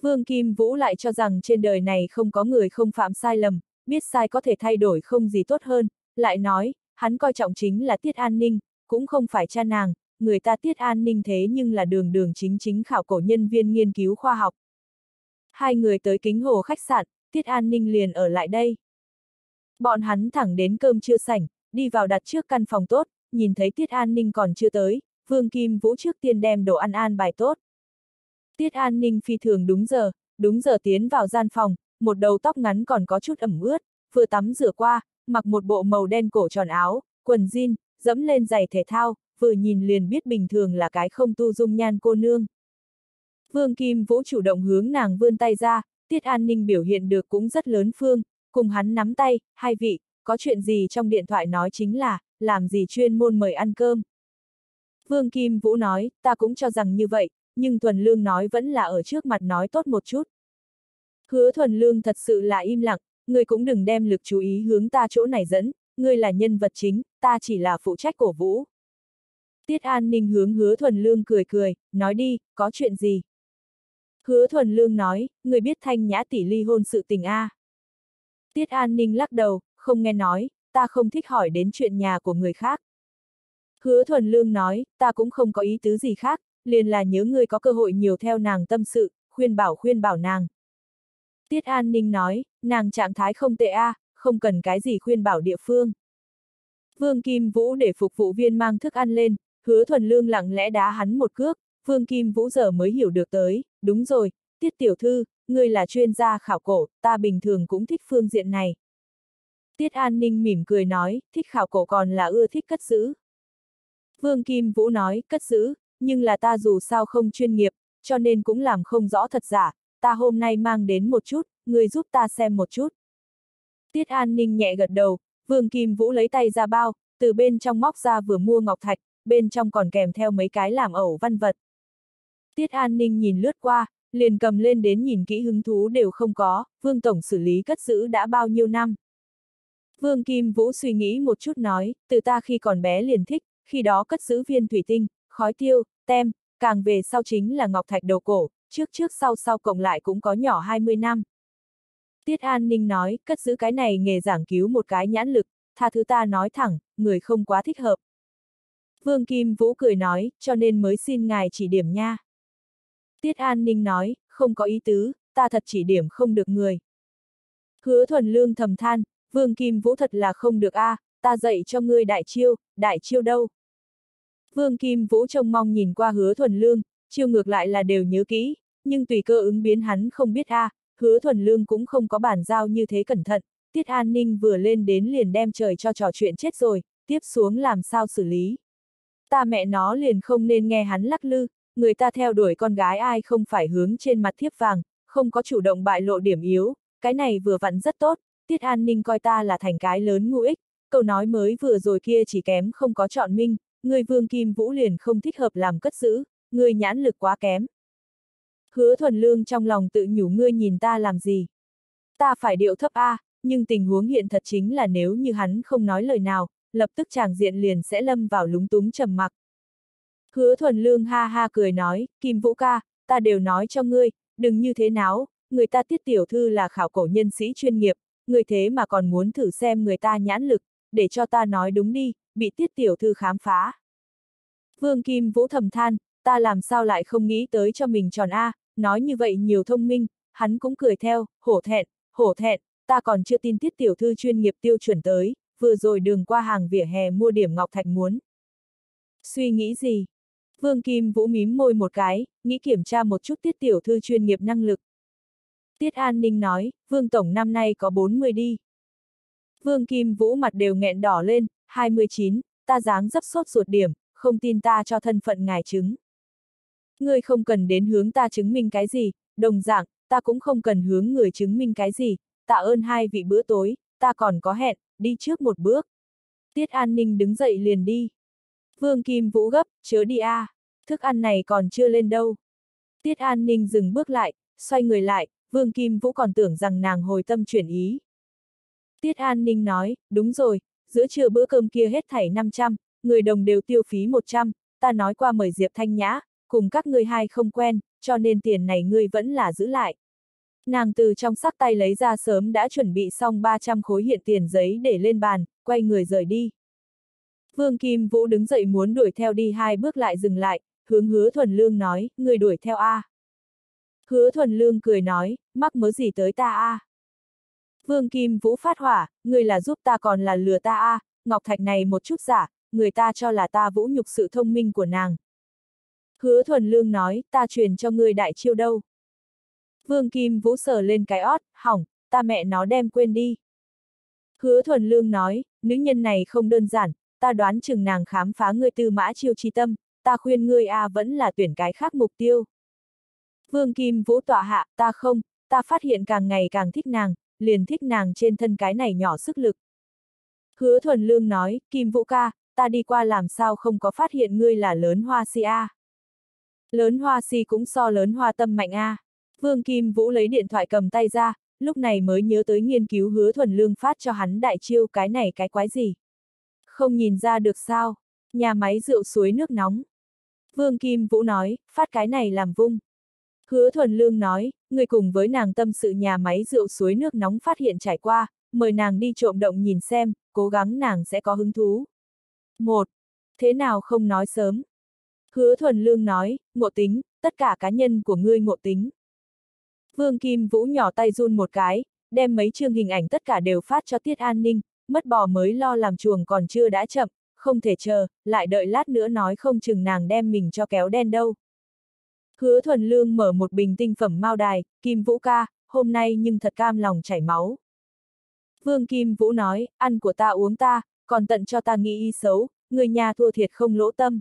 Vương Kim Vũ lại cho rằng trên đời này không có người không phạm sai lầm, biết sai có thể thay đổi không gì tốt hơn, lại nói, hắn coi trọng chính là tiết an ninh, cũng không phải cha nàng, người ta tiết an ninh thế nhưng là đường đường chính chính khảo cổ nhân viên nghiên cứu khoa học. Hai người tới kính hồ khách sạn, tiết an ninh liền ở lại đây. Bọn hắn thẳng đến cơm chưa sảnh, đi vào đặt trước căn phòng tốt, nhìn thấy tiết an ninh còn chưa tới, Vương Kim Vũ trước tiên đem đồ ăn an bài tốt. Tiết an ninh phi thường đúng giờ, đúng giờ tiến vào gian phòng, một đầu tóc ngắn còn có chút ẩm ướt, vừa tắm rửa qua, mặc một bộ màu đen cổ tròn áo, quần jean, dẫm lên giày thể thao, vừa nhìn liền biết bình thường là cái không tu dung nhan cô nương. Vương Kim Vũ chủ động hướng nàng vươn tay ra, Tiết An Ninh biểu hiện được cũng rất lớn phương, cùng hắn nắm tay, hai vị, có chuyện gì trong điện thoại nói chính là, làm gì chuyên môn mời ăn cơm. Vương Kim Vũ nói, ta cũng cho rằng như vậy, nhưng Thuần Lương nói vẫn là ở trước mặt nói tốt một chút. Hứa Thuần Lương thật sự là im lặng, người cũng đừng đem lực chú ý hướng ta chỗ này dẫn, ngươi là nhân vật chính, ta chỉ là phụ trách cổ vũ. Tiết An Ninh hướng hứa Thuần Lương cười cười, nói đi, có chuyện gì? Hứa Thuần Lương nói, người biết thanh nhã tỷ ly hôn sự tình A. Tiết An Ninh lắc đầu, không nghe nói, ta không thích hỏi đến chuyện nhà của người khác. Hứa Thuần Lương nói, ta cũng không có ý tứ gì khác, liền là nhớ ngươi có cơ hội nhiều theo nàng tâm sự, khuyên bảo khuyên bảo nàng. Tiết An Ninh nói, nàng trạng thái không tệ a, không cần cái gì khuyên bảo địa phương. Vương Kim Vũ để phục vụ viên mang thức ăn lên, hứa thuần lương lặng lẽ đá hắn một cước, Vương Kim Vũ giờ mới hiểu được tới, đúng rồi, Tiết Tiểu Thư, ngươi là chuyên gia khảo cổ, ta bình thường cũng thích phương diện này. Tiết An Ninh mỉm cười nói, thích khảo cổ còn là ưa thích cất giữ. Vương Kim Vũ nói, cất giữ, nhưng là ta dù sao không chuyên nghiệp, cho nên cũng làm không rõ thật giả, ta hôm nay mang đến một chút, người giúp ta xem một chút. Tiết An Ninh nhẹ gật đầu, Vương Kim Vũ lấy tay ra bao, từ bên trong móc ra vừa mua ngọc thạch, bên trong còn kèm theo mấy cái làm ẩu văn vật. Tiết An Ninh nhìn lướt qua, liền cầm lên đến nhìn kỹ hứng thú đều không có, Vương Tổng xử lý cất giữ đã bao nhiêu năm. Vương Kim Vũ suy nghĩ một chút nói, từ ta khi còn bé liền thích, khi đó cất giữ viên thủy tinh, khói tiêu, tem, càng về sau chính là ngọc thạch đầu cổ, trước trước sau sau cộng lại cũng có nhỏ 20 năm. Tiết An Ninh nói, cất giữ cái này nghề giảng cứu một cái nhãn lực, tha thứ ta nói thẳng, người không quá thích hợp. Vương Kim Vũ cười nói, cho nên mới xin ngài chỉ điểm nha. Tiết An Ninh nói, không có ý tứ, ta thật chỉ điểm không được người. Hứa thuần lương thầm than, Vương Kim Vũ thật là không được a, à, ta dạy cho ngươi đại chiêu, đại chiêu đâu. Vương Kim Vũ trông mong nhìn qua hứa thuần lương, chiêu ngược lại là đều nhớ kỹ, nhưng tùy cơ ứng biến hắn không biết a, à, hứa thuần lương cũng không có bản giao như thế cẩn thận, tiết an ninh vừa lên đến liền đem trời cho trò chuyện chết rồi, tiếp xuống làm sao xử lý. Ta mẹ nó liền không nên nghe hắn lắc lư, người ta theo đuổi con gái ai không phải hướng trên mặt thiếp vàng, không có chủ động bại lộ điểm yếu, cái này vừa vặn rất tốt, tiết an ninh coi ta là thành cái lớn ngũ ích, câu nói mới vừa rồi kia chỉ kém không có chọn minh, người vương kim vũ liền không thích hợp làm cất giữ, người nhãn lực quá kém. Hứa thuần lương trong lòng tự nhủ ngươi nhìn ta làm gì. Ta phải điệu thấp A, nhưng tình huống hiện thật chính là nếu như hắn không nói lời nào, lập tức chàng diện liền sẽ lâm vào lúng túng trầm mặc. Hứa thuần lương ha ha cười nói, Kim Vũ ca, ta đều nói cho ngươi, đừng như thế nào, người ta tiết tiểu thư là khảo cổ nhân sĩ chuyên nghiệp, người thế mà còn muốn thử xem người ta nhãn lực, để cho ta nói đúng đi, bị tiết tiểu thư khám phá. Vương Kim Vũ thầm than, ta làm sao lại không nghĩ tới cho mình tròn A, nói như vậy nhiều thông minh, hắn cũng cười theo, hổ thẹn, hổ thẹn, ta còn chưa tin tiết tiểu thư chuyên nghiệp tiêu chuẩn tới, vừa rồi đường qua hàng vỉa hè mua điểm ngọc thạch muốn. Suy nghĩ gì? Vương Kim Vũ mím môi một cái, nghĩ kiểm tra một chút tiết tiểu thư chuyên nghiệp năng lực. Tiết An Ninh nói, Vương Tổng năm nay có 40 đi. Vương Kim Vũ mặt đều nghẹn đỏ lên, 29, ta dáng dấp sốt ruột điểm, không tin ta cho thân phận ngài chứng. Ngươi không cần đến hướng ta chứng minh cái gì, đồng dạng, ta cũng không cần hướng người chứng minh cái gì, tạ ơn hai vị bữa tối, ta còn có hẹn, đi trước một bước. Tiết An Ninh đứng dậy liền đi. Vương Kim Vũ gấp, chớ đi a, à. thức ăn này còn chưa lên đâu. Tiết An Ninh dừng bước lại, xoay người lại, Vương Kim Vũ còn tưởng rằng nàng hồi tâm chuyển ý. Tiết An Ninh nói, đúng rồi, giữa trưa bữa cơm kia hết thảy 500, người đồng đều tiêu phí 100, ta nói qua mời Diệp Thanh Nhã, cùng các ngươi hai không quen, cho nên tiền này ngươi vẫn là giữ lại. Nàng từ trong sắc tay lấy ra sớm đã chuẩn bị xong 300 khối hiện tiền giấy để lên bàn, quay người rời đi. Vương Kim Vũ đứng dậy muốn đuổi theo đi hai bước lại dừng lại, hướng hứa thuần lương nói, người đuổi theo A. Hứa thuần lương cười nói, mắc mớ gì tới ta A. Vương Kim Vũ phát hỏa, người là giúp ta còn là lừa ta A, ngọc thạch này một chút giả, người ta cho là ta vũ nhục sự thông minh của nàng. Hứa thuần lương nói, ta truyền cho ngươi đại chiêu đâu. Vương Kim Vũ sờ lên cái ót, hỏng, ta mẹ nó đem quên đi. Hứa thuần lương nói, nữ nhân này không đơn giản, ta đoán chừng nàng khám phá ngươi tư mã chiêu chi tâm, ta khuyên ngươi a vẫn là tuyển cái khác mục tiêu. Vương Kim Vũ tọa hạ, ta không, ta phát hiện càng ngày càng thích nàng, liền thích nàng trên thân cái này nhỏ sức lực. Hứa thuần lương nói, Kim Vũ ca, ta đi qua làm sao không có phát hiện ngươi là lớn hoa si a. Lớn hoa si cũng so lớn hoa tâm mạnh a. Vương Kim Vũ lấy điện thoại cầm tay ra, lúc này mới nhớ tới nghiên cứu hứa thuần lương phát cho hắn đại chiêu cái này cái quái gì. Không nhìn ra được sao, nhà máy rượu suối nước nóng. Vương Kim Vũ nói, phát cái này làm vung. Hứa thuần lương nói, người cùng với nàng tâm sự nhà máy rượu suối nước nóng phát hiện trải qua, mời nàng đi trộm động nhìn xem, cố gắng nàng sẽ có hứng thú. Một, Thế nào không nói sớm? Hứa thuần lương nói, ngộ tính, tất cả cá nhân của ngươi ngộ tính. Vương Kim Vũ nhỏ tay run một cái, đem mấy chương hình ảnh tất cả đều phát cho Tiết An Ninh, mất bò mới lo làm chuồng còn chưa đã chậm, không thể chờ, lại đợi lát nữa nói không chừng nàng đem mình cho kéo đen đâu. Hứa thuần lương mở một bình tinh phẩm mao đài, Kim Vũ ca, hôm nay nhưng thật cam lòng chảy máu. Vương Kim Vũ nói, ăn của ta uống ta, còn tận cho ta nghĩ y xấu, người nhà thua thiệt không lỗ tâm.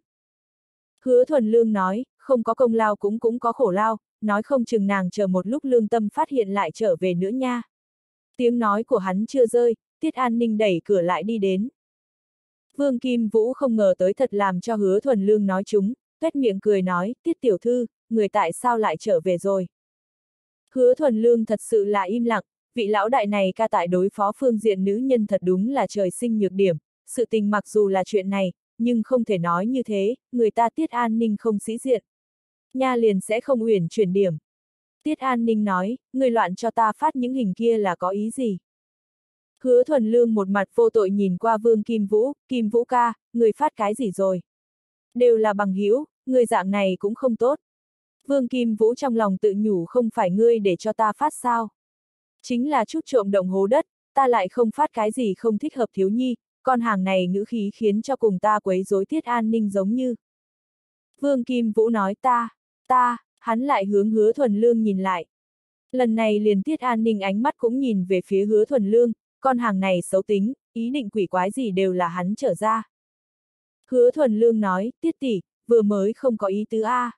Hứa thuần lương nói, không có công lao cũng cũng có khổ lao, nói không chừng nàng chờ một lúc lương tâm phát hiện lại trở về nữa nha. Tiếng nói của hắn chưa rơi, Tiết An Ninh đẩy cửa lại đi đến. Vương Kim Vũ không ngờ tới thật làm cho hứa thuần lương nói chúng, tuét miệng cười nói, Tiết Tiểu Thư, người tại sao lại trở về rồi. Hứa thuần lương thật sự là im lặng, vị lão đại này ca tại đối phó phương diện nữ nhân thật đúng là trời sinh nhược điểm, sự tình mặc dù là chuyện này, nhưng không thể nói như thế, người ta tiết an ninh không sĩ diện. Nha liền sẽ không uyển chuyển điểm. Tiết an ninh nói, người loạn cho ta phát những hình kia là có ý gì? Hứa thuần lương một mặt vô tội nhìn qua vương Kim Vũ, Kim Vũ ca, người phát cái gì rồi? Đều là bằng hữu người dạng này cũng không tốt. Vương Kim Vũ trong lòng tự nhủ không phải ngươi để cho ta phát sao. Chính là chút trộm động hố đất, ta lại không phát cái gì không thích hợp thiếu nhi, con hàng này ngữ khí khiến cho cùng ta quấy rối tiết an ninh giống như. Vương Kim Vũ nói ta, ta, hắn lại hướng hứa thuần lương nhìn lại. Lần này liền tiết an ninh ánh mắt cũng nhìn về phía hứa thuần lương, con hàng này xấu tính, ý định quỷ quái gì đều là hắn trở ra. Hứa thuần lương nói, tiết tỷ, vừa mới không có ý tứ A.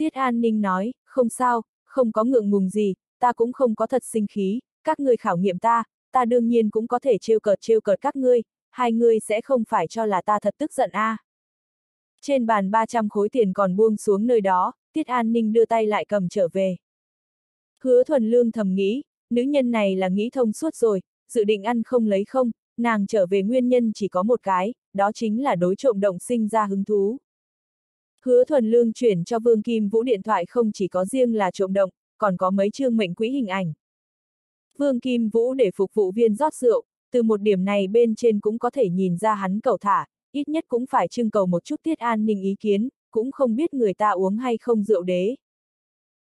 Tiết An Ninh nói, không sao, không có ngượng ngùng gì, ta cũng không có thật sinh khí, các ngươi khảo nghiệm ta, ta đương nhiên cũng có thể trêu cợt trêu cợt các ngươi, hai ngươi sẽ không phải cho là ta thật tức giận a. À. Trên bàn 300 khối tiền còn buông xuống nơi đó, Tiết An Ninh đưa tay lại cầm trở về. Hứa thuần lương thầm nghĩ, nữ nhân này là nghĩ thông suốt rồi, dự định ăn không lấy không, nàng trở về nguyên nhân chỉ có một cái, đó chính là đối trộm động sinh ra hứng thú. Hứa thuần lương chuyển cho Vương Kim Vũ điện thoại không chỉ có riêng là trộm động, còn có mấy chương mệnh quỹ hình ảnh. Vương Kim Vũ để phục vụ viên rót rượu, từ một điểm này bên trên cũng có thể nhìn ra hắn cầu thả, ít nhất cũng phải trưng cầu một chút tiết an ninh ý kiến, cũng không biết người ta uống hay không rượu đế.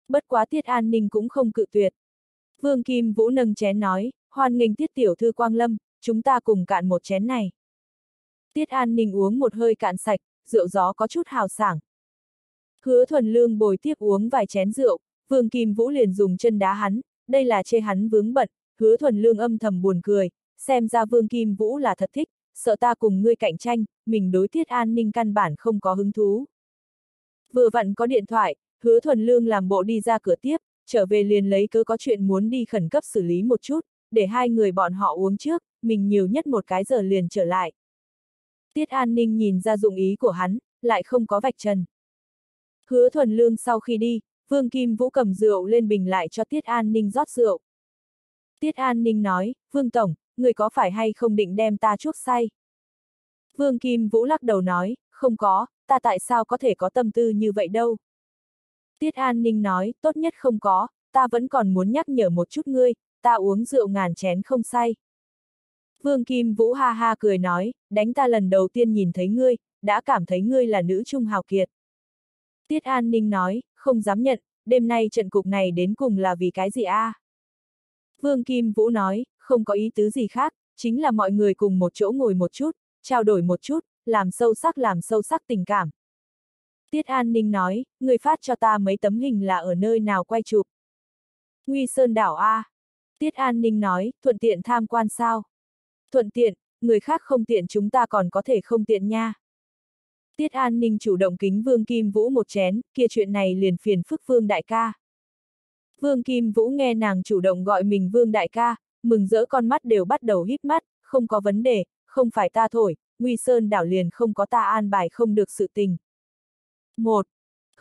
Bất quá tiết an ninh cũng không cự tuyệt. Vương Kim Vũ nâng chén nói, hoan nghênh tiết tiểu thư Quang Lâm, chúng ta cùng cạn một chén này. Tiết an ninh uống một hơi cạn sạch, rượu gió có chút hào sảng. Hứa thuần lương bồi tiếp uống vài chén rượu, Vương Kim Vũ liền dùng chân đá hắn, đây là chê hắn vướng bận, hứa thuần lương âm thầm buồn cười, xem ra Vương Kim Vũ là thật thích, sợ ta cùng ngươi cạnh tranh, mình đối tiết an ninh căn bản không có hứng thú. Vừa vặn có điện thoại, hứa thuần lương làm bộ đi ra cửa tiếp, trở về liền lấy cớ có chuyện muốn đi khẩn cấp xử lý một chút, để hai người bọn họ uống trước, mình nhiều nhất một cái giờ liền trở lại. Tiết An Ninh nhìn ra dụng ý của hắn, lại không có vạch trần. Hứa thuần lương sau khi đi, Vương Kim Vũ cầm rượu lên bình lại cho Tiết An Ninh rót rượu. Tiết An Ninh nói, Vương Tổng, người có phải hay không định đem ta chuốc say? Vương Kim Vũ lắc đầu nói, không có, ta tại sao có thể có tâm tư như vậy đâu? Tiết An Ninh nói, tốt nhất không có, ta vẫn còn muốn nhắc nhở một chút ngươi, ta uống rượu ngàn chén không say. Vương Kim Vũ ha ha cười nói, đánh ta lần đầu tiên nhìn thấy ngươi, đã cảm thấy ngươi là nữ trung hào kiệt. Tiết An Ninh nói, không dám nhận, đêm nay trận cục này đến cùng là vì cái gì a? À? Vương Kim Vũ nói, không có ý tứ gì khác, chính là mọi người cùng một chỗ ngồi một chút, trao đổi một chút, làm sâu sắc làm sâu sắc tình cảm. Tiết An Ninh nói, người phát cho ta mấy tấm hình là ở nơi nào quay chụp. Nguy Sơn đảo A. Tiết An Ninh nói, thuận tiện tham quan sao. Thuận tiện, người khác không tiện chúng ta còn có thể không tiện nha. Tiết An Ninh chủ động kính Vương Kim Vũ một chén, kia chuyện này liền phiền phức Vương Đại ca. Vương Kim Vũ nghe nàng chủ động gọi mình Vương Đại ca, mừng rỡ con mắt đều bắt đầu hít mắt, không có vấn đề, không phải ta thổi, Nguy Sơn đảo liền không có ta an bài không được sự tình. Một,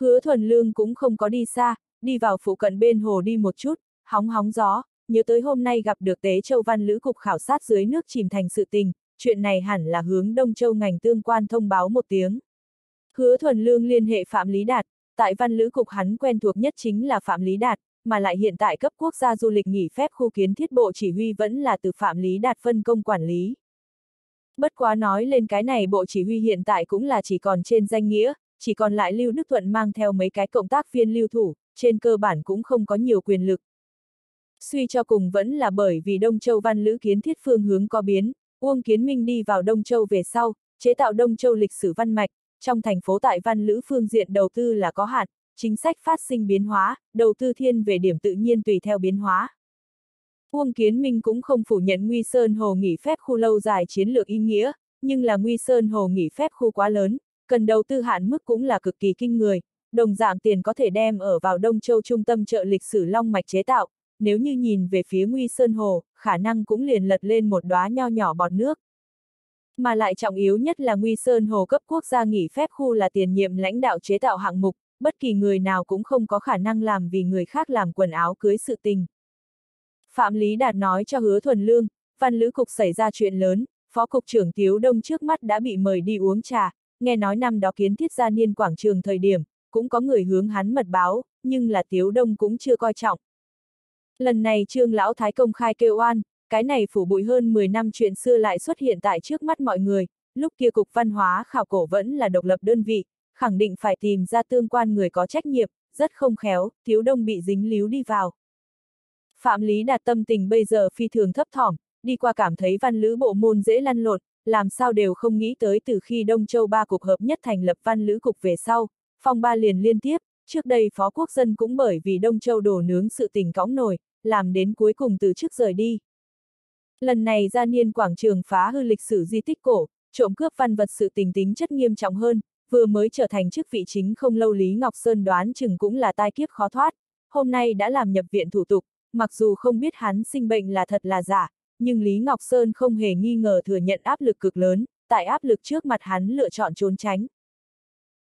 Hứa thuần lương cũng không có đi xa, đi vào phụ cận bên hồ đi một chút, hóng hóng gió, nhớ tới hôm nay gặp được Tế Châu Văn Lữ Cục khảo sát dưới nước chìm thành sự tình, chuyện này hẳn là hướng Đông Châu ngành tương quan thông báo một tiếng. Hứa thuần lương liên hệ Phạm Lý Đạt, tại Văn Lữ Cục hắn quen thuộc nhất chính là Phạm Lý Đạt, mà lại hiện tại cấp quốc gia du lịch nghỉ phép khu kiến thiết bộ chỉ huy vẫn là từ Phạm Lý Đạt phân công quản lý. Bất quá nói lên cái này bộ chỉ huy hiện tại cũng là chỉ còn trên danh nghĩa, chỉ còn lại Lưu Đức Thuận mang theo mấy cái cộng tác viên lưu thủ, trên cơ bản cũng không có nhiều quyền lực. Suy cho cùng vẫn là bởi vì Đông Châu Văn Lữ kiến thiết phương hướng có biến, Uông Kiến Minh đi vào Đông Châu về sau, chế tạo Đông Châu lịch sử văn mạch, trong thành phố tại Văn Lữ phương diện đầu tư là có hạn, chính sách phát sinh biến hóa, đầu tư thiên về điểm tự nhiên tùy theo biến hóa. Uông Kiến Minh cũng không phủ nhận Nguy Sơn Hồ nghỉ phép khu lâu dài chiến lược ý nghĩa, nhưng là Nguy Sơn Hồ nghỉ phép khu quá lớn, cần đầu tư hạn mức cũng là cực kỳ kinh người, đồng dạng tiền có thể đem ở vào Đông Châu trung tâm chợ lịch sử Long Mạch chế tạo, nếu như nhìn về phía Nguy Sơn Hồ, khả năng cũng liền lật lên một đóa nho nhỏ bọt nước. Mà lại trọng yếu nhất là Nguy Sơn Hồ cấp quốc gia nghỉ phép khu là tiền nhiệm lãnh đạo chế tạo hạng mục, bất kỳ người nào cũng không có khả năng làm vì người khác làm quần áo cưới sự tình. Phạm Lý Đạt nói cho hứa thuần lương, văn lữ cục xảy ra chuyện lớn, phó cục trưởng Tiếu Đông trước mắt đã bị mời đi uống trà, nghe nói năm đó kiến thiết gia niên quảng trường thời điểm, cũng có người hướng hắn mật báo, nhưng là Tiếu Đông cũng chưa coi trọng. Lần này Trương Lão Thái công khai kêu oan, cái này phủ bụi hơn 10 năm chuyện xưa lại xuất hiện tại trước mắt mọi người, lúc kia Cục Văn hóa khảo cổ vẫn là độc lập đơn vị, khẳng định phải tìm ra tương quan người có trách nhiệm, rất không khéo, thiếu Đông bị dính líu đi vào. Phạm Lý đạt tâm tình bây giờ phi thường thấp thỏm, đi qua cảm thấy văn lữ bộ môn dễ lăn lộn, làm sao đều không nghĩ tới từ khi Đông Châu ba cục hợp nhất thành lập văn lữ cục về sau, phong ba liền liên tiếp, trước đây phó quốc dân cũng bởi vì Đông Châu đổ nướng sự tình cõng nổi, làm đến cuối cùng từ trước rời đi. Lần này gia niên quảng trường phá hư lịch sử di tích cổ, trộm cướp văn vật sự tình tính chất nghiêm trọng hơn, vừa mới trở thành chức vị chính không lâu Lý Ngọc Sơn đoán chừng cũng là tai kiếp khó thoát, hôm nay đã làm nhập viện thủ tục, mặc dù không biết hắn sinh bệnh là thật là giả, nhưng Lý Ngọc Sơn không hề nghi ngờ thừa nhận áp lực cực lớn, tại áp lực trước mặt hắn lựa chọn trốn tránh.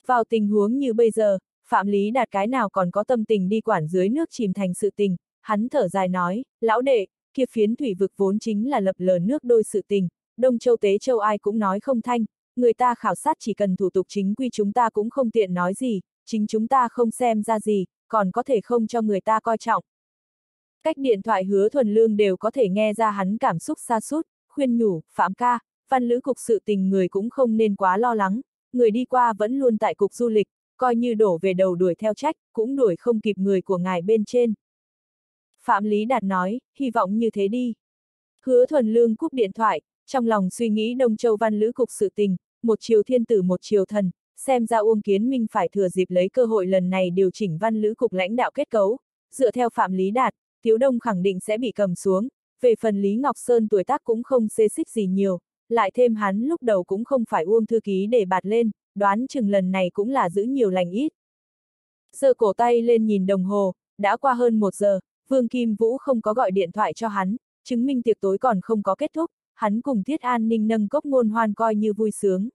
Vào tình huống như bây giờ, Phạm Lý đạt cái nào còn có tâm tình đi quản dưới nước chìm thành sự tình, hắn thở dài nói, lão đệ, kia phiến thủy vực vốn chính là lập lờ nước đôi sự tình, Đông Châu Tế Châu ai cũng nói không thanh, người ta khảo sát chỉ cần thủ tục chính quy chúng ta cũng không tiện nói gì, chính chúng ta không xem ra gì, còn có thể không cho người ta coi trọng. Cách điện thoại hứa thuần lương đều có thể nghe ra hắn cảm xúc xa sút khuyên nhủ, phạm ca, văn lữ cục sự tình người cũng không nên quá lo lắng, người đi qua vẫn luôn tại cục du lịch, coi như đổ về đầu đuổi theo trách, cũng đuổi không kịp người của ngài bên trên. Phạm Lý Đạt nói, hy vọng như thế đi. Hứa thuần lương cúp điện thoại, trong lòng suy nghĩ Đông Châu Văn Lữ Cục sự tình, một chiều thiên tử một chiều thần, xem ra Uông Kiến Minh phải thừa dịp lấy cơ hội lần này điều chỉnh Văn Lữ Cục lãnh đạo kết cấu, dựa theo Phạm Lý Đạt, Tiếu Đông khẳng định sẽ bị cầm xuống, về phần Lý Ngọc Sơn tuổi tác cũng không xê xích gì nhiều, lại thêm hắn lúc đầu cũng không phải Uông Thư Ký để bạt lên, đoán chừng lần này cũng là giữ nhiều lành ít. Sơ cổ tay lên nhìn đồng hồ, đã qua hơn một giờ, Vương Kim Vũ không có gọi điện thoại cho hắn, chứng minh tiệc tối còn không có kết thúc, hắn cùng Thiết An Ninh nâng cốc ngôn hoan coi như vui sướng.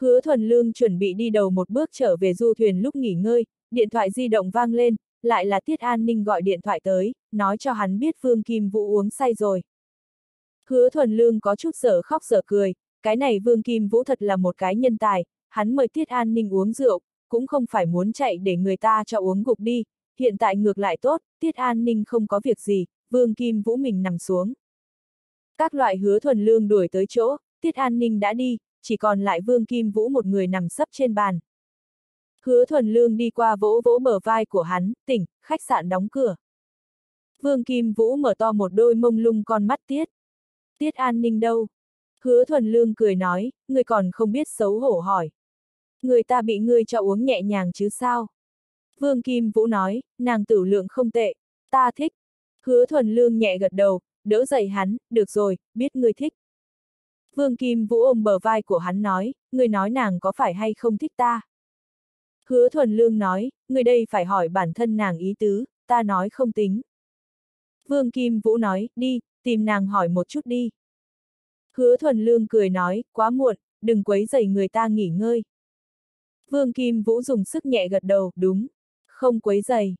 Hứa Thuần Lương chuẩn bị đi đầu một bước trở về du thuyền lúc nghỉ ngơi, điện thoại di động vang lên, lại là Tiết An Ninh gọi điện thoại tới, nói cho hắn biết Vương Kim Vũ uống say rồi. Hứa Thuần Lương có chút sở khóc sở cười, cái này Vương Kim Vũ thật là một cái nhân tài, hắn mời Tiết An Ninh uống rượu, cũng không phải muốn chạy để người ta cho uống gục đi, hiện tại ngược lại tốt, Tiết An Ninh không có việc gì, Vương Kim Vũ mình nằm xuống. Các loại hứa thuần lương đuổi tới chỗ, Tiết An Ninh đã đi, chỉ còn lại Vương Kim Vũ một người nằm sấp trên bàn. Hứa thuần lương đi qua vỗ vỗ bờ vai của hắn, tỉnh, khách sạn đóng cửa. Vương Kim Vũ mở to một đôi mông lung con mắt Tiết. Tiết An Ninh đâu? Hứa thuần lương cười nói, người còn không biết xấu hổ hỏi. Người ta bị ngươi cho uống nhẹ nhàng chứ sao? Vương Kim Vũ nói, nàng tử lượng không tệ, ta thích. Hứa thuần lương nhẹ gật đầu, đỡ dậy hắn, được rồi, biết ngươi thích. Vương Kim Vũ ôm bờ vai của hắn nói, ngươi nói nàng có phải hay không thích ta? Hứa Thuần Lương nói, người đây phải hỏi bản thân nàng ý tứ, ta nói không tính. Vương Kim Vũ nói, đi, tìm nàng hỏi một chút đi. Hứa Thuần Lương cười nói, quá muộn, đừng quấy rầy người ta nghỉ ngơi. Vương Kim Vũ dùng sức nhẹ gật đầu, đúng, không quấy dày.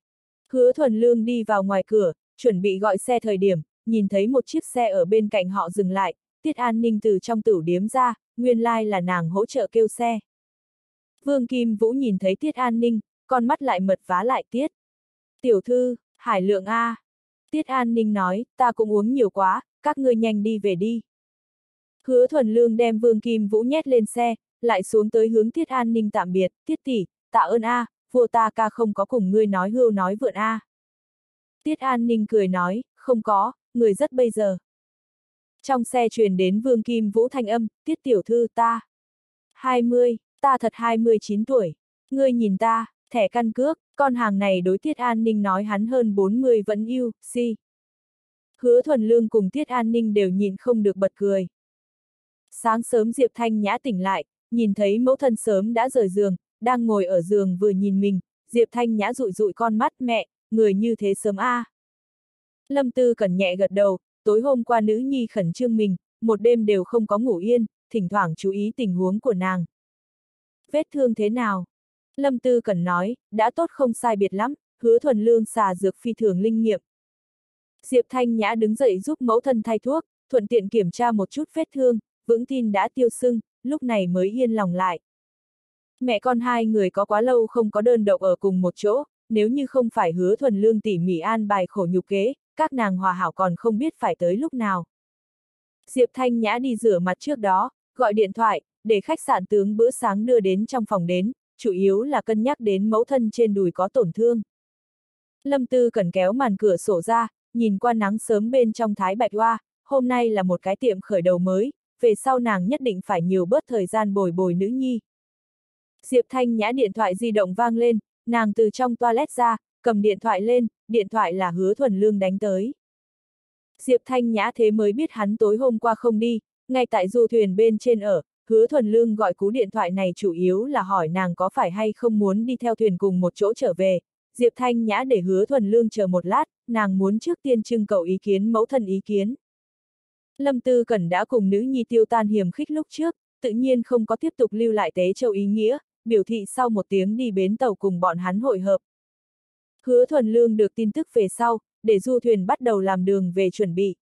Hứa Thuần Lương đi vào ngoài cửa, chuẩn bị gọi xe thời điểm, nhìn thấy một chiếc xe ở bên cạnh họ dừng lại, Tiết An Ninh từ trong tửu điếm ra, nguyên lai là nàng hỗ trợ kêu xe. Vương Kim Vũ nhìn thấy Tiết An Ninh, con mắt lại mật vá lại Tiết. Tiểu thư, Hải Lượng A. Tiết An Ninh nói, ta cũng uống nhiều quá, các ngươi nhanh đi về đi. Hứa Thuần Lương đem Vương Kim Vũ nhét lên xe, lại xuống tới hướng Tiết An Ninh tạm biệt, Tiết tỷ, tạ ơn A, vua ta ca không có cùng ngươi nói hưu nói vượn A. Tiết An Ninh cười nói, không có, người rất bây giờ. Trong xe truyền đến Vương Kim Vũ thanh âm, Tiết tiểu thư ta. 20, ta thật 29 tuổi. Ngươi nhìn ta, thẻ căn cước, con hàng này đối Tiết An Ninh nói hắn hơn 40 vẫn yêu, si. Hứa Thuần Lương cùng Tiết An Ninh đều nhìn không được bật cười. Sáng sớm Diệp Thanh Nhã tỉnh lại, nhìn thấy mẫu thân sớm đã rời giường, đang ngồi ở giường vừa nhìn mình, Diệp Thanh Nhã rụi rụi con mắt mẹ, người như thế sớm a. À. Lâm Tư Cẩn nhẹ gật đầu, tối hôm qua nữ nhi khẩn trương mình, một đêm đều không có ngủ yên, thỉnh thoảng chú ý tình huống của nàng. Vết thương thế nào? Lâm Tư Cẩn nói, đã tốt không sai biệt lắm, hứa thuần lương xà dược phi thường linh nghiệm. Diệp Thanh Nhã đứng dậy giúp mẫu thân thay thuốc, thuận tiện kiểm tra một chút vết thương, vững tin đã tiêu sưng, lúc này mới yên lòng lại. Mẹ con hai người có quá lâu không có đơn độc ở cùng một chỗ, nếu như không phải hứa thuần lương tỉ mỉ an bài khổ nhục kế, các nàng hòa hảo còn không biết phải tới lúc nào. Diệp Thanh Nhã đi rửa mặt trước đó, gọi điện thoại, để khách sạn tướng bữa sáng đưa đến trong phòng đến, chủ yếu là cân nhắc đến mẫu thân trên đùi có tổn thương. Lâm Tư cần kéo màn cửa sổ ra, nhìn qua nắng sớm bên trong Thái Bạch Hoa, hôm nay là một cái tiệm khởi đầu mới, về sau nàng nhất định phải nhiều bớt thời gian bồi bồi nữ nhi. Diệp Thanh Nhã điện thoại di động vang lên, nàng từ trong toilet ra, cầm điện thoại lên, điện thoại là hứa thuần lương đánh tới. Diệp Thanh Nhã thế mới biết hắn tối hôm qua không đi, ngay tại du thuyền bên trên ở, hứa thuần lương gọi cú điện thoại này chủ yếu là hỏi nàng có phải hay không muốn đi theo thuyền cùng một chỗ trở về. Diệp Thanh Nhã để hứa thuần lương chờ một lát, nàng muốn trước tiên trưng cầu ý kiến mẫu thân ý kiến. Lâm Tư Cẩn đã cùng nữ nhi tiêu tan hiểm khích lúc trước, tự nhiên không có tiếp tục lưu lại tế châu ý nghĩa, biểu thị sau một tiếng đi bến tàu cùng bọn hắn hội hợp. Hứa thuần lương được tin tức về sau, để du thuyền bắt đầu làm đường về chuẩn bị.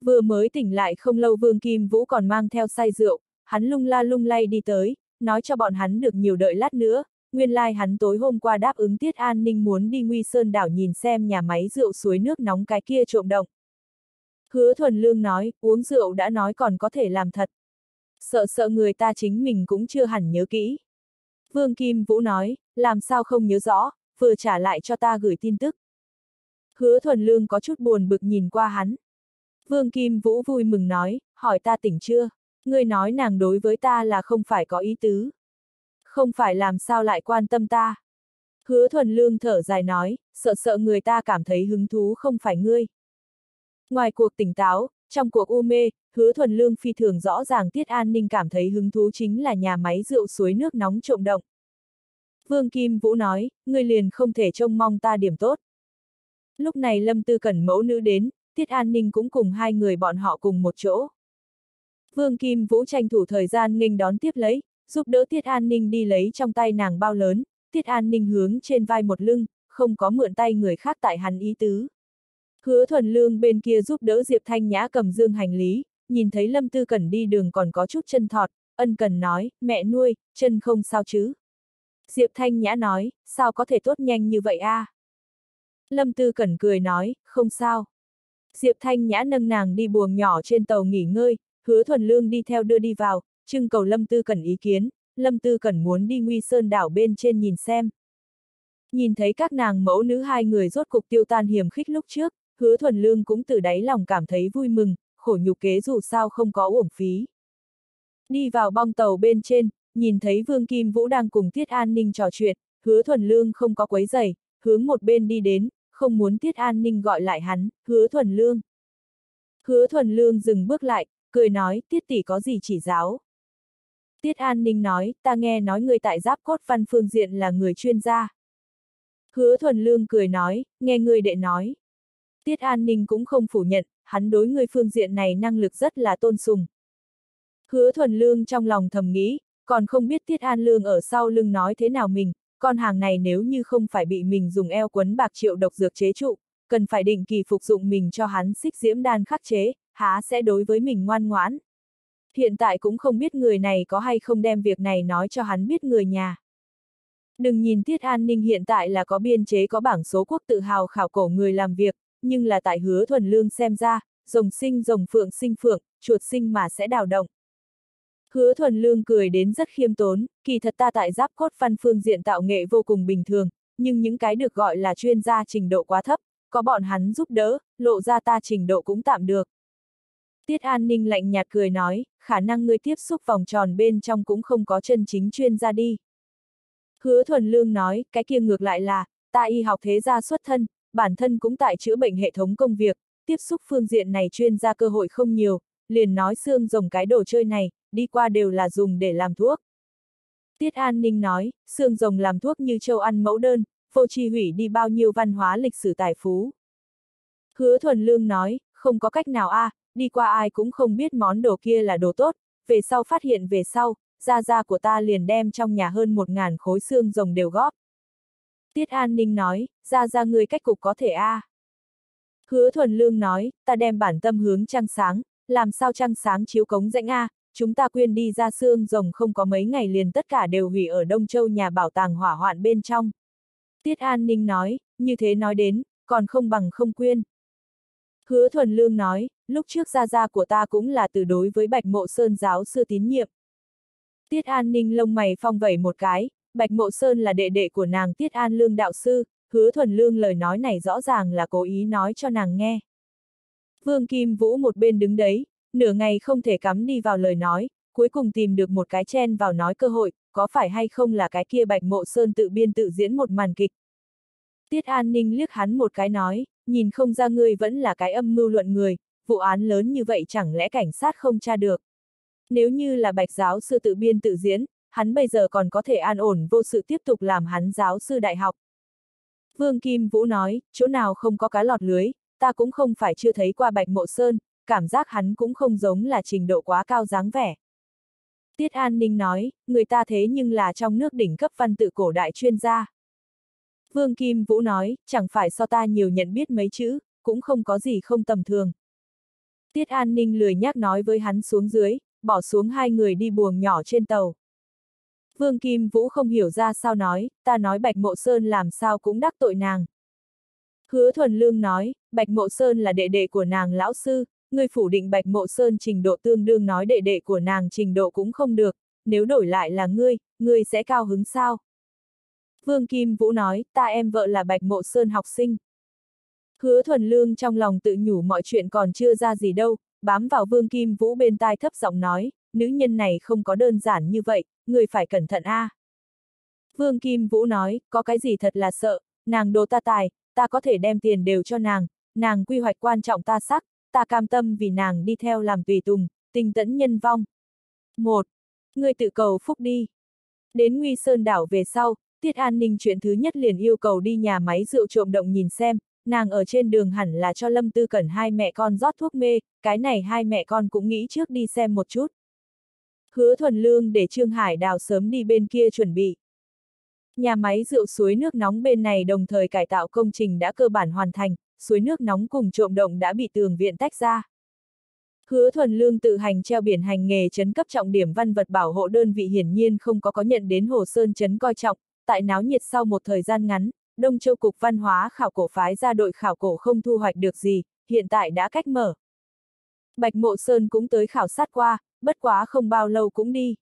Vừa mới tỉnh lại không lâu Vương Kim Vũ còn mang theo say rượu, hắn lung la lung lay đi tới, nói cho bọn hắn được nhiều đợi lát nữa, nguyên lai like hắn tối hôm qua đáp ứng Tiết An Ninh muốn đi Nguy Sơn đảo nhìn xem nhà máy rượu suối nước nóng cái kia trộm động. Hứa thuần lương nói, uống rượu đã nói còn có thể làm thật. Sợ sợ người ta chính mình cũng chưa hẳn nhớ kỹ. Vương Kim Vũ nói, làm sao không nhớ rõ, vừa trả lại cho ta gửi tin tức. Hứa thuần lương có chút buồn bực nhìn qua hắn. Vương Kim Vũ vui mừng nói, hỏi ta tỉnh chưa? Ngươi nói nàng đối với ta là không phải có ý tứ. Không phải làm sao lại quan tâm ta. Hứa thuần lương thở dài nói, sợ sợ người ta cảm thấy hứng thú không phải ngươi. Ngoài cuộc tỉnh táo, trong cuộc u mê, hứa thuần lương phi thường rõ ràng Tiết An Ninh cảm thấy hứng thú chính là nhà máy rượu suối nước nóng trộm động. Vương Kim Vũ nói, người liền không thể trông mong ta điểm tốt. Lúc này Lâm Tư Cẩn mẫu nữ đến, Tiết An Ninh cũng cùng hai người bọn họ cùng một chỗ. Vương Kim Vũ tranh thủ thời gian nghênh đón tiếp lấy, giúp đỡ Tiết An Ninh đi lấy trong tay nàng bao lớn, Tiết An Ninh hướng trên vai một lưng, không có mượn tay người khác tại hắn ý tứ. Hứa thuần lương bên kia giúp đỡ Diệp Thanh Nhã cầm dương hành lý, nhìn thấy Lâm Tư Cẩn đi đường còn có chút chân thọt, ân cần nói, mẹ nuôi, chân không sao chứ. Diệp Thanh Nhã nói, sao có thể tốt nhanh như vậy a? À? Lâm Tư Cẩn cười nói, không sao. Diệp Thanh Nhã nâng nàng đi buồng nhỏ trên tàu nghỉ ngơi, hứa thuần lương đi theo đưa đi vào, trưng cầu Lâm Tư Cẩn ý kiến, Lâm Tư Cẩn muốn đi nguy sơn đảo bên trên nhìn xem. Nhìn thấy các nàng mẫu nữ hai người rốt cục tiêu tan hiểm khích lúc trước, hứa thuần lương cũng từ đáy lòng cảm thấy vui mừng, khổ nhục kế dù sao không có uổng phí. Đi vào bong tàu bên trên, nhìn thấy Vương Kim Vũ đang cùng Tiết An Ninh trò chuyện, hứa thuần lương không có quấy giày, hướng một bên đi đến, không muốn Tiết An Ninh gọi lại hắn, hứa thuần lương. Hứa thuần lương dừng bước lại, cười nói, Tiết tỷ có gì chỉ giáo. Tiết An Ninh nói, ta nghe nói người tại giáp cốt văn phương diện là người chuyên gia. Hứa thuần lương cười nói, nghe người đệ nói. Tiết An Ninh cũng không phủ nhận, hắn đối người phương diện này năng lực rất là tôn sùng. Hứa thuần lương trong lòng thầm nghĩ, còn không biết Tiết An Lương ở sau lưng nói thế nào mình, con hàng này nếu như không phải bị mình dùng eo quấn bạc triệu độc dược chế trụ, cần phải định kỳ phục dụng mình cho hắn xích diễm đan khắc chế, há sẽ đối với mình ngoan ngoãn. Hiện tại cũng không biết người này có hay không đem việc này nói cho hắn biết người nhà. Đừng nhìn Tiết An Ninh hiện tại là có biên chế có bảng số quốc tự hào khảo cổ người làm việc, nhưng là tại hứa thuần lương xem ra, rồng sinh rồng phượng sinh phượng, chuột sinh mà sẽ đào động. Hứa thuần lương cười đến rất khiêm tốn, kỳ thật ta tại giáp cốt văn phương diện tạo nghệ vô cùng bình thường, nhưng những cái được gọi là chuyên gia trình độ quá thấp, có bọn hắn giúp đỡ, lộ ra ta trình độ cũng tạm được. Tiết An Ninh lạnh nhạt cười nói, khả năng ngươi tiếp xúc vòng tròn bên trong cũng không có chân chính chuyên gia đi. Hứa thuần lương nói, cái kia ngược lại là, ta y học thế gia xuất thân, bản thân cũng tại chữa bệnh hệ thống công việc, tiếp xúc phương diện này chuyên gia cơ hội không nhiều, liền nói xương rồng cái đồ chơi này, đi qua đều là dùng để làm thuốc. Tiết An Ninh nói, xương rồng làm thuốc như châu ăn mẫu đơn, vô tri hủy đi bao nhiêu văn hóa lịch sử tài phú. Hứa thuần lương nói, không có cách nào a, à, đi qua ai cũng không biết món đồ kia là đồ tốt, về sau phát hiện về sau, gia gia của ta liền đem trong nhà hơn một ngàn khối xương rồng đều góp. Tiết An Ninh nói, Ra ra người cách cục có thể a. À. Hứa thuần lương nói, ta đem bản tâm hướng trăng sáng, làm sao trăng sáng chiếu cống rãnh A, chúng ta quyên đi ra xương rồng không có mấy ngày liền tất cả đều hủy ở Đông Châu nhà bảo tàng hỏa hoạn bên trong. Tiết An Ninh nói, như thế nói đến, còn không bằng không quyên. Hứa Thuần Lương nói, lúc trước gia gia của ta cũng là từ đối với Bạch Mộ Sơn giáo sư tín nhiệm. Tiết An Ninh lông mày phong vẩy một cái, Bạch Mộ Sơn là đệ đệ của nàng Tiết An Lương đạo sư, hứa Thuần Lương lời nói này rõ ràng là cố ý nói cho nàng nghe. Vương Kim Vũ một bên đứng đấy, nửa ngày không thể cắm đi vào lời nói, cuối cùng tìm được một cái chen vào nói cơ hội, có phải hay không là cái kia Bạch Mộ Sơn tự biên tự diễn một màn kịch. Tiết An Ninh liếc hắn một cái nói, nhìn không ra ngươi vẫn là cái âm mưu luận người, vụ án lớn như vậy chẳng lẽ cảnh sát không tra được. Nếu như là bạch giáo sư tự biên tự diễn, hắn bây giờ còn có thể an ổn vô sự tiếp tục làm hắn giáo sư đại học. Vương Kim Vũ nói, chỗ nào không có cá lọt lưới, ta cũng không phải chưa thấy qua bạch mộ sơn, cảm giác hắn cũng không giống là trình độ quá cao dáng vẻ. Tiết An Ninh nói, người ta thế nhưng là trong nước đỉnh cấp văn tự cổ đại chuyên gia. Vương Kim Vũ nói, chẳng phải so ta nhiều nhận biết mấy chữ, cũng không có gì không tầm thường. Tiết An Ninh lười nhắc nói với hắn xuống dưới, bỏ xuống hai người đi buồng nhỏ trên tàu. Vương Kim Vũ không hiểu ra sao nói, ta nói Bạch Mộ Sơn làm sao cũng đắc tội nàng. Hứa Thuần Lương nói, Bạch Mộ Sơn là đệ đệ của nàng lão sư, người phủ định Bạch Mộ Sơn trình độ tương đương nói đệ đệ của nàng trình độ cũng không được, nếu đổi lại là ngươi, ngươi sẽ cao hứng sao? Vương Kim Vũ nói, ta em vợ là Bạch Mộ Sơn học sinh. Hứa thuần lương trong lòng tự nhủ mọi chuyện còn chưa ra gì đâu, bám vào Vương Kim Vũ bên tai thấp giọng nói, nữ nhân này không có đơn giản như vậy, người phải cẩn thận a. À. Vương Kim Vũ nói, có cái gì thật là sợ, nàng đồ ta tài, ta có thể đem tiền đều cho nàng, nàng quy hoạch quan trọng ta sắc, ta cam tâm vì nàng đi theo làm tùy tùng, tình tẫn nhân vong. Một, Người tự cầu phúc đi. Đến Nguy Sơn đảo về sau, Tiết An Ninh chuyện thứ nhất liền yêu cầu đi nhà máy rượu trộm động nhìn xem, nàng ở trên đường hẳn là cho Lâm Tư Cẩn hai mẹ con rót thuốc mê, cái này hai mẹ con cũng nghĩ trước đi xem một chút. Hứa thuần lương để Trương Hải đào sớm đi bên kia chuẩn bị. Nhà máy rượu suối nước nóng bên này đồng thời cải tạo công trình đã cơ bản hoàn thành, suối nước nóng cùng trộm động đã bị tường viện tách ra. Hứa thuần lương tự hành treo biển hành nghề chấn cấp trọng điểm văn vật bảo hộ đơn vị hiển nhiên không có có nhận đến Hồ Sơn chấn coi trọng, tại náo nhiệt sau một thời gian ngắn, Đông Châu Cục Văn hóa khảo cổ phái ra đội khảo cổ không thu hoạch được gì, hiện tại đã cách mở. Bạch Mộ Sơn cũng tới khảo sát qua, bất quá không bao lâu cũng đi.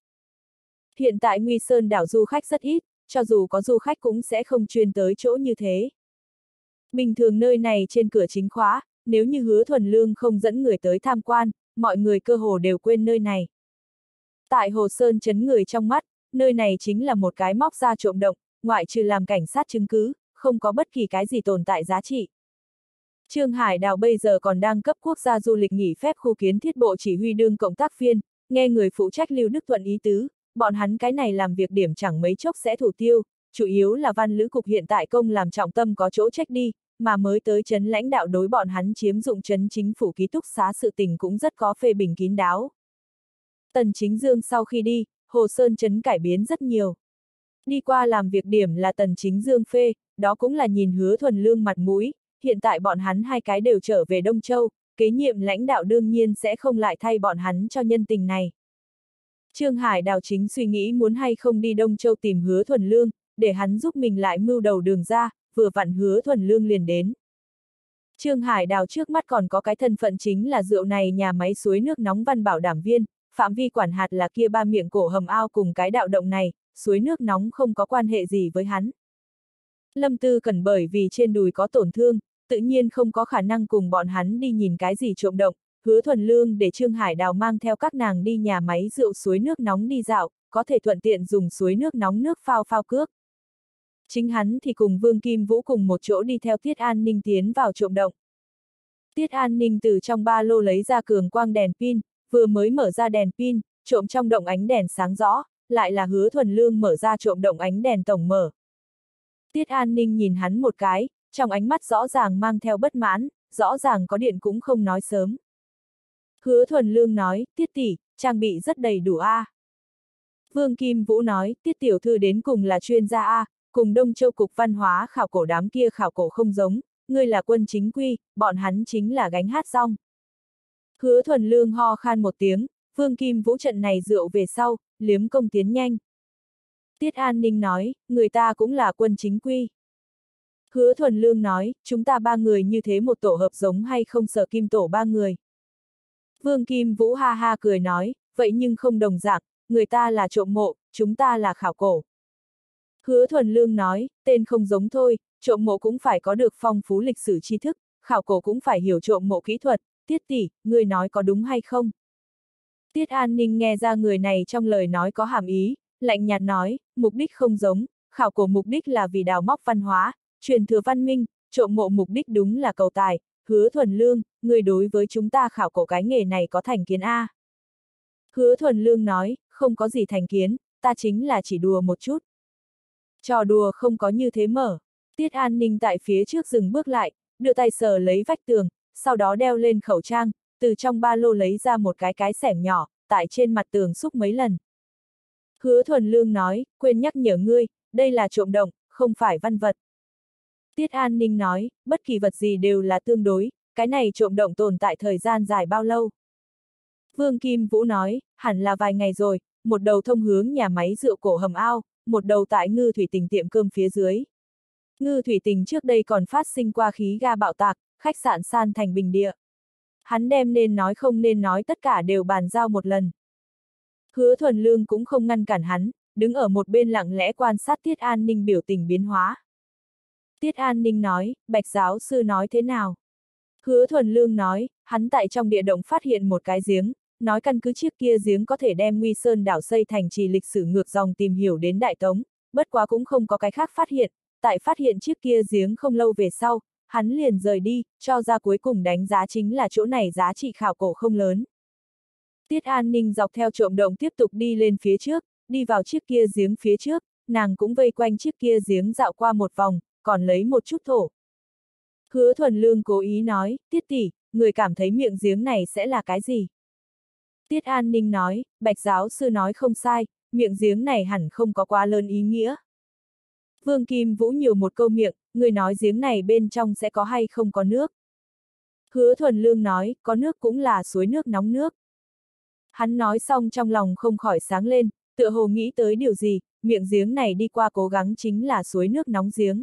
Hiện tại Nguy Sơn đảo du khách rất ít, cho dù có du khách cũng sẽ không chuyên tới chỗ như thế. Bình thường nơi này trên cửa chính khóa, nếu như hứa thuần lương không dẫn người tới tham quan, mọi người cơ hồ đều quên nơi này. Tại Hồ Sơn chấn người trong mắt, nơi này chính là một cái móc ra trộm động, ngoại trừ làm cảnh sát chứng cứ, không có bất kỳ cái gì tồn tại giá trị. Trương Hải Đào bây giờ còn đang cấp quốc gia du lịch nghỉ phép khu kiến thiết bộ chỉ huy đương cộng tác viên, nghe người phụ trách Lưu Đức Thuận ý tứ, bọn hắn cái này làm việc điểm chẳng mấy chốc sẽ thủ tiêu, chủ yếu là văn lữ cục hiện tại công làm trọng tâm có chỗ trách đi, mà mới tới chấn lãnh đạo đối bọn hắn chiếm dụng chấn chính phủ ký túc xá sự tình cũng rất có phê bình kín đáo. Tần Chính Dương sau khi đi, Hồ Sơn chấn cải biến rất nhiều. Đi qua làm việc điểm là Tần Chính Dương phê, đó cũng là nhìn hứa thuần lương mặt mũi, hiện tại bọn hắn hai cái đều trở về Đông Châu, kế nhiệm lãnh đạo đương nhiên sẽ không lại thay bọn hắn cho nhân tình này. Trương Hải đào chính suy nghĩ muốn hay không đi Đông Châu tìm hứa thuần lương, để hắn giúp mình lại mưu đầu đường ra, vừa vặn hứa thuần lương liền đến. Trương Hải đào trước mắt còn có cái thân phận chính là rượu này nhà máy suối nước nóng văn bảo đảm viên, phạm vi quản hạt là kia ba miệng cổ hầm ao cùng cái đạo động này, suối nước nóng không có quan hệ gì với hắn. Lâm Tư cần bởi vì trên đùi có tổn thương, tự nhiên không có khả năng cùng bọn hắn đi nhìn cái gì trộm động, hứa thuần lương để Trương Hải Đào mang theo các nàng đi nhà máy rượu suối nước nóng đi dạo, có thể thuận tiện dùng suối nước nóng nước phao phao cước. Chính hắn thì cùng Vương Kim Vũ cùng một chỗ đi theo Tiết An Ninh tiến vào trộm động. Tiết An Ninh từ trong ba lô lấy ra cường quang đèn pin, vừa mới mở ra đèn pin, trộm trong động ánh đèn sáng rõ, lại là hứa thuần lương mở ra trộm động ánh đèn tổng mở. Tiết An Ninh nhìn hắn một cái, trong ánh mắt rõ ràng mang theo bất mãn, rõ ràng có điện cũng không nói sớm. Hứa thuần lương nói, tiết tỷ, trang bị rất đầy đủ a. À. Vương Kim Vũ nói, tiết tiểu thư đến cùng là chuyên gia a, cùng Đông Châu Cục Văn hóa khảo cổ đám kia khảo cổ không giống, ngươi là quân chính quy, bọn hắn chính là gánh hát rong. Hứa thuần lương ho khan một tiếng, Vương Kim Vũ trận này rượu về sau, liếm công tiến nhanh. Tiết An Ninh nói, người ta cũng là quân chính quy. Hứa thuần lương nói, chúng ta ba người như thế một tổ hợp giống hay không sợ kim tổ ba người. Vương Kim Vũ ha ha cười nói, vậy nhưng không đồng dạng, người ta là trộm mộ, chúng ta là khảo cổ. Hứa thuần lương nói, tên không giống thôi, trộm mộ cũng phải có được phong phú lịch sử tri thức, khảo cổ cũng phải hiểu trộm mộ kỹ thuật, tiết tỷ, người nói có đúng hay không? Tiết An Ninh nghe ra người này trong lời nói có hàm ý, lạnh nhạt nói, mục đích không giống, khảo cổ mục đích là vì đào móc văn hóa, truyền thừa văn minh, trộm mộ mục đích đúng là cầu tài, hứa thuần lương, người đối với chúng ta khảo cổ cái nghề này có thành kiến A. Hứa thuần lương nói, không có gì thành kiến, ta chính là chỉ đùa một chút. Trò đùa không có như thế mở. Tiết an ninh tại phía trước dừng bước lại, đưa tay sờ lấy vách tường, sau đó đeo lên khẩu trang, từ trong ba lô lấy ra một cái cái sẻng nhỏ, tại trên mặt tường xúc mấy lần. Hứa thuần lương nói, quên nhắc nhở ngươi, đây là trộm động, không phải văn vật. Tiết An Ninh nói, bất kỳ vật gì đều là tương đối, cái này trộm động tồn tại thời gian dài bao lâu. Vương Kim Vũ nói, hẳn là vài ngày rồi, một đầu thông hướng nhà máy rượu cổ hầm ao, một đầu tại ngư thủy tình tiệm cơm phía dưới. Ngư thủy tình trước đây còn phát sinh qua khí ga bạo tạc, khách sạn san thành bình địa. Hắn đem nên nói không nên nói tất cả đều bàn giao một lần. Hứa thuần lương cũng không ngăn cản hắn, đứng ở một bên lặng lẽ quan sát tiết an ninh biểu tình biến hóa. Tiết An Ninh nói, bạch giáo sư nói thế nào? Hứa Thuần Lương nói, hắn tại trong địa động phát hiện một cái giếng, nói căn cứ chiếc kia giếng có thể đem Nguy Sơn đảo xây thành trì lịch sử ngược dòng tìm hiểu đến Đại Tống, bất quá cũng không có cái khác phát hiện, tại phát hiện chiếc kia giếng không lâu về sau, hắn liền rời đi, cho ra cuối cùng đánh giá chính là chỗ này giá trị khảo cổ không lớn. Tiết An Ninh dọc theo trộm động tiếp tục đi lên phía trước, đi vào chiếc kia giếng phía trước, nàng cũng vây quanh chiếc kia giếng dạo qua một vòng, còn lấy một chút thổ. Hứa thuần lương cố ý nói, tiết tỷ, người cảm thấy miệng giếng này sẽ là cái gì? Tiết an ninh nói, bạch giáo sư nói không sai, miệng giếng này hẳn không có quá lớn ý nghĩa. Vương Kim Vũ nhiều một câu miệng, người nói giếng này bên trong sẽ có hay không có nước. Hứa thuần lương nói, có nước cũng là suối nước nóng nước. Hắn nói xong trong lòng không khỏi sáng lên, tựa hồ nghĩ tới điều gì, miệng giếng này đi qua cố gắng chính là suối nước nóng giếng.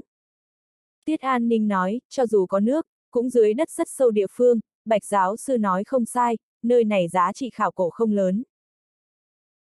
Tiết An Ninh nói, cho dù có nước, cũng dưới đất rất sâu địa phương, Bạch giáo sư nói không sai, nơi này giá trị khảo cổ không lớn.